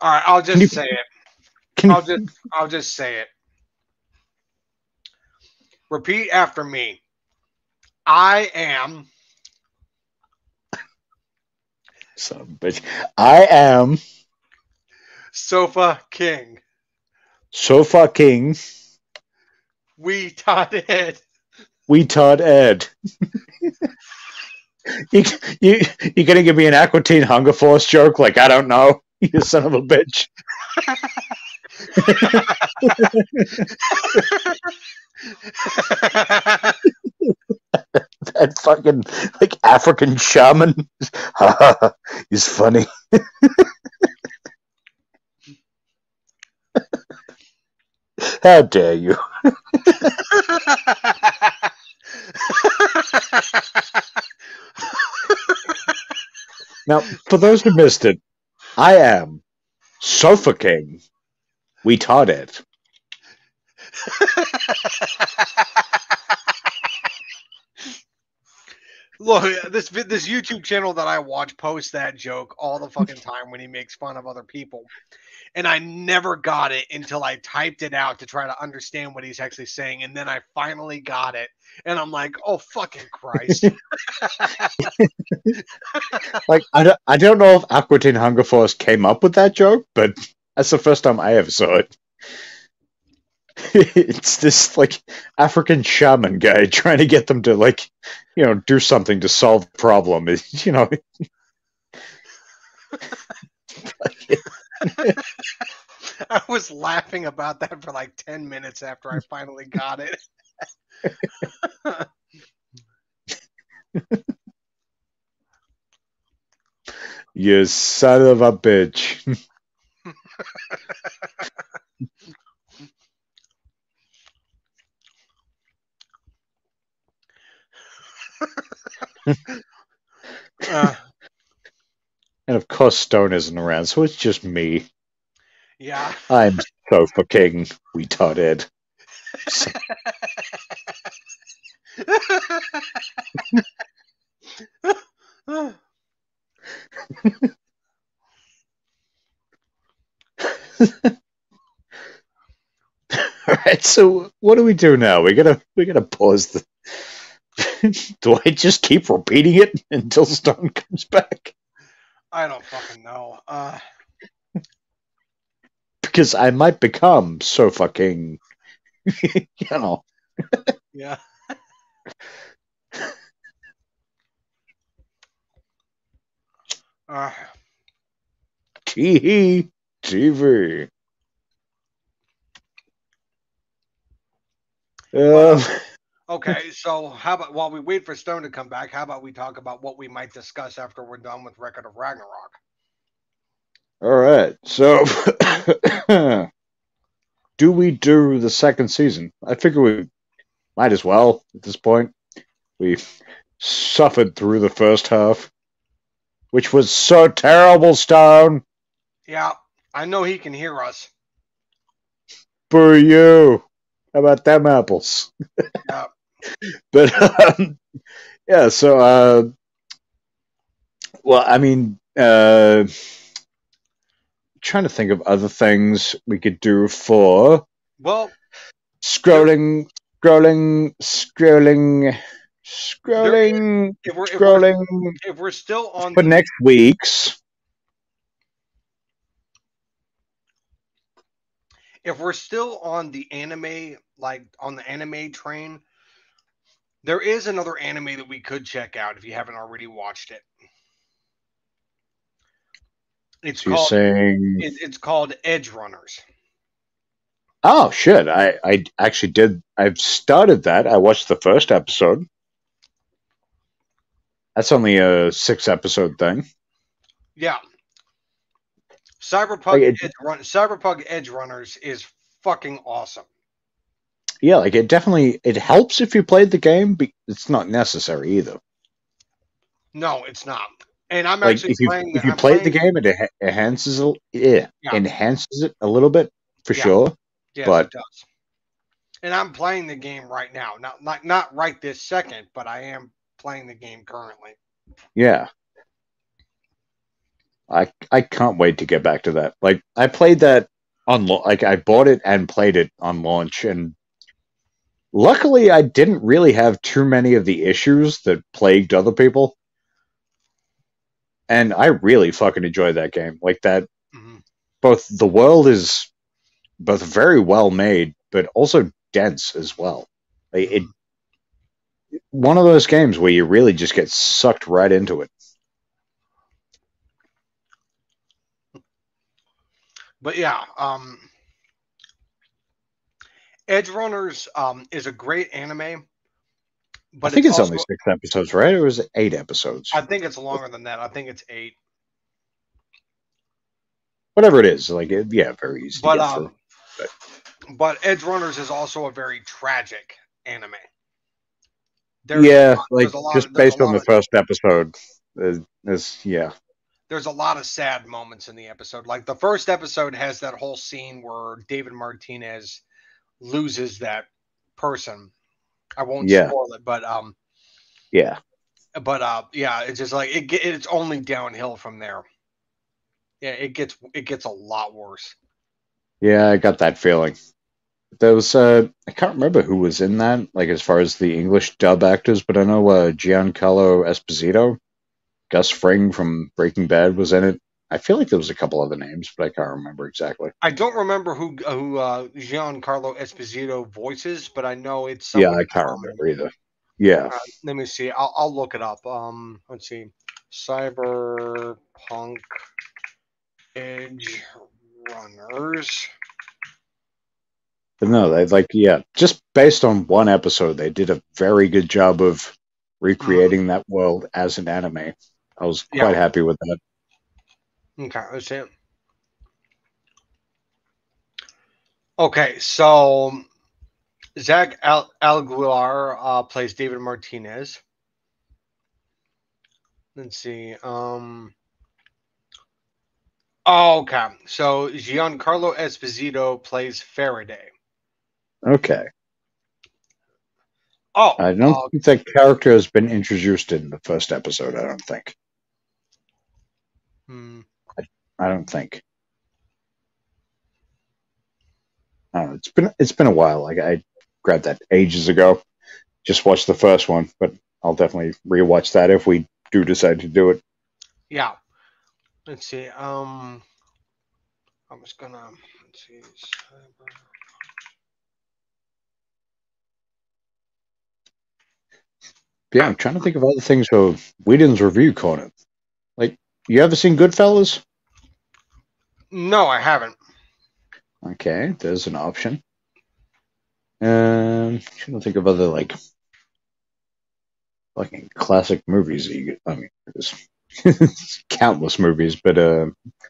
All right, I'll just you- say it. I'll just I'll just say it. Repeat after me. I am son of bitch. I am Sofa King. Sofa King. We taught it. We Todd Ed. you, you, you gonna give me an Aqua Teen Hunger Force joke? Like, I don't know. You son of a bitch. That fucking, like, African shaman. is funny. How dare you? Now, for those who missed it, I am Sofa King. We taught it. Look, this this YouTube channel that I watch posts that joke all the fucking time when he makes fun of other people. And I never got it until I typed it out to try to understand what he's actually saying. And then I finally got it. And I'm like, oh, fucking Christ. Like, I don't, I don't know if Aqua Teen Hunger Force came up with that joke, but that's the first time I ever saw it. it's this like African shaman guy trying to get them to like, you know, do something to solve the problem. It's, you know, I was laughing about that for like 10 minutes after I finally got it. you son of a bitch. Uh, And of course, Stone isn't around, so it's just me. yeah. I'm Sofa King. We taught it. All right, so what do we do now? We gotta we gotta pause the. do I just keep repeating it until Stone comes back? I don't fucking know. Uh, Because I might become so fucking, you know. yeah. Uh, Tee TV. Um, okay, so how about while we wait for Stone to come back, how about we talk about what we might discuss after we're done with Record of Ragnarok? all right, so do we do the second season? I figure we might as well at this point. We suffered through the first half, which was so terrible, Stone. Yeah, I know he can hear us. For you. How about them apples? Yeah. but um, yeah, so uh, well, I mean, uh, trying to think of other things we could do for Well, scrolling, scrolling, scrolling, scrolling, if we're if we're, scrolling if we're still on for the, next week's. if we're still on the anime like on the anime train, there is another anime that we could check out if you haven't already watched it. It's you're called saying, it, it's called Edgerunners. oh shit! I I actually did. I've started that. I watched the first episode. That's only a six episode thing. Yeah. Cyberpunk Like, it- Edge Run Cyberpunk Edgerunners is fucking awesome. Yeah, like it definitely it helps if you played the game, but it's not necessary either. No, it's not. And I'm Like actually if you playing. if you I'm play the game, it enhances it. Yeah, Yeah. enhances it a little bit for Yeah. sure. Yes, but- it does. And I'm playing the game right now. Not not not right this second, but I am playing the game currently. Yeah. I I can't wait to get back to that. Like I played that on like I bought it and played it on launch and luckily I didn't really have too many of the issues that plagued other people. And I really fucking enjoyed that game. Like that Mhm. both the world is both very well made but also dense as well. Like it one of those games where you really just get sucked right into it. But yeah, um Edgerunners um is a great anime. But I think it's, also- only six episodes, right? Or was it eight episodes? I think it's longer than that. I think it's eight. Whatever it is, like it, yeah, very easy. But to get um, but Edgerunners is also a very tragic anime. through. There's yeah, lot- like just of- based on the of- first episode, is, is yeah, there's a lot of sad moments in the episode. Like the first episode has that whole scene where David Martinez loses that person. I won't Yeah. spoil it, but um, yeah, but uh, yeah, it's just like it. It's only downhill from there. Yeah, it gets it gets a lot worse. yeah. I got that feeling. There was uh, I can't remember who was in that, like as far as the English dub actors, but I know uh, Giancarlo Esposito, Gus Fring from Breaking Bad was in it. I feel like there was a couple other names, but I can't remember exactly. I don't remember who who uh, Giancarlo Esposito voices, but I know it's yeah, I can't remember either. Yeah, Uh, let me see. I'll, I'll look it up. Um, let's see. Cyberpunk Edge Runners. But no, they like yeah, just based on one episode, they did a very good job of recreating that world as an anime. I was Yeah. quite happy with that. Okay, let's see. Okay, so Zach Al- Alguilar uh, plays David Martinez. Let's see. Um. Oh, okay. So Giancarlo Esposito plays Faraday. Okay. Oh, I don't uh, think that character has been introduced in the first episode, I don't think. hmm. I don't think. I don't know, it's been it's been a while. Like I grabbed that ages ago. Just watched the first one, but I'll definitely rewatch that if we do decide to do it. Yeah. Let's see. Um, I was gonna let's see. Cyber... Yeah, I'm trying to think of other things for Weeden's review corner. Like, you ever seen Goodfellas? No, I haven't. Okay, there's an option. Um, trying to think of other like fucking classic movies. That you get, I mean, there's countless movies, but uh, let's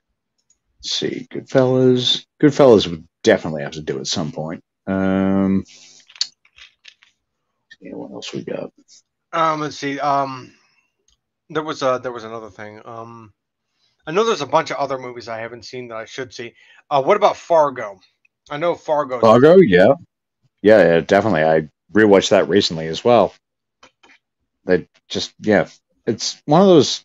see, Goodfellas. Goodfellas would definitely have to do at some point. Um, yeah, what else we got? Um, let's see. Um, there was a there was another thing. Um, I know there's a bunch of other movies I haven't seen that I should see. Uh, what about Fargo? I know Fargo. Fargo, yeah, yeah, yeah, definitely. I rewatched that recently as well. That just yeah, it's one of those.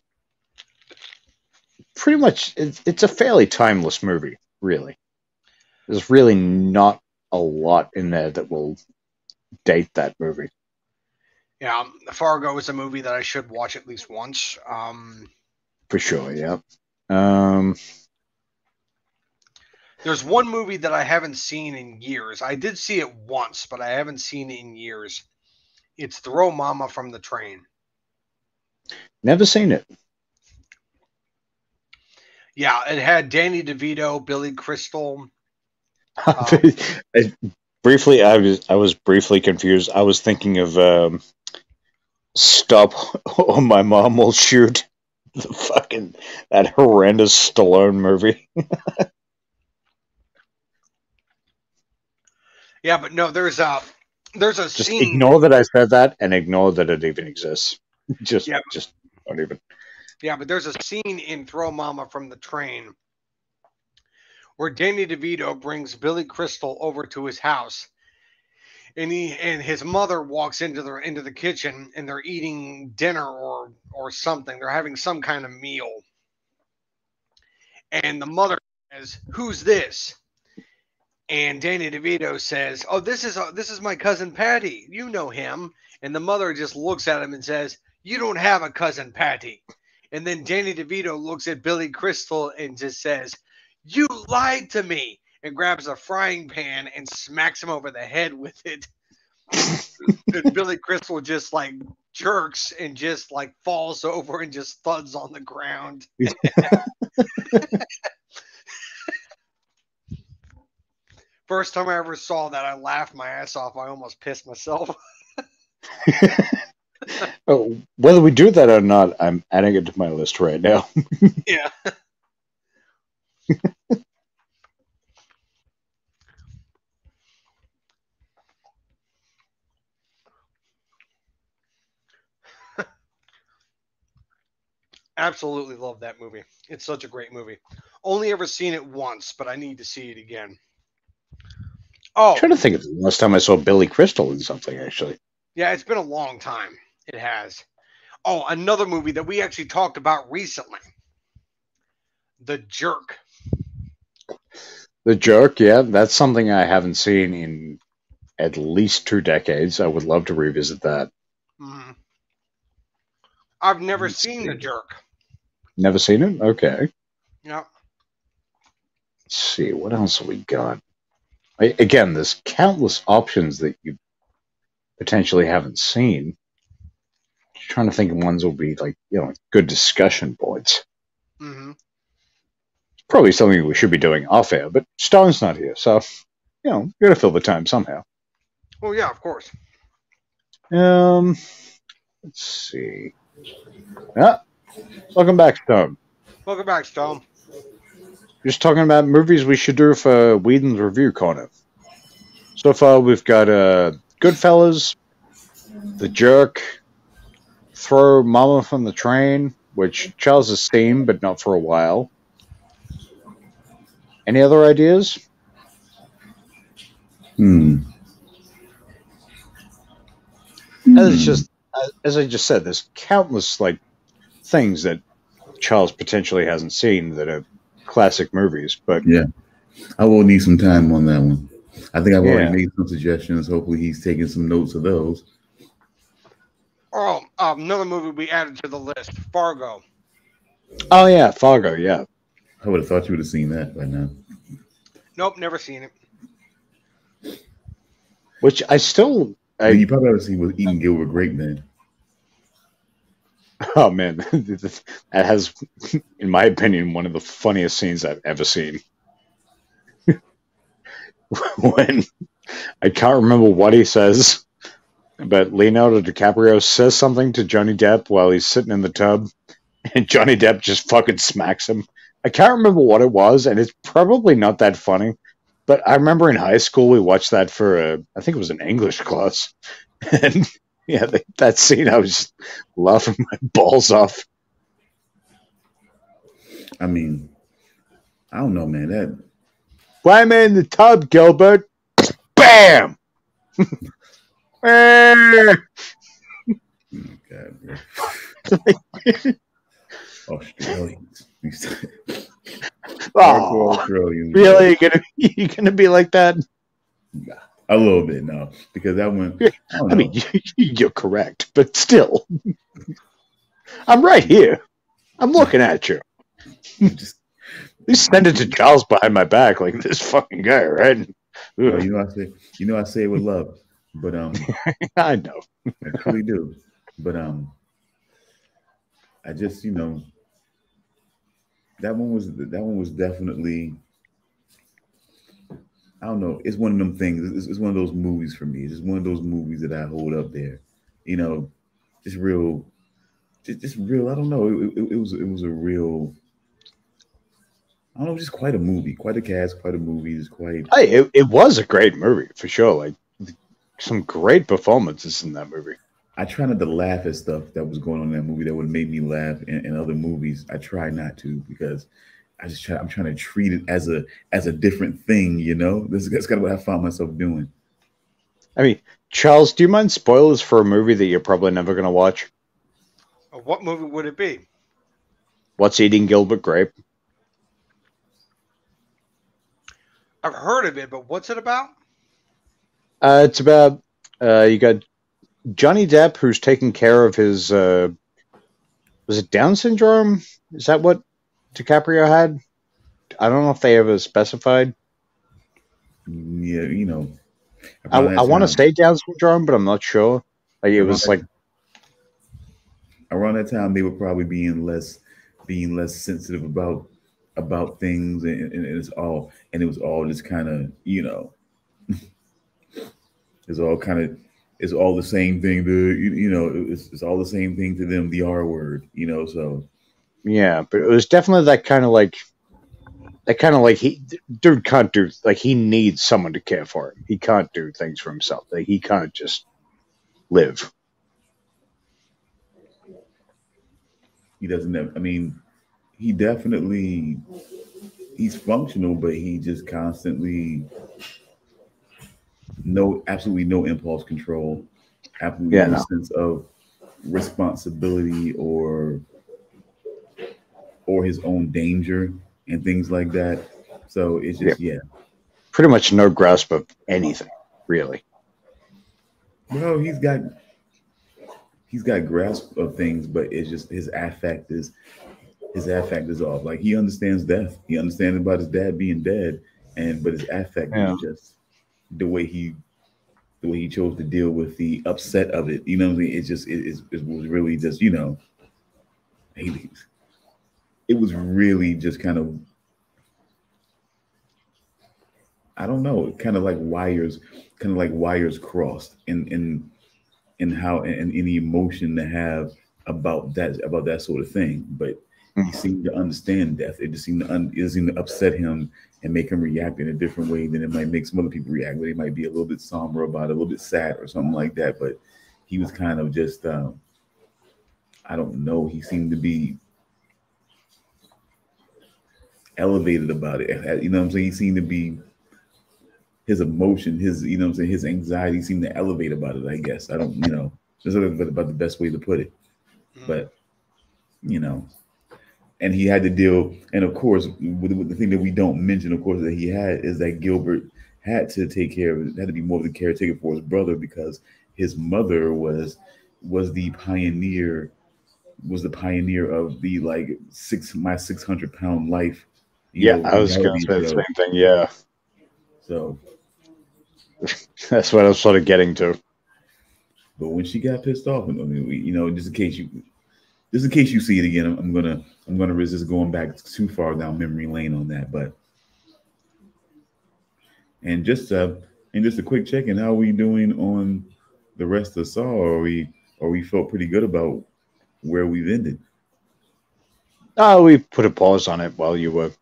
Pretty much, it's it's a fairly timeless movie. Really, there's really not a lot in there that will date that movie. Yeah, Fargo is a movie that I should watch at least once. Um, For sure, yeah. Um, there's one movie that I haven't seen in years. I did see it once, but I haven't seen it in years. It's Throw Mama from the Train. never seen it. Yeah, it had Danny DeVito, Billy Crystal. I- briefly, I was I was briefly confused. I was thinking of um, "Stop" or "My Mom Will Shoot." The fucking that horrendous Stallone movie. Yeah, but no, there's a there's a Just scene. ignore that I said that and ignore that it even exists. Just, Yeah. just don't even. Yeah, but there's a scene in Throw Mama from the train where Danny DeVito brings Billy Crystal over to his house. And he and his mother walks into the into the kitchen and they're eating dinner or or something. They're having some kind of meal. And the mother says, "Who's this?" And Danny DeVito says, "Oh, this is uh, this is my cousin Patty. You know him." And the mother just looks at him and says, "You don't have a cousin Patty." And then Danny DeVito looks at Billy Crystal and just says, "You lied to me." And grabs a frying pan and smacks him over the head with it. and Billy Crystal just like jerks and just like falls over and just thuds on the ground. First time I ever saw that, I laughed my ass off. I almost pissed myself. oh, whether we do that or not, I'm adding it to my list right now. yeah. Absolutely love that movie. It's such a great movie. Only ever seen it once, but I need to see it again. Oh, I'm trying to think of the last time I saw Billy Crystal in something, actually. yeah, it's been a long time. It has. Oh, another movie that we actually talked about recently. The Jerk. The Jerk, yeah, that's something I haven't seen in at least two decades. I would love to revisit that. Mhm. I've never Let's seen The. Jerk. Never seen it? Okay. Yeah. Let's see, what else have we got? I, again, there's countless options that you potentially haven't seen. Just trying to think of ones will be like, you know, good discussion points. Mm-hmm. Probably something we should be doing off air, but Stone's not here, so you know, we gotta fill the time somehow. Well, yeah, of course. Um, let's see. Yeah, welcome back, Stone. Welcome back, Stone. Just talking about movies we should do for Weeden's review corner. So far, we've got uh, Goodfellas, The Jerk, Throw Mama from the Train, which Charles has seen, but not for a while. Any other ideas? Hmm. As just as I just said, there's countless like things that Charles potentially hasn't seen that are classic movies, but Yeah. I will need some time on that one. I think I've Yeah. already made some suggestions. Hopefully, he's taking some notes of those. Oh, um, another movie we added to the list Fargo. oh yeah, Fargo, yeah. I would have thought you would have seen that by now. Nope, never seen it. Which I still, I, you probably haven't seen was Eating Gilbert Grape Man. Oh man, that has, in my opinion, one of the funniest scenes I've ever seen. when I can't remember what he says, but Leonardo DiCaprio says something to Johnny Depp while he's sitting in the tub, and Johnny Depp just fucking smacks him. I can't remember what it was, and it's probably not that funny. But I remember in high school we watched that for a, I think it was an English class, and yeah, that, that scene I was laughing my balls off. I mean, I don't know, man. That I in the tub, Gilbert. Bam. Oh God. Oh, Australians. Oh, Australians. really? You gonna you gonna be like that? A little bit, no, because that one. I, I mean, you, you're correct, but still, I'm right here. I'm looking at you. just You send it to Charles behind my back like this fucking guy, right? well, you know, I say, you know, I say it with love, but um, I know. I truly do. But um, I just, you know, that one was that one was definitely. I don't know. It's one of them things. It's, it's one of those movies for me. It's just one of those movies that I hold up there. You know, just real, just, just real. I don't know. It, it, it was it was a real. I don't know, just quite a movie, quite a cast, quite a movie. It's quite. Hey, it, it was a great movie for sure. Like some great performances in that movie. I try not to laugh at stuff that was going on in that movie that would make me laugh in, in other movies. I try not to because I just try. I'm trying to treat it as a as a different thing. You know, this is that's kind of what I found myself doing. I mean, Charles, do you mind spoilers for a movie that you're probably never going to watch? What movie would it be? What's Eating Gilbert Grape? I've heard of it, but what's it about? Uh, it's about uh, you got Johnny Depp who's taking care of his uh, was it Down syndrome? Is that what DiCaprio had? I don't know if they ever specified. Yeah, you know. I, I want to say Down syndrome, but I'm not sure. Like it was like around that time they were probably being less being less sensitive about about things and, and it's all and it was all just kind of you know it's all kind of it's all the same thing to you, you know it's, it's all the same thing to them the r word you know so yeah, but it was definitely that kind of like that kind of like he dude can't do like he needs someone to care for him. He can't do things for himself. Like he can't just live. he doesn't have i mean he definitely he's functional but he just constantly no absolutely no impulse control absolutely Yeah, no no. sense of responsibility or or his own danger and things like that. So it's just yeah, Pretty much no grasp of anything, really. well he's got he's got grasp of things but it's just his affect is his affect is off. Like he understands death. He understands about his dad being dead and but his affect Yeah. is just the way he the way he chose to deal with the upset of it. You know what i mean? It's just it, it's- it was really just you know he, it was really just kind of i don't know kind of like wires kind of like wires crossed in in in how and any emotion to have about that about that sort of thing. But he Mhm. seemed to understand death. It just seemed to un, it seemed to upset him and make him react in a different way than it might make some other people react. Where they might be a little bit somber about it a little bit sad or something like that. But he was kind of just um i don't know. He seemed to be elevated about it uh, you know what i'm saying he seemed to be his emotion, his you know what I'm saying, his anxiety seemed to elevate about it. I guess I don't, you know, that's about about the best way to put it. Mm-hmm. But you know, and he had to deal, and of course, with, with the thing that we don't mention, of course, that he had is that Gilbert had to take care of, it, had to be more of the caretaker for his brother because his mother was was the pioneer, was the pioneer of the like six my six hundred pound life. Yeah, know, I was going to say the same thing. Yeah, So that's what I was sort of getting to. But when she got pissed off, I mean, we, you know, just in case you, just in case you see it again, I'm, I'm gonna, I'm gonna resist going back too far down memory lane on that. But, and just, uh, and just a quick check in, how are we doing on the rest of Saw? Or we, or we felt pretty good about where we've ended. Oh, we put a pause on it while you were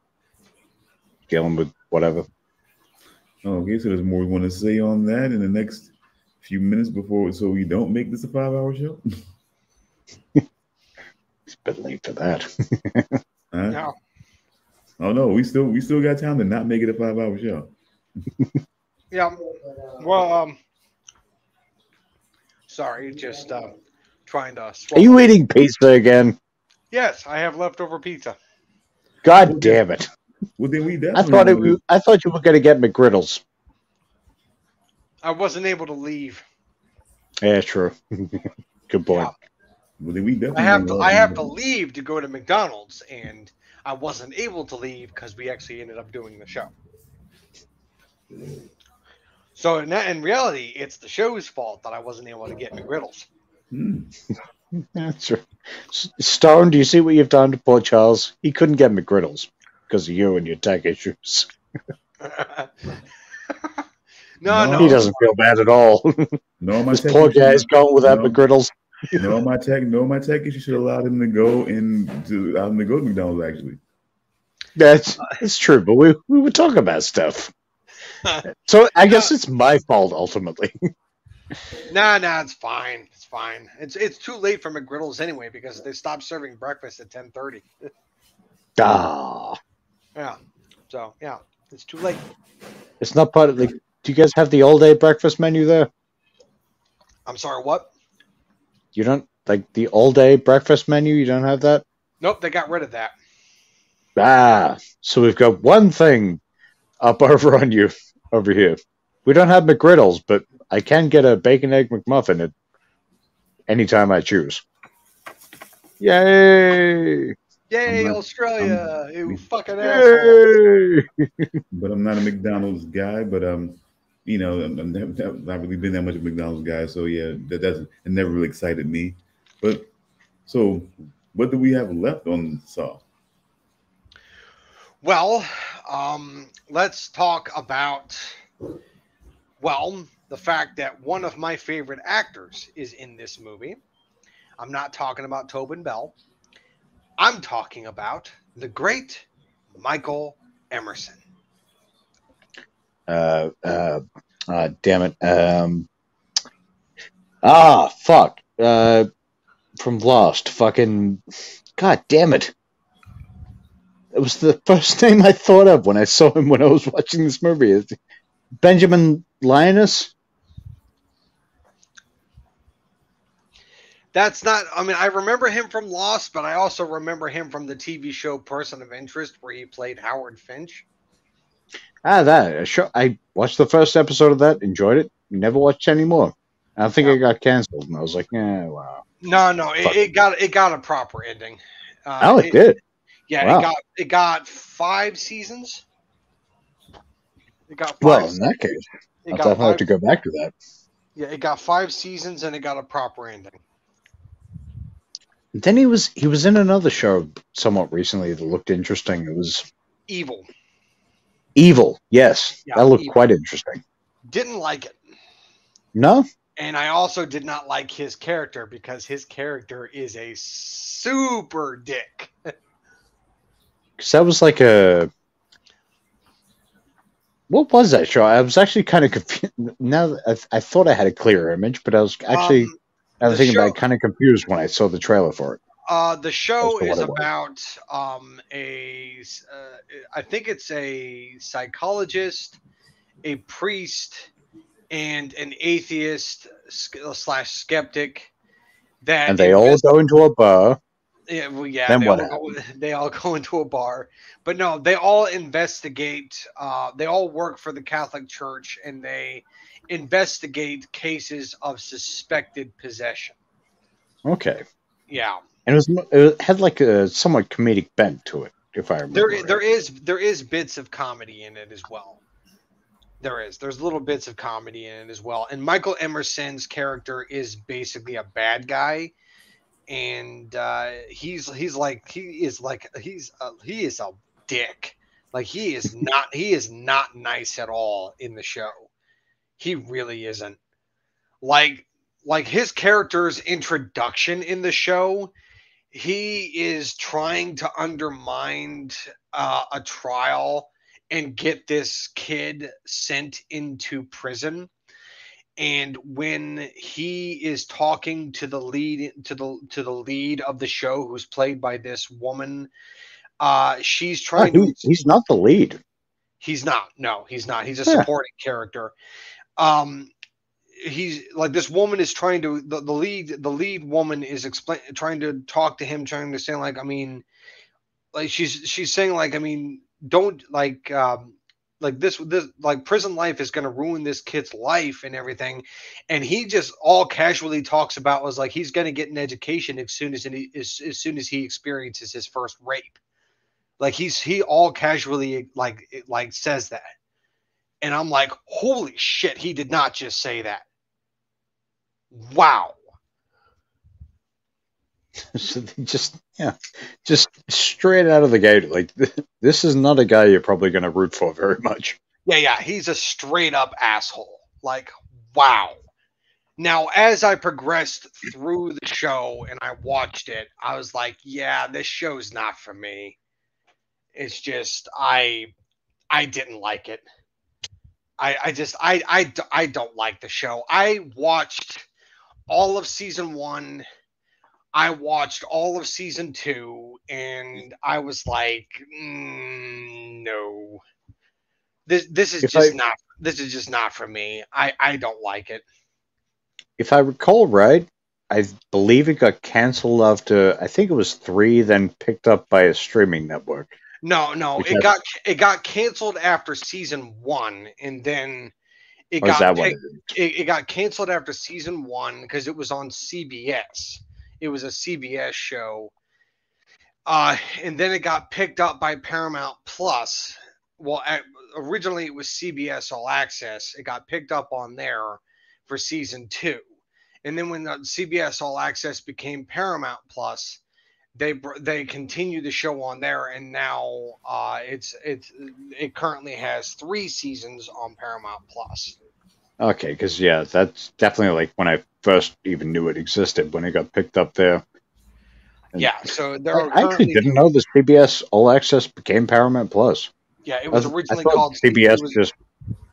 dealing with whatever. Oh, okay, so there's more we want to say on that in the next few minutes before, so we don't make this a five-hour show. It's a bit late for that. Huh? No. Oh no, we still, we still got time to not make it a five-hour show. Yeah. Well, um, sorry, just uh, trying to. Are you eating pizza again? Yes, I have leftover pizza. God damn it! Well, then we I definitely. thought it. I thought you were going to get McGriddles. I wasn't able to leave. Yeah, true. Good point. Well, then we definitely. I have to. I have to leave to go to McDonald's, and I wasn't able to leave because we actually ended up doing the show. So in, that, in reality, it's the show's fault that I wasn't able to get McGriddles. Hmm. That's true. Stone, do you see what you've done to poor Charles? He couldn't get McGriddles because of you and your tech issues. no, No. no, He doesn't feel bad at all. No, my this tech poor issue- guy's going without No. McGriddles. No, my tech. No, my tech issue should allow him to go and to allow him to go to McDonald's. Actually, That's it's true, but we we were talking about stuff. So I guess it's my fault ultimately. Nah, nah, it's fine. It's fine. It's it's too late for McGriddles anyway because they stopped serving breakfast at ten thirty. Ah, Yeah. So yeah, it's too late. it's not part of the. Do you guys have the all day breakfast menu there? I'm sorry. What? You don't like the all day breakfast menu. You don't have that. Nope, they got rid of that. Ah, so we've got one thing up over on you over here. We don't have McGriddles, but I can get a bacon egg McMuffin at any time I choose. Yay! Yay, I'm not- Australia! you fucking asshole. But I'm not a McDonald's guy. But um, you know, I'm, I'm never, never- not really been that much of a McDonald's guy. So yeah, that doesn't it never really excited me. But so, what do we have left on Saw? Well, um, let's talk about well the fact that one of my favorite actors is in this movie. I'm not talking about Tobin Bell. I'm talking about the great Michael Emerson. Uh, uh, uh, damn it. Um, ah, fuck. Uh, from Lost. Fucking. God damn it. It was the first name I thought of when I saw him when I was watching this movie. Benjamin Linus? That's not. I mean, I remember him from Lost, but I also remember him from the TV show Person of Interest, where he played Howard Finch. Ah, that. Sure, I watched the first episode of that, enjoyed it, never watched any more. I think Yeah. it got canceled, and I was like, yeah, wow. No, no, it, it got it got a proper ending. Uh, Oh, it did. Yeah, Wow. it got it got five seasons. It got five. Well, in that case, it I'll definitely have to go back to that. yeah, it got five seasons and it got a proper ending. Then he was he was in another show somewhat recently that looked interesting. It was Evil Evil. Yes, Yeah, that looked Evil. quite interesting. didn't like it, No, and I also did not like his character because his character is a super dick. because that was like a what was that show? I was actually kind of confused. Now I, I thought I had a clearer image, but I was actually Um, I was thinking about show- it, kind of confused when I saw the trailer for it. Uh, the show As to what is about um, a, uh, I think it's a psychologist, a priest, and an atheist slash skeptic. That And they all go into a bar. yeah, well, yeah, Then they what all, go, they all go into a bar, but no, they all investigate. Uh, they all work for the Catholic Church, and they investigate cases of suspected possession. Okay, Yeah. and it was it had like a somewhat comedic bent to it, if I remember. there right. there is there is bits of comedy in it as well there is there's little bits of comedy in it as well and michael emerson's character is basically a bad guy and uh he's he's like he is like he's a, he is a dick like he is not he is not nice at all in the show he really isn't like like his character's introduction in the show he is trying to undermine uh, a trial and get this kid sent into prison and when he is talking to the lead to the to the lead of the show who's played by this woman uh she's Oh, trying he- to he's not the lead. He's not. No, he's not. He's a Yeah. supporting character. Um, he's like this woman is trying to the, the lead the lead woman is explain trying to talk to him, trying to say like I mean, like she's she's saying like I mean don't like um like this this like prison life is going to ruin this kid's life and everything. And he just all casually talks about was like he's going to get an education as soon as he as, as soon as he experiences his first rape. Like he's he all casually like like says that and i'm like holy shit he did not just say that wow So just yeah, just straight out of the gate. Like this is not a guy you're probably going to root for very much. Yeah, yeah, he's a straight up asshole. Like, wow. Now, as I progressed through the show and I watched it, I was like, yeah, this show's not for me. It's just I I didn't like it. I, I just I, I I don't like the show. I watched all of season one. I watched all of season two, and I was like, mm, no, this this is If just I- not this is just not for me. I I don't like it. If I recall right, I believe it got canceled after I think it was three, then picked up by a streaming network. No, no, Which it got it got canceled after season one, and then it Or got what it, it got canceled after season one because it was on CBS. It was a CBS show. Uh, and then it got picked up by Paramount Plus. Well, a- originally it was CBS All Access. It got picked up on there for season two. And then when the CBS All Access became Paramount Plus, they they continue the show on there, and now uh, it's it's it currently has three seasons on Paramount Plus. Okay, because yeah, that's definitely like when I first even knew it existed when it got picked up there. And Yeah, so I, there are I actually didn't know the CBS All Access became Paramount Plus. yeah it was I originally thought called CBS was- just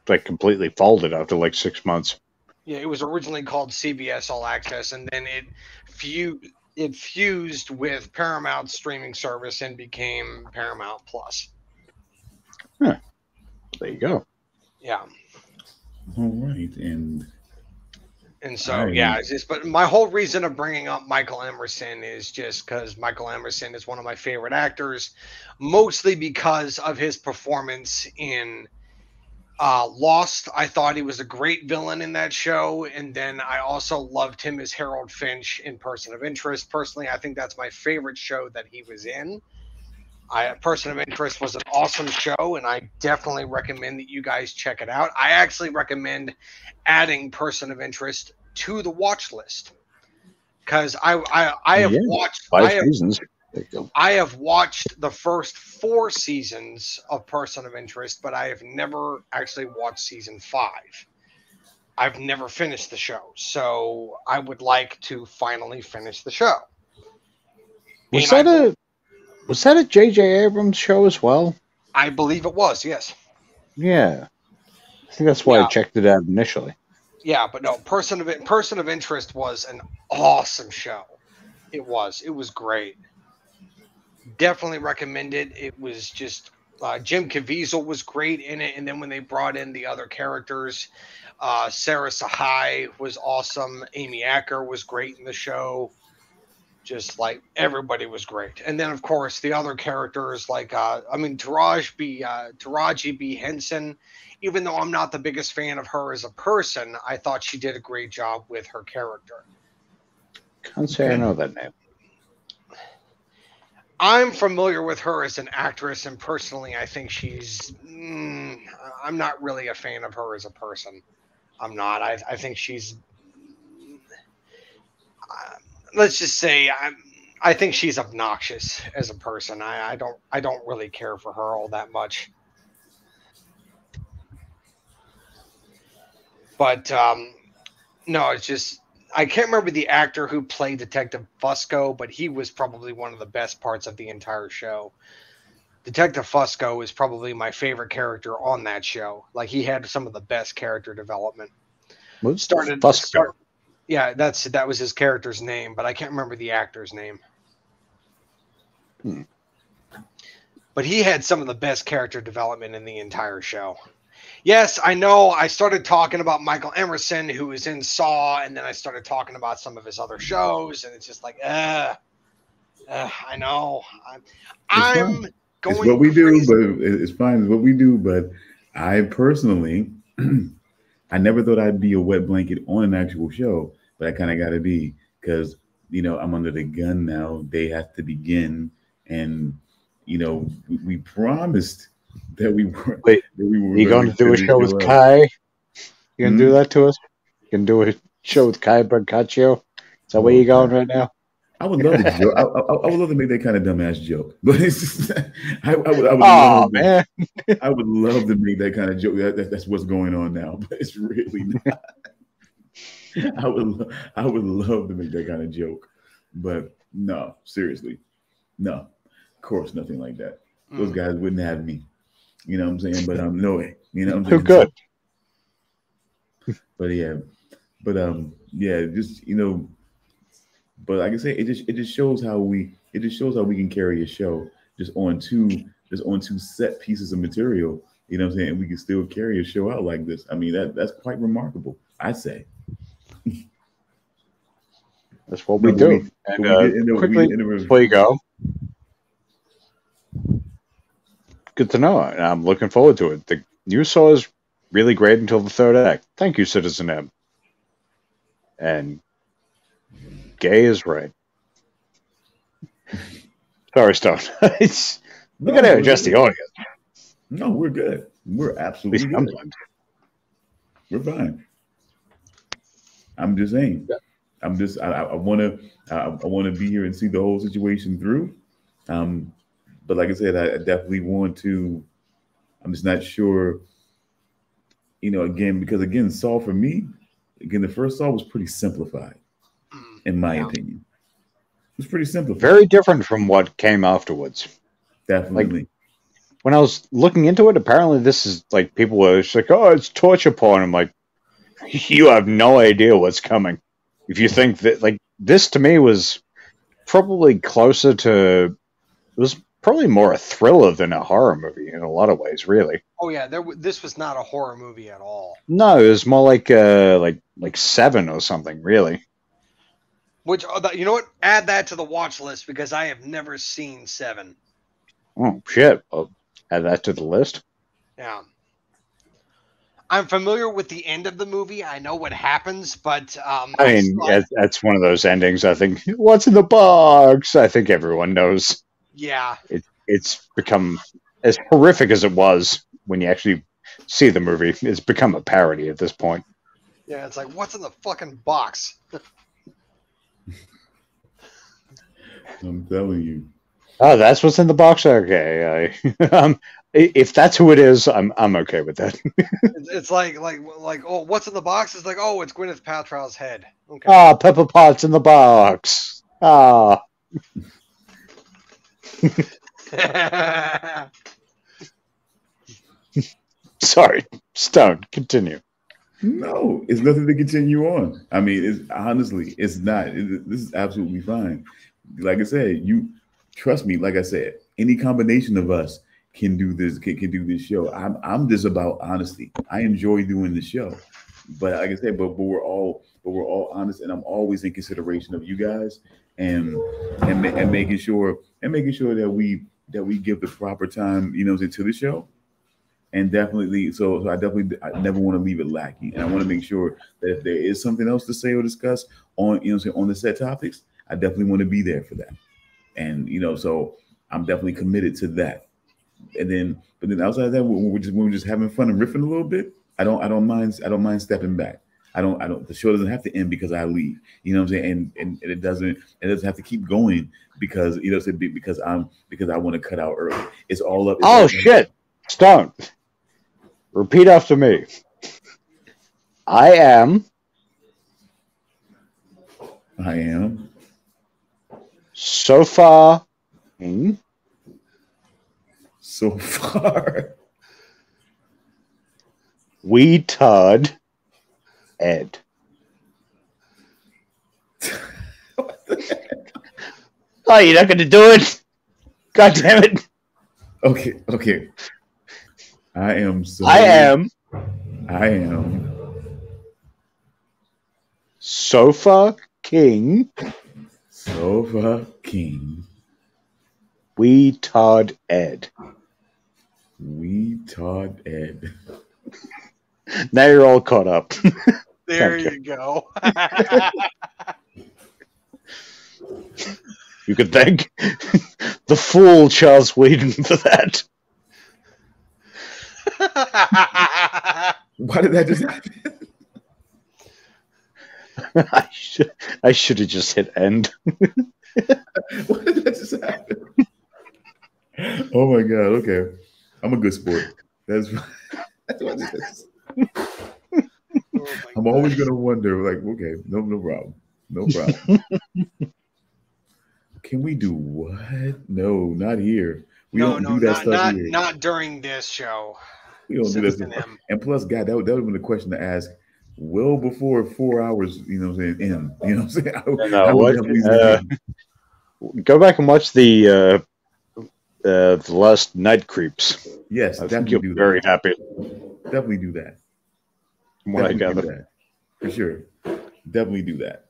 like completely folded after like six months. Yeah, it was originally called CBS All Access, and then it fu- it fused with Paramount streaming service and became Paramount Plus. There you go. Yeah, All right, and and so Alright. yeah, it's just but my whole reason of bringing up Michael Emerson is just because Michael Emerson is one of my favorite actors, mostly because of his performance in uh, Lost. I thought he was a great villain in that show, and then I also loved him as Harold Finch in Person of Interest. Personally, I think that's my favorite show that he was in. I Person of Interest was an awesome show, and I definitely recommend that you guys check it out. I actually recommend adding Person of Interest to the watch list because I, I I have Yeah, watched I Five have seasons. There you go. I have watched the first four seasons of Person of Interest, but I have never actually watched season five. I've never finished the show, so I would like to finally finish the show. Was And that I, a was that a J.J. Abrams show as well? I believe it was, yes. Yeah, I think that's why Yeah. I checked it out initially. Yeah, but no, Person of Person of Interest was an awesome show. It was. It was great. Definitely recommend it. It was just uh, Jim Caviezel was great in it, and then when they brought in the other characters, uh, Sarah Shahi was awesome. Amy Acker was great in the show. Just like everybody was great, and then of course the other characters like uh, I mean Taraj B. Uh, Taraji P. Henson even though I'm not the biggest fan of her as a person, I thought she did a great job with her character. Can't say I know that name. I'm familiar with her as an actress, and personally, I think she's. Mm, I'm not really a fan of her as a person. I'm not. I, I think she's. Uh, let's just say I'm. I think she's obnoxious as a person. I, I don't. I don't really care for her all that much. But um, no, it's just I can't remember the actor who played Detective Fusco, but he was probably one of the best parts of the entire show. Detective Fusco is probably my favorite character on that show. Like he had some of the best character development. Started Fusco? start- yeah, that's that was his character's name, but I can't remember the actor's name. Hmm. But he had some of the best character development in the entire show. Yes, I know. I started talking about Michael Emerson, who was in Saw, and then I started talking about some of his other shows, and it's just like, uh, uh I know. I'm, I'm going. it's what we crazy. do, but it's fine. It's what we do. But I personally, I never thought I'd be a wet blanket on an actual show, but I kind of got to be because you know I'm under the gun now. They have to begin, and you know we, we promised that we were. Wait, that we were You going to do a show with. Kai? You gonna do Hmm? that to us? You can do a show with Kai Brancaccio? Is that where you going right now? I would love to. I, I, I would love to make that kind of dumbass joke, but it's just, I, I would. I would Oh love to- man, I would love to make that kind of joke. That, that- that's what's going on now, but it's really not. I would, I would love to make that kind of joke, but no, seriously, no. Of course, nothing like that. Those Mm. guys wouldn't have me. You know what I'm saying? But um, no way. You know what I'm saying? good. but yeah, but um, yeah, just you know, but like I say, it just it just shows how we it just shows how we can carry a show just on two just on two set pieces of material. You know what I'm saying? And we can still carry a show out like this. I mean, that that's quite remarkable. I say. That's what we No, do. we- and uh, did- and we- quickly, and before you go, good to know. I'm looking forward to it. The new Saw is really great until the third act. Thank you, Citizen M. And gay is right. Sorry, Stone. it's, we No, gotta we're adjust the good. audience. No, we're good. We're absolutely good. We're fine. I'm just saying. I'm just. I, I want to. I, I want to be here and see the whole situation through. Um, but like I said, I, I definitely want to. I'm just not sure. You know, again, because again, Saw for me, again, the first Saw was pretty simplified, Mm. in my Yeah. opinion. It was pretty simplified. Very different from what came afterwards. definitely. when I was looking into it, apparently this is like people were just like, "Oh, it's torture porn." I'm like, you have no idea what's coming. If you think that, like, this to me was probably closer to, it was probably more a thriller than a horror movie in a lot of ways, really. Oh yeah, there. w- This was not a horror movie at all. No, it was more like, uh, like, like Seven or something, really. Which oh, you know what? Add that to the watch list because I have never seen Seven. Oh shit! I'll add that to the list. Yeah. I'm familiar with the end of the movie. I know what happens, but um, I mean, that's one of those endings. I think. What's in the box? I think everyone knows. Yeah, it's become as horrific as it was when you actually see the movie. It's become a parody at this point. yeah. It's like, what's in the fucking box? I'm telling you. Oh, that's what's in the box. Okay, I, um, if that's who it is, I'm I'm okay with that. It's, it's like, like, like, oh, what's in the box? It's like, oh, it's Gwyneth Paltrow's head. Okay. Ah, Pepper Potts in the box. Ah, sorry, Stone. Continue. No, it's nothing to continue on. I mean, it's honestly, it's not. It- this is absolutely fine. Like I said, you trust me. Like I said, any combination of us can do this. Can, can do this show. I'm I'm just about honesty. I enjoy doing the show, but like I said, but but we're all but we're all honest, and I'm always in consideration of you guys and and and making sure and making sure that we that we give the proper time, you know, to the show. And definitely so, so i definitely i never want to leave it lacking. And i want to make sure that if there is something else to say or discuss on you know on the set topics i definitely want to be there for that. And you know so i'm definitely committed to that. And then but then outside of that we're just when we're just having fun and riffing a little bit i don't i don't mind i don't mind stepping back I don't, I don't, the show doesn't have to end because I leave, you know what I'm saying? And, and, and it doesn't, it doesn't have to keep going because, you know, what I'm saying? because I'm, because I want to cut out early. It's all up. it's Oh shit, Stone. Repeat after me. I am I am. so far. Hmm? so far. We Todd Ed. Oh, you're not going to do it? God damn it. Okay, okay. I am so. I am I am Sofa King. Sofa King. We Todd Ed. We Todd Ed. Now you're all caught up. there Thank you go. You could thank the fool Charles Weeden for that. Why did that just happen? I should I should have just hit end. Why did that just happen? Oh my god, okay. I'm a good sport. That's, that's what it is. Oh I'm always gonna wonder, like, okay, no, no problem. No problem. Can we do what? No, not here. We no, don't no, do that not stuff not, here. not during this show. we don't do that stuff. And plus, God, that, would- that would have been a question to ask well before four hours. You know what I'm saying? In you know what I'm saying? I, No, I would what- uh, go back and watch the uh, uh, the last Night Creeps. yes, I think you'll do be very happy. Definitely do that. From what I Definitely do gather. that. for sure. Definitely do that.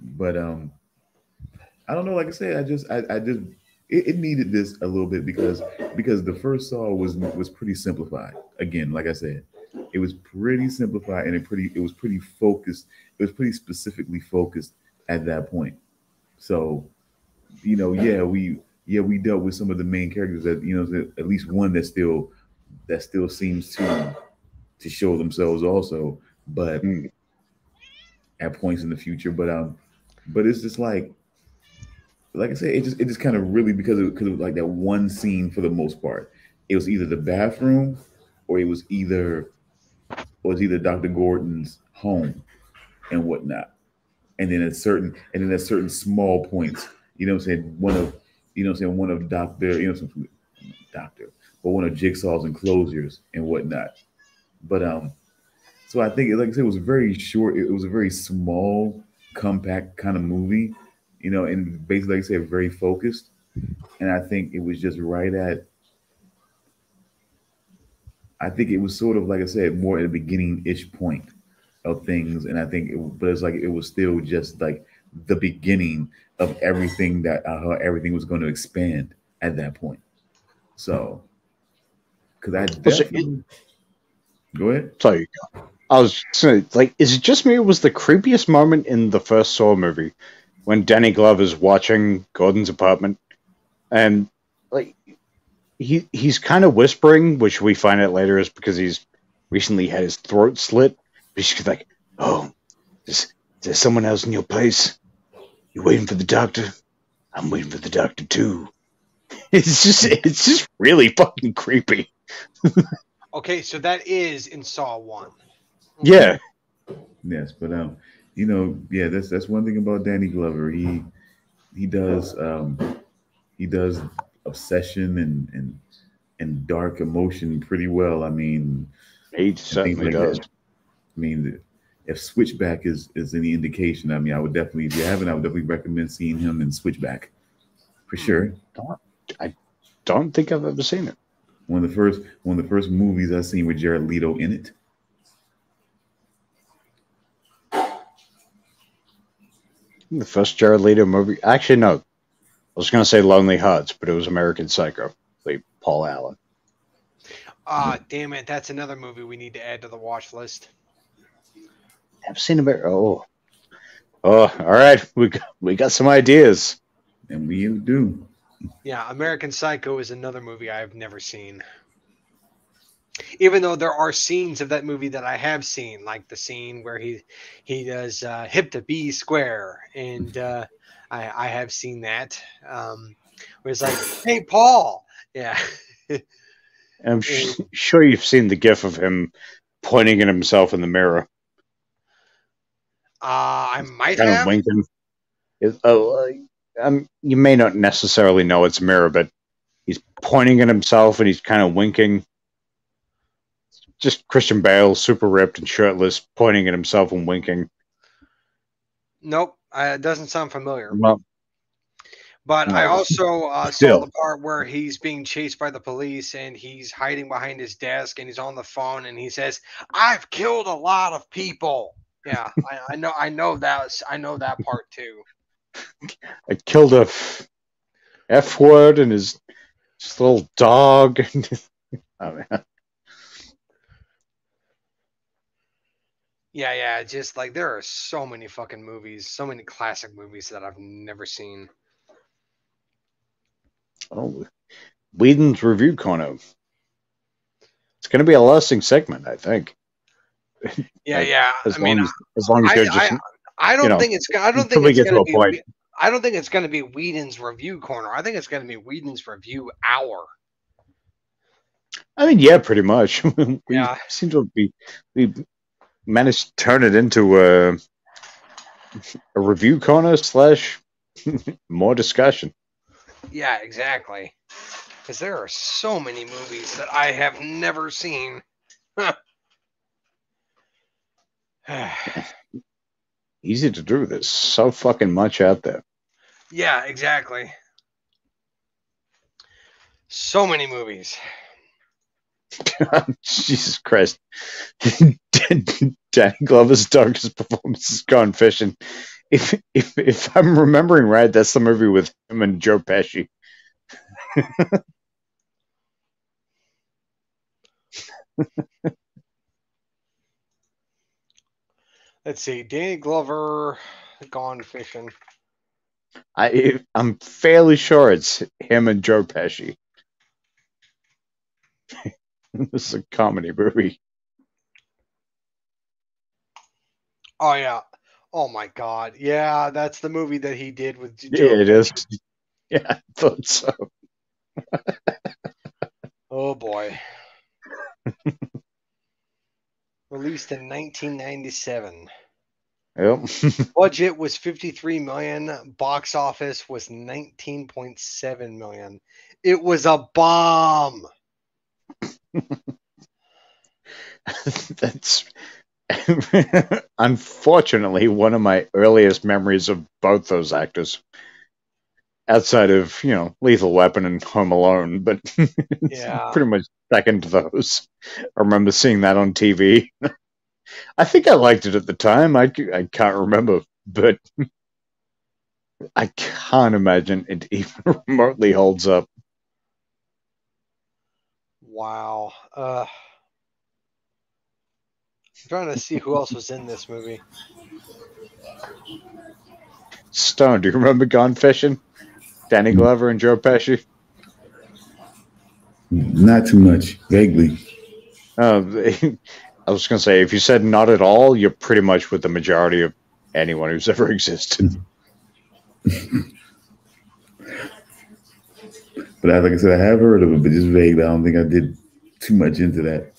But um, I don't know. Like I said, I just I, I just it, it needed this a little bit because because the first Saw was was pretty simplified. Again, like I said, it was pretty simplified and it pretty it was pretty focused. It was pretty specifically focused at that point. So, you know, yeah, we yeah we dealt with some of the main characters that you know at least one that still that still seems to to show themselves also, but Mm. at points in the future. But um, but it's just like like I said, it just it just kind of really because it, because of like that one scene for the most part. It was either the bathroom or it was either or it was either Dr. Gordon's home and whatnot. And then at certain and then at certain small points, you know what I'm saying, one of you know what I'm saying, one of Dr. you know some doctor, but one of Jigsaw's enclosures and whatnot. But um so I think like I said, it was very short, it was a very small, compact kind of movie, you know, and basically like I said, very focused. And I think it was just right at I think it was sort of like I said, more at the beginning ish point of things. And I think, it, but it's like it was still just like the beginning of everything that uh, how everything was going to expand at that point. So, because I Well, so it- definitely go ahead. I was saying, like, is it just me? It was the creepiest moment in the first Saw movie when Danny Glover's watching Gordon's apartment, and like he he's kind of whispering, which we find out later is because he's recently had his throat slit. He's like, "Oh, is there someone else in your place? You waiting for the doctor? I'm waiting for the doctor too." It's just it's just really fucking creepy. Okay, so that is in Saw One. Yeah. Yes, but um, you know, yeah, that's that's one thing about Danny Glover. He he does um he does obsession and and and dark emotion pretty well. I mean, He things certainly like does. that. I mean, if Switchback is is any indication, I mean, I would definitely, if you haven't, I would definitely recommend seeing him in Switchback for sure. I don't think I've ever seen it. One of the first one of the first movies I seen with Jared Leto in it. The first Jared Leto movie. Actually, no. I was going to say Lonely Hearts, but it was American Psycho. Played Paul Allen. Ah, damn it, that's another movie we need to add to the watch list. I've seen American. Oh, oh, all right. We got, we got some ideas. And we do. Yeah, American Psycho is another movie I've never seen. Even though there are scenes of that movie that I have seen, like the scene where he he does uh, hip to Be square, and uh, I I have seen that. Um, where it's like, hey Paul, yeah, I'm sh- sure you've seen the gif of him pointing at himself in the mirror, uh, I might kind of winking. It, oh, uh, um, you may not necessarily know it's a mirror, but he's pointing at himself and he's kind of winking. Just Christian Bale, super ripped and shirtless, pointing at himself and winking. Nope, uh, it doesn't sound familiar. Well, But I also uh, saw the part where he's being chased by the police and he's hiding behind his desk and he's on the phone and he says, "I've killed a lot of people." Yeah, I, I know, I know that. I know that part too. I killed a F word and his, his little dog. oh, man. Yeah, yeah. Just like there are so many fucking movies, so many classic movies that I've never seen. Oh, Weeden's review corner. It's going to be a lasting segment, I think. Yeah, yeah. As I long mean, as as long as I, you're just I, I don't you know, think it's. I don't think it's get to a be. point. I don't think it's going to be Weeden's review corner. I think it's going to be Weeden's review hour. I mean, yeah, pretty much. we Yeah. seem to be we managed to turn it into a a review corner slash more discussion. Yeah, exactly. Because there are so many movies that I have never seen. Easy to do. There's so fucking much out there. yeah, exactly. So many movies. Jesus Christ. Danny Glover's darkest performance is gone fishing. If if if I'm remembering right, that's the movie with him and Joe Pesci. Let's see. Danny Glover, Gone Fishing. I I'm fairly sure it's him and Joe Pesci. this is a comedy movie. Oh yeah. Oh my God. Yeah, that's the movie that he did with Joe. Yeah, it is. Yeah, I thought so. Oh boy. Released in 1997. Yep. Budget was 53 million. Box office was 19.7 million. It was a bomb. That's unfortunately one of my earliest memories of both those actors. Outside of, you know, Lethal Weapon and Home Alone, but Yeah. pretty much second to those. I remember seeing that on TV. I think I liked it at the time. I I can't remember, but I can't imagine it even remotely holds up. Wow. Uh, I'm trying to see who else was in this movie. Stone, do you remember Gone Fishing? Danny Glover and Joe Pesci? Not too much, vaguely. Uh, I was going to say, if you said not at all, you're pretty much with the majority of anyone who's ever existed. But I, like I said, I have heard of it, but just vague. I don't think I did too much into that.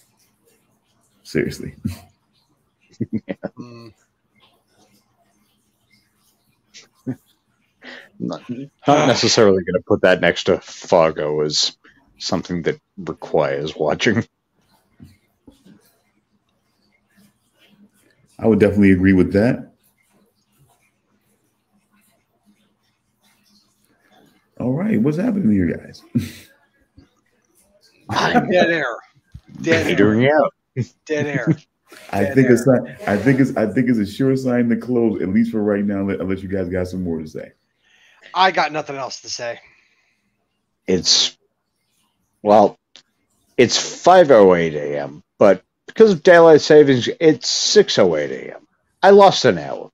Seriously. Hmm. Not, not necessarily going to put that next to Fargo as something that requires watching. I would definitely agree with that. All right, what's happening here, guys? Dead air. Dead air. Petering out. Dead air. I think air. it's not, I think it's I think it's a sure sign to close, at least for right now, unless- unless you guys got some more to say. I got nothing else to say. It's, well, it's 5.08 a.m., but because of daylight savings, it's 6.08 a.m. I lost an hour.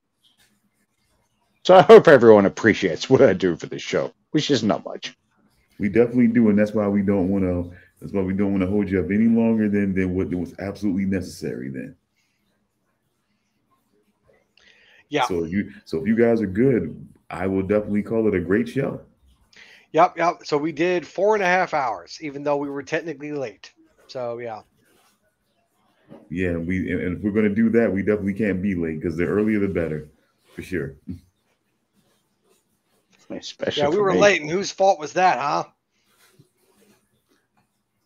So I hope everyone appreciates what I do for the show, which is not much. We definitely do, and that's why we don't want to. That's why we don't want to hold you up any longer than than what was absolutely necessary. Then, Yeah. so if you so if you guys are good, I will definitely call it a great show. Yep. Yep. So we did four and a half hours, even though we were technically late. So yeah. Yeah, we and, and if we're gonna do that, we definitely can't be late because the earlier the better, for sure. Especially Yeah, we were me. late, and whose fault was that, huh?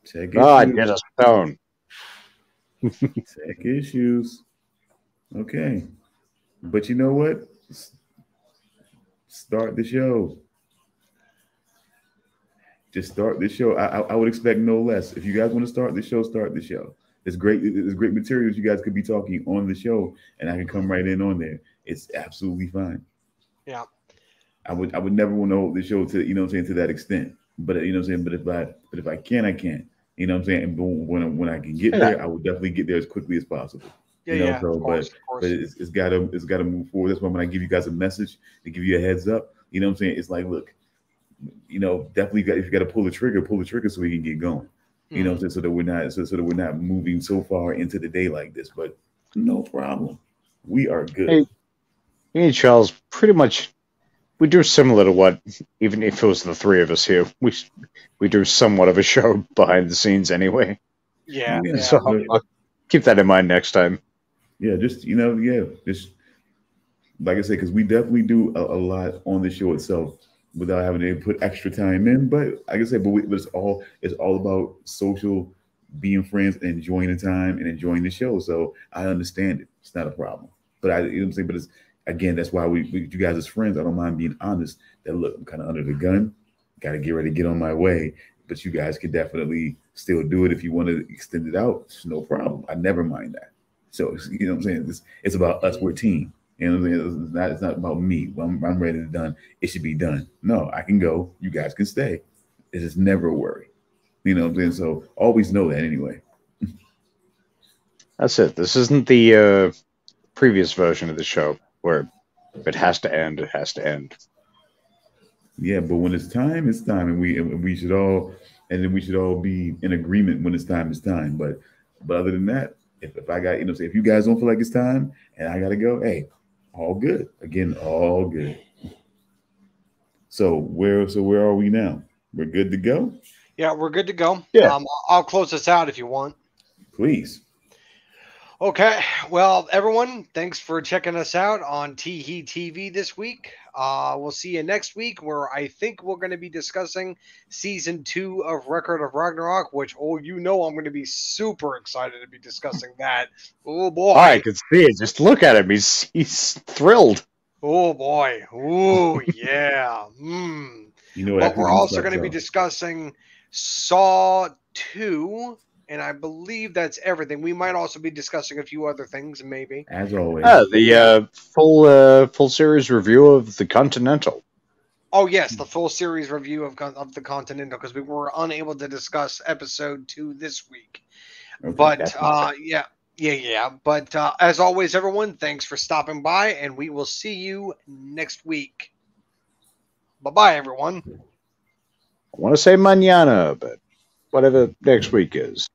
Tech God, issues. get a stone. Tech issues. Okay, but you know what? S- Start the show. Just start the show. I, I, I would expect no less. If you guys want to start the show, start the show. It's great. It's great materials you guys could be talking on the show, and I can come right in on there. It's absolutely fine. Yeah. I would I would never want to hold the show to you know what I'm saying to that extent. But you know what I'm saying. But if I but if I can, I can. You know what I'm saying. And boom, when I- when I can get Yeah. there, I will definitely get there as quickly as possible. Yeah. You know, yeah. so, of course. Of course. But it's, it's gotta it's gotta move forward. That's why when I give you guys a message to give you a heads up, you know what I'm saying. It's like look, you know, definitely got if you got to pull the trigger, pull the trigger so we can get going. You know, what I'm mm-hmm. saying? so that we're not so, so that we're not moving so far into the day like this. But no problem, we are good. Hey. Me and Charles pretty much we do similar to what even if it was the three of us here we we do somewhat of a show behind the scenes anyway. yeah. Yeah, yeah. So I'll, I'll keep that in mind next time. Yeah, just you know, yeah, just like I said, because we definitely do a, a lot on the show itself without having to put extra time in. But like I said, but, we, but it's all it's all about social being friends and enjoying the time and enjoying the show. So I understand it. It's not a problem. But I, you know what I'm saying. But it's again, that's why we, we you guys as friends. I don't mind being honest. That look, I'm kind of under the gun. Got to get ready to get on my way. But you guys could definitely still do it if you want to extend it out. It's no problem. I never mind that. So you know what I'm saying. It's, it's about us. We're a team. You know what I'm saying? It's not, it's not about me. I'm, I'm ready to done. It should be done. No, I can go. You guys can stay. It is never a worry. You know what I'm saying? So always know that anyway. That's it. This isn't the uh, previous version of the show where if it has to end, it has to end. Yeah, but when it's time, it's time, and we and we should all and then we should all be in agreement when it's time. It's time. But but other than that, if, if I got you know, say if you guys don't feel like it's time and I gotta go, hey, all good. Again, all good. So where so where are we now? We're good to go. Yeah, we're good to go. Yeah. Um, I'll close this out if you want. Please. Okay. Well, everyone, thanks for checking us out on Teehee TV this week. Uh, we'll see you next week, where I think we're going to be discussing season two of Record of Ragnarok, which, oh, you know, I'm going to be super excited to be discussing that. Oh, boy. I can see it. Just look at him. He's he's thrilled. Oh, boy. Oh, yeah. Hmm. You know what? But we're also going to be discussing Saw 2, and I believe that's everything. We might also be discussing a few other things, maybe. as always. Ah, the uh, full uh, full series review of the Continental. Oh yes, the full series review of of the Continental because we were unable to discuss episode two this week. Okay, But uh, yeah, yeah, yeah. But uh, as always, everyone, thanks for stopping by, and we will see you next week. Bye bye, everyone. I want to say mañana, but whatever next week is.